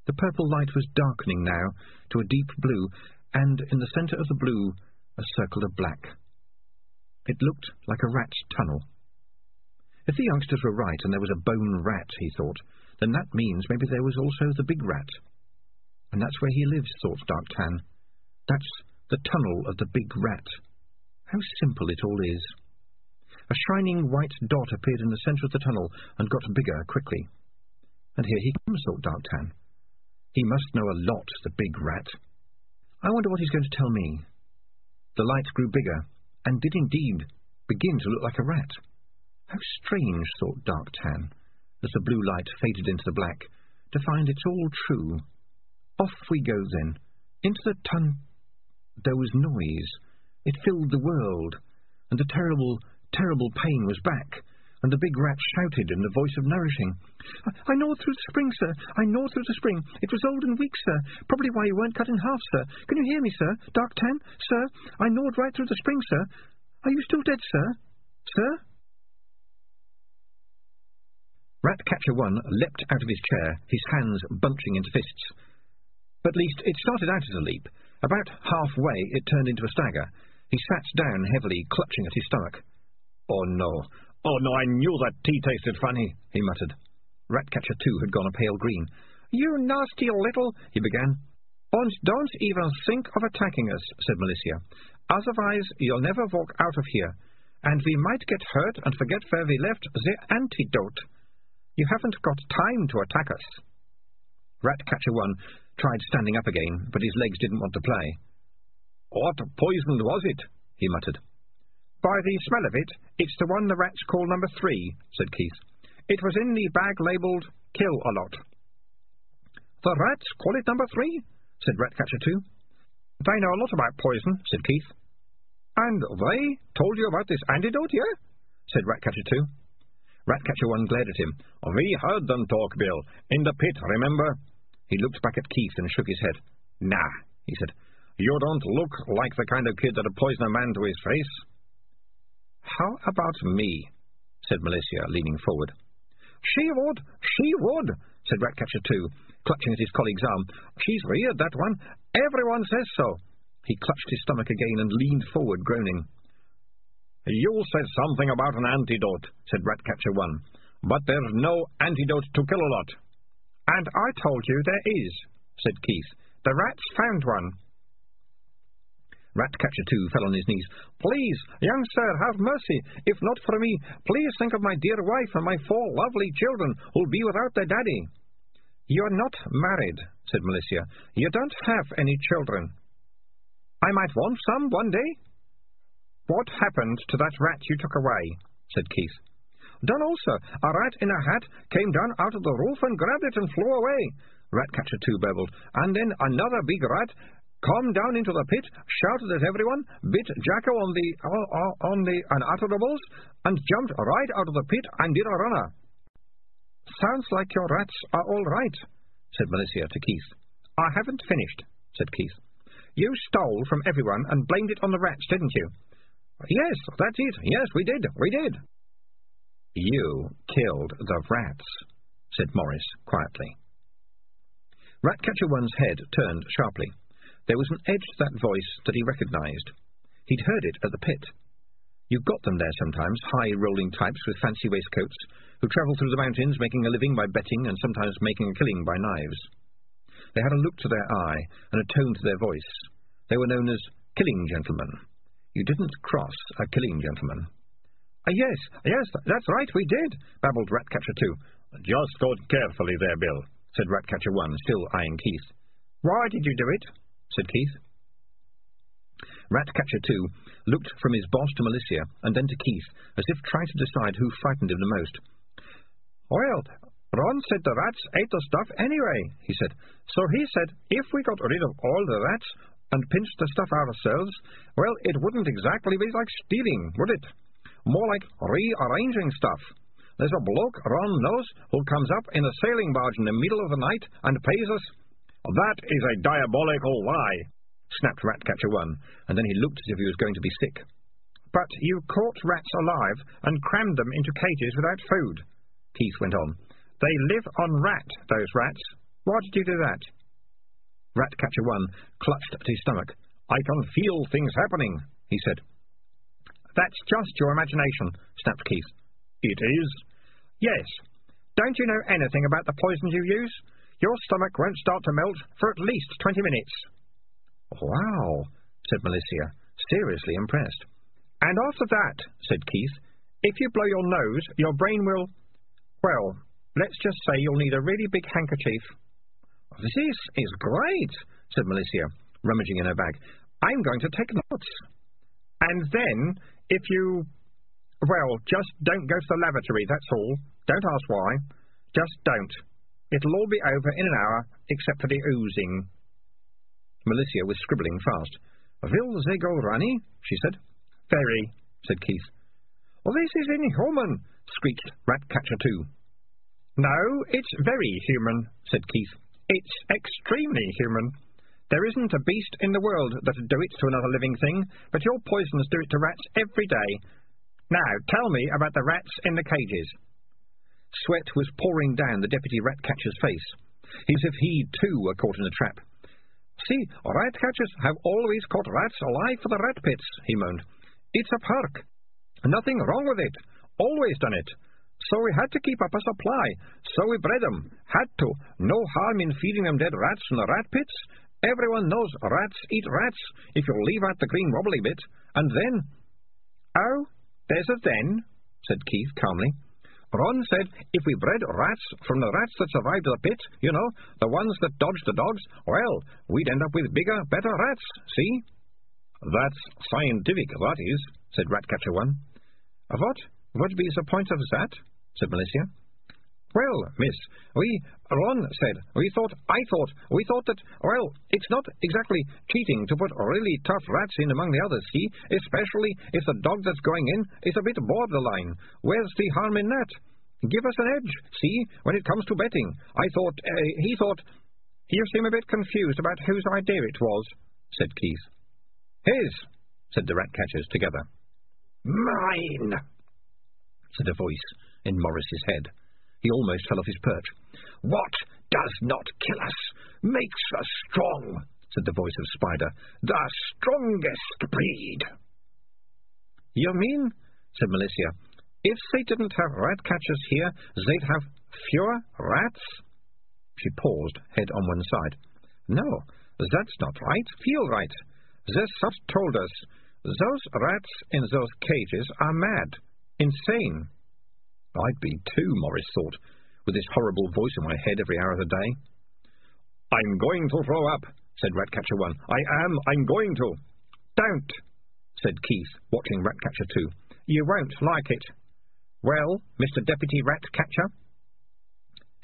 The purple light was darkening now to a deep blue, and in the centre of the blue, a circle of black. It looked like a rat's tunnel. If the youngsters were right and there was a bone rat, he thought, then that means maybe there was also the big rat. And that's where he lives, thought Dark Tan. That's the tunnel of the big rat. How simple it all is. A shining white dot appeared in the centre of the tunnel and got bigger quickly. And here he comes, thought Darktan. He must know a lot, the big rat. I wonder what he's going to tell me. The light grew bigger, and did indeed begin to look like a rat. How strange, thought Dark Tan as the blue light faded into the black, to find it's all true. Off we go then, into the tun... There was noise. It filled the world, and the terrible, terrible pain was back, and the big rat shouted in the voice of Nourishing. I, gnawed through the spring, sir. I gnawed through the spring. It was old and weak, sir. Probably why you weren't cut in half, sir. Can you hear me, sir? Darktan? Sir? I gnawed right through the spring, sir. Are you still dead, sir? Sir? Ratcatcher 1 leapt out of his chair, his hands bunching into fists. At least, it started out as a leap. About halfway, it turned into a stagger. He sat down heavily, clutching at his stomach. Oh, no. Oh, no, I knew that tea tasted funny, he muttered. Ratcatcher 2 had gone a pale green. You nasty little... he began. And don't even think of attacking us, said Malicia. Otherwise, you'll never walk out of here, and we might get hurt and forget where we left the antidote. You haven't got time to attack us. Ratcatcher 1 tried standing up again, but his legs didn't want to play. What poison was it? he muttered. By the smell of it, it's the one the rats call number three, said Keith. It was in the bag labelled Kill a Lot. The rats call it number three, said Ratcatcher 2. They know a lot about poison, said Keith. And they told you about this antidote, yeah? said Ratcatcher 2. Ratcatcher 1 glared at him. We heard them talk, Bill. In the pit, remember? He looked back at Keith and shook his head. Nah, he said. You don't look like the kind of kid that'd poison a man to his face. How about me? said Malicia, leaning forward. She would, she would, said Ratcatcher 2, clutching at his colleague's arm. She's weird, that one. Everyone says so. He clutched his stomach again and leaned forward, groaning. You said something about an antidote, said Ratcatcher 1. But there's no antidote to kill a lot. And I told you there is, said Keith. The rats found one. Ratcatcher 2 fell on his knees. Please, young sir, have mercy. If not for me, please think of my dear wife and my four lovely children who'll be without their daddy. You're not married, said Malicia. You don't have any children. I might want some one day. What happened to that rat you took away? said Keith. Dunno. A rat in a hat came down out of the roof and grabbed it and flew away. Ratcatcher 2 babbled. And then another big rat come down into the pit, shouted at everyone, bit Jacko on the uh, on the unutterable, and jumped right out of the pit and did a runner. Sounds like your rats are all right, said Malicia to Keith. I haven't finished, said Keith. You stole from everyone and blamed it on the rats, didn't you? Yes, that's it. Yes, we did. We did. You killed the rats, said Maurice quietly. Ratcatcher One's head turned sharply. There was an edge to that voice that he recognized. He'd heard it at the pit. You got them there sometimes, high rolling types with fancy waistcoats, who travel through the mountains making a living by betting and sometimes making a killing by knives. They had a look to their eye and a tone to their voice. They were known as killing gentlemen. You didn't cross a killing gentleman. Uh, yes, yes, that's right, we did, babbled Ratcatcher 2. Just go carefully there, Bill, said Ratcatcher 1, still eyeing Keith. Why did you do it? said Keith. Ratcatcher 2 looked from his boss to Malicia and then to Keith, as if trying to decide who frightened him the most. Well, Ron said the rats ate the stuff anyway, he said. So he said if we got rid of all the rats and pinched the stuff ourselves, well, it wouldn't exactly be like stealing, would it? More like rearranging stuff. There's a bloke Ron knows who comes up in a sailing barge in the middle of the night and pays us. That is a diabolical lie, snapped Ratcatcher 1, and then he looked as if he was going to be sick. But you caught rats alive and crammed them into cages without food, Keith went on. They live on rat, those rats. Why did you do that? Ratcatcher 1 clutched at his stomach. I can feel things happening, he said. That's just your imagination, snapped Keith. It is? Yes. Don't you know anything about the poisons you use? Your stomach won't start to melt for at least twenty minutes. Wow, said Malicia, seriously impressed. And after that, said Keith, if you blow your nose, your brain will... Well, let's just say you'll need a really big handkerchief. This is great, said Malicia, rummaging in her bag. I'm going to take notes. And then, if you... Well, just don't go to the lavatory, that's all. Don't ask why. Just don't. It'll all be over in an hour, except for the oozing. Malicia was scribbling fast. Will they go runny? she said. Very, said Keith. Well, this is inhuman, screeched Ratcatcher 2. No, it's very human, said Keith. It's extremely human. There isn't a beast in the world that'd do it to another living thing, but your poisons do it to rats every day. Now, tell me about the rats in the cages. Sweat was pouring down the deputy rat-catcher's face, as if he, too, were caught in a trap. See, rat-catchers have always caught rats alive for the rat pits, he moaned. It's a perk. Nothing wrong with it. Always done it. So we had to keep up a supply. So we bred them. Had to. No harm in feeding them dead rats from the rat pits. Everyone knows rats eat rats, if you leave out the green wobbly bit. And then... Oh, there's a then, said Keith calmly. Ron said if we bred rats from the rats that survived the pit, you know, the ones that dodged the dogs, well, we'd end up with bigger, better rats, see? That's scientific, that is, said Ratcatcher 1. What? What be the point of that? Said Malicia. Well, miss, we, Ron said, we thought, I thought, we thought that, well, it's not exactly cheating to put really tough rats in among the others, see, especially if the dog that's going in is a bit borderline. Where's the harm in that? Give us an edge, see, when it comes to betting. I thought, uh, he thought, you seem a bit confused about whose idea it was, said Keith. His, said the rat-catchers together. Mine, said a voice in Maurice's head. He almost fell off his perch. What does not kill us makes us strong, said the voice of Spider. The strongest breed. You mean, said Malicia, if they didn't have rat catchers here, they'd have fewer rats? She paused, head on one side. No, that's not right. Feel right. The sub told us those rats in those cages are mad, insane. I'd be too, Maurice thought, with this horrible voice in my head every hour of the day. I'm going to throw up, said Ratcatcher 1. I am, I'm going to. Don't, said Keith, watching Ratcatcher 2. You won't like it. Well, Mr. Deputy Ratcatcher?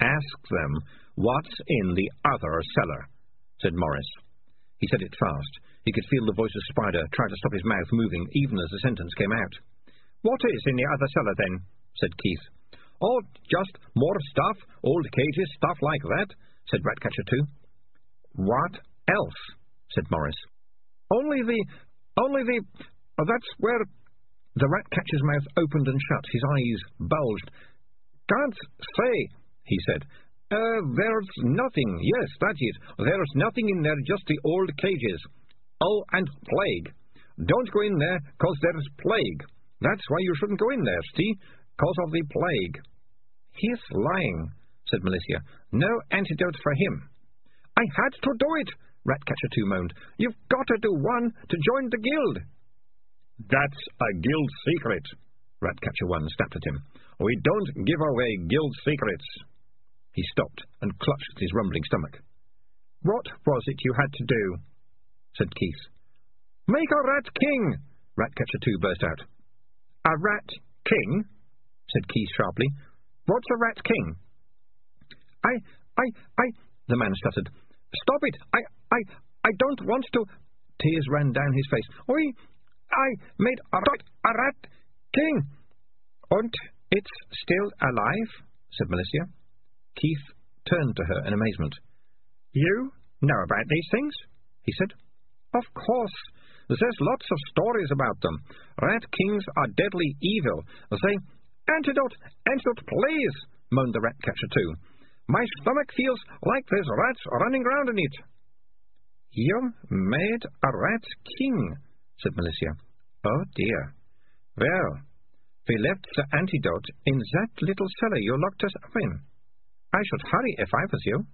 Ask them what's in the other cellar, said Maurice. He said it fast. He could feel the voice of Spider try to stop his mouth moving even as the sentence came out. What is in the other cellar, then? Said Keith. Oh, just more stuff, old cages, stuff like that, said Ratcatcher 2. What else? said Maurice. Only the... only the... Oh, that's where... The Ratcatcher's mouth opened and shut, his eyes bulged. Can't say, he said. Uh, there's nothing. Yes, that's it. There's nothing in there, just the old cages. Oh, and plague. Don't go in there, cause there's plague. That's why you shouldn't go in there, see? Cause of the plague. He's lying, said Malicia. No antidote for him. I had to do it, Ratcatcher 2 moaned. You've got to do one to join the guild. That's a guild secret, Ratcatcher 1 snapped at him. We don't give away guild secrets. He stopped and clutched his rumbling stomach. What was it you had to do? said Keith. Make a rat king, Ratcatcher 2 burst out. A rat king? Said Keith sharply. What's a rat king? I, I, I, the man stuttered. Stop it! I, I, I don't want to. Tears ran down his face. Oi, I made a rat, a rat king. And it's still alive? said Malicia. Keith turned to her in amazement. You know about these things? he said. Of course. There's lots of stories about them. Rat kings are deadly evil. They... Antidote! Antidote, please! moaned the rat catcher too. My stomach feels like there's rats running round in it. You made a rat king, said Malicia. Oh dear. Well, we left the antidote in that little cellar you locked us up in. I should hurry if I was you.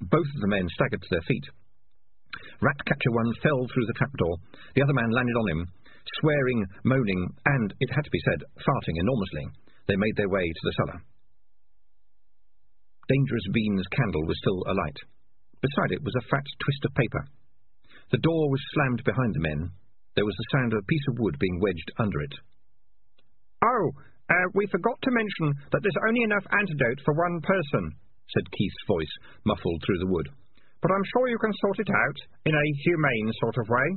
Both of the men staggered to their feet. Ratcatcher one fell through the trapdoor. The other man landed on him, swearing, moaning, and, it had to be said, farting enormously. They made their way to the cellar. Dangerous Bean's candle was still alight. Beside it was a fat twist of paper. The door was slammed behind the men. There was the sound of a piece of wood being wedged under it. Oh, uh, we forgot to mention that there's only enough antidote for one person, said Keith's voice, muffled through the wood. But I'm sure you can sort it out, in a humane sort of way.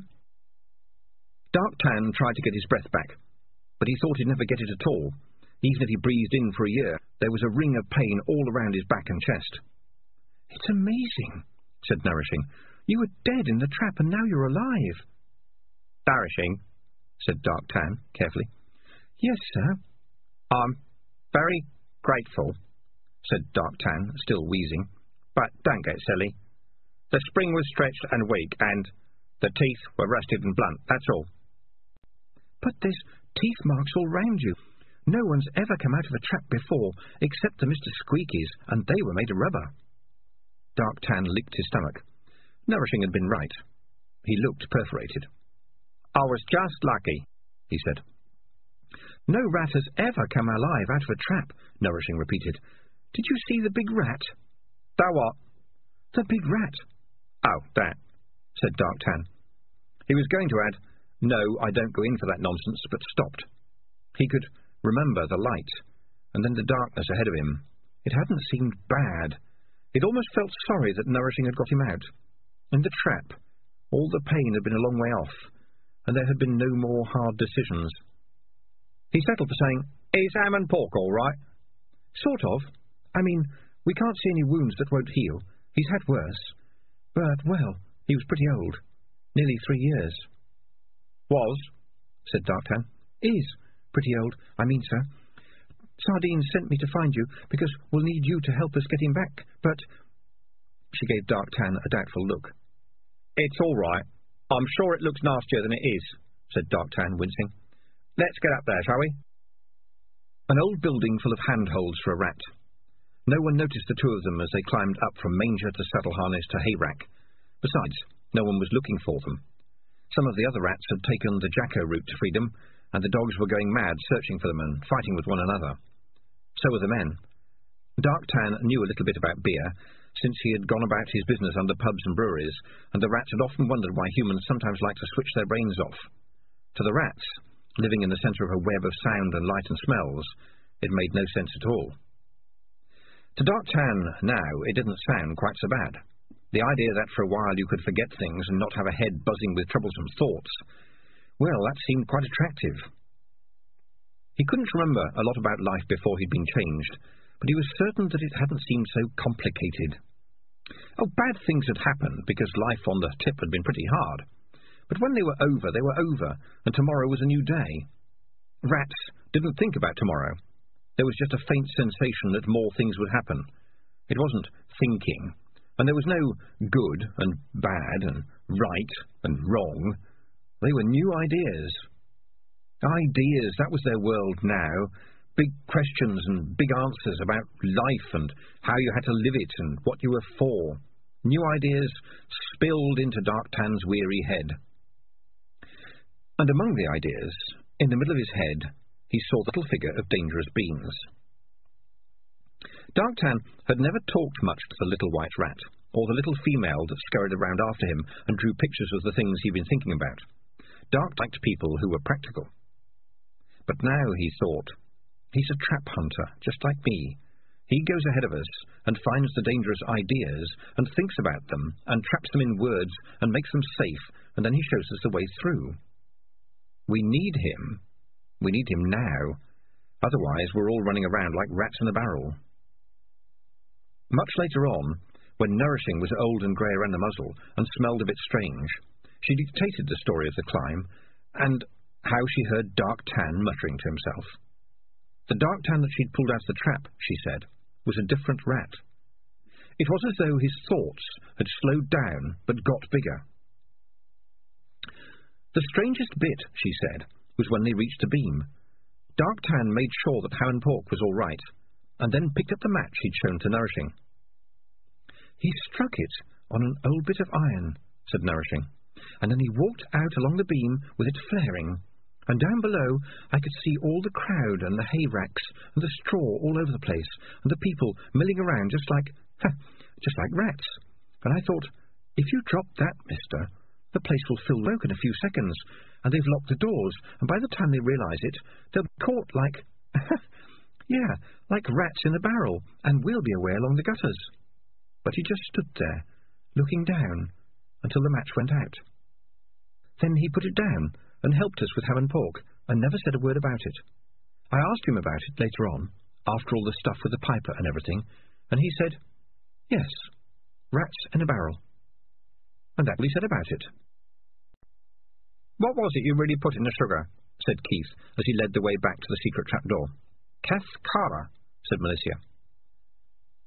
Dark Tan tried to get his breath back, but he thought he'd never get it at all. Even if he breathed in for a year, there was a ring of pain all around his back and chest. It's amazing, said Nourishing. You were dead in the trap, and now you're alive. Nourishing, said Darktan, carefully. Yes, sir. I'm very grateful, said Darktan, still wheezing. But don't get silly. The spring was stretched and weak, and the teeth were rusted and blunt, that's all. But there's teeth marks all round you. No one's ever come out of a trap before, except the Mr. Squeakies, and they were made of rubber. Darktan licked his stomach. Nourishing had been right. He looked perforated. I was just lucky, he said. No rat has ever come alive out of a trap, Nourishing repeated. Did you see the big rat? The what? The big rat. Oh, that, said Darktan. He was going to add, No, I don't go in for that nonsense, but stopped. He could remember the light, and then the darkness ahead of him. It hadn't seemed bad. He'd almost felt sorry that Nourishing had got him out. And the trap. All the pain had been a long way off, and there had been no more hard decisions. He settled for saying, Is Hamnpork all right? Sort of. I mean, we can't see any wounds that won't heal. He's had worse. But, well, he was pretty old. Nearly three years. Was, said Darktan. Is pretty old, I mean, sir. Sardine sent me to find you, because we'll need you to help us get him back, but... She gave Darktan a doubtful look. It's all right. I'm sure it looks nastier than it is, said Darktan, wincing. Let's get up there, shall we? An old building full of handholds for a rat. No one noticed the two of them as they climbed up from manger to saddle harness to hay rack. Besides, no one was looking for them. Some of the other rats had taken the Jacko route to freedom, and the dogs were going mad searching for them and fighting with one another. So were the men. Darktan knew a little bit about beer, since he had gone about his business under pubs and breweries, and the rats had often wondered why humans sometimes like to switch their brains off. To the rats, living in the centre of a web of sound and light and smells, it made no sense at all. To Darktan, now, it didn't sound quite so bad. The idea that for a while you could forget things and not have a head buzzing with troublesome thoughts, well, that seemed quite attractive. He couldn't remember a lot about life before he'd been changed, but he was certain that it hadn't seemed so complicated. Oh, bad things had happened because life on the tip had been pretty hard. But when they were over, they were over, and tomorrow was a new day. Rats didn't think about tomorrow. There was just a faint sensation that more things would happen. It wasn't thinking, and there was no good and bad and right and wrong. They were new ideas. Ideas, that was their world now. Big questions and big answers about life and how you had to live it and what you were for. New ideas spilled into Darktan's weary head. And among the ideas, in the middle of his head, he saw the little figure of Dangerous Beans. Darktan had never talked much to the little white rat, or the little female that scurried around after him and drew pictures of the things he'd been thinking about. Dark liked people who were practical. But now, he thought, he's a trap hunter, just like me. He goes ahead of us and finds the dangerous ideas and thinks about them and traps them in words and makes them safe, and then he shows us the way through. We need him. We need him now. Otherwise, we're all running around like rats in a barrel. Much later on, when Nourishing was old and grey around the muzzle and smelled a bit strange, she dictated the story of the climb and how she heard Darktan muttering to himself. The Darktan that she'd pulled out of the trap, she said, was a different rat. It was as though his thoughts had slowed down but got bigger. The strangest bit, she said, was when they reached the beam. Dark Tan made sure that Hamnpork was all right, and then picked up the match he'd shown to Nourishing. He struck it on an old bit of iron, said Nourishing, and then he walked out along the beam with it flaring, and down below I could see all the crowd and the hay racks and the straw all over the place, and the people milling around just like, just like rats. And I thought, if you drop that, mister, the place will fill smoke in a few seconds, and they've locked the doors, and by the time they realise it, they'll be caught like... yeah, like rats in a barrel, and we'll be away along the gutters. But he just stood there, looking down, until the match went out. Then he put it down, and helped us with Hamnpork, and never said a word about it. I asked him about it later on, after all the stuff with the piper and everything, and he said, yes, rats in a barrel. And that he said about it. What was it you really put in the sugar? said Keith, as he led the way back to the secret trap trapdoor. Cascara, said Malicia.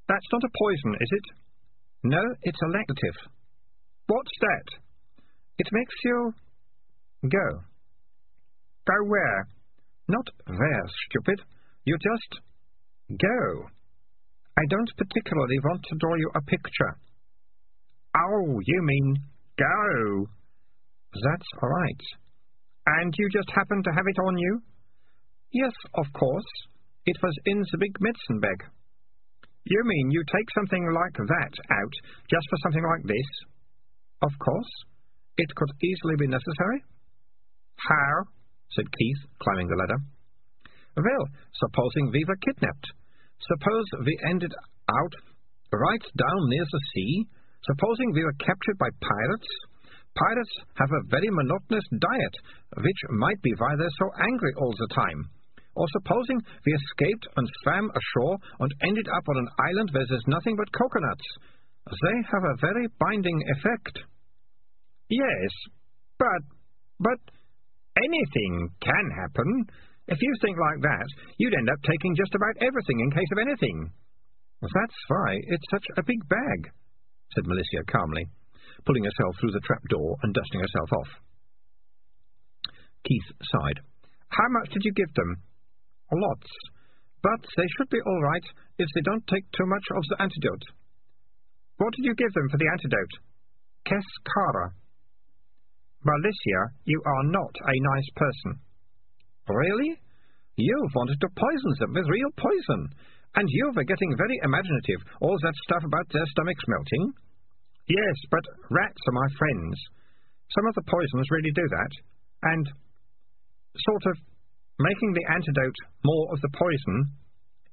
That's not a poison, is it? No, it's a laxative. What's that? It makes you... go. Go where? Not there, stupid. You just... go. I don't particularly want to draw you a picture. Oh, you mean go. That's all right. And you just happened to have it on you? Yes, of course. It was in the big medicine bag. You mean you take something like that out just for something like this? Of course. It could easily be necessary. How? said Keith, climbing the ladder. Well, supposing we were kidnapped. Suppose we ended out right down near the sea. Supposing we were captured by pirates. Pirates have a very monotonous diet, which might be why they're so angry all the time. Or supposing we escaped and swam ashore and ended up on an island where there's nothing but coconuts. They have a very binding effect. Yes, but, but anything can happen. If you think like that, you'd end up taking just about everything in case of anything. That's why it's such a big bag, said Malicia calmly pulling herself through the trap door and dusting herself off. Keith sighed. How much did you give them? Lots. But they should be all right if they don't take too much of the antidote. What did you give them for the antidote? Cascara. Malicia, you are not a nice person. Really? You wanted to poison them with real poison, and you were getting very imaginative, all that stuff about their stomachs melting. Yes, but rats are my friends. Some of the poisons really do that, and sort of making the antidote more of the poison.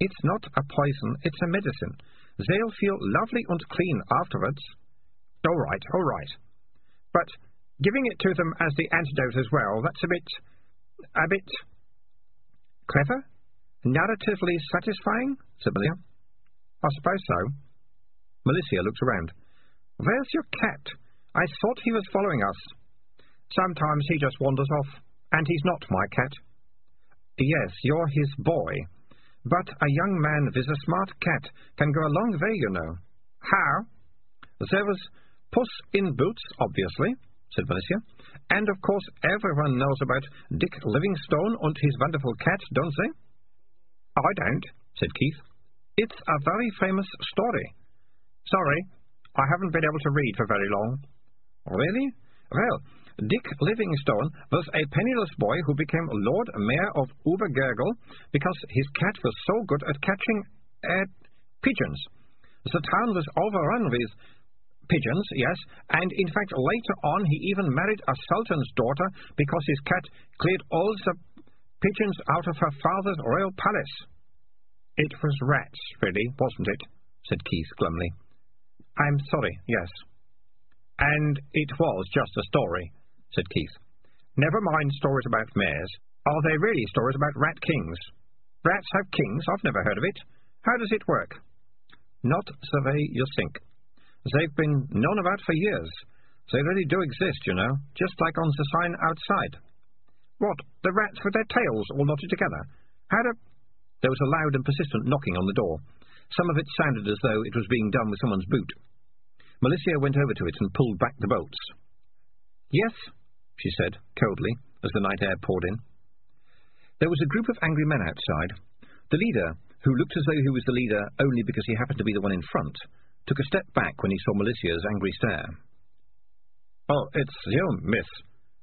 It's not a poison, it's a medicine. They'll feel lovely and clean afterwards. All right, all right. But giving it to them as the antidote as well, that's a bit... a bit... clever? Narratively satisfying? said Malicia. I suppose so. Malicia looked around. Where's your cat? I thought he was following us. Sometimes he just wanders off, and he's not my cat. Yes, you're his boy. But a young man with a smart cat can go a long way, you know. How? There was Puss in Boots, obviously, said Malicia. And of course everyone knows about Dick Livingstone and his wonderful cat, don't they? I don't, said Keith. It's a very famous story. Sorry, I haven't been able to read for very long. Really? Well, Dick Livingstone was a penniless boy who became Lord Mayor of Ubergergel because his cat was so good at catching uh, pigeons. The town was overrun with pigeons, yes, and in fact later on he even married a sultan's daughter because his cat cleared all the pigeons out of her father's royal palace. It was rats, really, wasn't it? said Keith glumly. I'm sorry, yes. And it was just a story, said Keith. Never mind stories about mayors. Are they really stories about rat kings? Rats have kings? I've never heard of it. How does it work? Not the way you think. They've been known about for years. They really do exist, you know, just like on the sign outside. What, the rats with their tails all knotted together? How do... There was a loud and persistent knocking on the door. Some of it sounded as though it was being done with someone's boot. Malicia went over to it and pulled back the bolts. Yes, she said, coldly, as the night air poured in. There was a group of angry men outside. The leader, who looked as though he was the leader only because he happened to be the one in front, took a step back when he saw Malicia's angry stare. Oh, it's you, miss,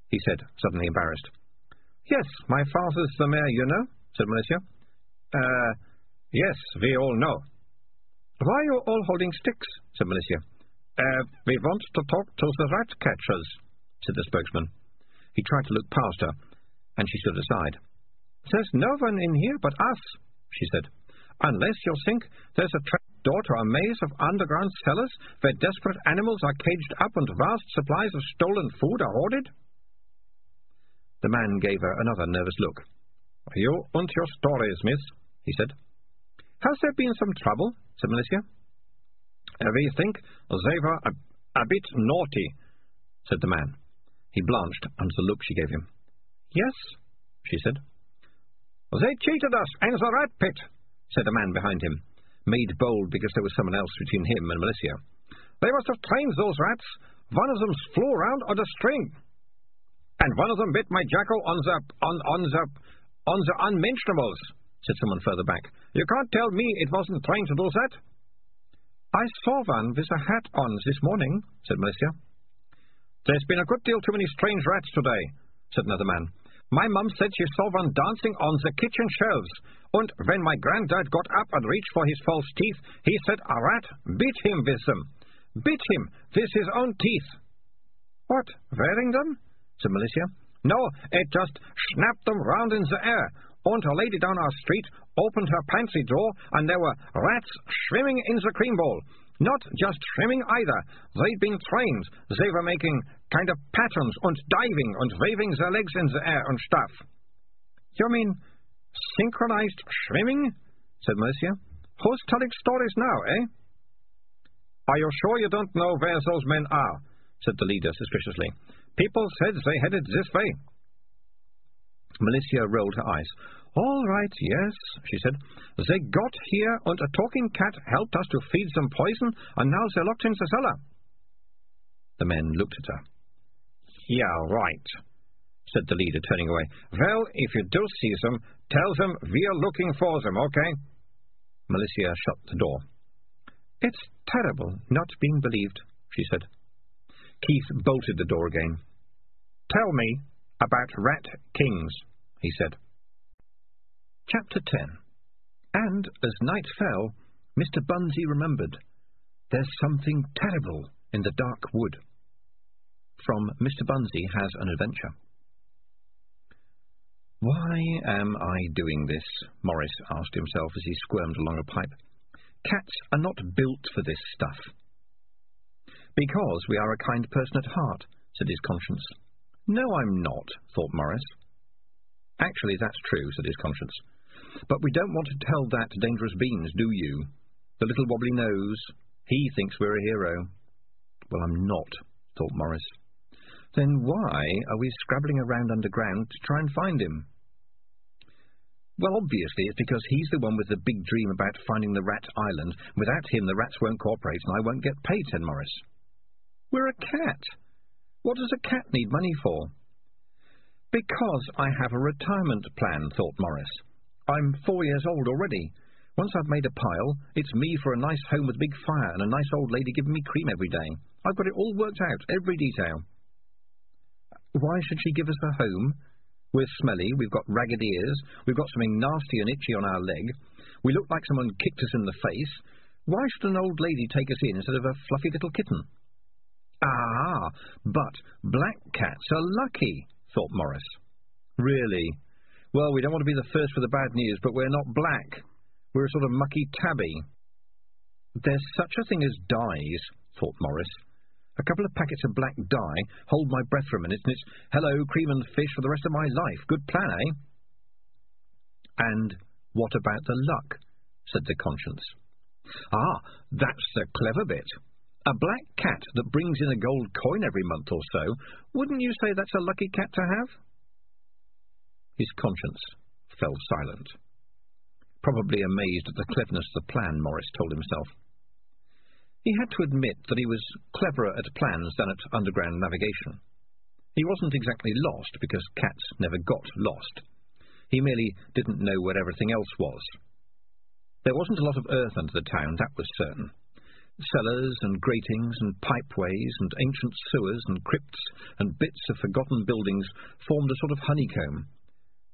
he said, suddenly embarrassed. Yes, my father's the mayor, you know, said Malicia. Uh, yes, we all know. Why are you all holding sticks? said Malicia. Uh, we want to talk to the rat catchers, said the spokesman. He tried to look past her, and she stood aside. There's no one in here but us, she said. Unless you think there's a trap door to a maze of underground cellars where desperate animals are caged up and vast supplies of stolen food are hoarded? The man gave her another nervous look. You and your stories, miss, he said. Has there been some trouble? said Malicia. We think they were a, a bit naughty, said the man. He blanched under the look she gave him. Yes, she said. They cheated us and the rat pit, said a man behind him, made bold because there was someone else between him and Malicia. They must have trained those rats. One of them flew around on a string. And one of them bit my jackal on the on on the on the unmentionables, said someone further back. You can't tell me it wasn't trained to do that. I saw one with a hat on this morning, said Malicia. There's been a good deal too many strange rats today, said another man. My mum said she saw one dancing on the kitchen shelves, and when my granddad got up and reached for his false teeth, he said a rat bit him with them. Bit him with his own teeth. What, wearing them? said Malicia. No, it just snapped them round in the air, and a lady down our street opened her pantry drawer, and there were rats swimming in the cream bowl. Not just swimming either. They'd been trained. They were making kind of patterns and diving and waving their legs in the air and stuff. You mean synchronized swimming? said Malicia. Who's telling stories now, eh? Are you sure you don't know where those men are? said the leader suspiciously. People said they headed this way. Malicia rolled her eyes. All right, yes, she said. They got here, and a talking cat helped us to feed them poison, and now they're locked in the cellar. The men looked at her. Yeah, right, said the leader, turning away. Well, if you do see them, tell them we're looking for them, okay? Malicia shut the door. It's terrible not being believed, she said. Keith bolted the door again. Tell me about Rat Kings, he said. Chapter 10 And as night fell, Mr. Bunnsy remembered. There's something terrible in the dark wood. From Mr. Bunnsy Has an Adventure. Why am I doing this? Maurice asked himself as he squirmed along a pipe. Cats are not built for this stuff. Because we are a kind person at heart, said his conscience. No, I'm not, thought Maurice. Actually, that's true, said his conscience. But we don't want to tell that to Dangerous Beans, do you? The little wobbly nose. He thinks we're a hero. Well, I'm not, thought Maurice. Then why are we scrabbling around underground to try and find him? Well, obviously, it's because he's the one with the big dream about finding the rat island. Without him, the rats won't cooperate and I won't get paid, said Maurice. We're a cat. What does a cat need money for? Because I have a retirement plan, thought Maurice. I'm four years old already. Once I've made a pile, it's me for a nice home with a big fire and a nice old lady giving me cream every day. I've got it all worked out, every detail. Why should she give us a home? We're smelly, we've got ragged ears, we've got something nasty and itchy on our leg, we look like someone kicked us in the face. Why should an old lady take us in instead of a fluffy little kitten? Ah, but black cats are lucky, thought Maurice. Really? Well, we don't want to be the first for the bad news, but we're not black. We're a sort of mucky tabby. There's such a thing as dyes, thought Maurice. A couple of packets of black dye, hold my breath for a minute, and it's hello, cream and fish for the rest of my life. Good plan, eh? And what about the luck? said the conscience. Ah, that's the clever bit. A black cat that brings in a gold coin every month or so, wouldn't you say that's a lucky cat to have? His conscience fell silent. Probably amazed at the cleverness of the plan, Maurice told himself. He had to admit that he was cleverer at plans than at underground navigation. He wasn't exactly lost, because cats never got lost. He merely didn't know where everything else was. There wasn't a lot of earth under the town, that was certain. Cellars and gratings and pipeways and ancient sewers and crypts and bits of forgotten buildings formed a sort of honeycomb.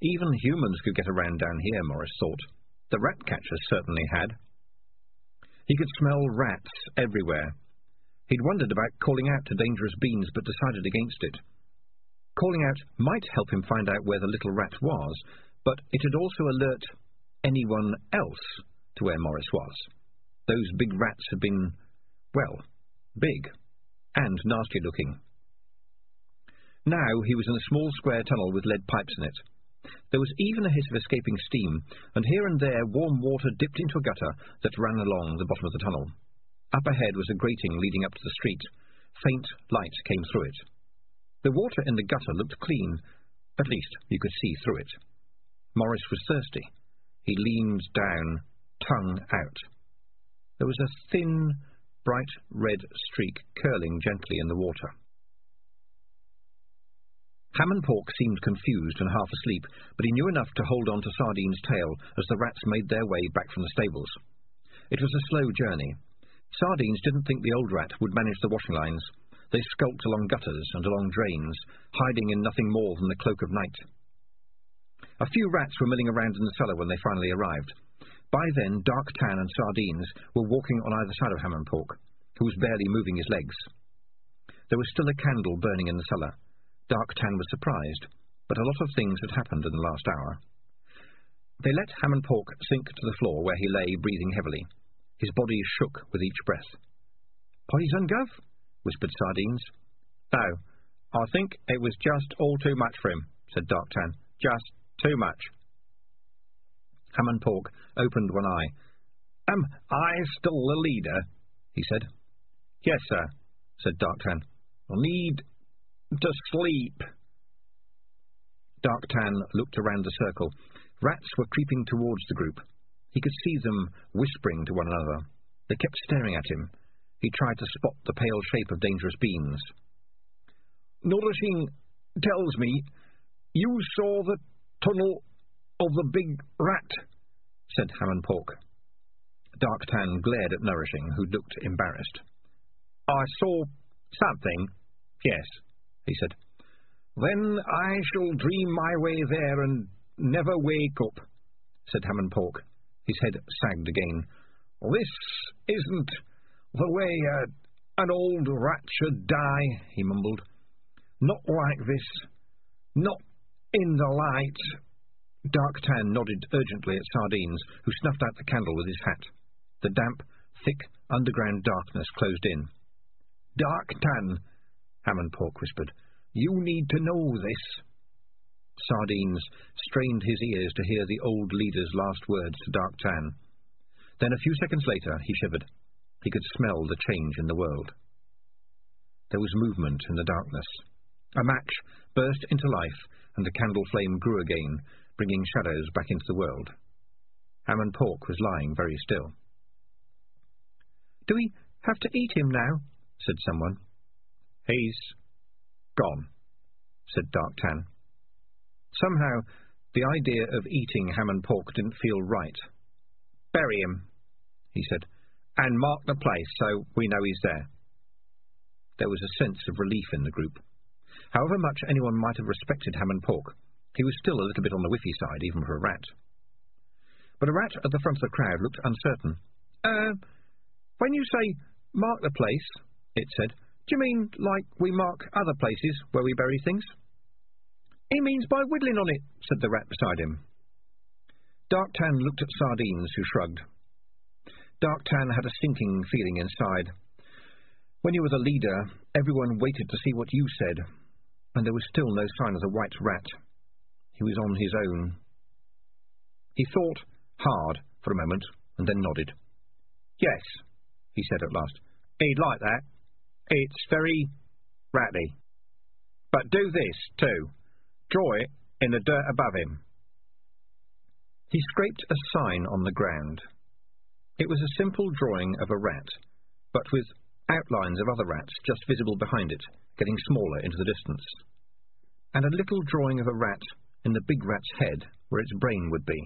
Even humans could get around down here, Maurice thought. The rat catchers certainly had. He could smell rats everywhere. He'd wondered about calling out to Dangerous Beans, but decided against it. Calling out might help him find out where the little rat was, but it'd also alert anyone else to where Maurice was. Those big rats had been, well, big and nasty looking. Now he was in a small square tunnel with lead pipes in it. There was even a hiss of escaping steam, and here and there warm water dipped into a gutter that ran along the bottom of the tunnel. Up ahead was a grating leading up to the street. Faint light came through it. The water in the gutter looked clean. At least you could see through it. Maurice was thirsty. He leaned down, tongue out. There was a thin, bright red streak curling gently in the water. Hamnpork seemed confused and half asleep, but he knew enough to hold on to Sardine's tail as the rats made their way back from the stables. It was a slow journey. Sardines didn't think the old rat would manage the washing lines. They skulked along gutters and along drains, hiding in nothing more than the cloak of night. A few rats were milling around in the cellar when they finally arrived. By then, Darktan and Sardines were walking on either side of Hamnpork, who was barely moving his legs. There was still a candle burning in the cellar. Darktan was surprised, but a lot of things had happened in the last hour. They let Hamnpork sink to the floor where he lay, breathing heavily. His body shook with each breath. Poison, Gov? whispered Sardines. No, I think it was just all too much for him, said Darktan. Just too much. Hamnpork opened one eye. Am I still the leader? he said. Yes, sir, said Darktan. I need to sleep. Darktan looked around the circle. Rats were creeping towards the group. He could see them whispering to one another. They kept staring at him. He tried to spot the pale shape of Dangerous Beans. Nourishing tells me You saw the tunnel of the big rat, said Hamnpork. Dark Tan glared at Nourishing, who looked embarrassed. I saw something, yes, he said. Then I shall dream my way there and never wake up, said Hamnpork. His head sagged again. This isn't the way a, an old rat should die, he mumbled. Not like this. Not in the light. Darktan nodded urgently at Sardines, who snuffed out the candle with his hat. The damp, thick, underground darkness closed in. Darktan, Hamnpork whispered, you need to know this. Sardines strained his ears to hear the old leader's last words to Darktan. Then a few seconds later he shivered. He could smell the change in the world. There was movement in the darkness. A match burst into life, and the candle flame grew again, bringing shadows back into the world. Hamnpork was lying very still. Do we have to eat him now? said someone. He's gone, said Darktan. Somehow, the idea of eating Hamnpork didn't feel right. Bury him, he said, and mark the place so we know he's there. There was a sense of relief in the group. However much anyone might have respected Hamnpork, he was still a little bit on the whiffy side, even for a rat. But a rat at the front of the crowd looked uncertain. Uh, when you say mark the place, it said, do you mean like we mark other places where we bury things? He means by widdling on it, said the rat beside him. Darktan looked at Sardines, who shrugged. Darktan had a sinking feeling inside. When you were the leader, everyone waited to see what you said, and there was still no sign of the white rat. He was on his own. He thought hard for a moment, and then nodded. Yes, he said at last. He'd like that. It's very ratty. But do this, too. Draw it in the dirt above him. He scraped a sign on the ground. It was a simple drawing of a rat, but with outlines of other rats just visible behind it, getting smaller into the distance. And a little drawing of a rat in the big rat's head, where its brain would be.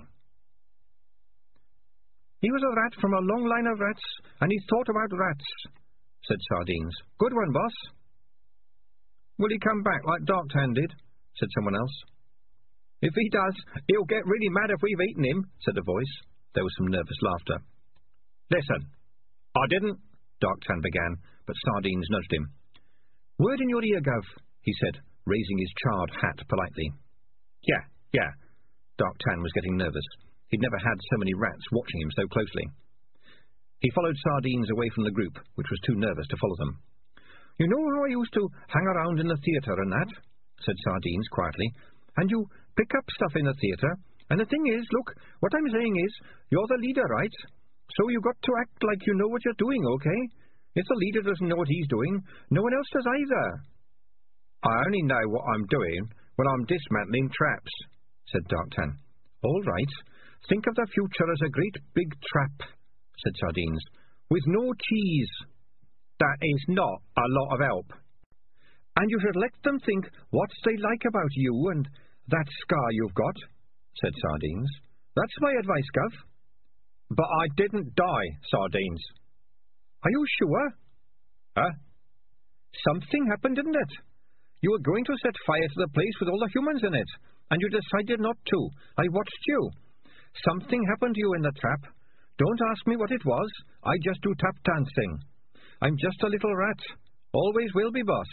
He was a rat from a long line of rats, and he thought about rats, said Sardines. Good one, boss. Will he come back like Darktan did? said someone else. If he does, he'll get really mad if we've eaten him, said a voice. There was some nervous laughter. Listen, I didn't, Darktan began, but Sardines nudged him. Word in your ear, Gov, he said, raising his charred hat politely. Yeah, yeah. Darktan was getting nervous. He'd never had so many rats watching him so closely. He followed Sardines away from the group, which was too nervous to follow them. You know how I used to hang around in the theatre and that? said Sardines quietly. And you pick up stuff in the theatre. And the thing is, look, what I'm saying is, you're the leader, right? So you got to act like you know what you're doing, okay? If the leader doesn't know what he's doing, no one else does either. I only know what I'm doing when I'm dismantling traps, said Darktan. All right. Think of the future as a great big trap, said Sardines, with no cheese. That is not a lot of help. And you should let them think what they like about you and that scar you've got, said Sardines. That's my advice, Gov. But I didn't die, Sardines. Are you sure? Huh? Something happened, didn't it? You were going to set fire to the place with all the humans in it, and you decided not to. I watched you. Something happened to you in the trap. Don't ask me what it was. I just do tap dancing. I'm just a little rat. Always will be, boss.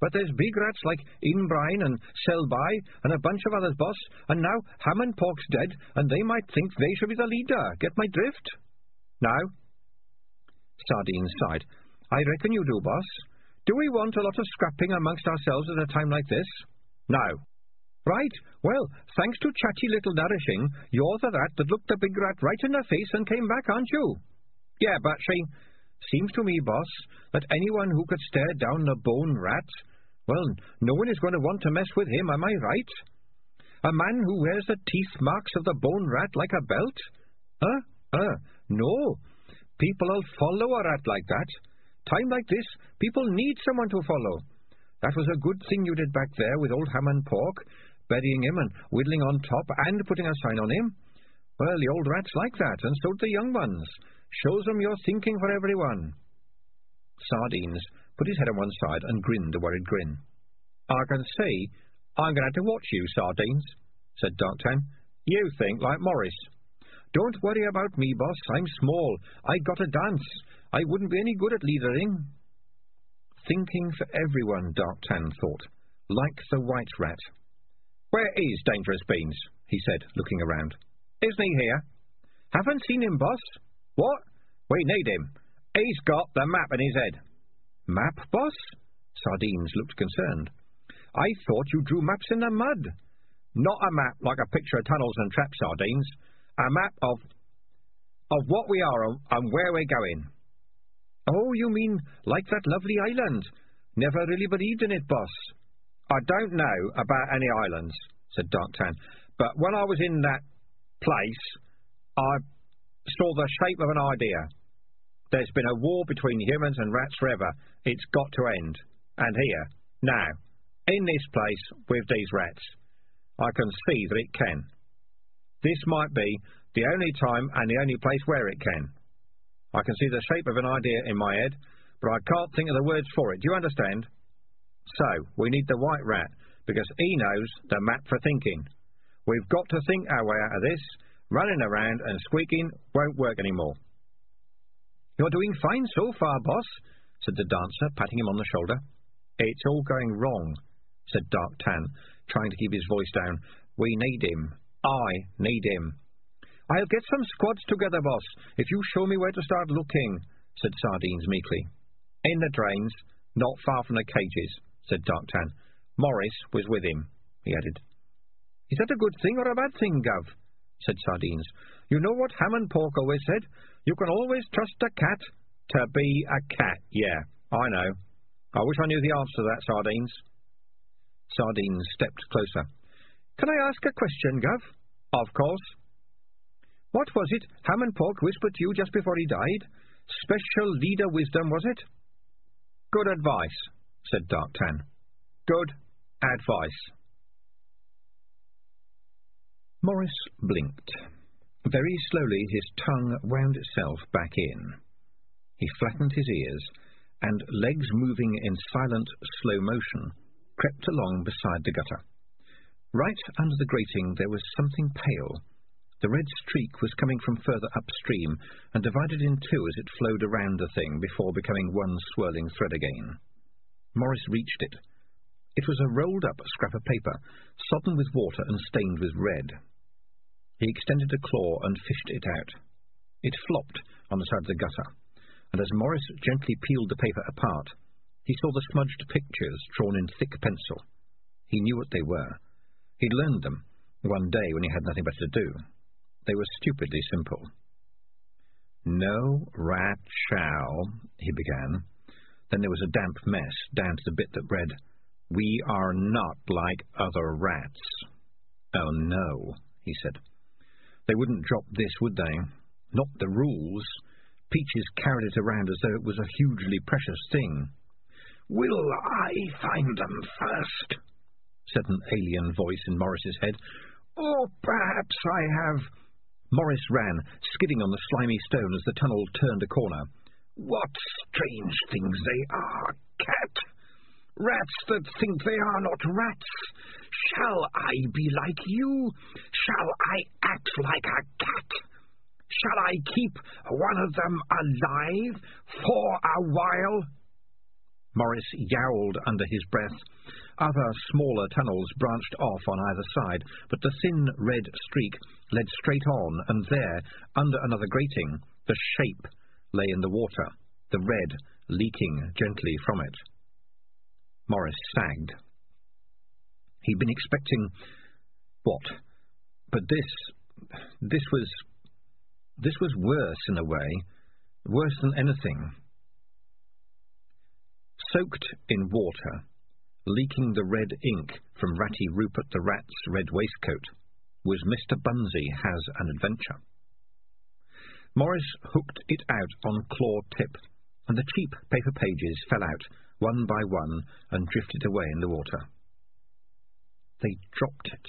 But there's big rats like Inbrine and Selby and a bunch of others, boss, and now Hamnpork's dead, and they might think they should be the leader. Get my drift? Now? Sardine sighed. I reckon you do, boss. Do we want a lot of scrapping amongst ourselves at a time like this? No. Right. Well, thanks to chatty little nourishing, you're the rat that looked the big rat right in the face and came back, aren't you? Yeah, but she... Seems to me, boss, that anyone who could stare down a bone rat, well, no one is going to want to mess with him, am I right? A man who wears the teeth marks of the bone rat like a belt? Huh? Uh, no. People'll follow a rat like that. Time like this, people need someone to follow. That was a good thing you did back there with old Hamnpork. Burying him and widdling on top and putting a sign on him. Well, the old rats like that, and so do the young ones. Shows 'em you're thinking for everyone. Sardines put his head on one side and grinned a worried grin. I can see I'm going to have to watch you, Sardines, said Darktan. You think like Maurice. Don't worry about me, boss. I'm small. I got to dance. I wouldn't be any good at leadering. Thinking for everyone, Darktan thought, like the white rat. Where is Dangerous Beans? he said, looking around. Isn't he here? Haven't seen him, boss. What? We need him. He's got the map in his head. Map, boss? Sardines looked concerned. I thought you drew maps in the mud. Not a map like a picture of tunnels and traps, sardines. A map of of what we are and where we're going. Oh, you mean like that lovely island? Never really believed in it, boss. I don't know about any islands, said Darktan, but when I was in that place, I saw the shape of an idea. There's been a war between humans and rats forever. It's got to end. And here, now, in this place, with these rats, I can see that it can. This might be the only time and the only place where it can. I can see the shape of an idea in my head, but I can't think of the words for it. Do you understand? So, we need the white rat, because he knows the map for thinking. We've got to think our way out of this. Running around and squeaking won't work anymore. You're doing fine so far, boss, said the dancer, patting him on the shoulder. It's all going wrong, said Dark Tan, trying to keep his voice down. We need him. I need him. I'll get some squads together, boss, if you show me where to start looking, said Sardines meekly. In the drains, not far from the cages, said Darktan. Maurice was with him, he added. Is that a good thing or a bad thing, Gov? said Sardines. You know what Hamnpork always said? You can always trust a cat to be a cat. Yeah, I know. I wish I knew the answer to that, Sardines. Sardines stepped closer. Can I ask a question, Gov? Of course. What was it Hamnpork whispered to you just before he died? Special leader wisdom, was it? Good advice, said Darktan. Good advice. Maurice blinked. Very slowly his tongue wound itself back in. He flattened his ears, and, legs moving in silent, slow motion, crept along beside the gutter. Right under the grating there was something pale. The red streak was coming from further upstream, and divided in two as it flowed around the thing before becoming one swirling thread again. Maurice reached it. It was a rolled-up scrap of paper, sodden with water and stained with red. He extended a claw and fished it out. It flopped on the side of the gutter, and as Maurice gently peeled the paper apart, he saw the smudged pictures drawn in thick pencil. He knew what they were. He'd learned them one day when he had nothing better to do. They were stupidly simple. No rat shall, he began. Then there was a damp mess down to the bit that read, We are not like other rats. Oh, no, he said. They wouldn't drop this, would they? Not the rules. Peaches carried it around as though it was a hugely precious thing. Will I find them first? said an alien voice in Maurice's head. Or perhaps I have... Maurice ran, skidding on the slimy stone as the tunnel turned a corner. What strange things they are, cat! Rats that think they are not rats. Shall I be like you? Shall I act like a cat? Shall I keep one of them alive for a while? Maurice yowled under his breath. Other smaller tunnels branched off on either side, but the thin red streak led straight on, and there, under another grating, the shape lay in the water, the red leaking gently from it. Maurice sagged. He'd been expecting... what? But this... this was... this was worse in a way. Worse than anything. Soaked in water, leaking the red ink from Ratty Rupert the Rat's red waistcoat, was Mr. Bunnsy Has an Adventure. Maurice hooked it out on claw tip, and the cheap paper pages fell out, one by one, and drifted away in the water. They dropped it.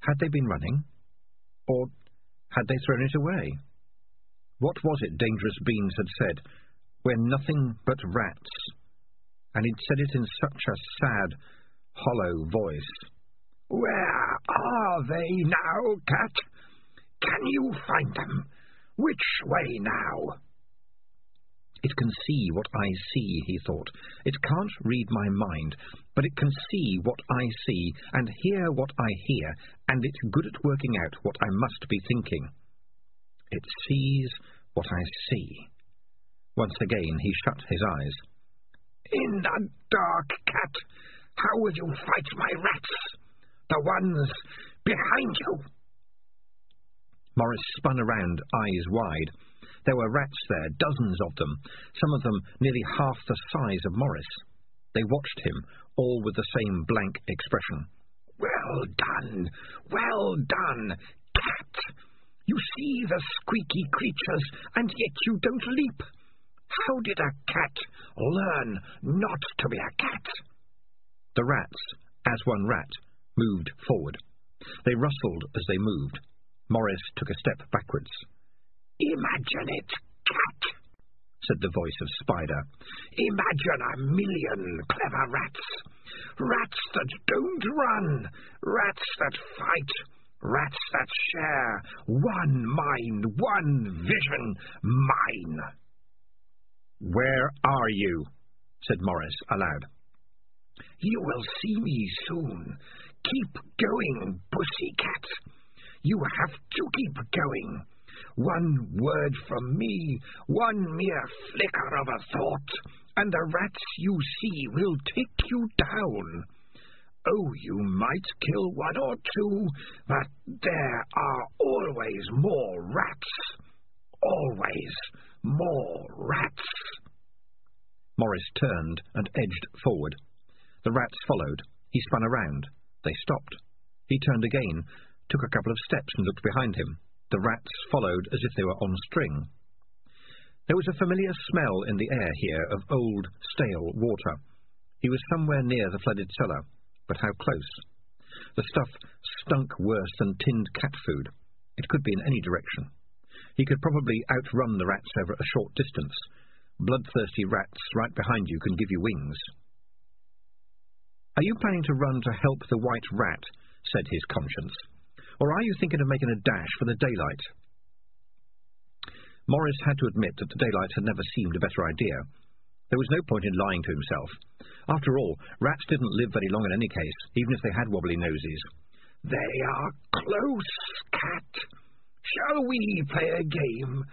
Had they been running? Or had they thrown it away? What was it Dangerous Beans had said? We're nothing but rats. And he'd said it in such a sad, hollow voice. Where are they now, Cat? Can you find them? Which way now? It can see what I see, he thought. It can't read my mind, but it can see what I see and hear what I hear, and it's good at working out what I must be thinking. It sees what I see. Once again he shut his eyes. In the dark, cat, how will you fight my rats? The ones behind you. Maurice spun around, eyes wide. There were rats there, dozens of them, some of them nearly half the size of Maurice. They watched him, all with the same blank expression. Well done, well done, cat! You see the squeaky creatures, and yet you don't leap. How did a cat learn not to be a cat? The rats, as one rat, moved forward. They rustled as they moved. Maurice took a step backwards. Imagine it, cat, said the voice of Spider. Imagine a million clever rats. Rats that don't run, rats that fight, rats that share. One mind, one vision, mine. Where are you? said Maurice aloud. You will see me soon. Keep going, pussycat. You have to keep going. One word from me, one mere flicker of a thought, and the rats you see will take you down. Oh, you might kill one or two, but there are always more rats. Always more rats. Maurice turned and edged forward. The rats followed. He spun around. They stopped. He turned again, took a couple of steps and looked behind him. The rats followed as if they were on string. There was a familiar smell in the air here of old, stale water. He was somewhere near the flooded cellar, but how close? The stuff stunk worse than tinned cat food. It could be in any direction. He could probably outrun the rats over a short distance. Bloodthirsty rats right behind you can give you wings. Are you planning to run to help the white rat? said his conscience. Or are you thinking of making a dash for the daylight? Maurice had to admit that the daylight had never seemed a better idea. There was no point in lying to himself. After all, rats didn't live very long in any case, even if they had wobbly noses. They are close, cat. Shall we play a game?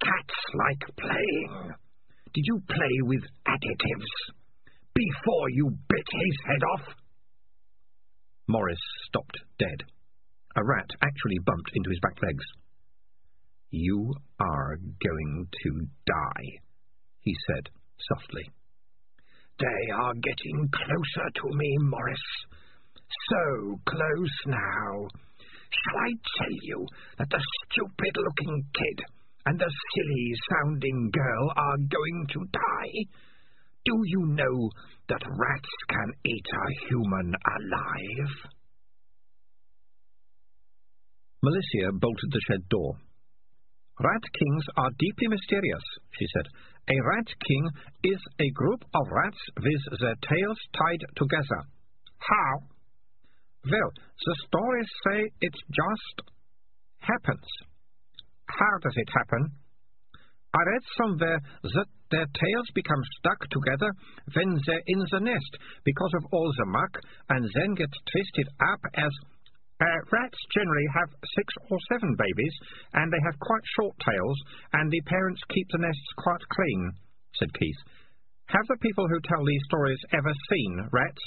Cats like playing. Did you play with additives before you bit his head off? Maurice stopped dead. A rat actually bumped into his back legs. You are going to die, he said softly. They are getting closer to me, Maurice. So close now. Shall I tell you that the stupid-looking kid and the silly-sounding girl are going to die? Do you know that rats can eat a human alive? Malicia bolted the shed door. Rat kings are deeply mysterious, she said. A rat king is a group of rats with their tails tied together. How? Well, the stories say it just happens. How does it happen? I read somewhere that their tails become stuck together when they're in the nest because of all the muck and then get twisted up as uh, rats generally have six or seven babies, and they have quite short tails, and the parents keep the nests quite clean, said Keith. Have the people who tell these stories ever seen rats?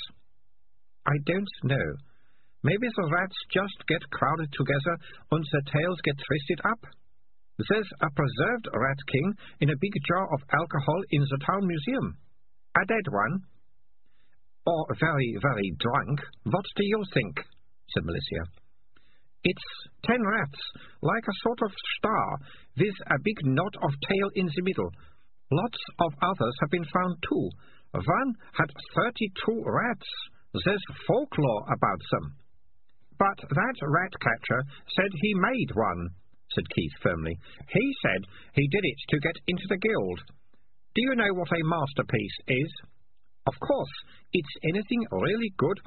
I don't know. Maybe the rats just get crowded together and their tails get twisted up. There's a preserved rat king in a big jar of alcohol in the town museum. A dead one. Or very, very drunk. What do you think? Said Malicia. It's ten rats, like a sort of star, with a big knot of tail in the middle. Lots of others have been found too. One had thirty-two rats. There's folklore about them. But that rat catcher said he made one, said Keith firmly. He said he did it to get into the guild. Do you know what a masterpiece is? Of course, it's anything really good.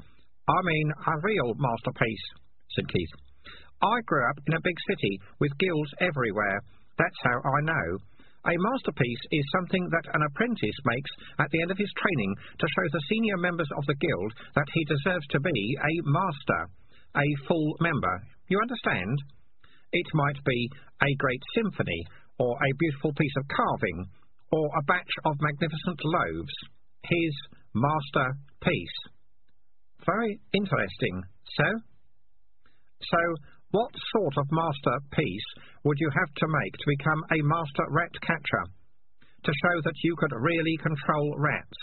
I mean, a real masterpiece, said Keith. I grew up in a big city with guilds everywhere. That's how I know. A masterpiece is something that an apprentice makes at the end of his training to show the senior members of the guild that he deserves to be a master, a full member. You understand? It might be a great symphony, or a beautiful piece of carving, or a batch of magnificent loaves. His masterpiece. Very interesting. So? So, what sort of masterpiece would you have to make to become a master rat catcher? To show that you could really control rats.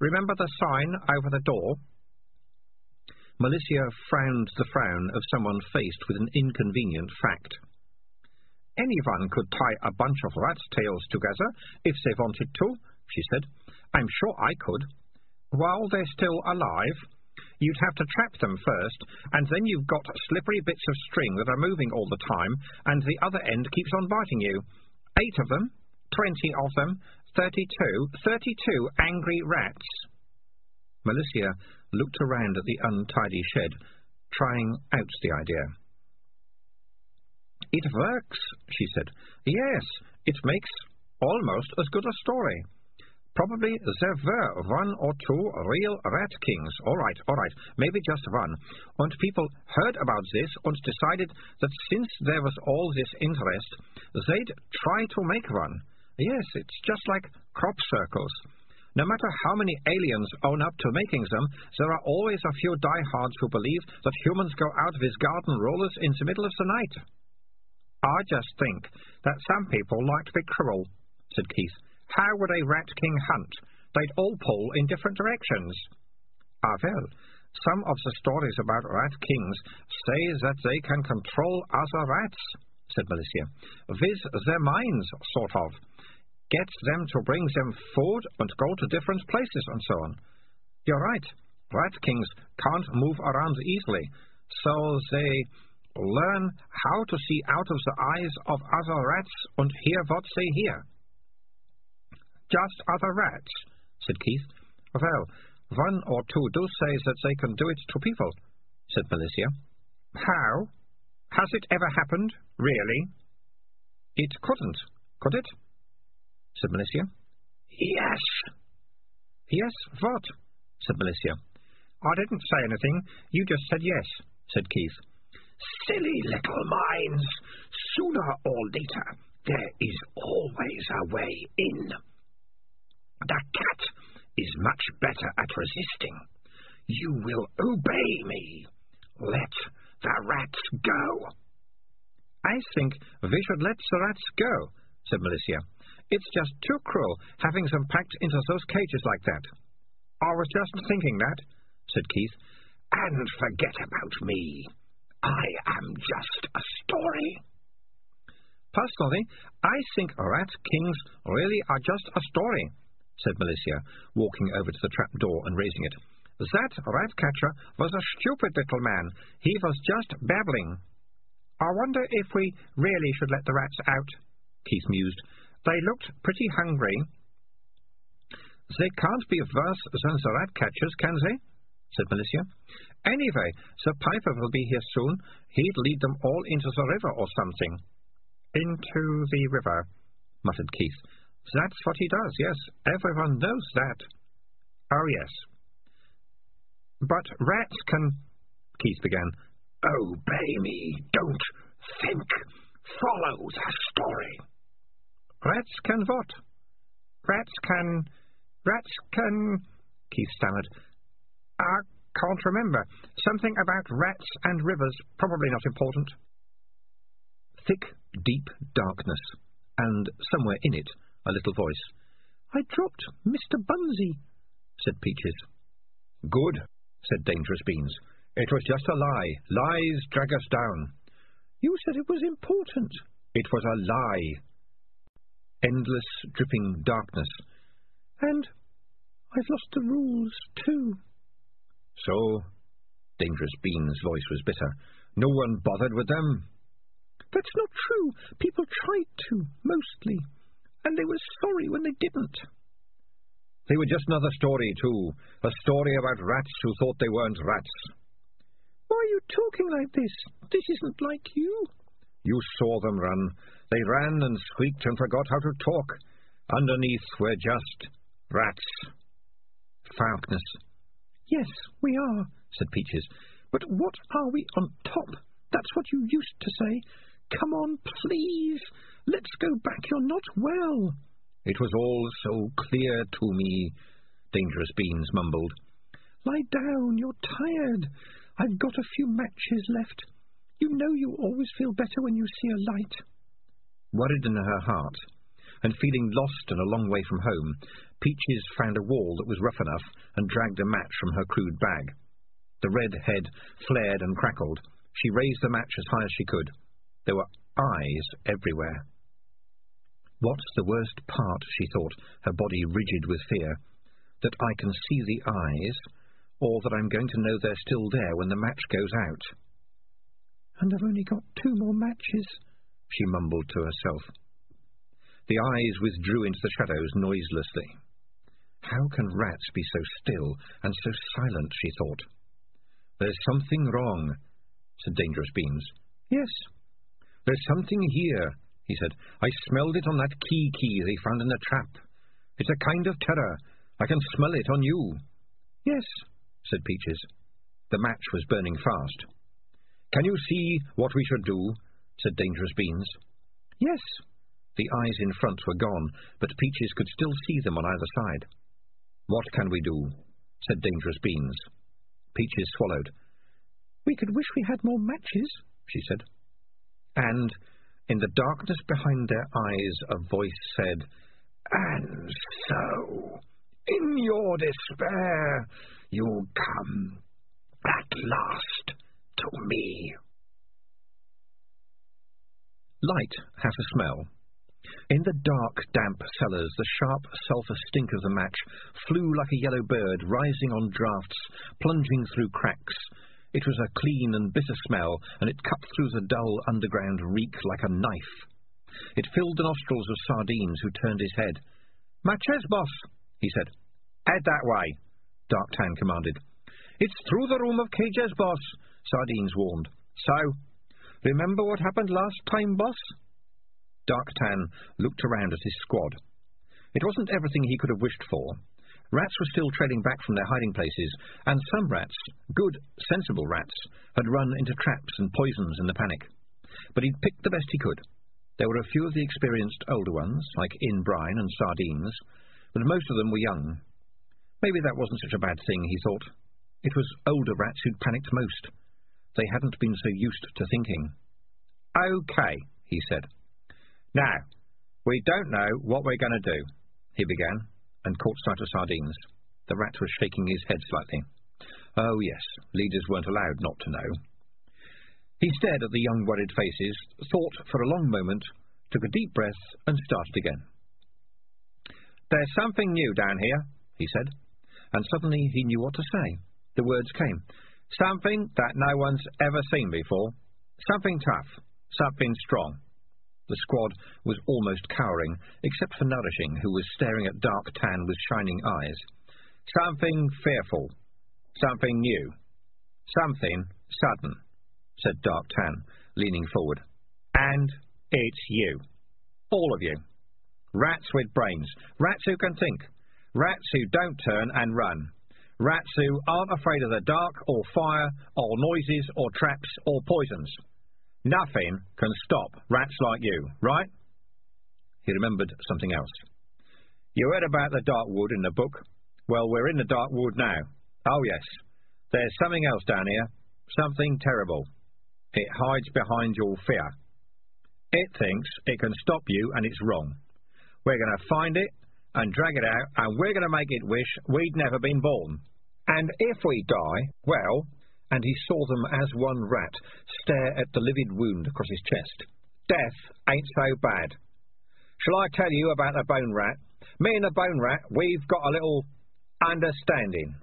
Remember the sign over the door? Malicia frowned the frown of someone faced with an inconvenient fact. Anyone could tie a bunch of rats' tails together if they wanted to, she said. I'm sure I could. While they're still alive, You'd have to trap them first, and then you've got slippery bits of string that are moving all the time, and the other end keeps on biting you. Eight of them, twenty of them, thirty-two, thirty-two angry rats. Malicia looked around at the untidy shed, trying out the idea. It works, she said. Yes, it makes almost as good a story. Probably there were one or two real rat kings. All right, all right, maybe just one. And people heard about this and decided that since there was all this interest, they'd try to make one. Yes, it's just like crop circles. No matter how many aliens own up to making them, there are always a few diehards who believe that humans go out with garden rollers in the middle of the night. I just think that some people like to be cruel, said Keith. How would a rat king hunt? They'd all pull in different directions. Ah, well, some of the stories about rat kings say that they can control other rats, said Malicia, with their minds, sort of. Get them to bring them food and go to different places and so on. You're right. Rat kings can't move around easily, so they learn how to see out of the eyes of other rats and hear what they hear. Just other rats, said Keith. Well, one or two do say that they can do it to people, said Malicia. How? Has it ever happened, really? It couldn't, could it? said Malicia. Yes. Yes, what? said Malicia. I didn't say anything. You just said yes, said Keith. Silly little minds. Sooner or later, there is always a way in. The cat is much better at resisting. You will obey me. Let the rats go. I think we should let the rats go, said Malicia. It's just too cruel having them packed into those cages like that. I was just thinking that, said Keith. And forget about me. I am just a story. Personally, I think rat kings really are just a story, said Malicia, walking over to the trap door and raising it. That rat catcher was a stupid little man. He was just babbling. I wonder if we really should let the rats out, Keith mused. They looked pretty hungry. They can't be worse than the rat catchers, can they? said Malicia. Anyway, the piper will be here soon. He'd lead them all into the river or something. Into the river, muttered Keith. That's what he does, yes. Everyone knows that. Oh, yes. But rats can... Keith began. Obey me. Don't think. Follow the story. Rats can what? Rats can... Rats can... Keith stammered. I can't remember. Something about rats and rivers. Probably not important. Thick, deep darkness. And somewhere in it a little voice. I dropped Mr. Bunnsy, said Peaches. Good, said Dangerous Beans. It was just a lie. Lies drag us down. You said it was important. It was a lie. Endless, dripping darkness. And I've lost the rules, too. So? Dangerous Bean's voice was bitter. No one bothered with them? That's not true. People tried to, mostly. And they were sorry when they didn't. They were just another story, too. A story about rats who thought they weren't rats. Why are you talking like this? This isn't like you. You saw them run. They ran and squeaked and forgot how to talk. Underneath were just rats. Falkness. Yes, we are, said Peaches. But what are we on top? That's what you used to say. Come on, please. Let's go back. You're not well. It was all so clear to me, Dangerous Beans mumbled. Lie down. You're tired. I've got a few matches left. You know you always feel better when you see a light. Worried in her heart, and feeling lost and a long way from home, Peaches found a wall that was rough enough and dragged a match from her crude bag. The red head flared and crackled. She raised the match as high as she could. There were eyes everywhere. What's the worst part, she thought, her body rigid with fear? That I can see the eyes, or that I'm going to know they're still there when the match goes out. And I've only got two more matches, she mumbled to herself. The eyes withdrew into the shadows noiselessly. How can rats be so still and so silent, she thought. There's something wrong, said Dangerous Beans. Yes. There's something here, he said. I smelled it on that keekee they found in the trap. It's a kind of terror. I can smell it on you. Yes, said Peaches. The match was burning fast. Can you see what we should do? said Dangerous Beans. Yes. The eyes in front were gone, but Peaches could still see them on either side. What can we do? said Dangerous Beans. Peaches swallowed. We could wish we had more matches, she said. And in the darkness behind their eyes a voice said, And so, in your despair, you come at last to me. Light has a smell. In the dark, damp cellars, the sharp sulphur stink of the match flew like a yellow bird, rising on draughts, plunging through cracks. It was a clean and bitter smell, and it cut through the dull underground reek like a knife. It filled the nostrils of Sardines, who turned his head. Matches, boss, he said. Head that way, Darktan commanded. It's through the room of cages, boss, Sardines warned. So, remember what happened last time, boss? Dark Tan looked around at his squad. It wasn't everything he could have wished for. Rats were still trailing back from their hiding places, and some rats, good, sensible rats, had run into traps and poisons in the panic. But he'd picked the best he could. There were a few of the experienced older ones, like Inbrine and Sardines, but most of them were young. Maybe that wasn't such a bad thing, he thought. It was older rats who'd panicked most. They hadn't been so used to thinking. Okay, he said. Now, we don't know what we're going to do, he began, and caught sight of Sardines. The rat was shaking his head slightly. Oh, yes, leaders weren't allowed not to know. He stared at the young worried faces, thought for a long moment, took a deep breath, and started again. There's something new down here, he said, and suddenly he knew what to say. The words came. Something that no one's ever seen before. Something tough. Something strong. The squad was almost cowering, except for Nourishing, who was staring at Darktan with shining eyes. Something fearful. Something new. Something sudden, said Darktan, leaning forward. And it's you. All of you. Rats with brains. Rats who can think. Rats who don't turn and run. Rats who aren't afraid of the dark, or fire, or noises, or traps, or poisons. Nothing can stop rats like you, right? He remembered something else. You read about the dark wood in the book? Well, we're in the dark wood now. Oh, yes. There's something else down here. Something terrible. It hides behind your fear. It thinks it can stop you, and it's wrong. We're going to find it and drag it out, and we're going to make it wish we'd never been born. And if we die, well, and he saw them as one rat stare at the livid wound across his chest. Death ain't so bad. Shall I tell you about the bone rat? Me and the bone rat, we've got a little understanding.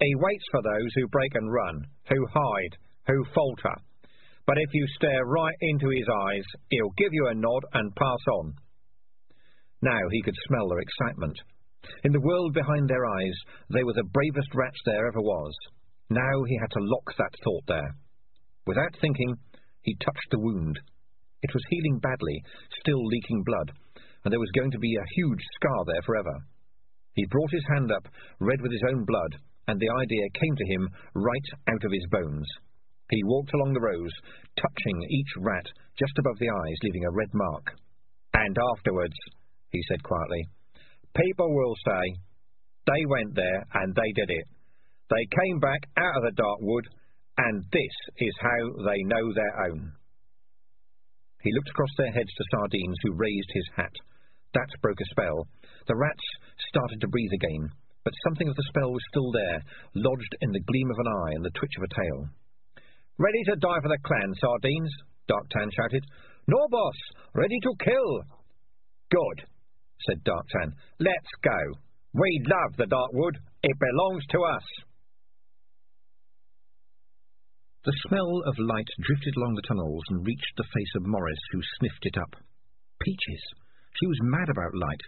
He waits for those who break and run, who hide, who falter. But if you stare right into his eyes, he'll give you a nod and pass on. Now he could smell their excitement. In the world behind their eyes, they were the bravest rats there ever was. Now he had to lock that thought there. Without thinking, he touched the wound. It was healing badly, still leaking blood, and there was going to be a huge scar there forever. He brought his hand up, red with his own blood, and the idea came to him right out of his bones. He walked along the rows, touching each rat just above the eyes, leaving a red mark. And afterwards, he said quietly, people will say, they went there and they did it. They came back out of the dark wood, and this is how they know their own. He looked across their heads to Sardines, who raised his hat. That broke a spell. The rats started to breathe again, but something of the spell was still there, lodged in the gleam of an eye and the twitch of a tail. Ready to die for the clan, Sardines? Darktan shouted. No, boss. Ready to kill. Good, said Darktan. Let's go. We love the Darkwood. It belongs to us. The smell of light drifted along the tunnels and reached the face of Maurice, who sniffed it up. Peaches! She was mad about light.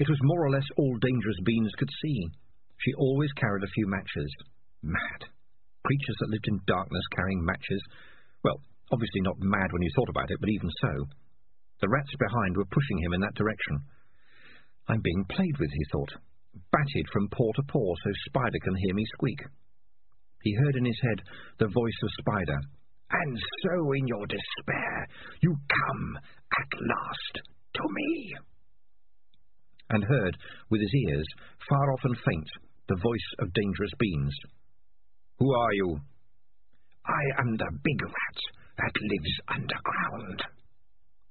It was more or less all Dangerous Beans could see. She always carried a few matches. Mad. Creatures that lived in darkness carrying matches. Well, obviously not mad when you thought about it, but even so. The rats behind were pushing him in that direction. I'm being played with, he thought. Batted from paw to paw so Spider can hear me squeak. He heard in his head the voice of Spider. And so in your despair you come at last to me. And heard, with his ears, far off and faint, the voice of Dangerous Beans. Who are you? I am the big rat that lives underground.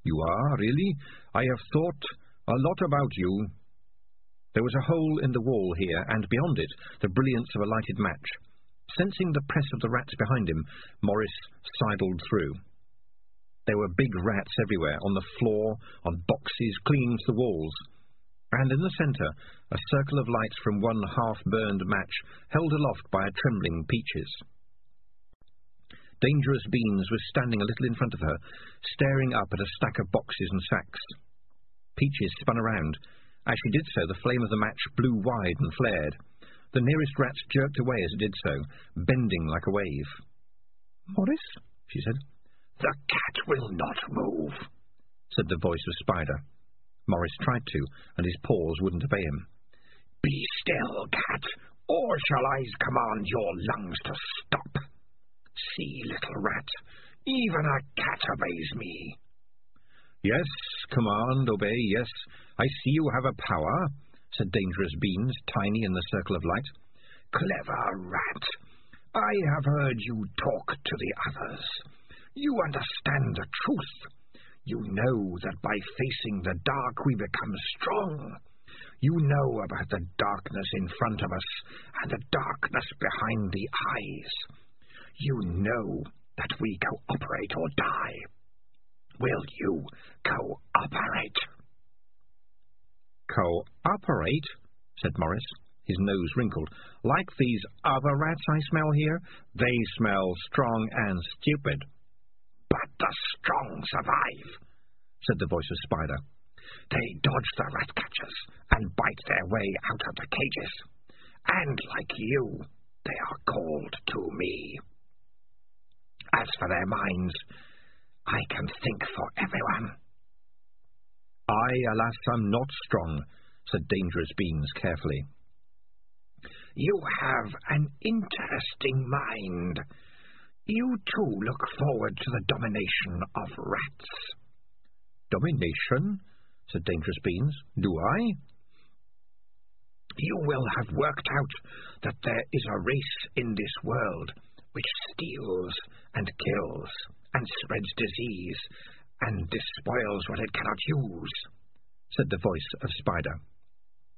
You are, really? I have thought a lot about you. There was a hole in the wall here, and beyond it, the brilliance of a lighted match. Sensing the press of the rats behind him, Maurice sidled through. There were big rats everywhere, on the floor, on boxes, clinging to the walls. And in the centre, a circle of light from one half-burned match, held aloft by a trembling Peaches. Dangerous Beans was standing a little in front of her, staring up at a stack of boxes and sacks. Peaches spun around. As she did so, the flame of the match blew wide and flared. The nearest rat jerked away as it did so, bending like a wave. Maurice, she said. The cat will not move, said the voice of Spider. Maurice tried to, and his paws wouldn't obey him. Be still, cat, or shall I command your lungs to stop? See, little rat, even a cat obeys me. Yes, command, obey, yes. I see you have a power, said Dangerous Beans, tiny in the circle of light. Clever rat. I have heard you talk to the others. You understand the truth. You know that by facing the dark we become strong. You know about the darkness in front of us and the darkness behind the eyes. You know that we cooperate or die. Will you cooperate? Cooperate? said Maurice. His nose wrinkled. Like these other rats I smell here? They smell strong and stupid. But the strong survive, said the voice of Spider. They dodge the rat catchers and bite their way out of the cages. And like you, they are called to me. As for their minds, I can think for everyone. I, alas, am not strong, said Dangerous Beans carefully. You have an interesting mind. You too look forward to the domination of rats. Domination? said Dangerous Beans. Do I? You will have worked out that there is a race in this world which steals and kills and spreads disease and despoils what it cannot use, said the voice of Spider.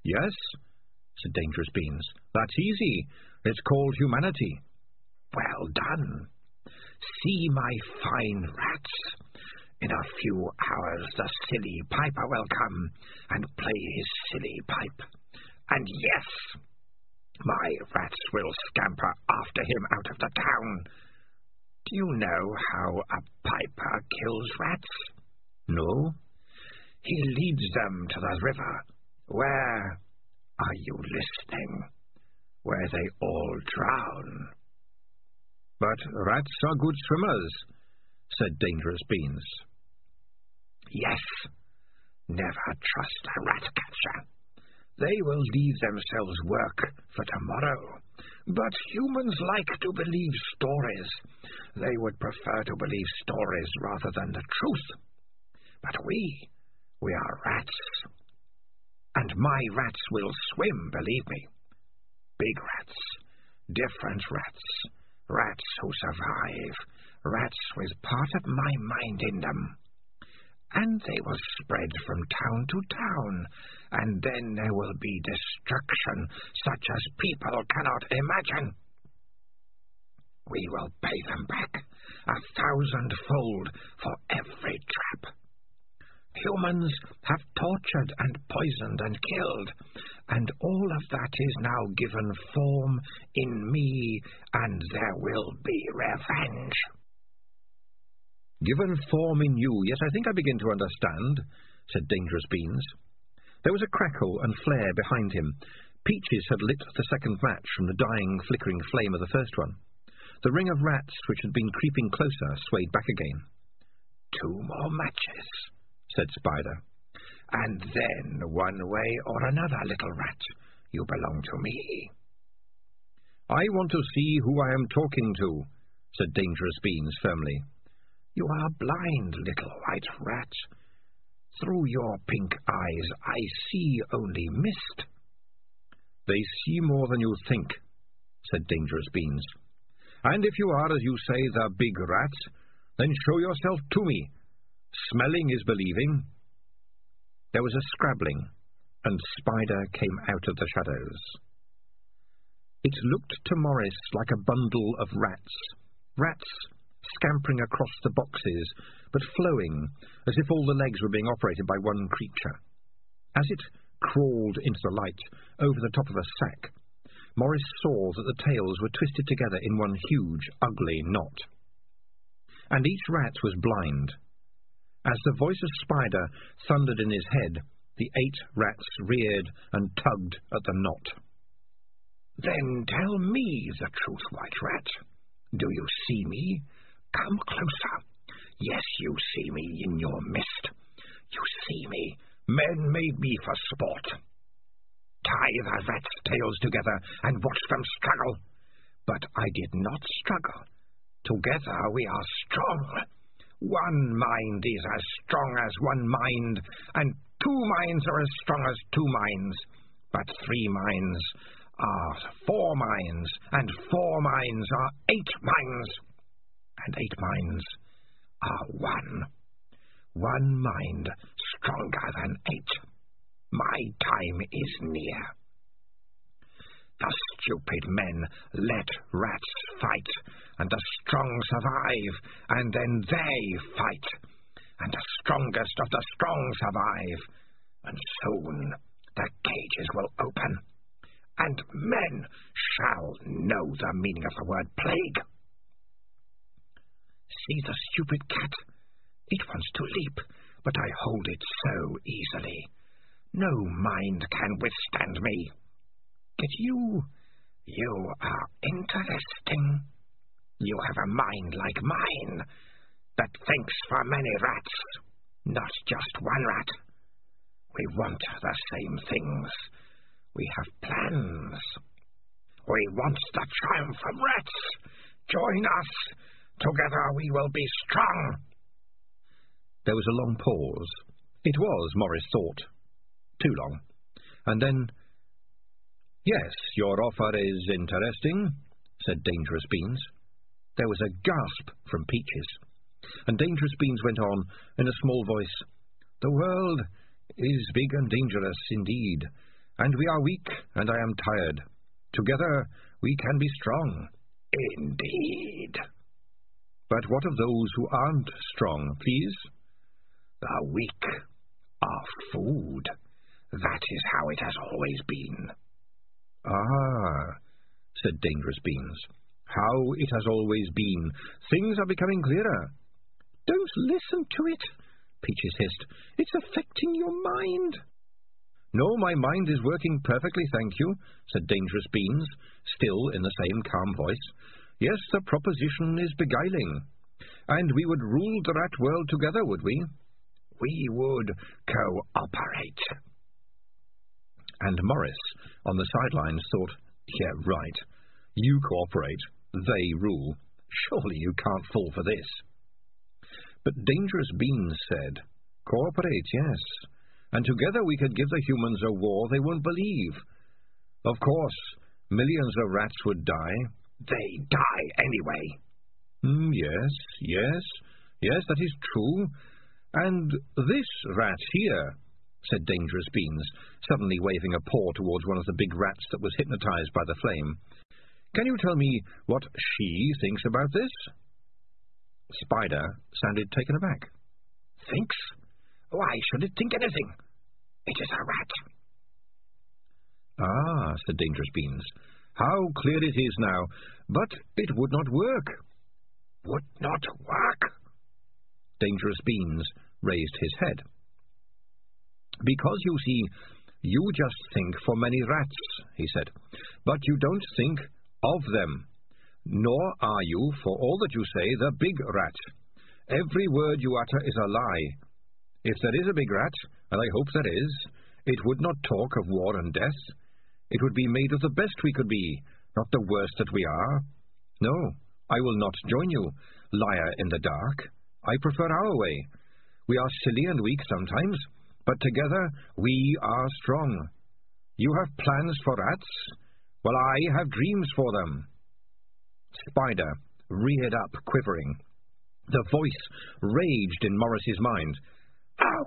Yes, said Dangerous Beans. That's easy. It's called humanity. Well done. See my fine rats. In a few hours the silly piper will come and play his silly pipe. And yes, My rats will scamper after him out of the town. You know how a piper kills rats? No. He leads them to the river. Where are you listening? Where they all drown. But rats are good swimmers, said Dangerous Beans. Yes. Never trust a rat catcher. They will leave themselves work for tomorrow. But humans like to believe stories. They would prefer to believe stories rather than the truth. But we, we are rats. And my rats will swim, believe me. Big rats, different rats, rats who survive, rats with part of my mind in them and they will spread from town to town, and then there will be destruction such as people cannot imagine. We will pay them back a thousandfold for every trap. Humans have tortured and poisoned and killed, and all of that is now given form in me, and there will be revenge. Given form in you, yes, I think I begin to understand, said Dangerous Beans. There was a crackle and flare behind him. Peaches had lit the second match from the dying, flickering flame of the first one. The ring of rats which had been creeping closer swayed back again. Two more matches, said Spider. And then, one way or another, little rat, you belong to me. I want to see who I am talking to, said Dangerous Beans firmly. You are blind, little white rat. Through your pink eyes I see only mist. They see more than you think, said Dangerous Beans. And if you are, as you say, the big rat, then show yourself to me. Smelling is believing. There was a scrabbling, and Spider came out of the shadows. It looked to Maurice like a bundle of rats. Rats scampering across the boxes, but flowing, as if all the legs were being operated by one creature. As it crawled into the light over the top of a sack, Maurice saw that the tails were twisted together in one huge, ugly knot. And each rat was blind. As the voice of Spider thundered in his head, the eight rats reared and tugged at the knot. Then tell me the truth, White Rat. Do you see me? Come closer. Yes, you see me in your mist. You see me. Men made me for sport. Tie the rats' tails together and watch them struggle. But I did not struggle. Together we are strong. One mind is as strong as one mind, and two minds are as strong as two minds. But three minds are four minds, and four minds are eight minds and eight minds are one. One mind stronger than eight. My time is near. The stupid men let rats fight, and the strong survive, and then they fight, and the strongest of the strong survive, and soon the cages will open, and men shall know the meaning of the word plague. See the stupid cat? It wants to leap, but I hold it so easily. No mind can withstand me. Yet you, you are interesting. You have a mind like mine that thinks for many rats, not just one rat. We want the same things. We have plans. We want the triumph of rats. Join us Together we will be strong. There was a long pause. It was, Maurice thought, too long. And then, Yes, your offer is interesting, said Dangerous Beans. There was a gasp from Peaches, and Dangerous Beans went on in a small voice. The world is big and dangerous indeed, and we are weak, and I am tired. Together we can be strong. Indeed, but what of those who aren't strong, please? The weak are food. That is how it has always been. Ah, said Dangerous Beans. How it has always been. Things are becoming clearer. Don't listen to it, Peaches hissed. It's affecting your mind. No, my mind is working perfectly, thank you, said Dangerous Beans, still in the same calm voice. Yes, the proposition is beguiling. And we would rule the rat world together, would we? We would cooperate. And Maurice, on the sidelines, thought, yeah, right. You cooperate, they rule. Surely you can't fall for this. But Dangerous Beans said, Cooperate, yes, and together we could give the humans a war they won't believe. Of course, millions of rats would die. They die anyway. Mm, yes, yes, yes, that is true. And this rat here, said Dangerous Beans, suddenly waving a paw towards one of the big rats that was hypnotized by the flame. Can you tell me what she thinks about this? Spider sounded taken aback. Thinks? Why should it think anything? It is a rat. Ah, said Dangerous Beans. How clear it is now. But it would not work. Would not work? Dangerous Beans raised his head. Because, you see, you just think for many rats, he said, but you don't think of them. Nor are you, for all that you say, the big rat. Every word you utter is a lie. If there is a big rat, and I hope there is, it would not talk of war and death. It would be made of the best we could be, not the worst that we are. No, I will not join you, liar in the dark. I prefer our way. We are silly and weak sometimes, but together we are strong. You have plans for rats, while I have dreams for them. Spider reared up, quivering. The voice raged in Maurice's mind. Oh,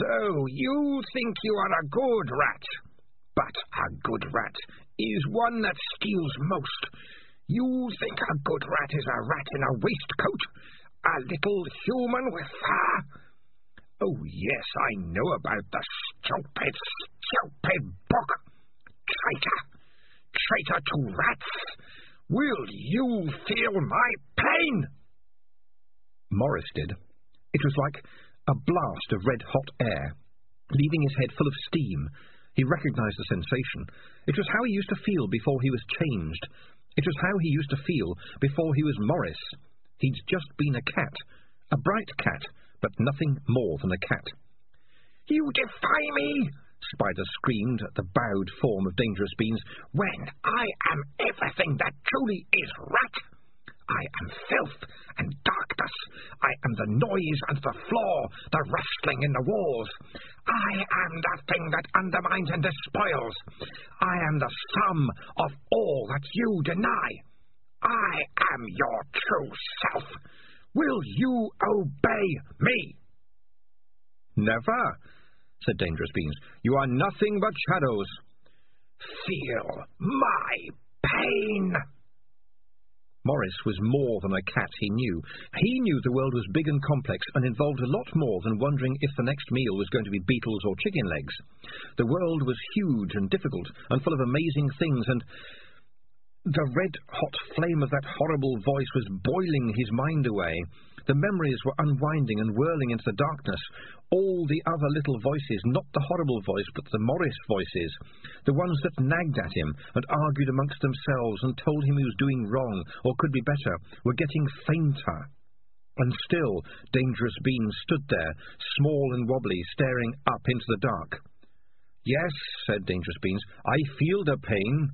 so you think you are a good rat. But a good rat is one that steals most. You think a good rat is a rat in a waistcoat? A little human with fur? Oh, yes, I know about the stupid, stupid book. Traitor! Traitor to rats! Will you feel my pain? Maurice did. It was like a blast of red-hot air, leaving his head full of steam. He recognized the sensation. It was how he used to feel before he was changed. It was how he used to feel before he was Maurice. He'd just been a cat, a bright cat, but nothing more than a cat. You defy me! Spider screamed at the bowed form of Dangerous Beans. When I am everything that truly is rat! I am filth and darkness. I am the noise and the flaw, the rustling in the walls. I am the thing that undermines and despoils. I am the sum of all that you deny. I am your true self. Will you obey me? Never, said Dangerous Beans. You are nothing but shadows. Feel my pain. Maurice was more than a cat, he knew. He knew the world was big and complex and involved a lot more than wondering if the next meal was going to be beetles or chicken legs. The world was huge and difficult and full of amazing things, and the red-hot flame of that horrible voice was boiling his mind away. The memories were unwinding and whirling into the darkness. All the other little voices, not the horrible voice, but the Maurice voices, the ones that nagged at him and argued amongst themselves and told him he was doing wrong or could be better, were getting fainter. And still Dangerous Beans stood there, small and wobbly, staring up into the dark. Yes, said Dangerous Beans, I feel the pain.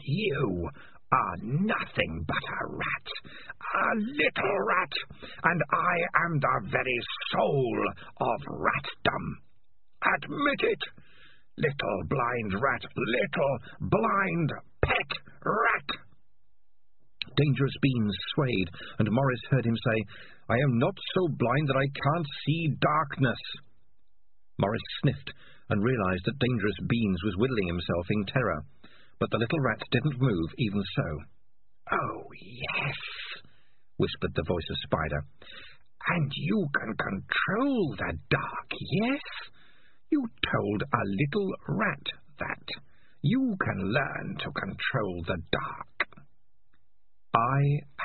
You are nothing but a rat, a little rat, and I am the very soul of ratdom. Admit it, little blind rat, little blind pet rat. Dangerous Beans swayed, and Maurice heard him say, I am not so blind that I can't see darkness. Maurice sniffed and realized that Dangerous Beans was widdling himself in terror but the little rat didn't move even so. Oh, yes, whispered the voice of Spider. And you can control the dark, yes? You told a little rat that. You can learn to control the dark. I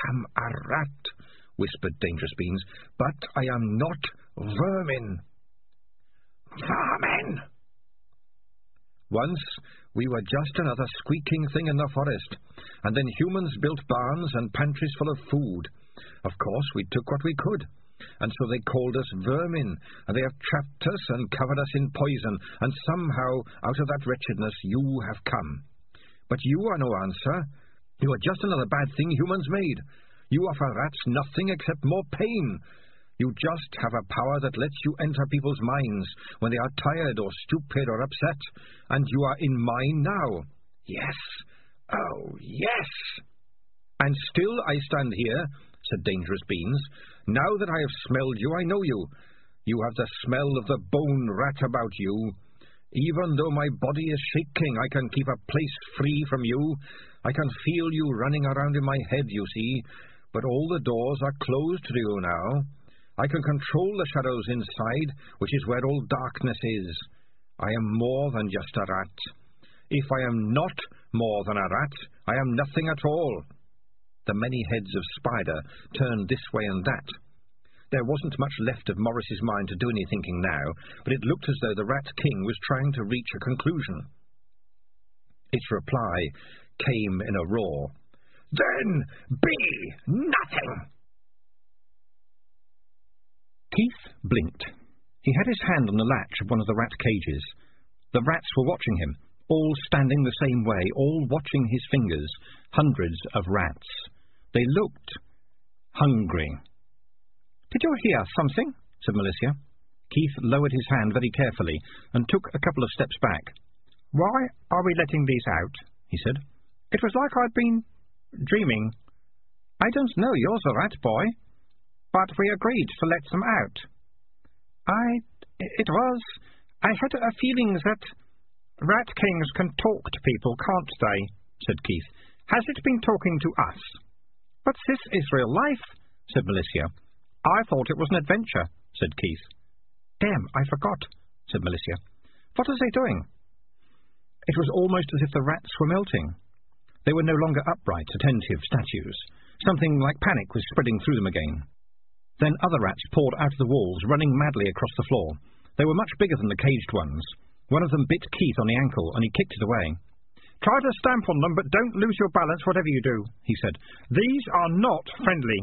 am a rat, whispered Dangerous Beans, but I am not vermin. Vermin! Once we were just another squeaking thing in the forest, and then humans built barns and pantries full of food. Of course, we took what we could, and so they called us vermin, and they have trapped us and covered us in poison, and somehow out of that wretchedness you have come. But you are no answer. You are just another bad thing humans made. You offer rats nothing except more pain. You just have a power that lets you enter people's minds when they are tired or stupid or upset, and you are in mine now. Yes. Oh, yes. And still I stand here, said Dangerous Beans. Now that I have smelled you, I know you. You have the smell of the bone rat about you. Even though my body is shaking, I can keep a place free from you. I can feel you running around in my head, you see. But all the doors are closed to you now. I can control the shadows inside, which is where all darkness is. I am more than just a rat. If I am not more than a rat, I am nothing at all. The many heads of Spider turned this way and that. There wasn't much left of Maurice's mind to do any thinking now, but it looked as though the Rat King was trying to reach a conclusion. Its reply came in a roar. Then be nothing! Keith blinked. He had his hand on the latch of one of the rat cages. The rats were watching him, all standing the same way, all watching his fingers, hundreds of rats. They looked hungry. Did you hear something? said Malicia. Keith lowered his hand very carefully and took a couple of steps back. Why are we letting these out? he said. It was like I'd been dreaming. I don't know you're a rat boy but we agreed to let them out. I... it was... I had a feeling that rat kings can talk to people, can't they? said Keith. Has it been talking to us? But this is real life, said Malicia. I thought it was an adventure, said Keith. Damn, I forgot, said Malicia. What are they doing? It was almost as if the rats were melting. They were no longer upright, attentive statues. Something like panic was spreading through them again. Then other rats poured out of the walls, running madly across the floor. They were much bigger than the caged ones. One of them bit Keith on the ankle, and he kicked it away. Try to stamp on them, but don't lose your balance, whatever you do, he said. These are not friendly.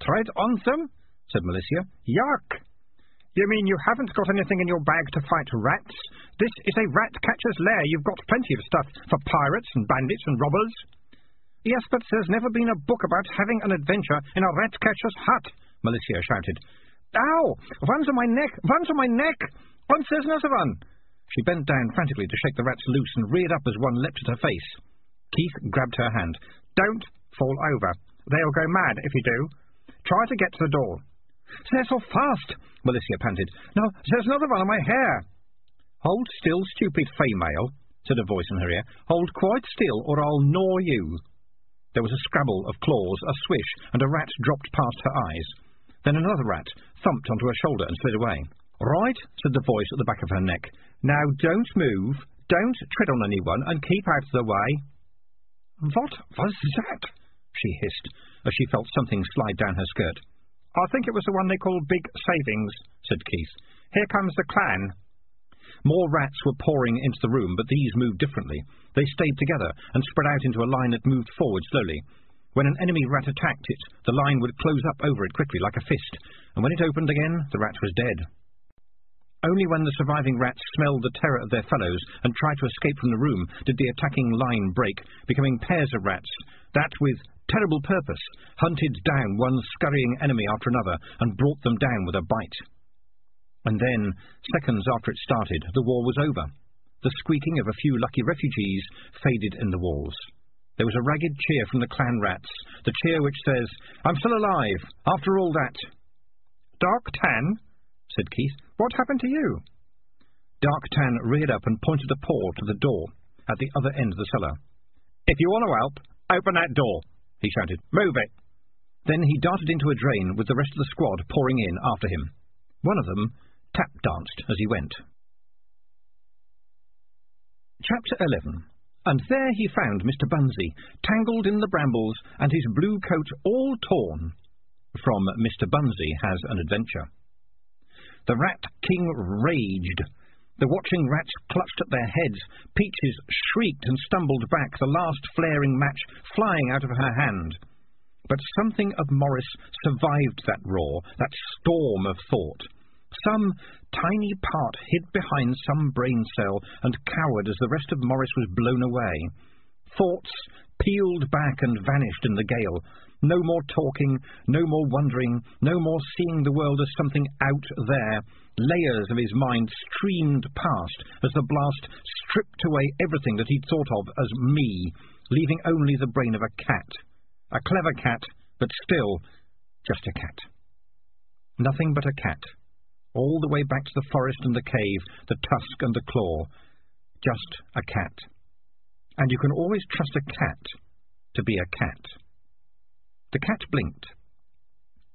Tread on them? said Malicia. Yuck! You mean you haven't got anything in your bag to fight rats? This is a rat catcher's lair. You've got plenty of stuff for pirates and bandits and robbers. Yes, but there's never been a book about having an adventure in a rat catcher's hut, Malicia shouted. Ow! One's on my neck! One's on my neck! One says another one! She bent down frantically to shake the rats loose and reared up as one leapt at her face. Keith grabbed her hand. Don't fall over. They'll go mad if you do. Try to get to the door. They're so fast, Malicia panted. No, there's another one on my hair. Hold still, stupid female, said a voice in her ear. Hold quite still, or I'll gnaw you. There was a scrabble of claws, a swish, and a rat dropped past her eyes. Then another rat thumped onto her shoulder and slid away. Right, said the voice at the back of her neck. Now don't move, don't tread on anyone, and keep out of the way. What was that? she hissed, as she felt something slide down her skirt. I think it was the one they call Big Savings, said Keith. Here comes the clan. More rats were pouring into the room, but these moved differently. They stayed together and spread out into a line that moved forward slowly. When an enemy rat attacked it, the line would close up over it quickly, like a fist, and when it opened again, the rat was dead. Only when the surviving rats smelled the terror of their fellows and tried to escape from the room did the attacking line break, becoming pairs of rats that, with terrible purpose, hunted down one scurrying enemy after another and brought them down with a bite. And then, seconds after it started, the war was over. The squeaking of a few lucky refugees faded in the walls. There was a ragged cheer from the clan rats, the cheer which says, I'm still alive, after all that. Dark Tan, said Keith, what happened to you? Darktan reared up and pointed a paw to the door at the other end of the cellar. If you want to help, open that door, he shouted. Move it. Then he darted into a drain with the rest of the squad pouring in after him. One of them tap danced as he went. Chapter 11 And there he found Mr. Bunnsy, tangled in the brambles, and his blue coat all torn. From Mr. Bunnsy has an adventure. The Rat King raged. The watching rats clutched at their heads. Peaches shrieked and stumbled back, the last flaring match flying out of her hand. But something of Maurice survived that roar, that storm of thought. Some tiny part hid behind some brain cell and cowered as the rest of Maurice was blown away. Thoughts peeled back and vanished in the gale. No more talking, no more wondering, no more seeing the world as something out there. Layers of his mind streamed past as the blast stripped away everything that he'd thought of as me, leaving only the brain of a cat. A clever cat, but still just a cat. Nothing but a cat all the way back to the forest and the cave, the tusk and the claw. Just a cat. And you can always trust a cat to be a cat. The cat blinked.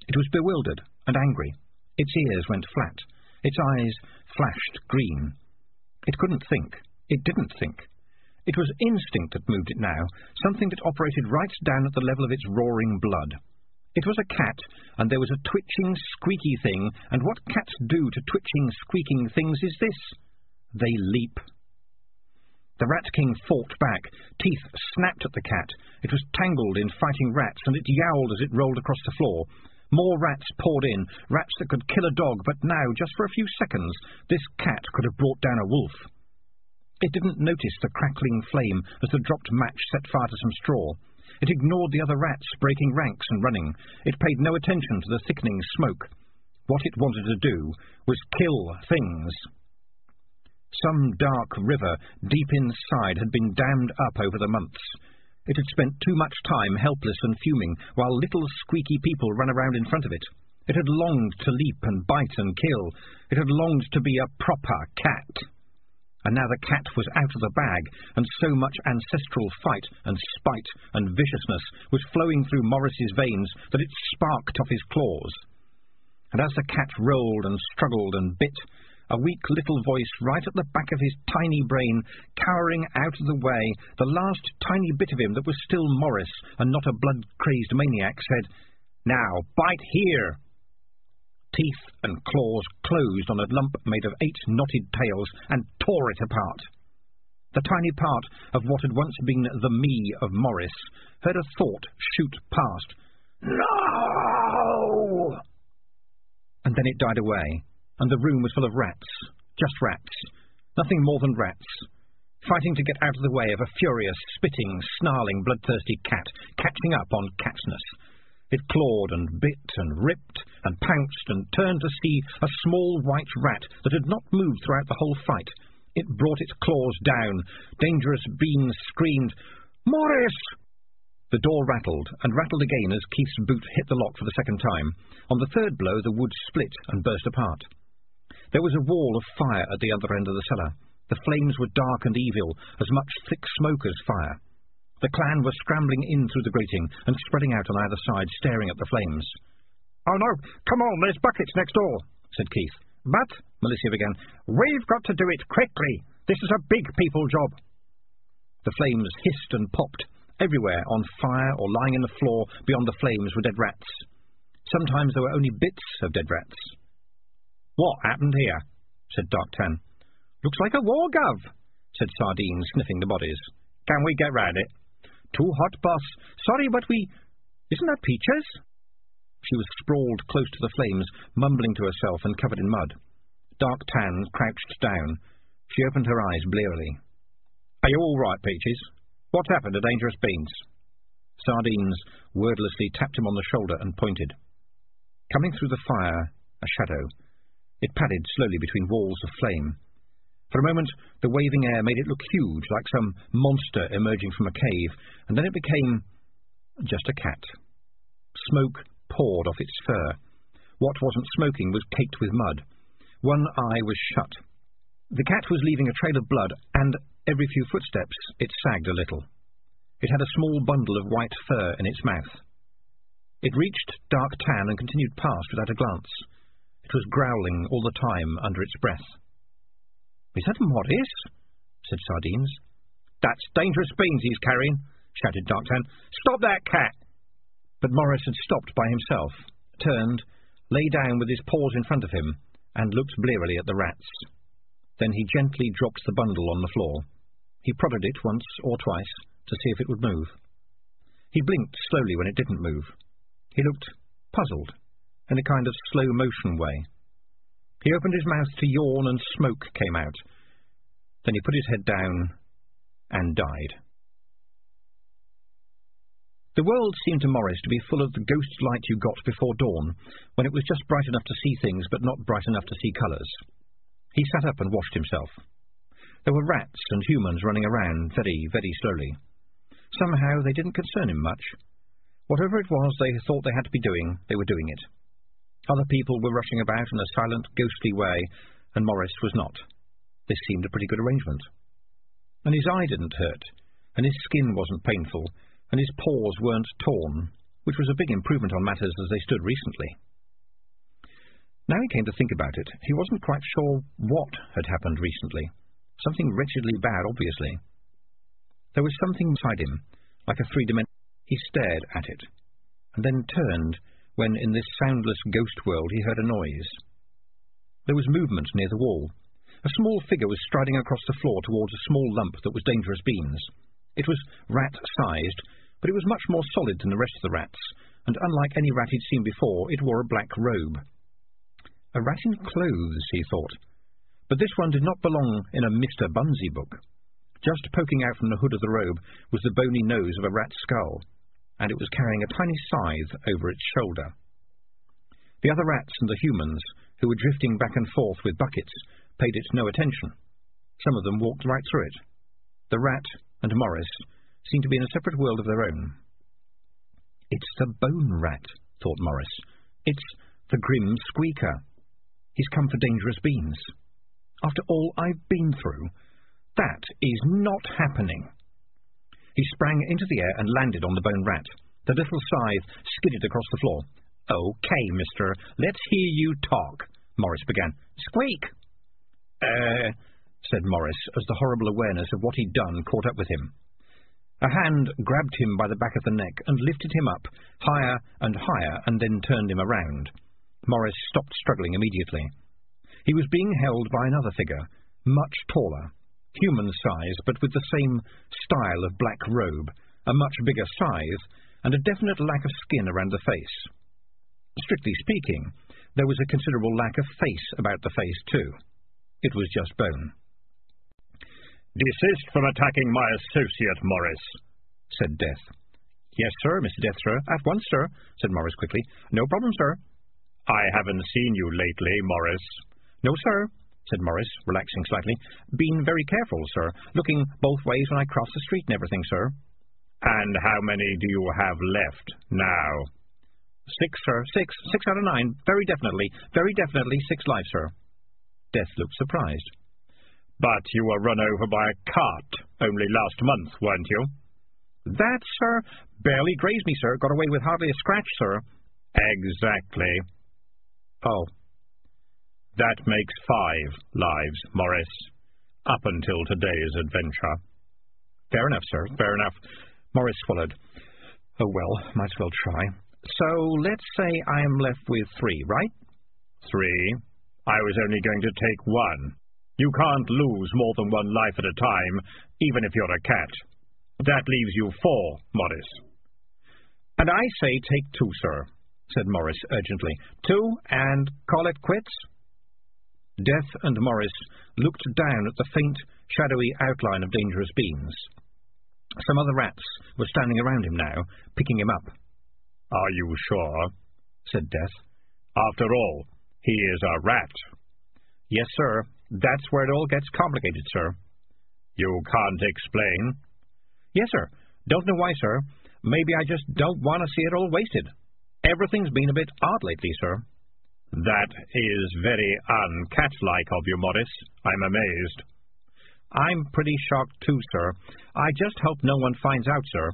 It was bewildered and angry. Its ears went flat. Its eyes flashed green. It couldn't think. It didn't think. It was instinct that moved it now, something that operated right down at the level of its roaring blood. It was a cat, and there was a twitching, squeaky thing, and what cats do to twitching, squeaking things is this. They leap. The Rat King fought back. Teeth snapped at the cat. It was tangled in fighting rats, and it yowled as it rolled across the floor. More rats poured in, rats that could kill a dog, but now, just for a few seconds, this cat could have brought down a wolf. It didn't notice the crackling flame as the dropped match set fire to some straw. It ignored the other rats, breaking ranks and running. It paid no attention to the thickening smoke. What it wanted to do was kill things. Some dark river deep inside had been dammed up over the months. It had spent too much time helpless and fuming, while little squeaky people ran around in front of it. It had longed to leap and bite and kill. It had longed to be a proper cat. And now the cat was out of the bag, and so much ancestral fight and spite and viciousness was flowing through Maurice's veins that it sparked off his claws. And as the cat rolled and struggled and bit, a weak little voice right at the back of his tiny brain, cowering out of the way, the last tiny bit of him that was still Maurice and not a blood-crazed maniac, said, Now, bite here! Teeth and claws closed on a lump made of eight knotted tails and tore it apart. The tiny part of what had once been the me of Maurice heard a thought shoot past. No! And then it died away, and the room was full of rats. Just rats. Nothing more than rats. Fighting to get out of the way of a furious, spitting, snarling, bloodthirsty cat, catching up on catsness. It clawed and bit and ripped and pounced and turned to see a small white rat that had not moved throughout the whole fight. It brought its claws down. Dangerous Beans screamed, Maurice! The door rattled, and rattled again as Keith's boot hit the lock for the second time. On the third blow, the wood split and burst apart. There was a wall of fire at the other end of the cellar. The flames were dark and evil, as much thick smoke as fire. The clan were scrambling in through the grating and spreading out on either side, staring at the flames. Oh, no, come on, there's buckets next door, said Keith. But, Malicia began, we've got to do it quickly. This is a big people job. The flames hissed and popped. Everywhere, on fire or lying in the floor beyond the flames, were dead rats. Sometimes there were only bits of dead rats. What happened here? said Darktan. Looks like a war, Gov, said Sardine, sniffing the bodies. Can we get round it? Too hot, boss. Sorry, but we... Isn't that Peaches? She was sprawled close to the flames, mumbling to herself and covered in mud. Darktan crouched down. She opened her eyes blearily. Are you all right, Peaches? What's happened to Dangerous Beans? Sardines wordlessly tapped him on the shoulder and pointed. Coming through the fire, a shadow. It padded slowly between walls of flame. For a moment, the waving air made it look huge, like some monster emerging from a cave, and then it became just a cat. Smoke poured off its fur. What wasn't smoking was caked with mud. One eye was shut. The cat was leaving a trail of blood, and every few footsteps it sagged a little. It had a small bundle of white fur in its mouth. It reached Darktan and continued past without a glance. It was growling all the time under its breath. Is that Maurice? said Sardines. That's dangerous beans he's carrying, shouted Darktan. Stop that cat! But Maurice had stopped by himself, turned, lay down with his paws in front of him, and looked blearily at the rats. Then he gently dropped the bundle on the floor. He prodded it once or twice to see if it would move. He blinked slowly when it didn't move. He looked puzzled, in a kind of slow motion way. He opened his mouth to yawn and smoke came out. Then he put his head down and died. The world seemed to Maurice to be full of the ghost light you got before dawn, when it was just bright enough to see things but not bright enough to see colours. He sat up and washed himself. There were rats and humans running around very, very slowly. Somehow they didn't concern him much. Whatever it was they thought they had to be doing, they were doing it. Other people were rushing about in a silent, ghostly way, and Maurice was not. This seemed a pretty good arrangement. And his eye didn't hurt, and his skin wasn't painful, and his paws weren't torn, which was a big improvement on matters as they stood recently. Now he came to think about it, he wasn't quite sure what had happened recently. Something wretchedly bad, obviously. There was something inside him, like a three-dimensional... He stared at it, and then turned when, in this soundless ghost world, he heard a noise. There was movement near the wall. A small figure was striding across the floor towards a small lump that was dangerous beans. It was rat-sized, but it was much more solid than the rest of the rats, and unlike any rat he'd seen before, it wore a black robe. A rat in clothes, he thought. But this one did not belong in a Mr. Bunnsy book. Just poking out from the hood of the robe was the bony nose of a rat's skull, and it was carrying a tiny scythe over its shoulder. The other rats and the humans, who were drifting back and forth with buckets, paid it no attention. Some of them walked right through it. The rat and Maurice seemed to be in a separate world of their own. It's the bone rat, thought Morris. It's the grim squeaker. He's come for dangerous beans. After all I've been through, that is not happening. He sprang into the air and landed on the bone rat. The little scythe skidded across the floor. Okay, mister, let's hear you talk, Maurice began. Squeak! Uh, said Maurice, as the horrible awareness of what he'd done caught up with him. A hand grabbed him by the back of the neck and lifted him up, higher and higher, and then turned him around. Maurice stopped struggling immediately. He was being held by another figure, much taller, human size, but with the same style of black robe, a much bigger size, and a definite lack of skin around the face. Strictly speaking, there was a considerable lack of face about the face, too. It was just bone. Desist from attacking my associate, Maurice, said Death. Yes, sir, Mr. Death, sir. At once, sir, said Maurice quickly. No problem, sir. I haven't seen you lately, Maurice. No, sir, said Maurice, relaxing slightly. Been very careful, sir, looking both ways when I cross the street and everything, sir. And how many do you have left now? Six, sir, six, six out of nine. Very definitely, very definitely six lives, sir. Death looked surprised. But you were run over by a cart only last month, weren't you? That, sir, barely grazed me, sir. Got away with hardly a scratch, sir. Exactly. Oh, that makes five lives, Maurice, up until today's adventure. Fair enough, sir, fair enough. Maurice swallowed. Oh, well, might as well try. So, let's say I am left with three, right? Three? I was only going to take one. You can't lose more than one life at a time, even if you're a cat. That leaves you four, Maurice. And I say take two, sir, said Maurice urgently. Two, and call it quits? Death and Maurice looked down at the faint, shadowy outline of dangerous beans. Some other rats were standing around him now, picking him up. Are you sure? said Death. After all, he is a rat. Yes, sir. That's where it all gets complicated, sir. You can't explain? Yes, sir. Don't know why, sir. Maybe I just don't want to see it all wasted. Everything's been a bit odd lately, sir. That is very uncat-like of you, Maurice. I'm amazed. I'm pretty shocked too, sir. I just hope no one finds out, sir.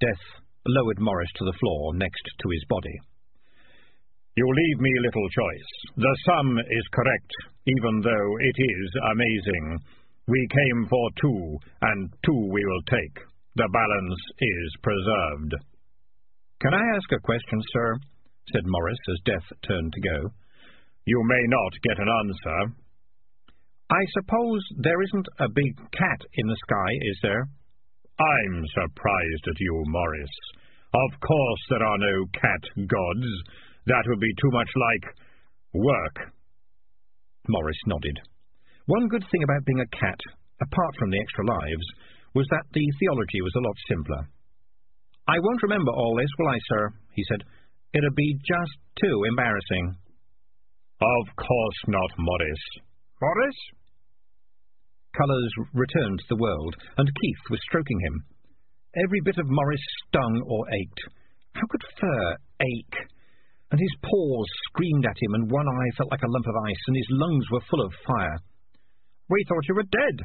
Death lowered Maurice to the floor next to his body. You leave me little choice. The sum is correct, even though it is amazing. We came for two, and two we will take. The balance is preserved. Can I ask a question, sir? Said Maurice as Death turned to go. You may not get an answer. I suppose there isn't a big cat in the sky, is there? I'm surprised at you, Maurice. Of course there are no cat gods. That would be too much like work. Maurice nodded. One good thing about being a cat, apart from the extra lives, was that the theology was a lot simpler. I won't remember all this, will I, sir? he said. It'd be just too embarrassing. Of course not, Maurice. Maurice? Colours returned to the world, and Keith was stroking him. Every bit of Maurice stung or ached. How could fur ache? And his paws screamed at him, and one eye felt like a lump of ice, and his lungs were full of fire. We thought you were dead,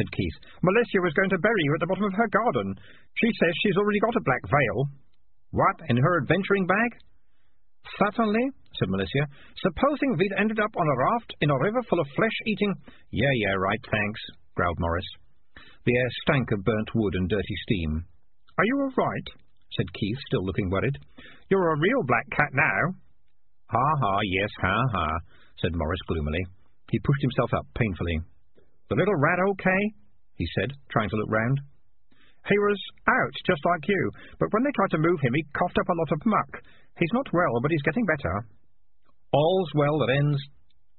said Keith. Malicia was going to bury you at the bottom of her garden. She says she's already got a black veil. What, in her adventuring bag? Certainly, said Malicia. Supposing we'd ended up on a raft in a river full of flesh-eating... Yeah, yeah, right, thanks, growled Maurice. The air stank of burnt wood and dirty steam. Are you all right? said Keith, still looking worried. You're a real black cat now. Ha ha, yes, ha ha, said Maurice gloomily. He pushed himself up painfully. The little rat okay? he said, trying to look round. He was out, just like you, but when they tried to move him, he coughed up a lot of muck. He's not well, but he's getting better. All's well that ends,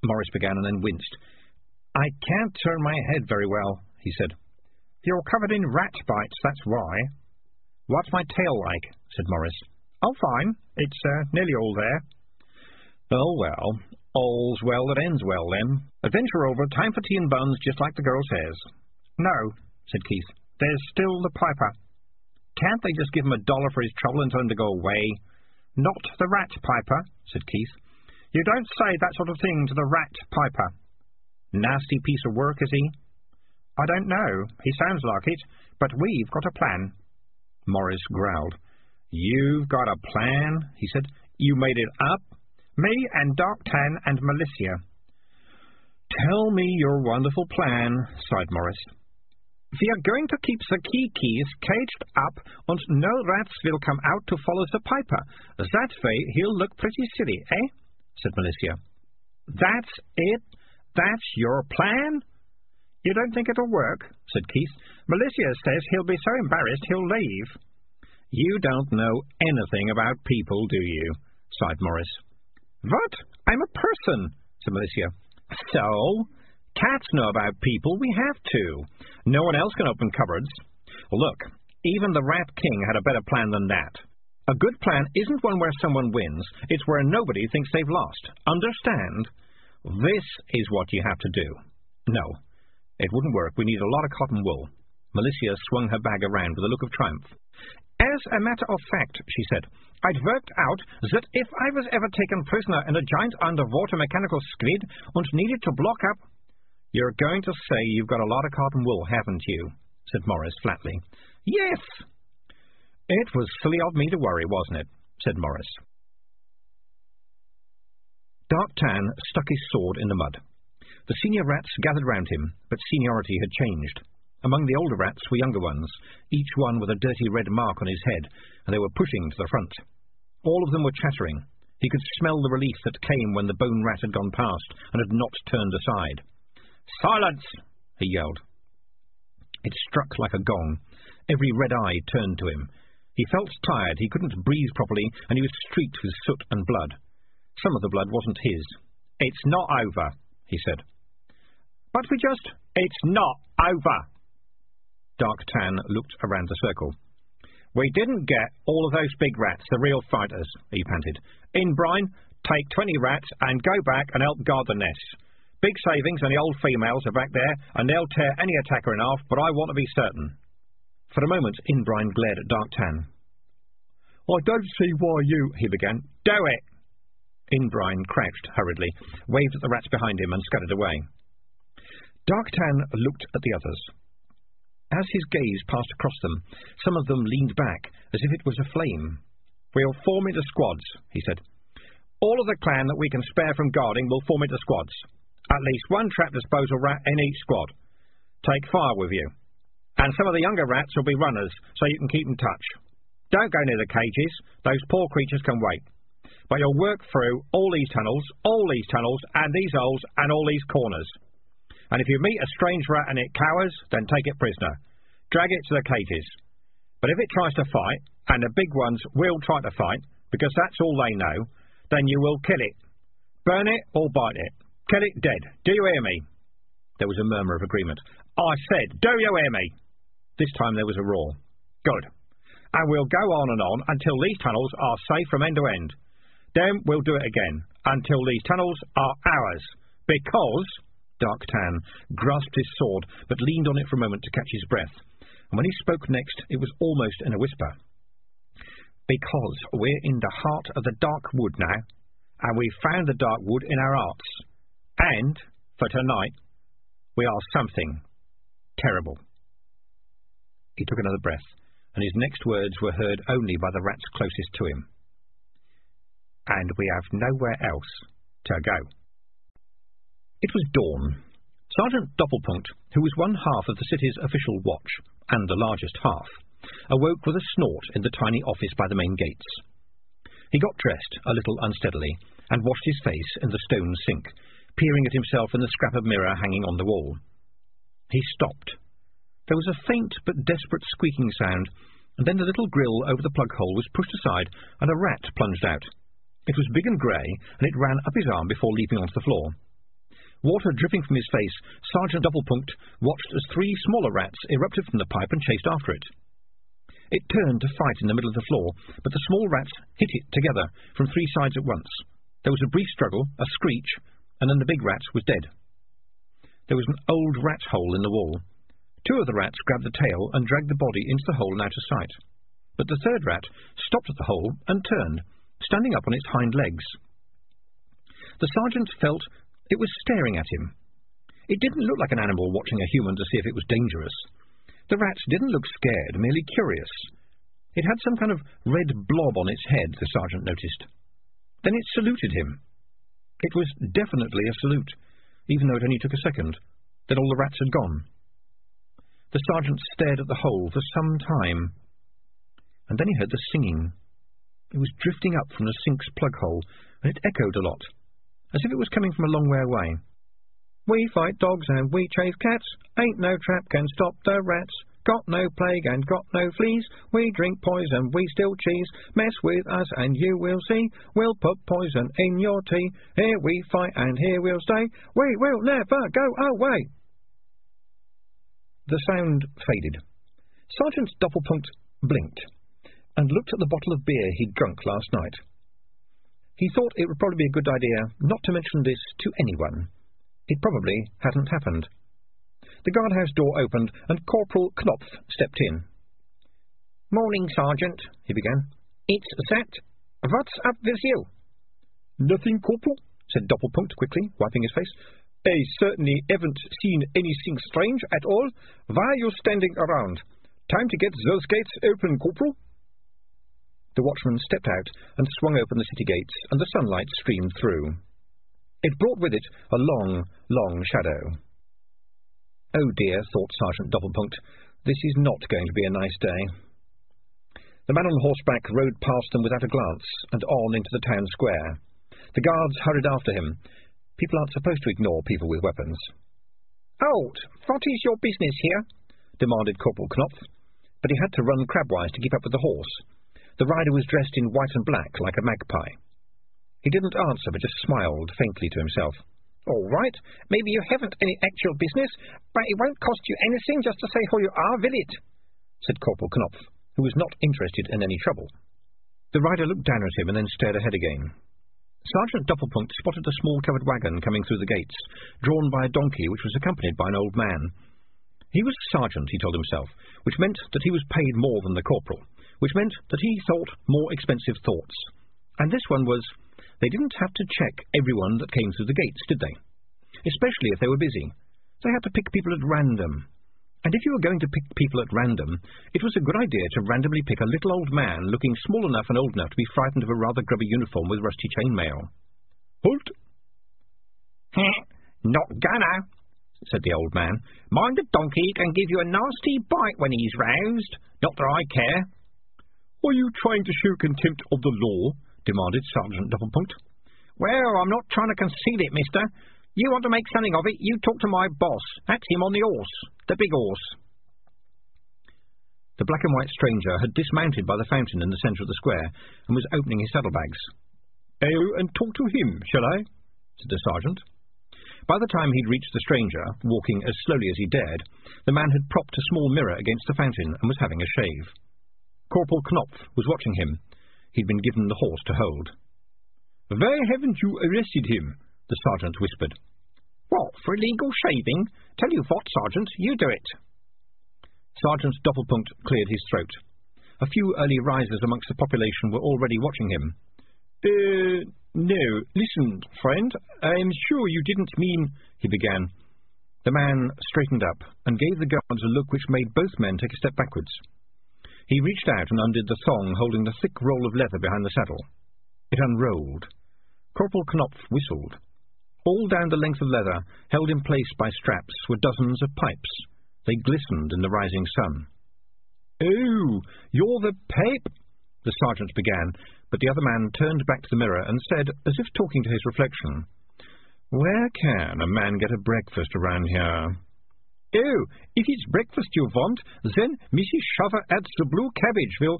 Maurice began and then winced. I can't turn my head very well, he said. You're covered in rat bites, that's why. What's my tail like? said Maurice. Oh, fine. It's uh, nearly all there. Oh, well. All's well that ends well, then. Adventure over, time for tea and buns, just like the girl says. No, said Keith. There's still the piper. Can't they just give him a dollar for his trouble and tell him to go away? Not the rat piper, said Keith. You don't say that sort of thing to the rat piper. Nasty piece of work, is he? I don't know. He sounds like it, but we've got a plan. Maurice growled. You've got a plan? he said. You made it up? Me and Darktan and Malicia. Tell me your wonderful plan, sighed Maurice. We are going to keep the keekees caged up, and no rats will come out to follow the piper. That way he'll look pretty silly, eh? said Malicia. That's it? That's your plan? You don't think it'll work? said Keith. Malicia says he'll be so embarrassed he'll leave. You don't know anything about people, do you? sighed Maurice. What? I'm a person, said Malicia. So? Cats know about people. We have to. No one else can open cupboards. Look, even the Rat King had a better plan than that. A good plan isn't one where someone wins. It's where nobody thinks they've lost. Understand? This is what you have to do. No, it wouldn't work. We need a lot of cotton wool. Malicia swung her bag around with a look of triumph. As a matter of fact, she said, I'd worked out that if I was ever taken prisoner in a giant underwater mechanical squid and needed to block up you're going to say you've got a lot of cotton wool, haven't you? said Maurice flatly. Yes. It was silly of me to worry, wasn't it? said Maurice. Dark Tan stuck his sword in the mud. The senior rats gathered round him, but seniority had changed. Among the older rats were younger ones, each one with a dirty red mark on his head, and they were pushing to the front. All of them were chattering. He could smell the relief that came when the bone rat had gone past and had not turned aside. Silence! he yelled. It struck like a gong. Every red eye turned to him. He felt tired, he couldn't breathe properly, and he was streaked with soot and blood. Some of the blood wasn't his. It's not over, he said. But we just... It's not over! Dark Tan looked around the circle. We didn't get all of those big rats, the real fighters, he panted. Inbrine, take twenty rats and go back and help guard the nests. Big savings and the old females are back there, and they'll tear any attacker in half, but I want to be certain. For a moment, Inbrine glared at Darktan. I don't see why you... he began. Do it! Inbrine crouched hurriedly, waved at the rats behind him, and scuttered away. Darktan looked at the others. As his gaze passed across them, some of them leaned back, as if it was a flame. We'll form into squads, he said. All of the clan that we can spare from guarding will form into squads. At least one trap disposal rat in each squad. Take fire with you. And some of the younger rats will be runners, so you can keep in touch. Don't go near the cages. Those poor creatures can wait. But you'll work through all these tunnels, all these tunnels, and these holes, and all these corners. And if you meet a strange rat and it cowers, then take it prisoner. Drag it to the cages. But if it tries to fight, and the big ones will try to fight, because that's all they know, then you will kill it. Burn it or bite it. Kill it dead. Do you hear me? There was a murmur of agreement. I said, do you hear me? This time there was a roar. Good and we'll go on and on until these tunnels are safe from end to end. Then we'll do it again, until these tunnels are ours. Because... Darktan grasped his sword, but leaned on it for a moment to catch his breath, and when he spoke next, it was almost in a whisper. Because we're in the heart of the Dark Wood now, and we've found the Dark Wood in our hearts. And, for tonight, we are something terrible. He took another breath and his next words were heard only by the rats closest to him. And we have nowhere else to go. It was dawn. Sergeant Doppelpunkt, who was one half of the city's official watch, and the largest half, awoke with a snort in the tiny office by the main gates. He got dressed, a little unsteadily, and washed his face in the stone sink, peering at himself in the scrap of mirror hanging on the wall. He stopped there was a faint but desperate squeaking sound, and then the little grill over the plug hole was pushed aside, and a rat plunged out. It was big and grey, and it ran up his arm before leaping onto the floor. Water dripping from his face, Sergeant Doppelpunkt watched as three smaller rats erupted from the pipe and chased after it. It turned to fight in the middle of the floor, but the small rats hit it together from three sides at once. There was a brief struggle, a screech, and then the big rat was dead. There was an old rat hole in the wall, Two of the rats grabbed the tail and dragged the body into the hole and out of sight. But the third rat stopped at the hole and turned, standing up on its hind legs. The sergeant felt it was staring at him. It didn't look like an animal watching a human to see if it was dangerous. The rat didn't look scared, merely curious. It had some kind of red blob on its head, the sergeant noticed. Then it saluted him. It was definitely a salute, even though it only took a second. Then all the rats had gone. The sergeant stared at the hole for some time, and then he heard the singing. It was drifting up from the sink's plug hole, and it echoed a lot, as if it was coming from a long way away. We fight dogs and we chase cats, ain't no trap can stop the rats. Got no plague and got no fleas, we drink poison, we steal cheese. Mess with us and you will see, we'll put poison in your tea. Here we fight and here we'll stay, we will never go away. The sound faded. Sergeant Doppelpunkt blinked and looked at the bottle of beer he'd drunk last night. He thought it would probably be a good idea not to mention this to anyone. It probably hadn't happened. The guardhouse door opened, and Corporal Knopf stepped in. Morning, Sergeant, he began. It's that. What's up with you? Nothing, Corporal, said Doppelpunkt quickly, wiping his face. I certainly haven't seen anything strange at all. Why are you standing around? Time to get those gates open, Corporal. The watchman stepped out and swung open the city gates, and the sunlight streamed through. It brought with it a long, long shadow. Oh dear, thought Sergeant Doppelpunkt, this is not going to be a nice day. The man on horseback rode past them without a glance, and on into the town square. The guards hurried after him, People aren't supposed to ignore people with weapons. Halt! What is your business here? demanded Corporal Knopf, but he had to run crabwise to keep up with the horse. The rider was dressed in white and black like a magpie. He didn't answer, but just smiled faintly to himself. All right, maybe you haven't any actual business, but it won't cost you anything just to say who you are, will it? said Corporal Knopf, who was not interested in any trouble. The rider looked down at him and then stared ahead again. Sergeant Doppelpunkt spotted a small covered wagon coming through the gates, drawn by a donkey which was accompanied by an old man. He was a sergeant, he told himself, which meant that he was paid more than the corporal, which meant that he thought more expensive thoughts. And this one was, they didn't have to check everyone that came through the gates, did they? Especially if they were busy. They had to pick people at random. And if you were going to pick people at random, it was a good idea to randomly pick a little old man looking small enough and old enough to be frightened of a rather grubby uniform with rusty chainmail. Halt! Hmm, not gonna, said the old man. Mind the donkey can give you a nasty bite when he's roused. Not that I care. Are you trying to show contempt of the law? Demanded Sergeant Doppelpunkt. Well, I'm not trying to conceal it, mister. You want to make something of it, you talk to my boss. That's him on the horse, the big horse. The black and white stranger had dismounted by the fountain in the centre of the square and was opening his saddlebags. Oh, and talk to him, shall I? said the sergeant. By the time he'd reached the stranger, walking as slowly as he dared, the man had propped a small mirror against the fountain and was having a shave. Corporal Knopf was watching him. He'd been given the horse to hold. Why haven't you arrested him? the sergeant whispered. What, for illegal shaving? Tell you what, Sergeant, you do it. Sergeant Doppelpunkt cleared his throat. A few early risers amongst the population were already watching him. Uh, no, listen, friend, I'm sure you didn't mean... he began. The man straightened up and gave the guards a look which made both men take a step backwards. He reached out and undid the thong holding the thick roll of leather behind the saddle. It unrolled. Corporal Knopf whistled. All down the length of leather, held in place by straps, were dozens of pipes. They glistened in the rising sun. Oh, you're the pipe, the sergeant began, but the other man turned back to the mirror and said, as if talking to his reflection, Where can a man get a breakfast around here? Oh, if it's breakfast you want, then Mrs. Shover adds the blue cabbage will...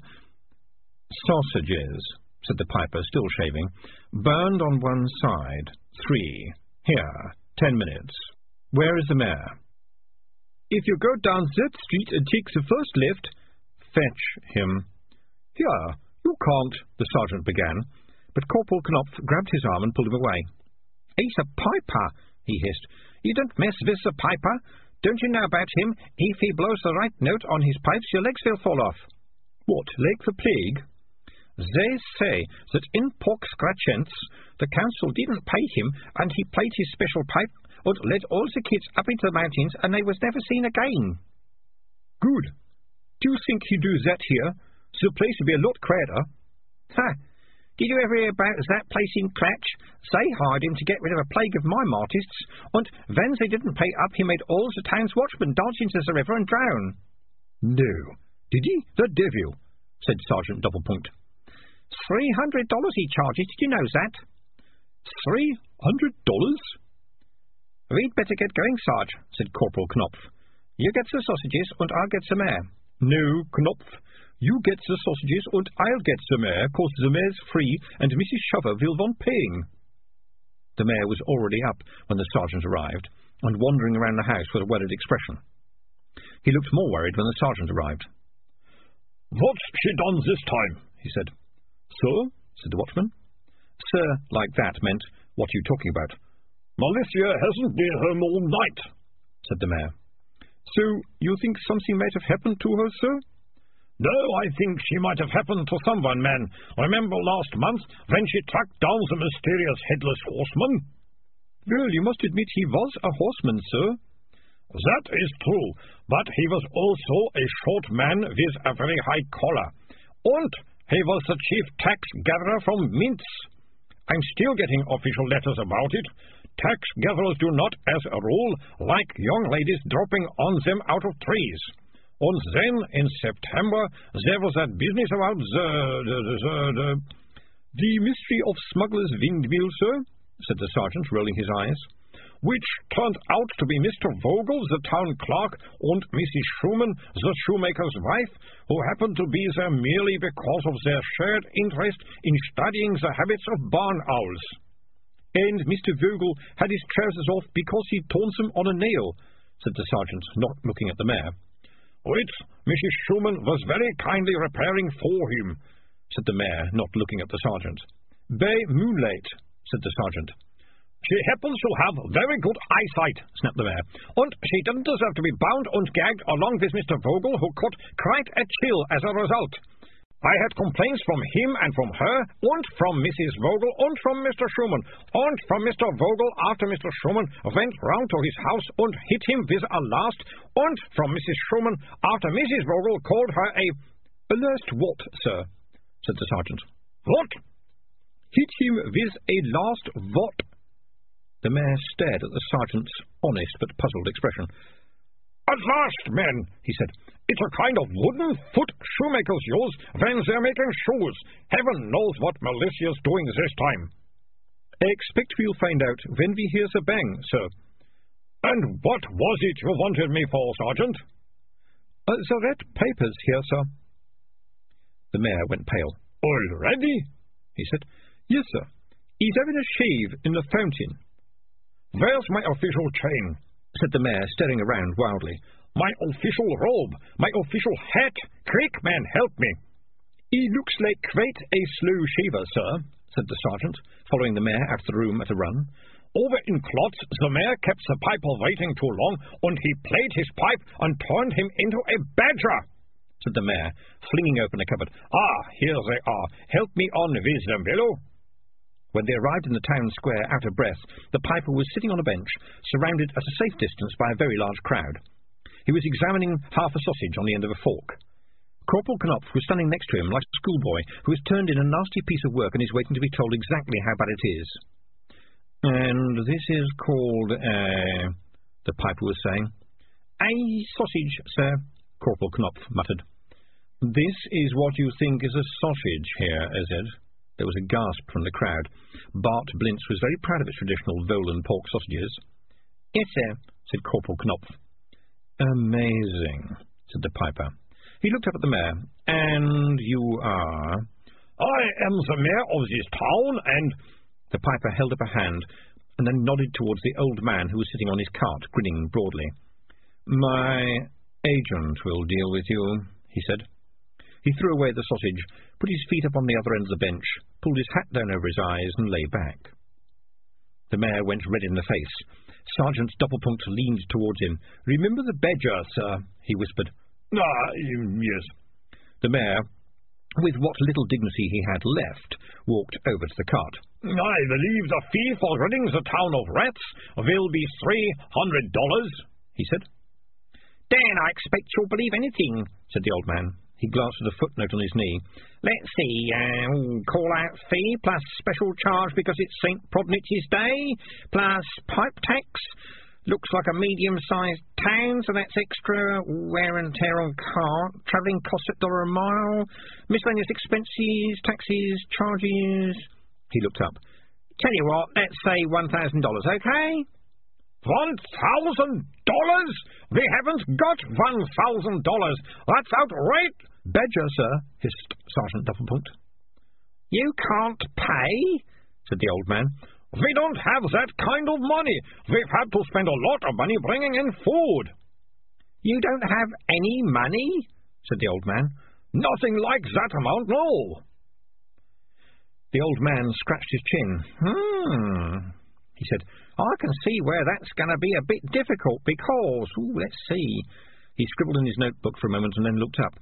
Sausages, said the piper, still shaving. Burned on one side. Three. Here. Ten minutes. Where is the mayor? If you go down that street and take the first lift... Fetch him. Here. You can't, the sergeant began, but Corporal Knopf grabbed his arm and pulled him away. He's a piper, he hissed. You don't mess with the piper. Don't you know about him? If he blows the right note on his pipes, your legs will fall off. What, like the plague? They say that in Pork Scratchents the council didn't pay him, and he played his special pipe and led all the kids up into the mountains, and they was never seen again. Good. Do you think he'd do that here? The place would be a lot quieter. Ha! Did you ever hear about that place in Klatch? They hired him to get rid of a plague of mime artists, and when they didn't pay up, he made all the town's watchmen dodge into the river and drown. No. Did he? The devil, said Sergeant Doppelpunkt. Three hundred dollars he charges. Did you know that? Three hundred dollars? We'd better get going, Sarge, said Corporal Knopf. You get the sausages, and I'll get some air. No, Knopf. You get the sausages, and I'll get the mayor, cause the mayor's free, and Mrs. Shover will want paying. The mayor was already up when the sergeant arrived, and wandering around the house with a worried expression. He looked more worried when the sergeant arrived. What's she done this time? he said. Sir? said the watchman. Sir, like that, meant, what are you talking about? Malicia hasn't been home all night, said the mayor. So, you think something might have happened to her, sir? No, I think she might have happened to someone, man. Remember last month when she tracked down the mysterious headless horseman? Well, you must admit he was a horseman, sir. That is true, but he was also a short man with a very high collar. And he was the chief tax gatherer from Minsk. I'm still getting official letters about it. Tax gatherers do not, as a rule, like young ladies dropping on them out of trees. And then, in September, there was that business about the... the, the, the, the mystery of Smuggler's Windmill, sir, said the sergeant, rolling his eyes which turned out to be Mr. Vogel, the town clerk, and Mrs. Schumann, the shoemaker's wife, who happened to be there merely because of their shared interest in studying the habits of barn owls. And Mr. Vogel had his trousers off because he'd torn them on a nail, said the sergeant, not looking at the mayor. Which Mrs. Schumann was very kindly repairing for him, said the mayor, not looking at the sergeant. By moonlight, said the sergeant. She happens to have very good eyesight, snapped the mayor, and she didn't deserve to be bound and gagged along with Mr. Vogel, who caught quite a chill as a result. I had complaints from him and from her, and from Mrs. Vogel, and from Mr. Schumann, and from Mr. Vogel after Mr. Schumann went round to his house and hit him with a last, and from Mrs. Schumann after Mrs. Vogel called her a... A last what, sir? said the sergeant. What? Hit him with a last what? The mayor stared at the sergeant's honest but puzzled expression. At last, men, he said. It's a kind of wooden foot shoemakers use when they're making shoes. Heaven knows what Malicia's doing this time. I expect we'll find out when we hear the bang, sir. And what was it you wanted me for, Sergeant? Uh, the red papers here, sir. The mayor went pale. Already? he said. Yes, sir. He's having a shave in the fountain. Where's my official chain? said the mayor, staring around wildly. My official robe, my official hat. Quick, man, help me. He looks like quite a slow shaver, sir, said the sergeant, following the mayor out of the room at a run. Over in Klotz, the mayor kept the piper waiting too long, and he played his pipe and turned him into a badger, said the mayor, flinging open a cupboard. Ah, here they are. Help me on with them, will when they arrived in the town square out of breath, the piper was sitting on a bench, surrounded at a safe distance by a very large crowd. He was examining half a sausage on the end of a fork. Corporal Knopf was standing next to him like a schoolboy who has turned in a nasty piece of work and is waiting to be told exactly how bad it is. And this is called, uh, the piper was saying. A sausage, sir, Corporal Knopf muttered. This is what you think is a sausage here, is it? There was a gasp from the crowd. Bad Blintz was very proud of his traditional Volan pork sausages. Yes, sir, said Corporal Knopf. Amazing, said the piper. He looked up at the mayor. And you are? I am the mayor of this town, and... The piper held up a hand, and then nodded towards the old man who was sitting on his cart, grinning broadly. My agent will deal with you, he said. He threw away the sausage, put his feet up on the other end of the bench, pulled his hat down over his eyes, and lay back. The mayor went red in the face. Sergeant Doppelpunkt leaned towards him. Remember the badger, sir, he whispered. Ah, yes. The mayor, with what little dignity he had left, walked over to the cart. I believe the fee for ridding the town of rats will be three hundred dollars, he said. Dan, I expect you'll believe anything, said the old man. He glanced at a footnote on his knee. Let's see, uh, call-out fee plus special charge because it's St. Prodnitz's Day, plus pipe tax. Looks like a medium-sized town, so that's extra wear and tear on car. Travelling costs at dollar a mile. Miscellaneous expenses, taxes, charges. He looked up. Tell you what, let's say $1,000, okay? One thousand dollars? We haven't got one thousand dollars. That's outrageous. Badger, sir, hissed Sergeant Doppelpunkt. You can't pay, said the old man. We don't have that kind of money. We've had to spend a lot of money bringing in food. You don't have any money? said the old man. Nothing like that amount, no. The old man scratched his chin. Hmm, he said. I can see where that's going to be a bit difficult because, ooh, let's see. He scribbled in his notebook for a moment and then looked up.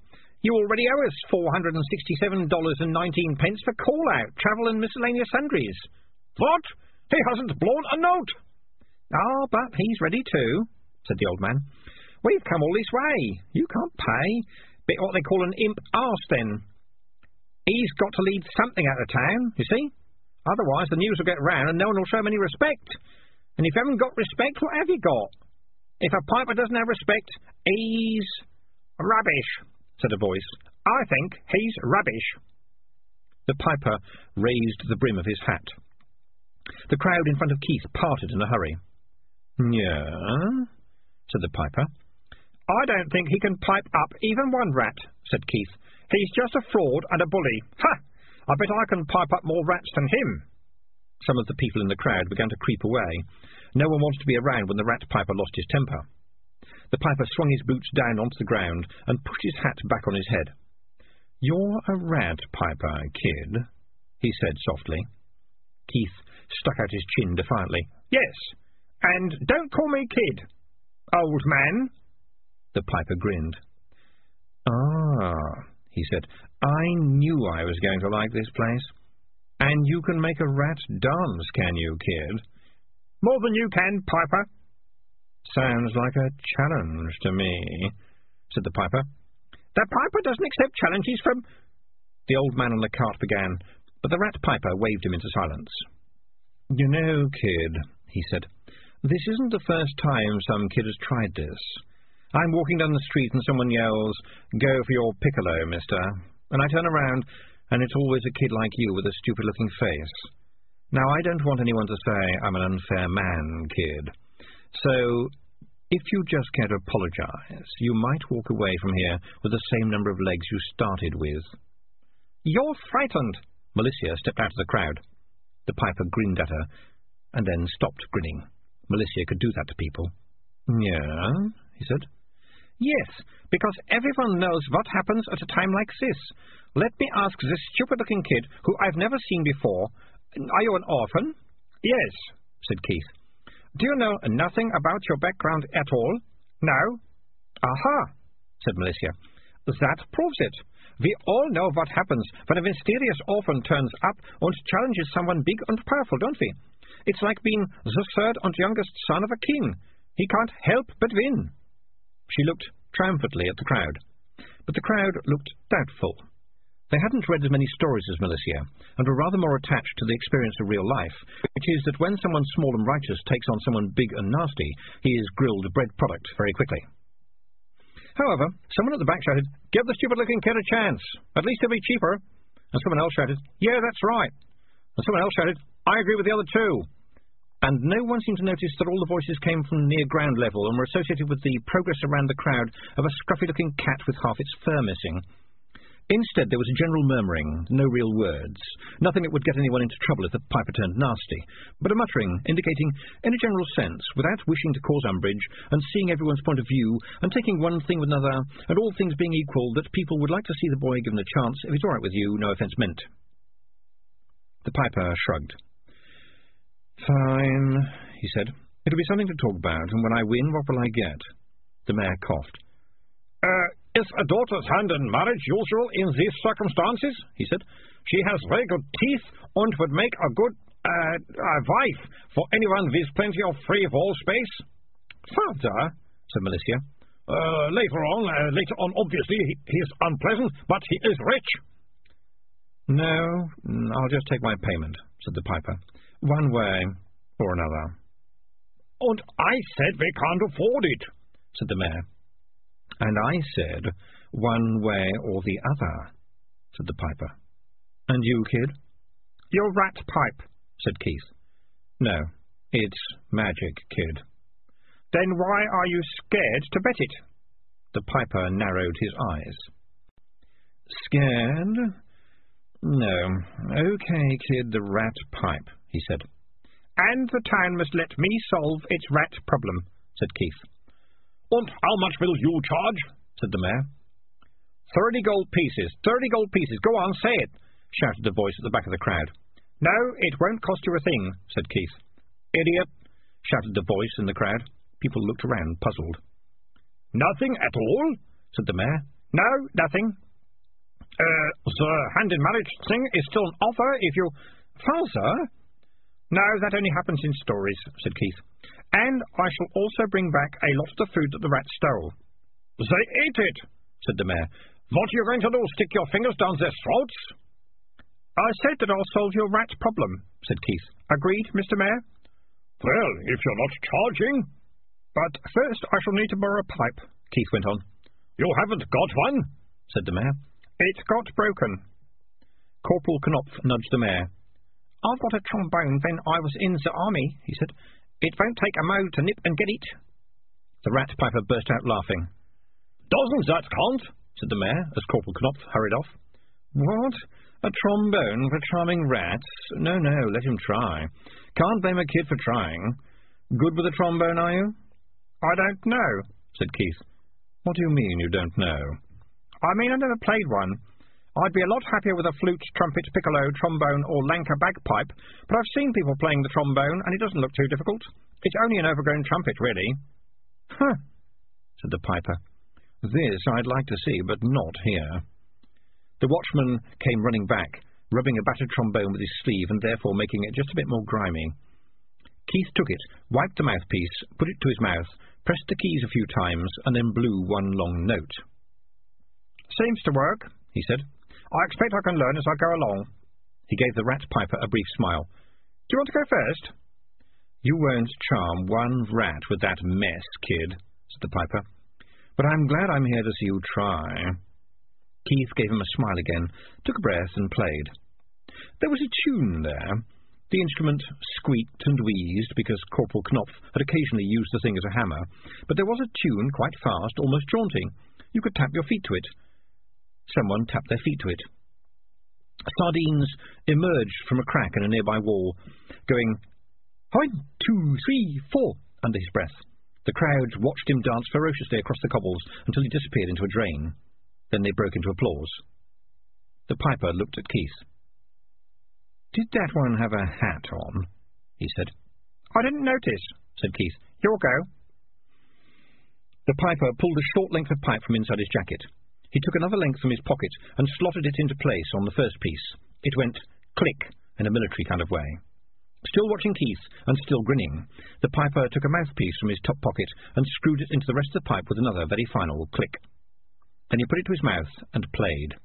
You already owe us $467.19 pence for call-out, travel and miscellaneous sundries. What? He hasn't blown a note. Ah, but he's ready to, said the old man. We've come all this way. You can't pay. Bit what they call an imp arse, then. He's got to lead something out of town, you see. Otherwise the news will get round and no one will show him any respect. And if you haven't got respect, what have you got? If a piper doesn't have respect, he's rubbish said a voice. I think he's rubbish. The piper raised the brim of his hat. The crowd in front of Keith parted in a hurry. Yeah, said the piper. I don't think he can pipe up even one rat, said Keith. He's just a fraud and a bully. Ha! I bet I can pipe up more rats than him. Some of the people in the crowd began to creep away. No one wanted to be around when the rat piper lost his temper. The piper swung his boots down onto the ground and pushed his hat back on his head. You're a rat piper, kid, he said softly. Keith stuck out his chin defiantly. Yes, and don't call me kid, old man. The piper grinned. Ah, he said, I knew I was going to like this place. And you can make a rat dance, can you, kid? More than you can, piper, Sounds like a challenge to me, said the piper. The piper doesn't accept challenges from... The old man on the cart began, but the rat piper waved him into silence. You know, kid, he said. This isn't the first time some kid has tried this. I'm walking down the street and someone yells, Go for your piccolo, mister. And I turn around and it's always a kid like you with a stupid-looking face. Now, I don't want anyone to say I'm an unfair man, kid. So, if you just care to apologize, you might walk away from here with the same number of legs you started with. You're frightened. Malicia stepped out of the crowd. The piper grinned at her, and then stopped grinning. Malicia could do that to people. Yeah, he said. Yes, because everyone knows what happens at a time like this. Let me ask this stupid-looking kid, who I've never seen before. Are you an orphan? Yes, said Keith. Do you know nothing about your background at all? No? Aha, said Malicia. That proves it. We all know what happens when a mysterious orphan turns up and challenges someone big and powerful, don't we? It's like being the third and youngest son of a king. He can't help but win. She looked triumphantly at the crowd, but the crowd looked doubtful. They hadn't read as many stories as Malicia, and were rather more attached to the experience of real life, which is that when someone small and righteous takes on someone big and nasty, he is grilled bread product very quickly. However, someone at the back shouted, Give the stupid-looking kid a chance. At least he'll be cheaper. And someone else shouted, Yeah, that's right. And someone else shouted, I agree with the other two. And no one seemed to notice that all the voices came from near ground level and were associated with the progress around the crowd of a scruffy-looking cat with half its fur missing. Instead, there was a general murmuring, no real words, nothing that would get anyone into trouble if the piper turned nasty, but a muttering indicating, in a general sense, without wishing to cause umbrage, and seeing everyone's point of view, and taking one thing with another, and all things being equal, that people would like to see the boy given a chance, if it's all right with you, no offence meant. The piper shrugged. Fine, he said. It'll be something to talk about, and when I win, what will I get? The mayor coughed. Is a daughter's hand in marriage usual in these circumstances? he said. She has very good teeth and would make a good uh, wife for anyone with plenty of free wall space. Father, said Malicia. Uh, later on, uh, later on, obviously, he, he is unpleasant, but he is rich. No, I'll just take my payment, said the piper. One way or another. And I said we can't afford it, said the mayor. And I said, one way or the other, said the piper. And you, kid? Your rat pipe, said Keith. No, it's magic, kid. Then why are you scared to bet it? The piper narrowed his eyes. Scared? No. Okay, kid, the rat pipe, he said. And the town must let me solve its rat problem, said Keith. And how much will you charge? said the mayor. Thirty gold pieces, thirty gold pieces. Go on, say it, shouted a voice at the back of the crowd. No, it won't cost you a thing, said Keith. Idiot, shouted the voice in the crowd. People looked around, puzzled. Nothing at all, said the mayor. No, nothing. Uh, the hand in marriage thing is still an offer if you... Father? No, that only happens in stories, said Keith. And I shall also bring back a lot of the food that the rats stole. They ate it, said the mayor. What are you going to do, stick your fingers down their throats? I said that I'll solve your rat problem, said Keith. Agreed, Mr. Mayor? Well, if you're not charging... But first I shall need to borrow a pipe, Keith went on. You haven't got one, said the mayor. It got broken. Corporal Knopf nudged the mayor. I've got a trombone when I was in the army, he said. It won't take a mo to nip and get it. The rat piper burst out laughing. Doesn't that count? said the mayor, as Corporal Knopf hurried off. What? A trombone for charming rats? No, no, let him try. Can't blame a kid for trying. Good with a trombone, are you? I don't know, said Keith. What do you mean you don't know? I mean I never played one. I'd be a lot happier with a flute, trumpet, piccolo, trombone, or Lancre bagpipe, but I've seen people playing the trombone, and it doesn't look too difficult. It's only an overgrown trumpet, really. Huh, said the piper. This I'd like to see, but not here. The watchman came running back, rubbing a battered trombone with his sleeve and therefore making it just a bit more grimy. Keith took it, wiped the mouthpiece, put it to his mouth, pressed the keys a few times, and then blew one long note. Seems to work, he said. I expect I can learn as I go along. He gave the rat piper a brief smile. Do you want to go first? You won't charm one rat with that mess, kid, said the piper. But I'm glad I'm here to see you try. Keith gave him a smile again, took a breath, and played. There was a tune there. The instrument squeaked and wheezed because Corporal Knopf had occasionally used the thing as a hammer, but there was a tune quite fast, almost jaunty. You could tap your feet to it. Someone tapped their feet to it. Sardines emerged from a crack in a nearby wall, going, one, two, three, four, under his breath. The crowd watched him dance ferociously across the cobbles until he disappeared into a drain. Then they broke into applause. The piper looked at Keith. Did that one have a hat on? he said. I didn't notice, said Keith. Your go. The piper pulled a short length of pipe from inside his jacket. He took another length from his pocket and slotted it into place on the first piece. It went click in a military kind of way. Still watching Keith, and still grinning, the piper took a mouthpiece from his top pocket and screwed it into the rest of the pipe with another very final click. Then he put it to his mouth and played.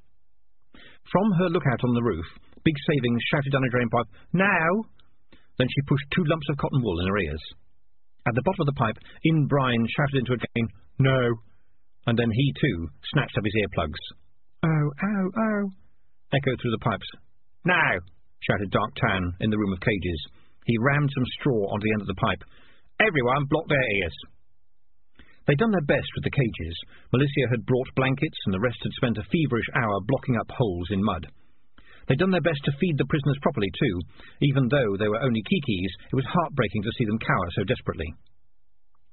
From her lookout on the roof, Big Savings shouted down a drainpipe, Now! Then she pushed two lumps of cotton wool in her ears. At the bottom of the pipe, Inbrine shouted into a drain, No! And then he, too, snatched up his earplugs. Oh, oh, oh! echoed through the pipes. Now! shouted Darktan in the room of cages. He rammed some straw onto the end of the pipe. Everyone block their ears. They'd done their best with the cages. Malicia had brought blankets, and the rest had spent a feverish hour blocking up holes in mud. They'd done their best to feed the prisoners properly, too. Even though they were only keekees, it was heartbreaking to see them cower so desperately.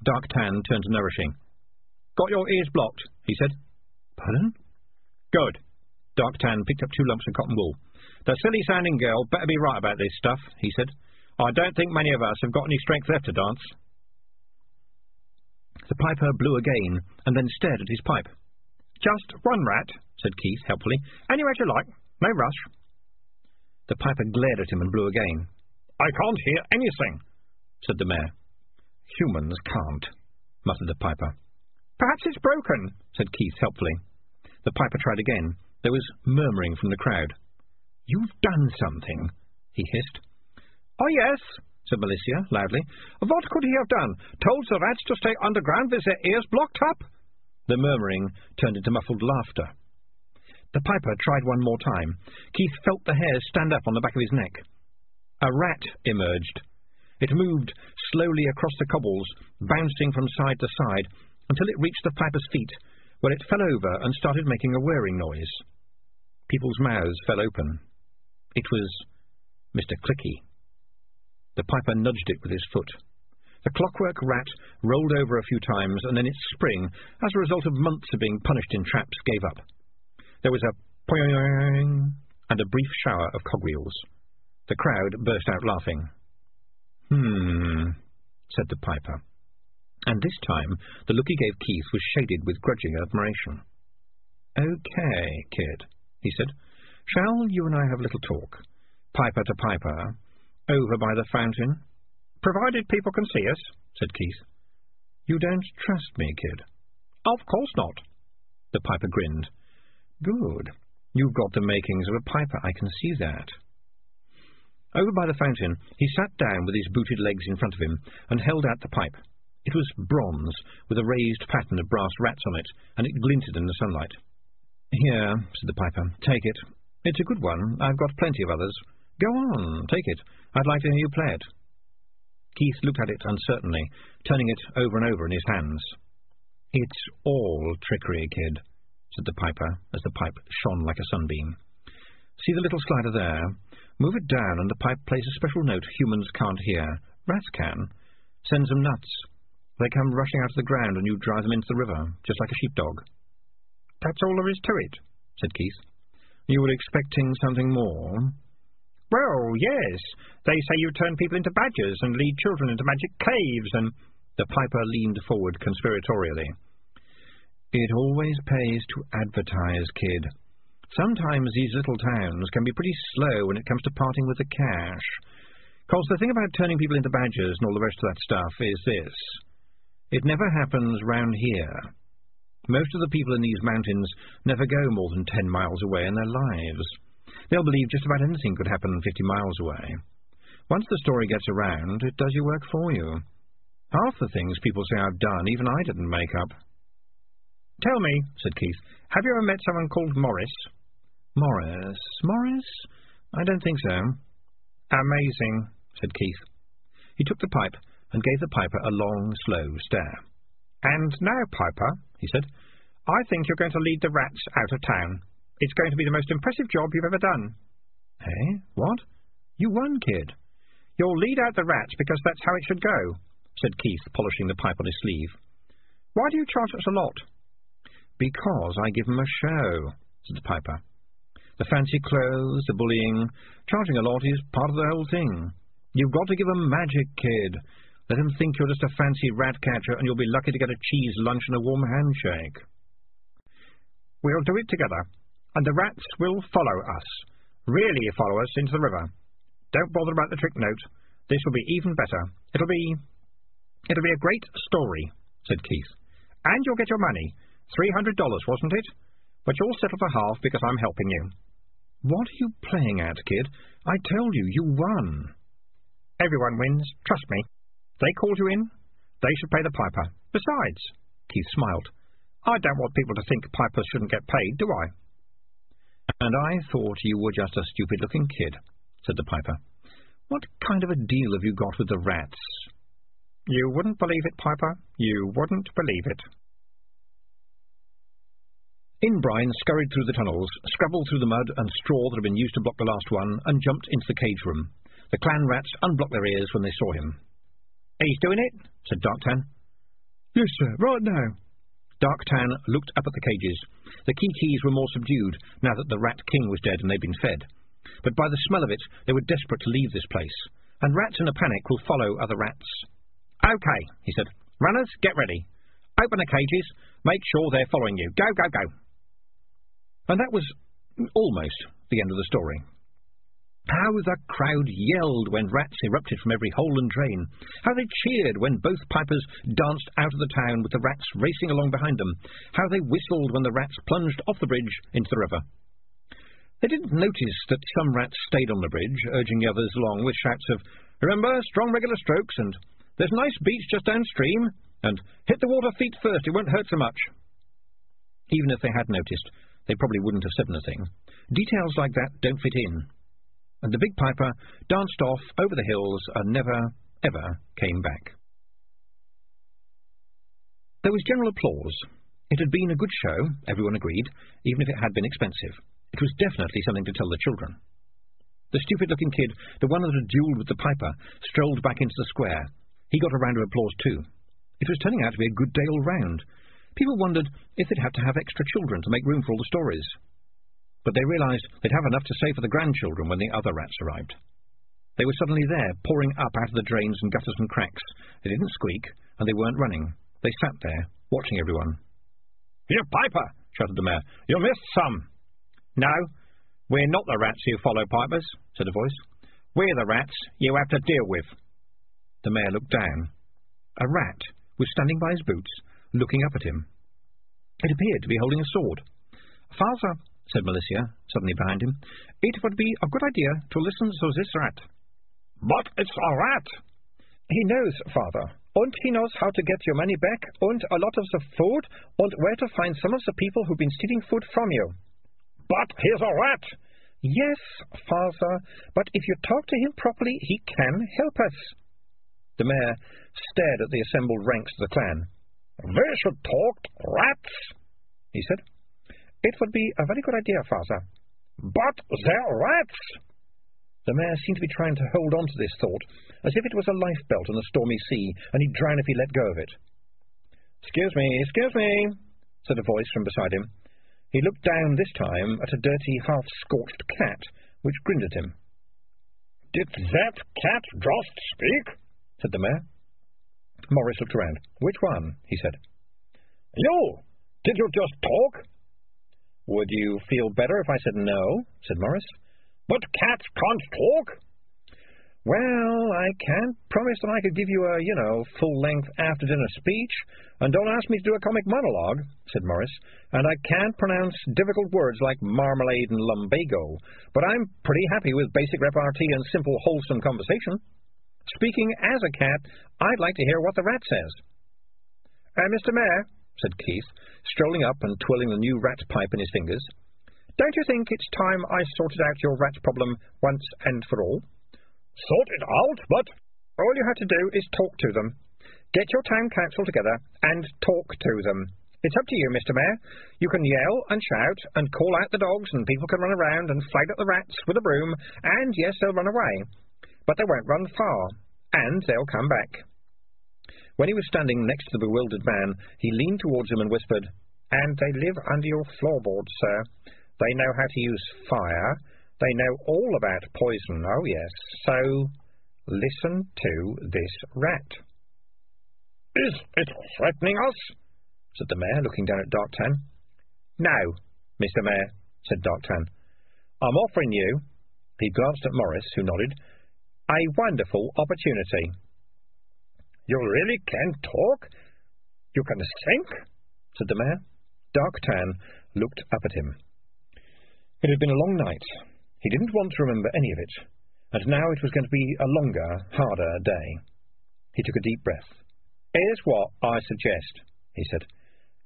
Darktan turned to Nourishing. Got your ears blocked, he said. Pardon? Good. Darktan picked up two lumps of cotton wool. The silly-sounding girl better be right about this stuff, he said. I don't think many of us have got any strength left to dance. The piper blew again, and then stared at his pipe. Just one rat, said Keith helpfully. Anywhere you like. No rush. The piper glared at him and blew again. I can't hear anything, said the mayor. Humans can't, muttered the piper. Perhaps it's broken, said Keith helpfully. The piper tried again. There was murmuring from the crowd. You've done something, he hissed. Oh, yes, said Malicia loudly. What could he have done? Told the rats to stay underground with their ears blocked up? The murmuring turned into muffled laughter. The piper tried one more time. Keith felt the hairs stand up on the back of his neck. A rat emerged. It moved slowly across the cobbles, bouncing from side to side, until it reached the piper's feet, where it fell over and started making a whirring noise. People's mouths fell open. It was Mr. Clicky. The piper nudged it with his foot. The clockwork rat rolled over a few times, and then its spring, as a result of months of being punished in traps, gave up. There was a poing and a brief shower of cogwheels. The crowd burst out laughing. Hmm, said the piper. And this time the look he gave Keith was shaded with grudging admiration. Okay, kid, he said. Shall you and I have a little talk, piper to piper, over by the fountain? Provided people can see us, said Keith. You don't trust me, kid? Of course not. The piper grinned. Good. You've got the makings of a piper, I can see that. Over by the fountain, he sat down with his booted legs in front of him and held out the pipe. It was bronze, with a raised pattern of brass rats on it, and it glinted in the sunlight. Here, said the piper, take it. It's a good one. I've got plenty of others. Go on, take it. I'd like to hear you play it. Keith looked at it uncertainly, turning it over and over in his hands. It's all trickery, kid, said the piper, as the pipe shone like a sunbeam. See the little slider there? Move it down, and the pipe plays a special note humans can't hear. Rats can. Sends them nuts. They come rushing out of the ground, and you drive them into the river, just like a sheepdog. That's all there is to it, said Keith. You were expecting something more? Well, yes. They say you turn people into badgers and lead children into magic caves, and... The piper leaned forward conspiratorially. It always pays to advertise, kid. Sometimes these little towns can be pretty slow when it comes to parting with the cash. Cause the thing about turning people into badgers and all the rest of that stuff is this. It never happens round here. Most of the people in these mountains never go more than ten miles away in their lives. They'll believe just about anything could happen fifty miles away. Once the story gets around, it does your work for you. Half the things people say I've done, even I didn't make up. Tell me, said Keith, have you ever met someone called Maurice? Maurice? Maurice? I don't think so. Amazing, said Keith. He took the pipe and gave the piper a long, slow stare. And now, Piper, he said, I think you're going to lead the rats out of town. It's going to be the most impressive job you've ever done. Eh? What? You won, kid. You'll lead out the rats because that's how it should go, said Keith, polishing the pipe on his sleeve. Why do you charge us a lot? Because I give 'em a show, said the piper. The fancy clothes, the bullying, charging a lot is part of the whole thing. You've got to give 'em magic, kid. Let 'em think you're just a fancy rat catcher, and you'll be lucky to get a cheese lunch and a warm handshake. We'll do it together, and the rats will follow us. Really follow us into the river. Don't bother about the trick note. This will be even better. It'll be... It'll be a great story, said Keith. And you'll get your money. Three hundred dollars, wasn't it? But you'll settle for half because I'm helping you. What are you playing at, kid? I told you, you won. Everyone wins, trust me. They called you in. They should pay the piper. Besides, Keith smiled, I don't want people to think pipers shouldn't get paid, do I? And I thought you were just a stupid-looking kid, said the piper. What kind of a deal have you got with the rats? You wouldn't believe it, Piper. You wouldn't believe it. Inbrine scurried through the tunnels, scrabbled through the mud and straw that had been used to block the last one, and jumped into the cage room. The clan rats unblocked their ears when they saw him. He's doing it, said Darktan. Yes, sir, right now. Darktan looked up at the cages. The Keekees were more subdued, now that the Rat King was dead and they'd been fed. But by the smell of it, they were desperate to leave this place. And rats in a panic will follow other rats. Okay, he said. Runners, get ready. Open the cages. Make sure they're following you. Go, go, go. And that was almost the end of the story. How the crowd yelled when rats erupted from every hole and drain. How they cheered when both pipers danced out of the town with the rats racing along behind them. How they whistled when the rats plunged off the bridge into the river. They didn't notice that some rats stayed on the bridge, urging the others along with shouts of, Remember, strong regular strokes, and There's a nice beach just downstream, and Hit the water feet first, it won't hurt so much. Even if they had noticed, they probably wouldn't have said anything. Details like that don't fit in. And the big piper danced off over the hills and never, ever came back. There was general applause. It had been a good show, everyone agreed, even if it had been expensive. It was definitely something to tell the children. The stupid-looking kid, the one that had duelled with the piper, strolled back into the square. He got a round of applause too. It was turning out to be a good day all round. People wondered if they'd have to have extra children to make room for all the stories. But they realized they'd have enough to say for the grandchildren when the other rats arrived. They were suddenly there, pouring up out of the drains and gutters and cracks. They didn't squeak, and they weren't running. They sat there, watching everyone. Here, Piper, shouted the mayor. You missed some. No, we're not the rats you follow, Pipers, said a voice. We're the rats you have to deal with. The mayor looked down. A rat was standing by his boots, looking up at him. It appeared to be holding a sword. Father, said Malicia, suddenly behind him, it would be a good idea to listen to this rat. But it's a rat. He knows, father, and he knows how to get your money back, and a lot of the food, and where to find some of the people who've been stealing food from you. But he's a rat. Yes, father, but if you talk to him properly, he can help us. The mayor stared at the assembled ranks of the clan. They should talk rats, he said. It would be a very good idea, father. But they're rats. The mayor seemed to be trying to hold on to this thought, as if it was a lifebelt on a stormy sea, and he'd drown if he let go of it. Excuse me, excuse me, said a voice from beside him. He looked down this time at a dirty, half-scorched cat, which grinned at him. Did that cat just speak? said the mayor. Maurice looked around. Which one? he said. You! Did you just talk? Would you feel better if I said no? said Maurice. But cats can't talk. Well, I can't promise that I could give you a, you know, full-length after-dinner speech, and don't ask me to do a comic monologue, said Maurice, and I can't pronounce difficult words like marmalade and lumbago, but I'm pretty happy with basic repartee and simple, wholesome conversation. Speaking as a cat, I'd like to hear what the rat says. Uh, Mr. Mayor, said Keith, strolling up and twirling the new rat pipe in his fingers, don't you think it's time I sorted out your rat problem once and for all? Sort it out, but... All you have to do is talk to them. Get your town council together and talk to them. It's up to you, Mr. Mayor. You can yell and shout and call out the dogs, and people can run around and fight at the rats with a broom, and yes, they'll run away. But they won't run far, and they'll come back. When he was standing next to the bewildered man, he leaned towards him and whispered, And they live under your floorboards, sir. They know how to use fire. They know all about poison, oh yes. So, listen to this rat. Is it threatening us? said the mayor, looking down at Darktan. No, Mr. Mayor, said Darktan. I'm offering you, he glanced at Maurice, who nodded, a wonderful opportunity. You really can talk? You can think? said the mayor. Darktan looked up at him. It had been a long night. He didn't want to remember any of it, and now it was going to be a longer, harder day. He took a deep breath. Here's what I suggest, he said.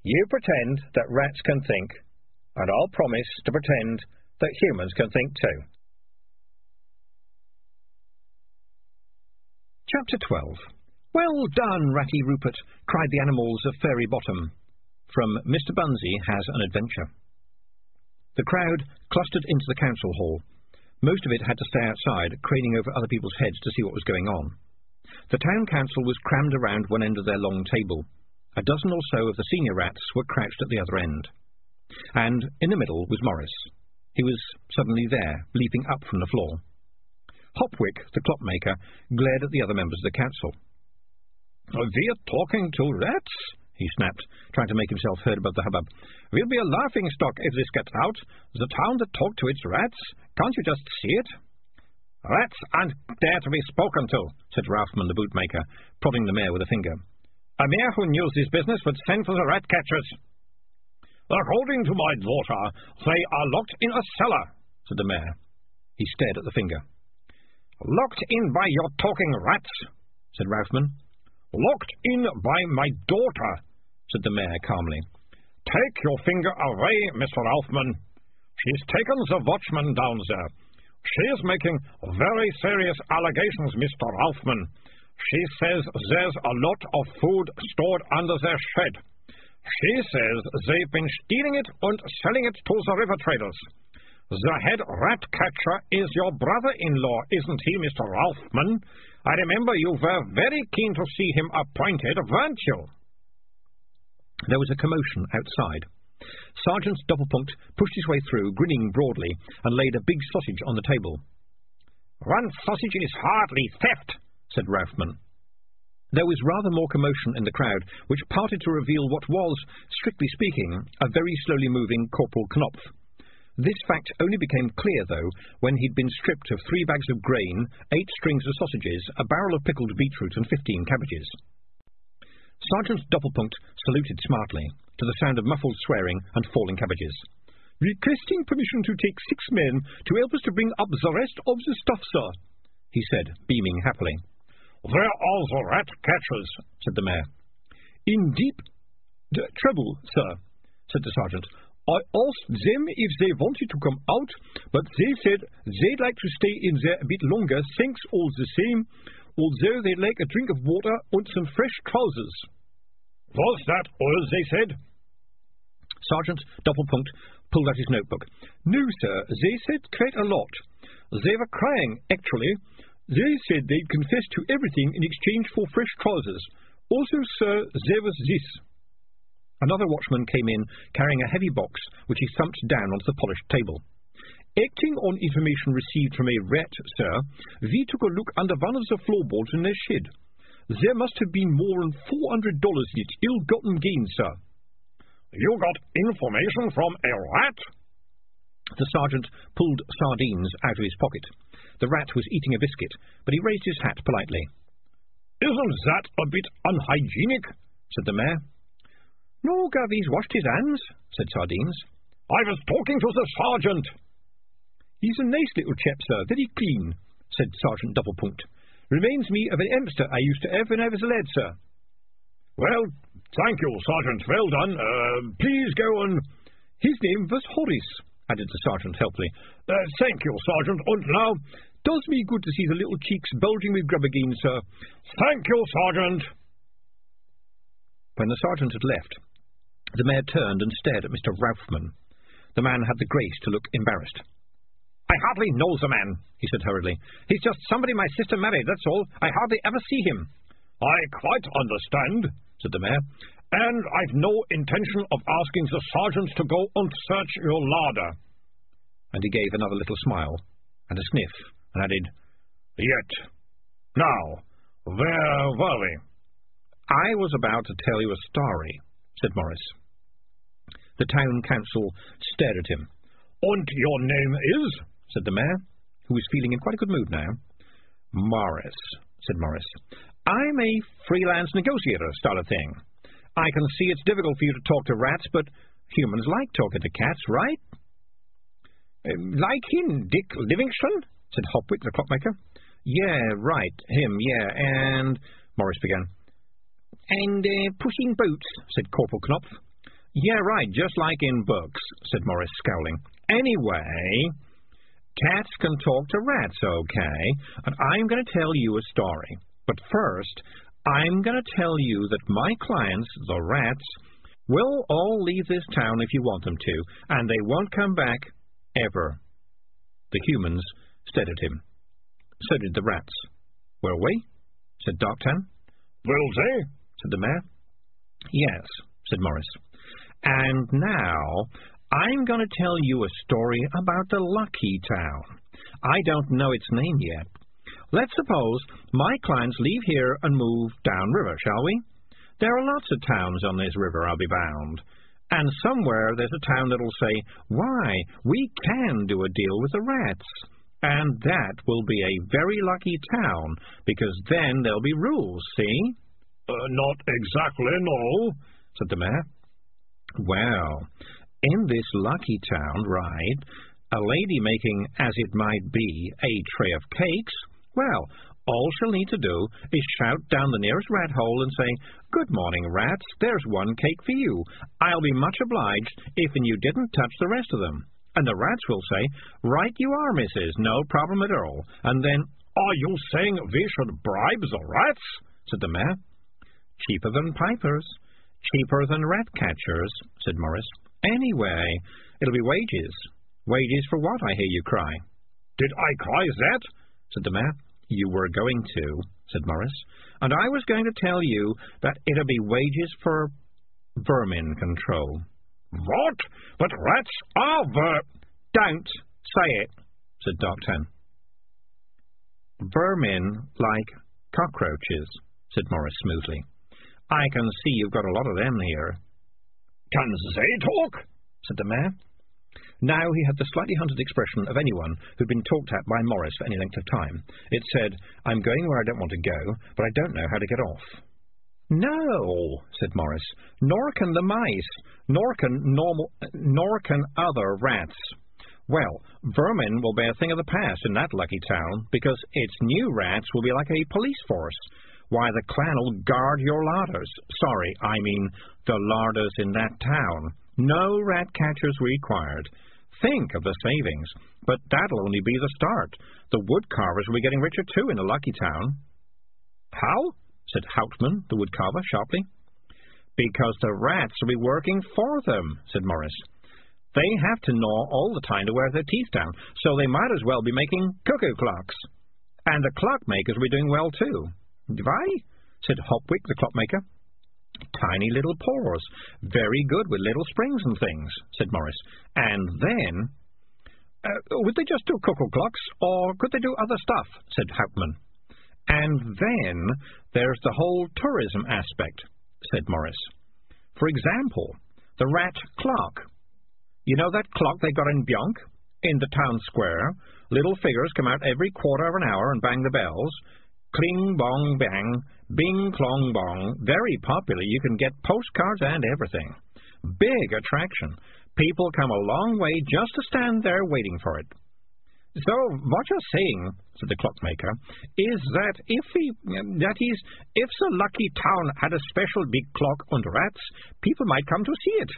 You pretend that rats can think, and I'll promise to pretend that humans can think too. Chapter 12 Well done, Ratty Rupert, cried the animals of Furry Bottom. From Mr. Bunnsy Has an Adventure. The crowd clustered into the council hall. Most of it had to stay outside, craning over other people's heads to see what was going on. The town council was crammed around one end of their long table. A dozen or so of the senior rats were crouched at the other end. And in the middle was Maurice. He was suddenly there, leaping up from the floor. Hopwick, the clockmaker, glared at the other members of the council. Oh, We're talking to rats? he snapped, trying to make himself heard above the hubbub. We'll be a laughing stock if this gets out. The town that talked to its rats. Can't you just see it? Rats aren't dare to be spoken to, said Raufman the bootmaker, prodding the mayor with a finger. A mayor who knew this business would send for the rat catchers. According to my daughter, they are locked in a cellar, said the mayor. He stared at the finger. Locked in by your talking rats, said Raufman. Locked in by my daughter, said the mayor calmly. Take your finger away, Mr. Raufman. She's taken the watchman down there. She is making very serious allegations, Mr. Raufman. She says there's a lot of food stored under their shed. She says they've been stealing it and selling it to the river traders. The head rat catcher is your brother-in-law, isn't he, Mr. Raufman? I remember you were very keen to see him appointed, weren't you? There was a commotion outside. Sergeant Doppelpunkt pushed his way through, grinning broadly, and laid a big sausage on the table. One sausage is hardly theft, said Raufman. There was rather more commotion in the crowd, which parted to reveal what was, strictly speaking, a very slowly moving Corporal Knopf. This fact only became clear, though, when he'd been stripped of three bags of grain, eight strings of sausages, a barrel of pickled beetroot, and fifteen cabbages. Sergeant Doppelpunkt saluted smartly, to the sound of muffled swearing and falling cabbages. Requesting permission to take six men to help us to bring up the rest of the stuff, sir, he said, beaming happily. Where are the rat catchers? said the mayor. In deep trouble, sir, said the sergeant. Uh, I asked them if they wanted to come out, but they said they'd like to stay in there a bit longer, thanks all the same, although they'd like a drink of water and some fresh trousers. Was that all they said? Sergeant Doppelpunkt pulled out his notebook. No, sir, they said quite a lot. They were crying, actually. They said they'd confess to everything in exchange for fresh trousers. Also, sir, there was this. Another watchman came in, carrying a heavy box, which he thumped down onto the polished table. Acting on information received from a rat, sir, we took a look under one of the floorboards in their shed. There must have been more than four hundred dollars in it, ill-gotten gain, sir. You got information from a rat? The sergeant pulled sardines out of his pocket. The rat was eating a biscuit, but he raised his hat politely. Isn't that a bit unhygienic? said the mayor. No, Gav, washed his hands, said Sardines. I was talking to the sergeant. He's a nice little chap, sir, very clean, said Sergeant Doppelpunkt. Reminds me of an Emster I used to have when I was a lad, sir. Well, thank you, Sergeant. Well done. Uh, please go on. His name was Horace, added the sergeant helpfully. Uh, thank you, Sergeant. And now... Does me good to see the little cheeks bulging with grub again, sir. Thank you, Sergeant. When the sergeant had left, the mayor turned and stared at Mr. Raufman. The man had the grace to look embarrassed. I hardly know the man, he said hurriedly. He's just somebody my sister married, that's all. I hardly ever see him. I quite understand, said the mayor, and I've no intention of asking the sergeant to go and search your larder. And he gave another little smile and a sniff and added, Yet. Now, where were we? I was about to tell you a story, said Maurice. The town council stared at him. And your name is? said the mayor, who was feeling in quite a good mood now. Maurice, said Maurice. I'm a freelance negotiator style of thing. I can see it's difficult for you to talk to rats, but humans like talking to cats, right? Uh, like him, Dick Livingstone? said Hopwick, the clockmaker. Yeah, right, him, yeah, and... Maurice began. And uh, Puss in Boots, said Corporal Knopf. Yeah, right, just like in books, said Maurice, scowling. Anyway, cats can talk to rats, okay, and I'm going to tell you a story. But first, I'm going to tell you that my clients, the rats, will all leave this town if you want them to, and they won't come back ever. The humans stared at him. So did the rats. Will we? said Darktan. Will they? said the mayor. Yes, said Maurice. And now I'm going to tell you a story about the Lucky Town. I don't know its name yet. Let's suppose my clients leave here and move downriver, shall we? There are lots of towns on this river, I'll be bound. And somewhere there's a town that'll say, Why, we can do a deal with the rats. And that will be a very lucky town, because then there'll be rules, see? Uh, not exactly, no, said the mayor. Well, in this lucky town, right, a lady making, as it might be, a tray of cakes, well, all she'll need to do is shout down the nearest rat hole and say, Good morning, rats, there's one cake for you. I'll be much obliged if and you didn't touch the rest of them. And the rats will say, Right you are, missus, no problem at all. And then, Are you saying we should bribe the rats? said the mayor. Cheaper than pipers, cheaper than rat catchers, said Maurice. Anyway, it'll be wages. Wages for what, I hear you cry? Did I cry that? said the mayor. You were going to, said Maurice. And I was going to tell you that it'll be wages for vermin control. What? But rats are ver... Don't say it, said Darktan. Vermin like cockroaches, said Maurice smoothly. I can see you've got a lot of them here. Can they talk? said the mayor. Now he had the slightly hunted expression of anyone who'd been talked at by Maurice for any length of time. It said, I'm going where I don't want to go, but I don't know how to get off. No, said Maurice, nor can the mice, nor can normal, nor can other rats. Well, vermin will be a thing of the past in that lucky town, because its new rats will be like a police force. Why, the clan'll guard your larders. Sorry, I mean the larders in that town. No rat catchers required. Think of the savings. But that'll only be the start. The wood carvers will be getting richer too in the lucky town. How? said Houtman, the woodcarver, sharply. Because the rats will be working for them, said Maurice. They have to gnaw all the time to wear their teeth down, so they might as well be making cuckoo clocks. And the clockmakers will be doing well too. Why? said Hopwick, the clockmaker. Tiny little paws, very good with little springs and things, said Maurice. And then... Uh, would they just do cuckoo clocks, or could they do other stuff? said Hauptmann. And then there's the whole tourism aspect, said Maurice. For example, the rat clock. You know that clock they got in Bionk, in the town square? Little figures come out every quarter of an hour and bang the bells. Cling, bong, bang, bing, clong, bong. Very popular. You can get postcards and everything. Big attraction. People come a long way just to stand there waiting for it. So what you're saying, said the clockmaker, is that if he, that is, if the lucky town had a special big clock under rats, people might come to see it.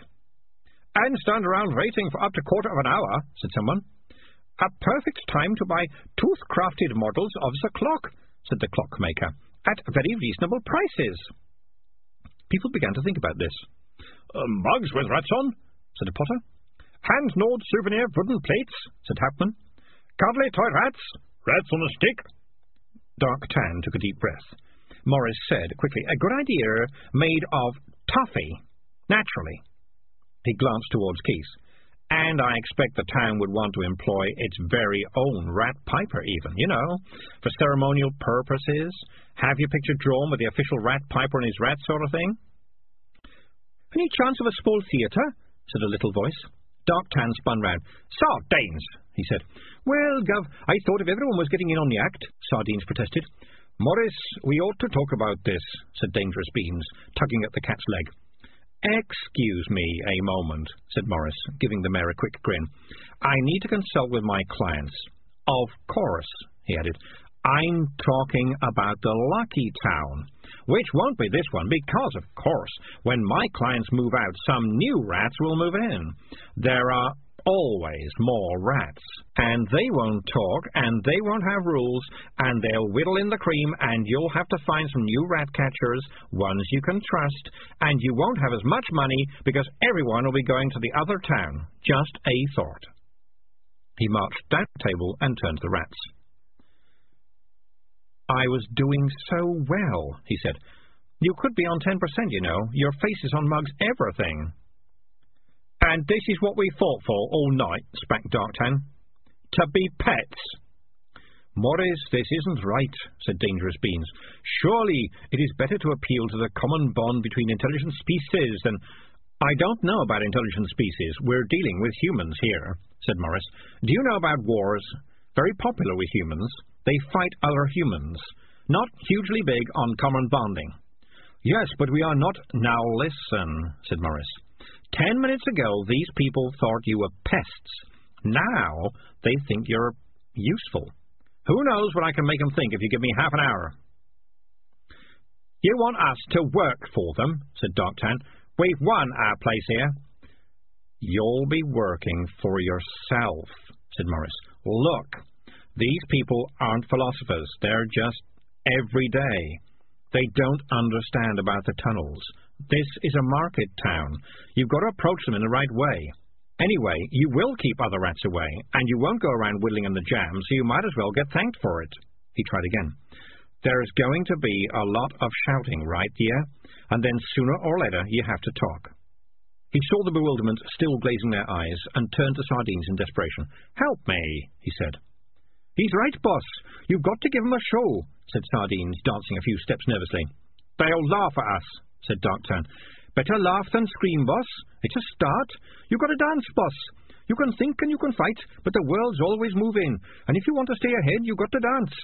And stand around waiting for up to a quarter of an hour, said someone. A perfect time to buy tooth-crafted models of the clock, said the clockmaker, at very reasonable prices. People began to think about this. Uh, mugs with rats on, said a potter. Hand-gnawed souvenir wooden plates, said Hackman. Cuddly toy rats? Rats on a stick? Darktan took a deep breath. Maurice said quickly, A good idea made of toffee, naturally. He glanced towards Keith. And I expect the town would want to employ its very own rat piper, even, you know, for ceremonial purposes. Have your picture drawn with the official rat piper and his rat sort of thing? Any chance of a small theatre? said a little voice. Darktan spun round. Sardines, he said. Well, Gov, I thought if everyone was getting in on the act, Sardines protested. Maurice, we ought to talk about this, said Dangerous Beans, tugging at the cat's leg. Excuse me a moment, said Maurice, giving the mayor a quick grin. I need to consult with my clients. Of course, he added. I'm talking about the lucky town, which won't be this one because, of course, when my clients move out, some new rats will move in. There are always more rats. And they won't talk, and they won't have rules, and they'll widdle in the cream, and you'll have to find some new rat catchers, ones you can trust, and you won't have as much money because everyone will be going to the other town. Just a thought. He marched down the table and turned to the rats. I was doing so well, he said. You could be on 10%, you know. Your face is on Mug's everything. And this is what we fought for all night, spat Darktan. To be pets. Maurice, this isn't right, said Dangerous Beans. Surely it is better to appeal to the common bond between intelligent species than... I don't know about intelligent species. We're dealing with humans here, said Maurice. Do you know about wars? Very popular with humans. They fight other humans. Not hugely big on common bonding. Yes, but we are not... Now listen, said Maurice. Ten minutes ago, these people thought you were pests. Now, they think you're useful. Who knows what I can make them think if you give me half an hour? You want us to work for them, said Darktan. We've won our place here. You'll be working for yourself, said Maurice. Look, these people aren't philosophers. They're just everyday. They don't understand about the tunnels. This is a market town. You've got to approach them in the right way. Anyway, you will keep other rats away, and you won't go around widdling in the jam, so you might as well get thanked for it. He tried again. There's going to be a lot of shouting, right, dear? And then sooner or later you have to talk. He saw the bewilderment still glazing their eyes, and turned to Sardines in desperation. Help me, he said. He's right, boss. You've got to give him a show, said Sardines, dancing a few steps nervously. They'll laugh at us, said Darktan. Better laugh than scream, boss. It's a start. You've got to dance, boss. You can think and you can fight, but the world's always moving, and if you want to stay ahead, you've got to dance.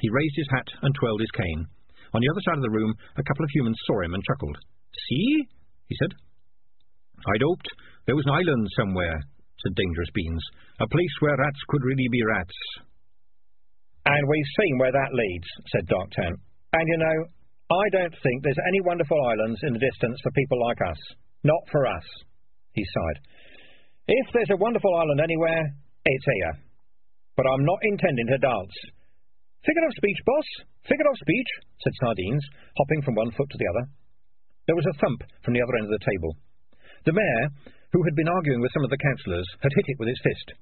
He raised his hat and twirled his cane. On the other side of the room, a couple of humans saw him and chuckled. See? he said. I'd hoped there was an island somewhere, said Dangerous Beans. A place where rats could really be rats. And we've seen where that leads, said Darktan. And you know, I don't think there's any wonderful islands in the distance for people like us. Not for us, he sighed. If there's a wonderful island anywhere, it's here. But I'm not intending to dance. Figure of speech, boss. Figure of speech, said Sardines, hopping from one foot to the other. There was a thump from the other end of the table. The mayor, who had been arguing with some of the councillors, had hit it with his fist.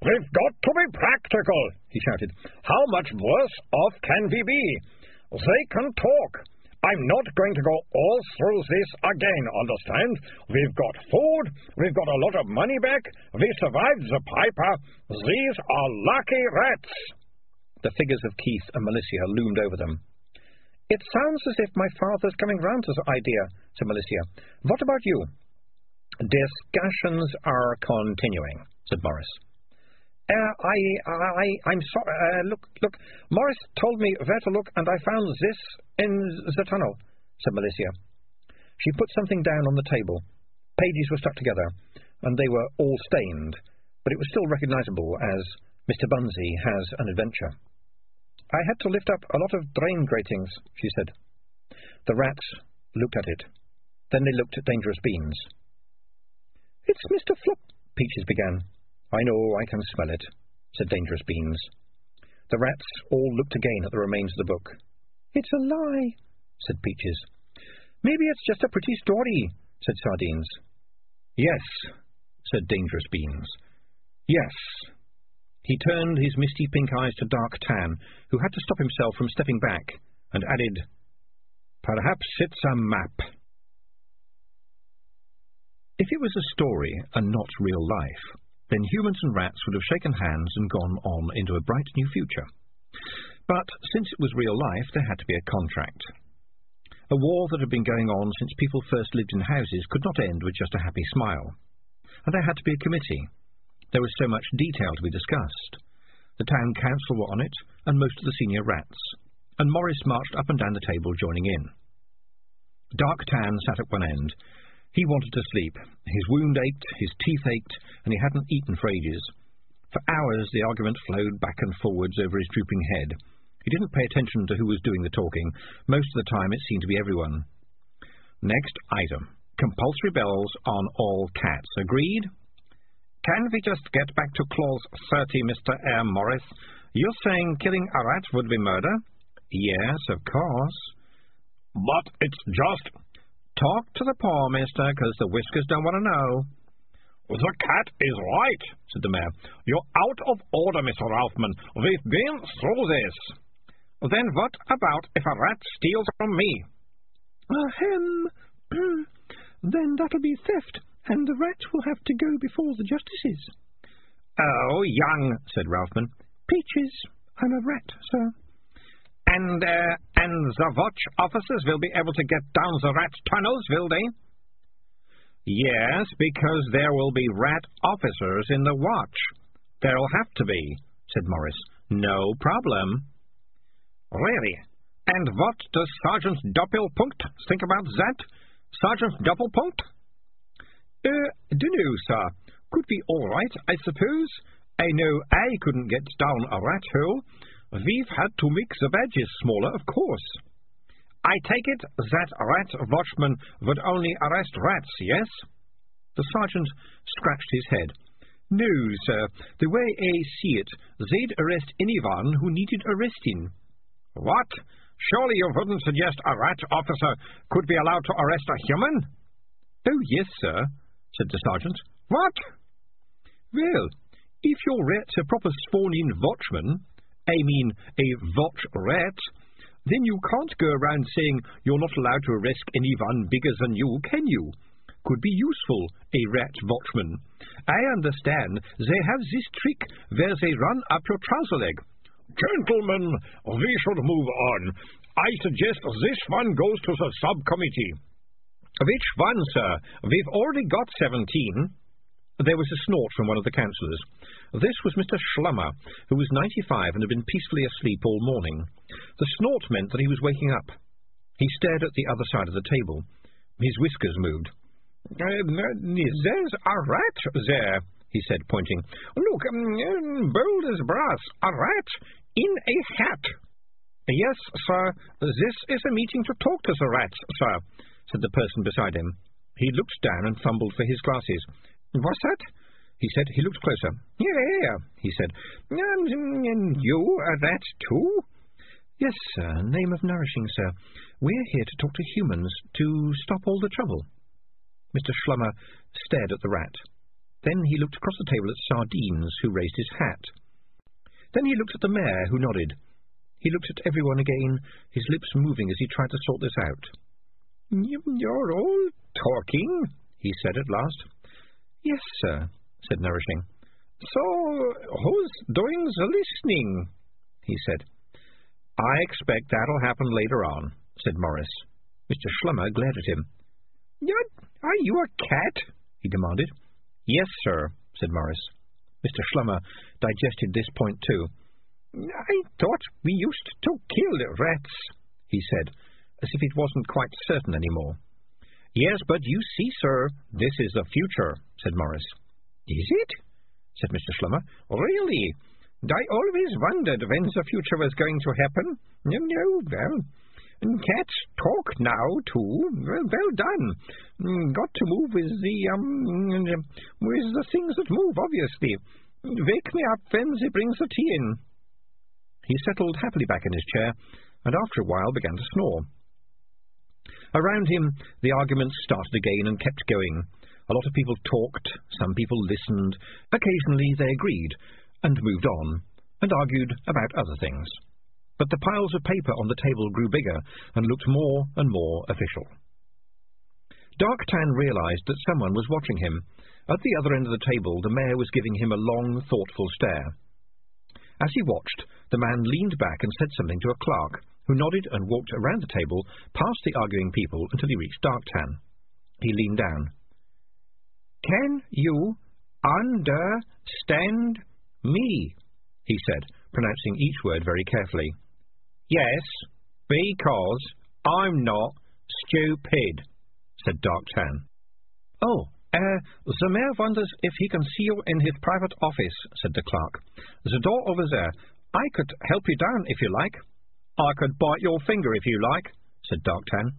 We've got to be practical, he shouted. How much worse off can we be? They can talk. I'm not going to go all through this again, understand? We've got food, we've got a lot of money back, we survived the piper. These are lucky rats. The figures of Keith and Malicia loomed over them. It sounds as if my father's coming round to the idea, said Malicia. What about you? Discussions are continuing, said Maurice. Uh, I, I, I'm sorry. Uh, look, look. Maurice told me where to look, and I found this in the tunnel, said Malicia. She put something down on the table. Pages were stuck together, and they were all stained, but it was still recognizable as Mr. Bunnsy has an adventure. I had to lift up a lot of drain gratings, she said. The rats looked at it. Then they looked at Dangerous Beans. It's Mr. Flop, Peaches began. I know, I can smell it, said Dangerous Beans. The rats all looked again at the remains of the book. It's a lie, said Peaches. Maybe it's just a pretty story, said Sardines. Yes, said Dangerous Beans. Yes. He turned his misty pink eyes to Darktan, who had to stop himself from stepping back, and added, Perhaps it's a map. If it was a story and not real life, then humans and rats would have shaken hands and gone on into a bright new future. But since it was real life, there had to be a contract. A war that had been going on since people first lived in houses could not end with just a happy smile. And there had to be a committee. There was so much detail to be discussed. The town council were on it, and most of the senior rats, and Maurice marched up and down the table joining in. Dark Tan sat at one end. He wanted to sleep. His wound ached, his teeth ached, and he hadn't eaten for ages. For hours the argument flowed back and forwards over his drooping head. He didn't pay attention to who was doing the talking. Most of the time it seemed to be everyone. Next item. Compulsory bells on all cats. Agreed? Can we just get back to clause 30, Mr. Air Maurice? You're saying killing a rat would be murder? Yes, of course. But it's just... Talk to the paw, mister, because the whiskers don't want to know. The cat is right, said the mayor. You're out of order, Mr. Raufman. We've been through this. Then what about if a rat steals from me? Ahem. then that'll be theft, and the rat will have to go before the justices. Oh, young, said Raufman. Peaches, I'm a rat, sir. And, uh, and the watch officers will be able to get down the rat tunnels, will they? Yes, because there will be rat officers in the watch. There'll have to be, said Maurice. No problem. Really? And what does Sergeant Doppelpunkt think about that? Sergeant Doppelpunkt? Uh, dunno, sir. Could be all right, I suppose. I know I couldn't get down a rat hole. We've had to make the badges smaller, of course. I take it that rat watchman would only arrest rats, yes? The sergeant scratched his head. No, sir. The way I see it, they'd arrest anyone who needed arresting. What? Surely you wouldn't suggest a rat officer could be allowed to arrest a human? Oh, yes, sir, said the sergeant. What? Well, if your rat's a proper sworn-in watchman, I mean a rat, then you can't go around saying you're not allowed to arrest anyone bigger than you, can you? Could be useful, a rat watchman. I understand they have this trick where they run up your trouser leg. Gentlemen, we should move on. I suggest this one goes to the subcommittee. Which one, sir? We've already got seventeen. There was a snort from one of the councillors. This was Mr. Schlummer, who was ninety-five and had been peacefully asleep all morning. The snort meant that he was waking up. He stared at the other side of the table. His whiskers moved. Uh, there's a rat there, he said, pointing. Look, um, bold as brass, a rat in a hat. Yes, sir, this is a meeting to talk to the rats, sir, said the person beside him. He looked down and fumbled for his glasses. What's that? He said. He looked closer. Yeah, he said. And, you are that too? Yes, sir. Name of Nourishing, sir. We're here to talk to humans to stop all the trouble. Mr. Schlummer stared at the rat. Then he looked across the table at Sardines, who raised his hat. Then he looked at the mayor, who nodded. He looked at everyone again, his lips moving as he tried to sort this out. You're all talking, he said at last. Yes, sir, said Nourishing. So, who's doing the listening? he said. I expect that'll happen later on, said Maurice. Mr. Schlummer glared at him. Are you a cat? he demanded. Yes, sir, said Maurice. Mr. Schlummer digested this point too. I thought we used to kill rats, he said, as if it wasn't quite certain any more. Yes, but you see, sir, this is the future, said Maurice. Is it? said Mr. Schlummer. Really? I always wondered when the future was going to happen. No, no, well, cats talk now, too. Well, well done. Got to move with the, um, with the things that move, obviously. Wake me up when they bring the tea in. He settled happily back in his chair, and after a while began to snore. Around him, the arguments started again and kept going. A lot of people talked, some people listened, occasionally they agreed, and moved on, and argued about other things. But the piles of paper on the table grew bigger and looked more and more official. Darktan realized that someone was watching him. At the other end of the table, the mayor was giving him a long, thoughtful stare. As he watched, the man leaned back and said something to a clerk, who nodded and walked around the table, past the arguing people, until he reached Darktan. He leaned down. Can you understand me, he said, pronouncing each word very carefully. Yes, because I'm not stupid, said Dark Tan. Oh, uh, the mayor wonders if he can see you in his private office, said the clerk. The door over there. I could help you down if you like. I could bite your finger if you like, said Darktan.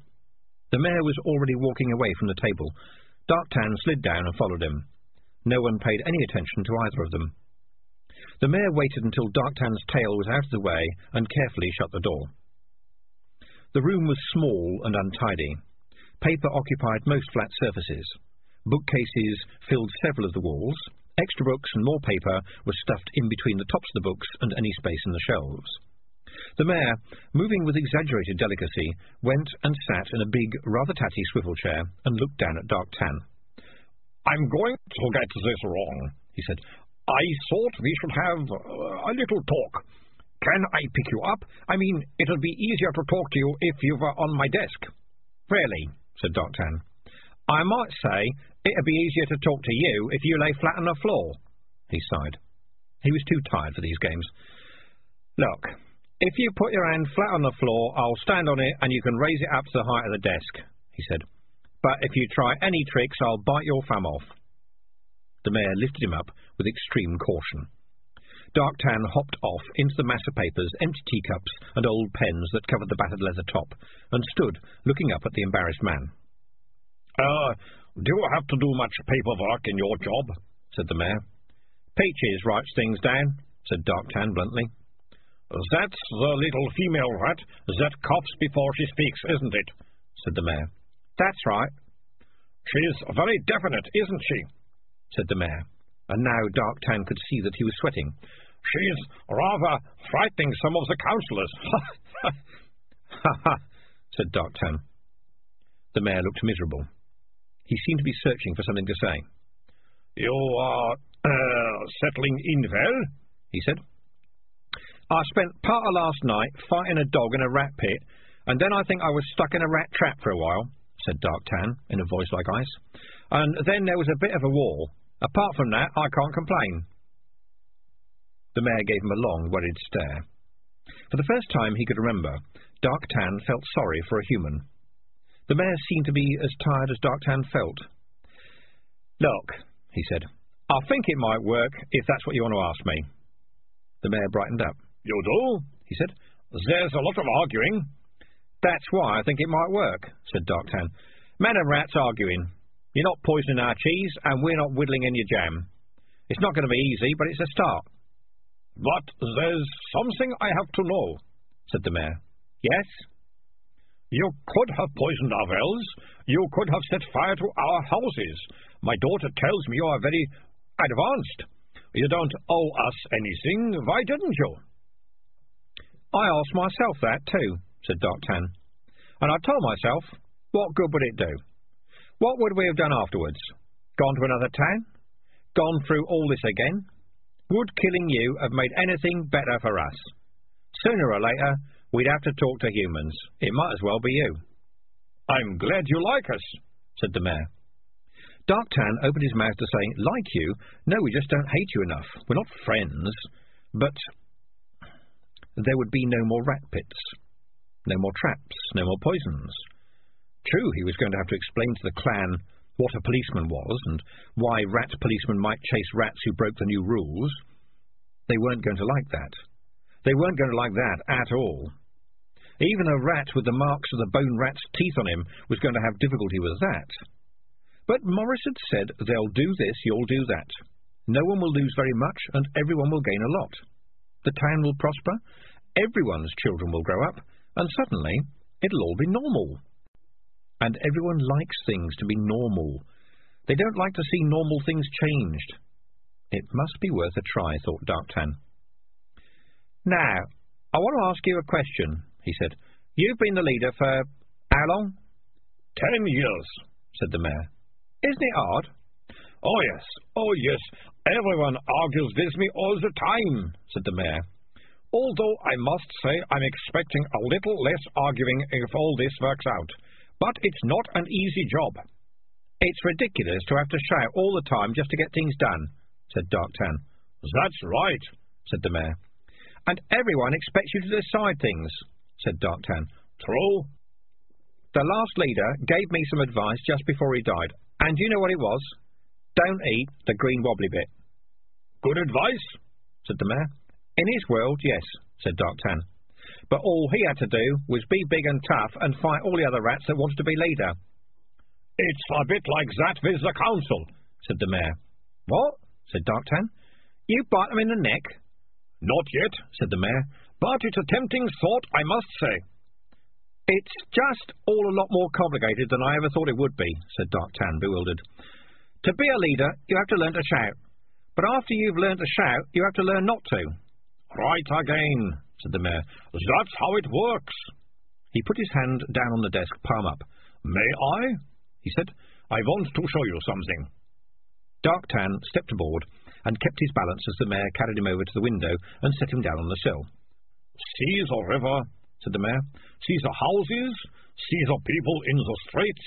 The mayor was already walking away from the table. Darktan slid down and followed him. No one paid any attention to either of them. The mayor waited until Darktan's tail was out of the way and carefully shut the door. The room was small and untidy. Paper occupied most flat surfaces. Bookcases filled several of the walls. Extra books and more paper were stuffed in between the tops of the books and any space in the shelves. The mayor, moving with exaggerated delicacy, went and sat in a big, rather tatty swivel chair and looked down at Darktan. I'm going to get this wrong, he said. I thought we should have uh, a little talk. Can I pick you up? I mean, it'll be easier to talk to you if you were on my desk. Really, said Darktan. I might say it'd be easier to talk to you if you lay flat on the floor. He sighed. He was too tired for these games. Look, if you put your hand flat on the floor, I'll stand on it and you can raise it up to the height of the desk, he said but if you try any tricks, I'll bite your thumb off. The mayor lifted him up with extreme caution. Darktan hopped off into the mass of papers, empty teacups, and old pens that covered the battered leather top, and stood looking up at the embarrassed man. Uh, do you have to do much paperwork in your job? said the mayor. Peaches writes things down, said Darktan bluntly. That's the little female rat that coughs before she speaks, isn't it? said the mayor. That's right. She's very definite, isn't she? said the mayor, and now Darktan could see that he was sweating. She's rather frightening some of the councillors. Ha ha, Ha said Darktan. The mayor looked miserable. He seemed to be searching for something to say. You are uh, settling in well? he said. I spent part of last night fighting a dog in a rat pit, and then I think I was stuck in a rat trap for a while said Darktan, in a voice like ice. And then there was a bit of a war. Apart from that, I can't complain. The mayor gave him a long, worried stare. For the first time he could remember, Darktan felt sorry for a human. The mayor seemed to be as tired as Darktan felt. Look, he said, I think it might work if that's what you want to ask me. The mayor brightened up. You do? he said. There's a lot of arguing. That's why I think it might work, said Darktan. Men and rats arguing. You're not poisoning our cheese, and we're not widdling in your jam. It's not going to be easy, but it's a start. But there's something I have to know, said the mayor. Yes? You could have poisoned our wells. You could have set fire to our houses. My daughter tells me you are very advanced. You don't owe us anything. Why didn't you? I asked myself that, too said Darktan. And I told myself, what good would it do? What would we have done afterwards? Gone to another town? Gone through all this again? Would killing you have made anything better for us? Sooner or later, we'd have to talk to humans. It might as well be you. I'm glad you like us, said the mayor. Darktan opened his mouth to say, like you? No, we just don't hate you enough. We're not friends. But there would be no more rat pits, no more traps, no more poisons. True, he was going to have to explain to the clan what a policeman was, and why rat policemen might chase rats who broke the new rules. They weren't going to like that. They weren't going to like that at all. Even a rat with the marks of the bone rat's teeth on him was going to have difficulty with that. But Maurice had said, they'll do this, you'll do that. No one will lose very much, and everyone will gain a lot. The town will prosper, everyone's children will grow up, and suddenly it'll all be normal. And everyone likes things to be normal. They don't like to see normal things changed. It must be worth a try, thought Darktan. Now, I want to ask you a question, he said. You've been the leader for how long? Ten years, said the mayor. Isn't it hard? Oh, yes, oh, yes. Everyone argues with me all the time, said the mayor. Although I must say I'm expecting a little less arguing if all this works out. But it's not an easy job. It's ridiculous to have to shout all the time just to get things done, said Darktan. That's right, said the mayor. And everyone expects you to decide things, said Darktan. True. The last leader gave me some advice just before he died, and you know what it was? Don't eat the green wobbly bit. Good advice, said the mayor. In his world, yes, said Darktan. but all he had to do was be big and tough and fight all the other rats that wanted to be leader. It's a bit like that with the council, said the mayor. What? said Darktan. You bite them in the neck? Not yet, said the mayor, but it's a tempting thought, I must say. It's just all a lot more complicated than I ever thought it would be, said Darktan, bewildered. To be a leader, you have to learn to shout. But after you've learned to shout, you have to learn not to. Right again, said the mayor. That's how it works. He put his hand down on the desk, palm up. May I? he said. I want to show you something. Darktan stepped aboard and kept his balance as the mayor carried him over to the window and set him down on the sill. See the river, said the mayor. See the houses, see the people in the streets.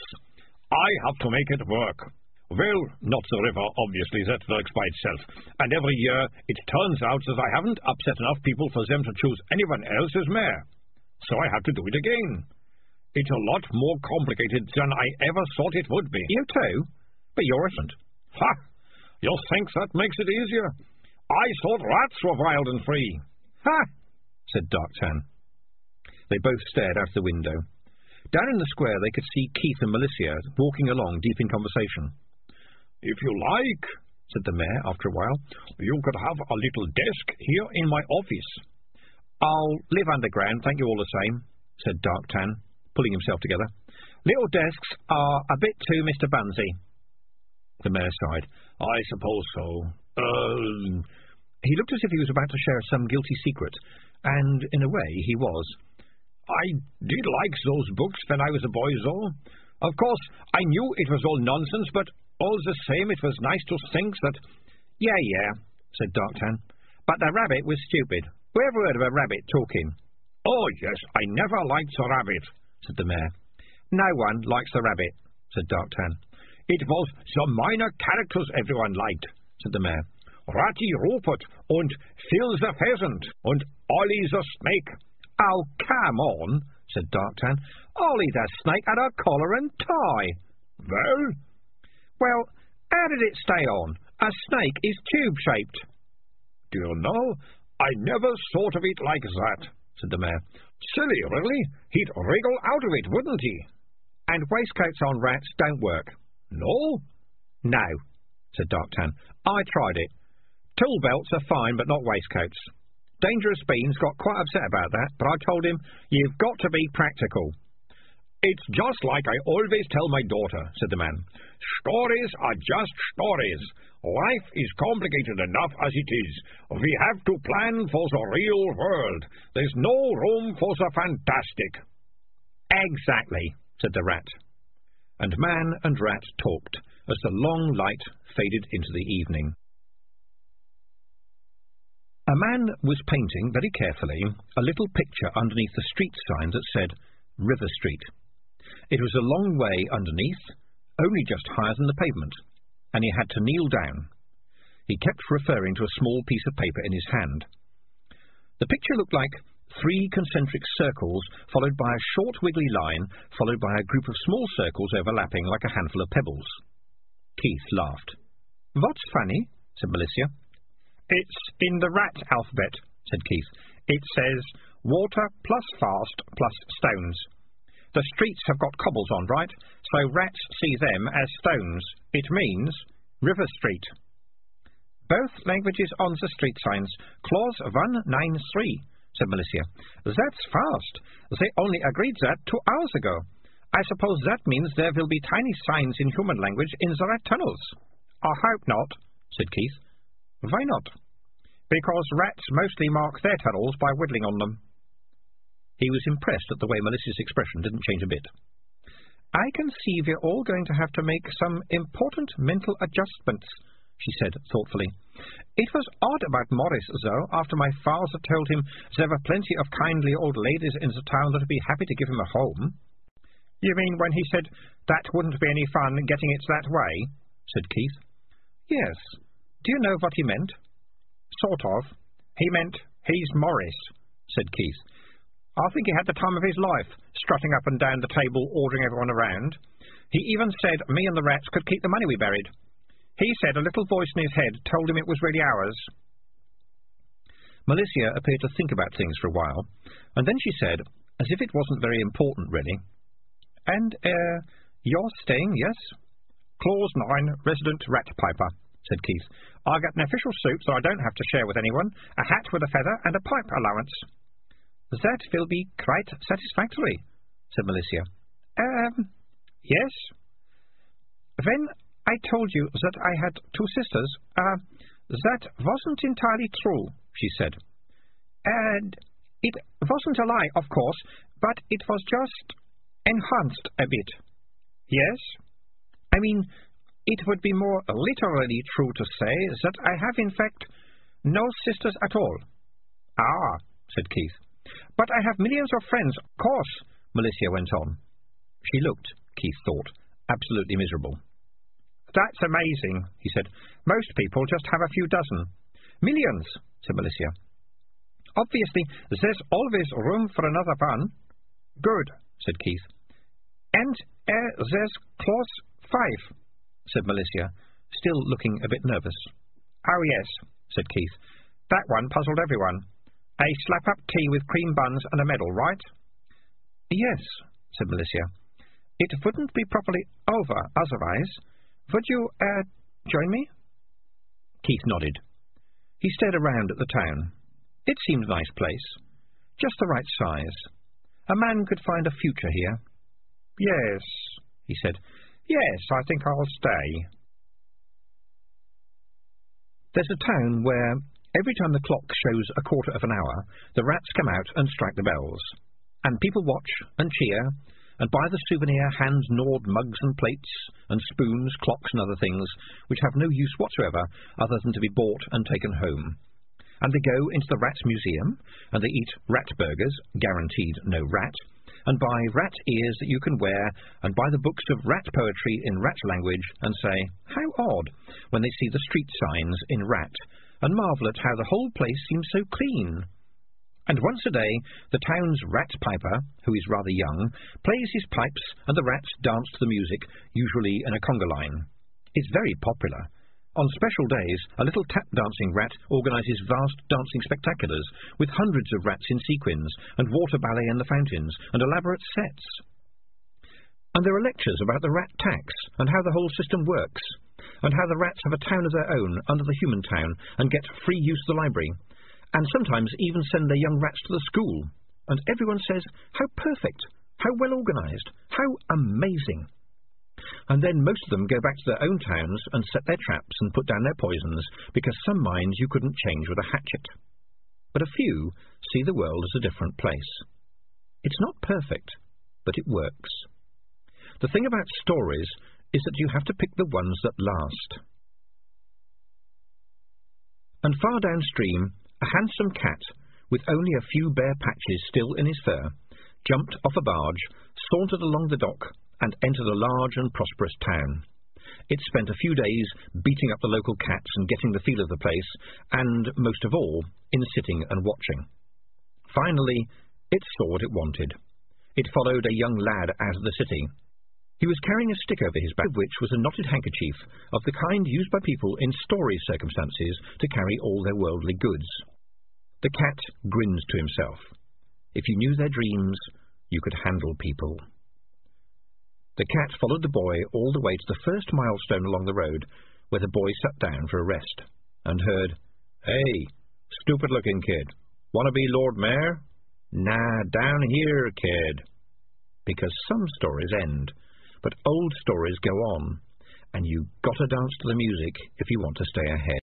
I have to make it work. Well, not the river, obviously, that works by itself. And every year it turns out that I haven't upset enough people for them to choose anyone else as mayor. So I have to do it again. It's a lot more complicated than I ever thought it would be. You too? But you're innocent. Ha! You think that makes it easier? I thought rats were wild and free. Ha! said Darktan. They both stared out the window. Down in the square they could see Keith and Malicia walking along deep in conversation. If you like, said the mayor after a while, you could have a little desk here in my office. I'll live underground, thank you all the same, said Darktan, pulling himself together. Little desks are a bit too Mr. Bunnsy. The mayor sighed. I suppose so. Uh... He looked as if he was about to share some guilty secret, and in a way he was. I did like those books when I was a boy, though. Of course, I knew it was all nonsense, but all the same, it was nice to think that... Yeah, yeah, said Darktan. But the rabbit was stupid. Who ever heard of a rabbit talking? Oh, yes, I never liked the rabbit, said the mayor. No one likes the rabbit, said Darktan. It was the minor characters everyone liked, said the mayor. Ratty Rupert and Phil the Pheasant and Ollie the Snake. Oh, come on, said Darktan. Ollie the Snake had a collar and tie. Well, well, how did it stay on? A snake is tube-shaped. Do you know, I never thought of it like that, said the mayor. Silly, really. He'd wriggle out of it, wouldn't he? And waistcoats on rats don't work. No? No, said Darktan. I tried it. Tool belts are fine, but not waistcoats. Dangerous Beans got quite upset about that, but I told him, you've got to be practical. It's just like I always tell my daughter, said the man. Stories are just stories. Life is complicated enough as it is. We have to plan for the real world. There's no room for the fantastic. Exactly, said the rat. And man and rat talked as the long light faded into the evening. A man was painting very carefully a little picture underneath the street sign that said River Street. It was a long way underneath, only just higher than the pavement, and he had to kneel down. He kept referring to a small piece of paper in his hand. The picture looked like three concentric circles, followed by a short wiggly line, followed by a group of small circles overlapping like a handful of pebbles. Keith laughed. What's funny? said Malicia. It's in the rat alphabet, said Keith. It says water plus fast plus stones. The streets have got cobbles on, right? So rats see them as stones. It means River Street. Both languages on the street signs. Clause 193, said Malicia. That's fast. They only agreed that two hours ago. I suppose that means there will be tiny signs in human language in the rat tunnels. I hope not, said Keith. Why not? Because rats mostly mark their tunnels by widdling on them. He was impressed at the way Malicia's expression didn't change a bit. I see we're all going to have to make some important mental adjustments, she said thoughtfully. It was odd about Maurice, though, after my father told him there were plenty of kindly old ladies in the town that would be happy to give him a home. You mean when he said that wouldn't be any fun getting it that way? said Keith. Yes. Do you know what he meant? Sort of. He meant he's Maurice, said Keith. I think he had the time of his life, strutting up and down the table, ordering everyone around. He even said me and the rats could keep the money we buried. He said a little voice in his head told him it was really ours. Malicia appeared to think about things for a while, and then she said, as if it wasn't very important, really, And, er, uh, you're staying, yes? Clause 9, resident rat piper, said Keith. I get an official suit so I don't have to share with anyone, a hat with a feather, and a pipe allowance. That will be quite satisfactory, said Malicia. Um, yes. Then I told you that I had two sisters. Uh, that wasn't entirely true, she said. And it wasn't a lie, of course, but it was just enhanced a bit. Yes? I mean, it would be more literally true to say that I have, in fact, no sisters at all. Ah, said Keith. But I have millions of friends, of course, Malicia went on. She looked, Keith thought, absolutely miserable. That's amazing, he said. Most people just have a few dozen. Millions, said Malicia. Obviously, there's always room for another one. Good, said Keith. And uh, there's clause five, said Malicia, still looking a bit nervous. Oh, yes, said Keith. That one puzzled everyone. A slap-up tea with cream buns and a medal, right? Yes, said Malicia. It wouldn't be properly over otherwise. Would you, uh, join me? Keith nodded. He stared around at the town. It seemed a nice place. Just the right size. A man could find a future here. Yes, he said. Yes, I think I'll stay. There's a town where, every time the clock shows a quarter of an hour, the rats come out and strike the bells. And people watch and cheer and buy the souvenir hand-gnawed mugs and plates and spoons, clocks and other things which have no use whatsoever other than to be bought and taken home. And they go into the Rat Museum, and they eat rat burgers, guaranteed no rat, and buy rat ears that you can wear, and buy the books of rat poetry in rat language, and say, how odd, when they see the street signs in rat, and marvel at how the whole place seems so clean. And once a day, the town's rat piper, who is rather young, plays his pipes, and the rats dance to the music, usually in a conga line. It's very popular. On special days, a little tap dancing rat organises vast dancing spectaculars, with hundreds of rats in sequins, and water ballet in the fountains, and elaborate sets. And there are lectures about the rat tax, and how the whole system works, and how the rats have a town of their own under the human town, and get free use of the library, and sometimes even send their young rats to the school. And everyone says, how perfect, how well organised, how amazing. And then most of them go back to their own towns and set their traps and put down their poisons, because some minds you couldn't change with a hatchet. But a few see the world as a different place. It's not perfect, but it works. The thing about stories is that you have to pick the ones that last. And far downstream, a handsome cat, with only a few bare patches still in his fur, jumped off a barge, sauntered along the dock, and entered a large and prosperous town. It spent a few days beating up the local cats and getting the feel of the place, and, most of all, in sitting and watching. Finally, it saw what it wanted. It followed a young lad out of the city. He was carrying a stick over his back, of which was a knotted handkerchief of the kind used by people in story circumstances to carry all their worldly goods. The cat grinned to himself. If you knew their dreams, you could handle people. The cat followed the boy all the way to the first milestone along the road, where the boy sat down for a rest, and heard, Hey, stupid-looking kid, want to be Lord Mayor? Nah, down here, kid. Because some stories end, but old stories go on, and you gotta dance to the music if you want to stay ahead.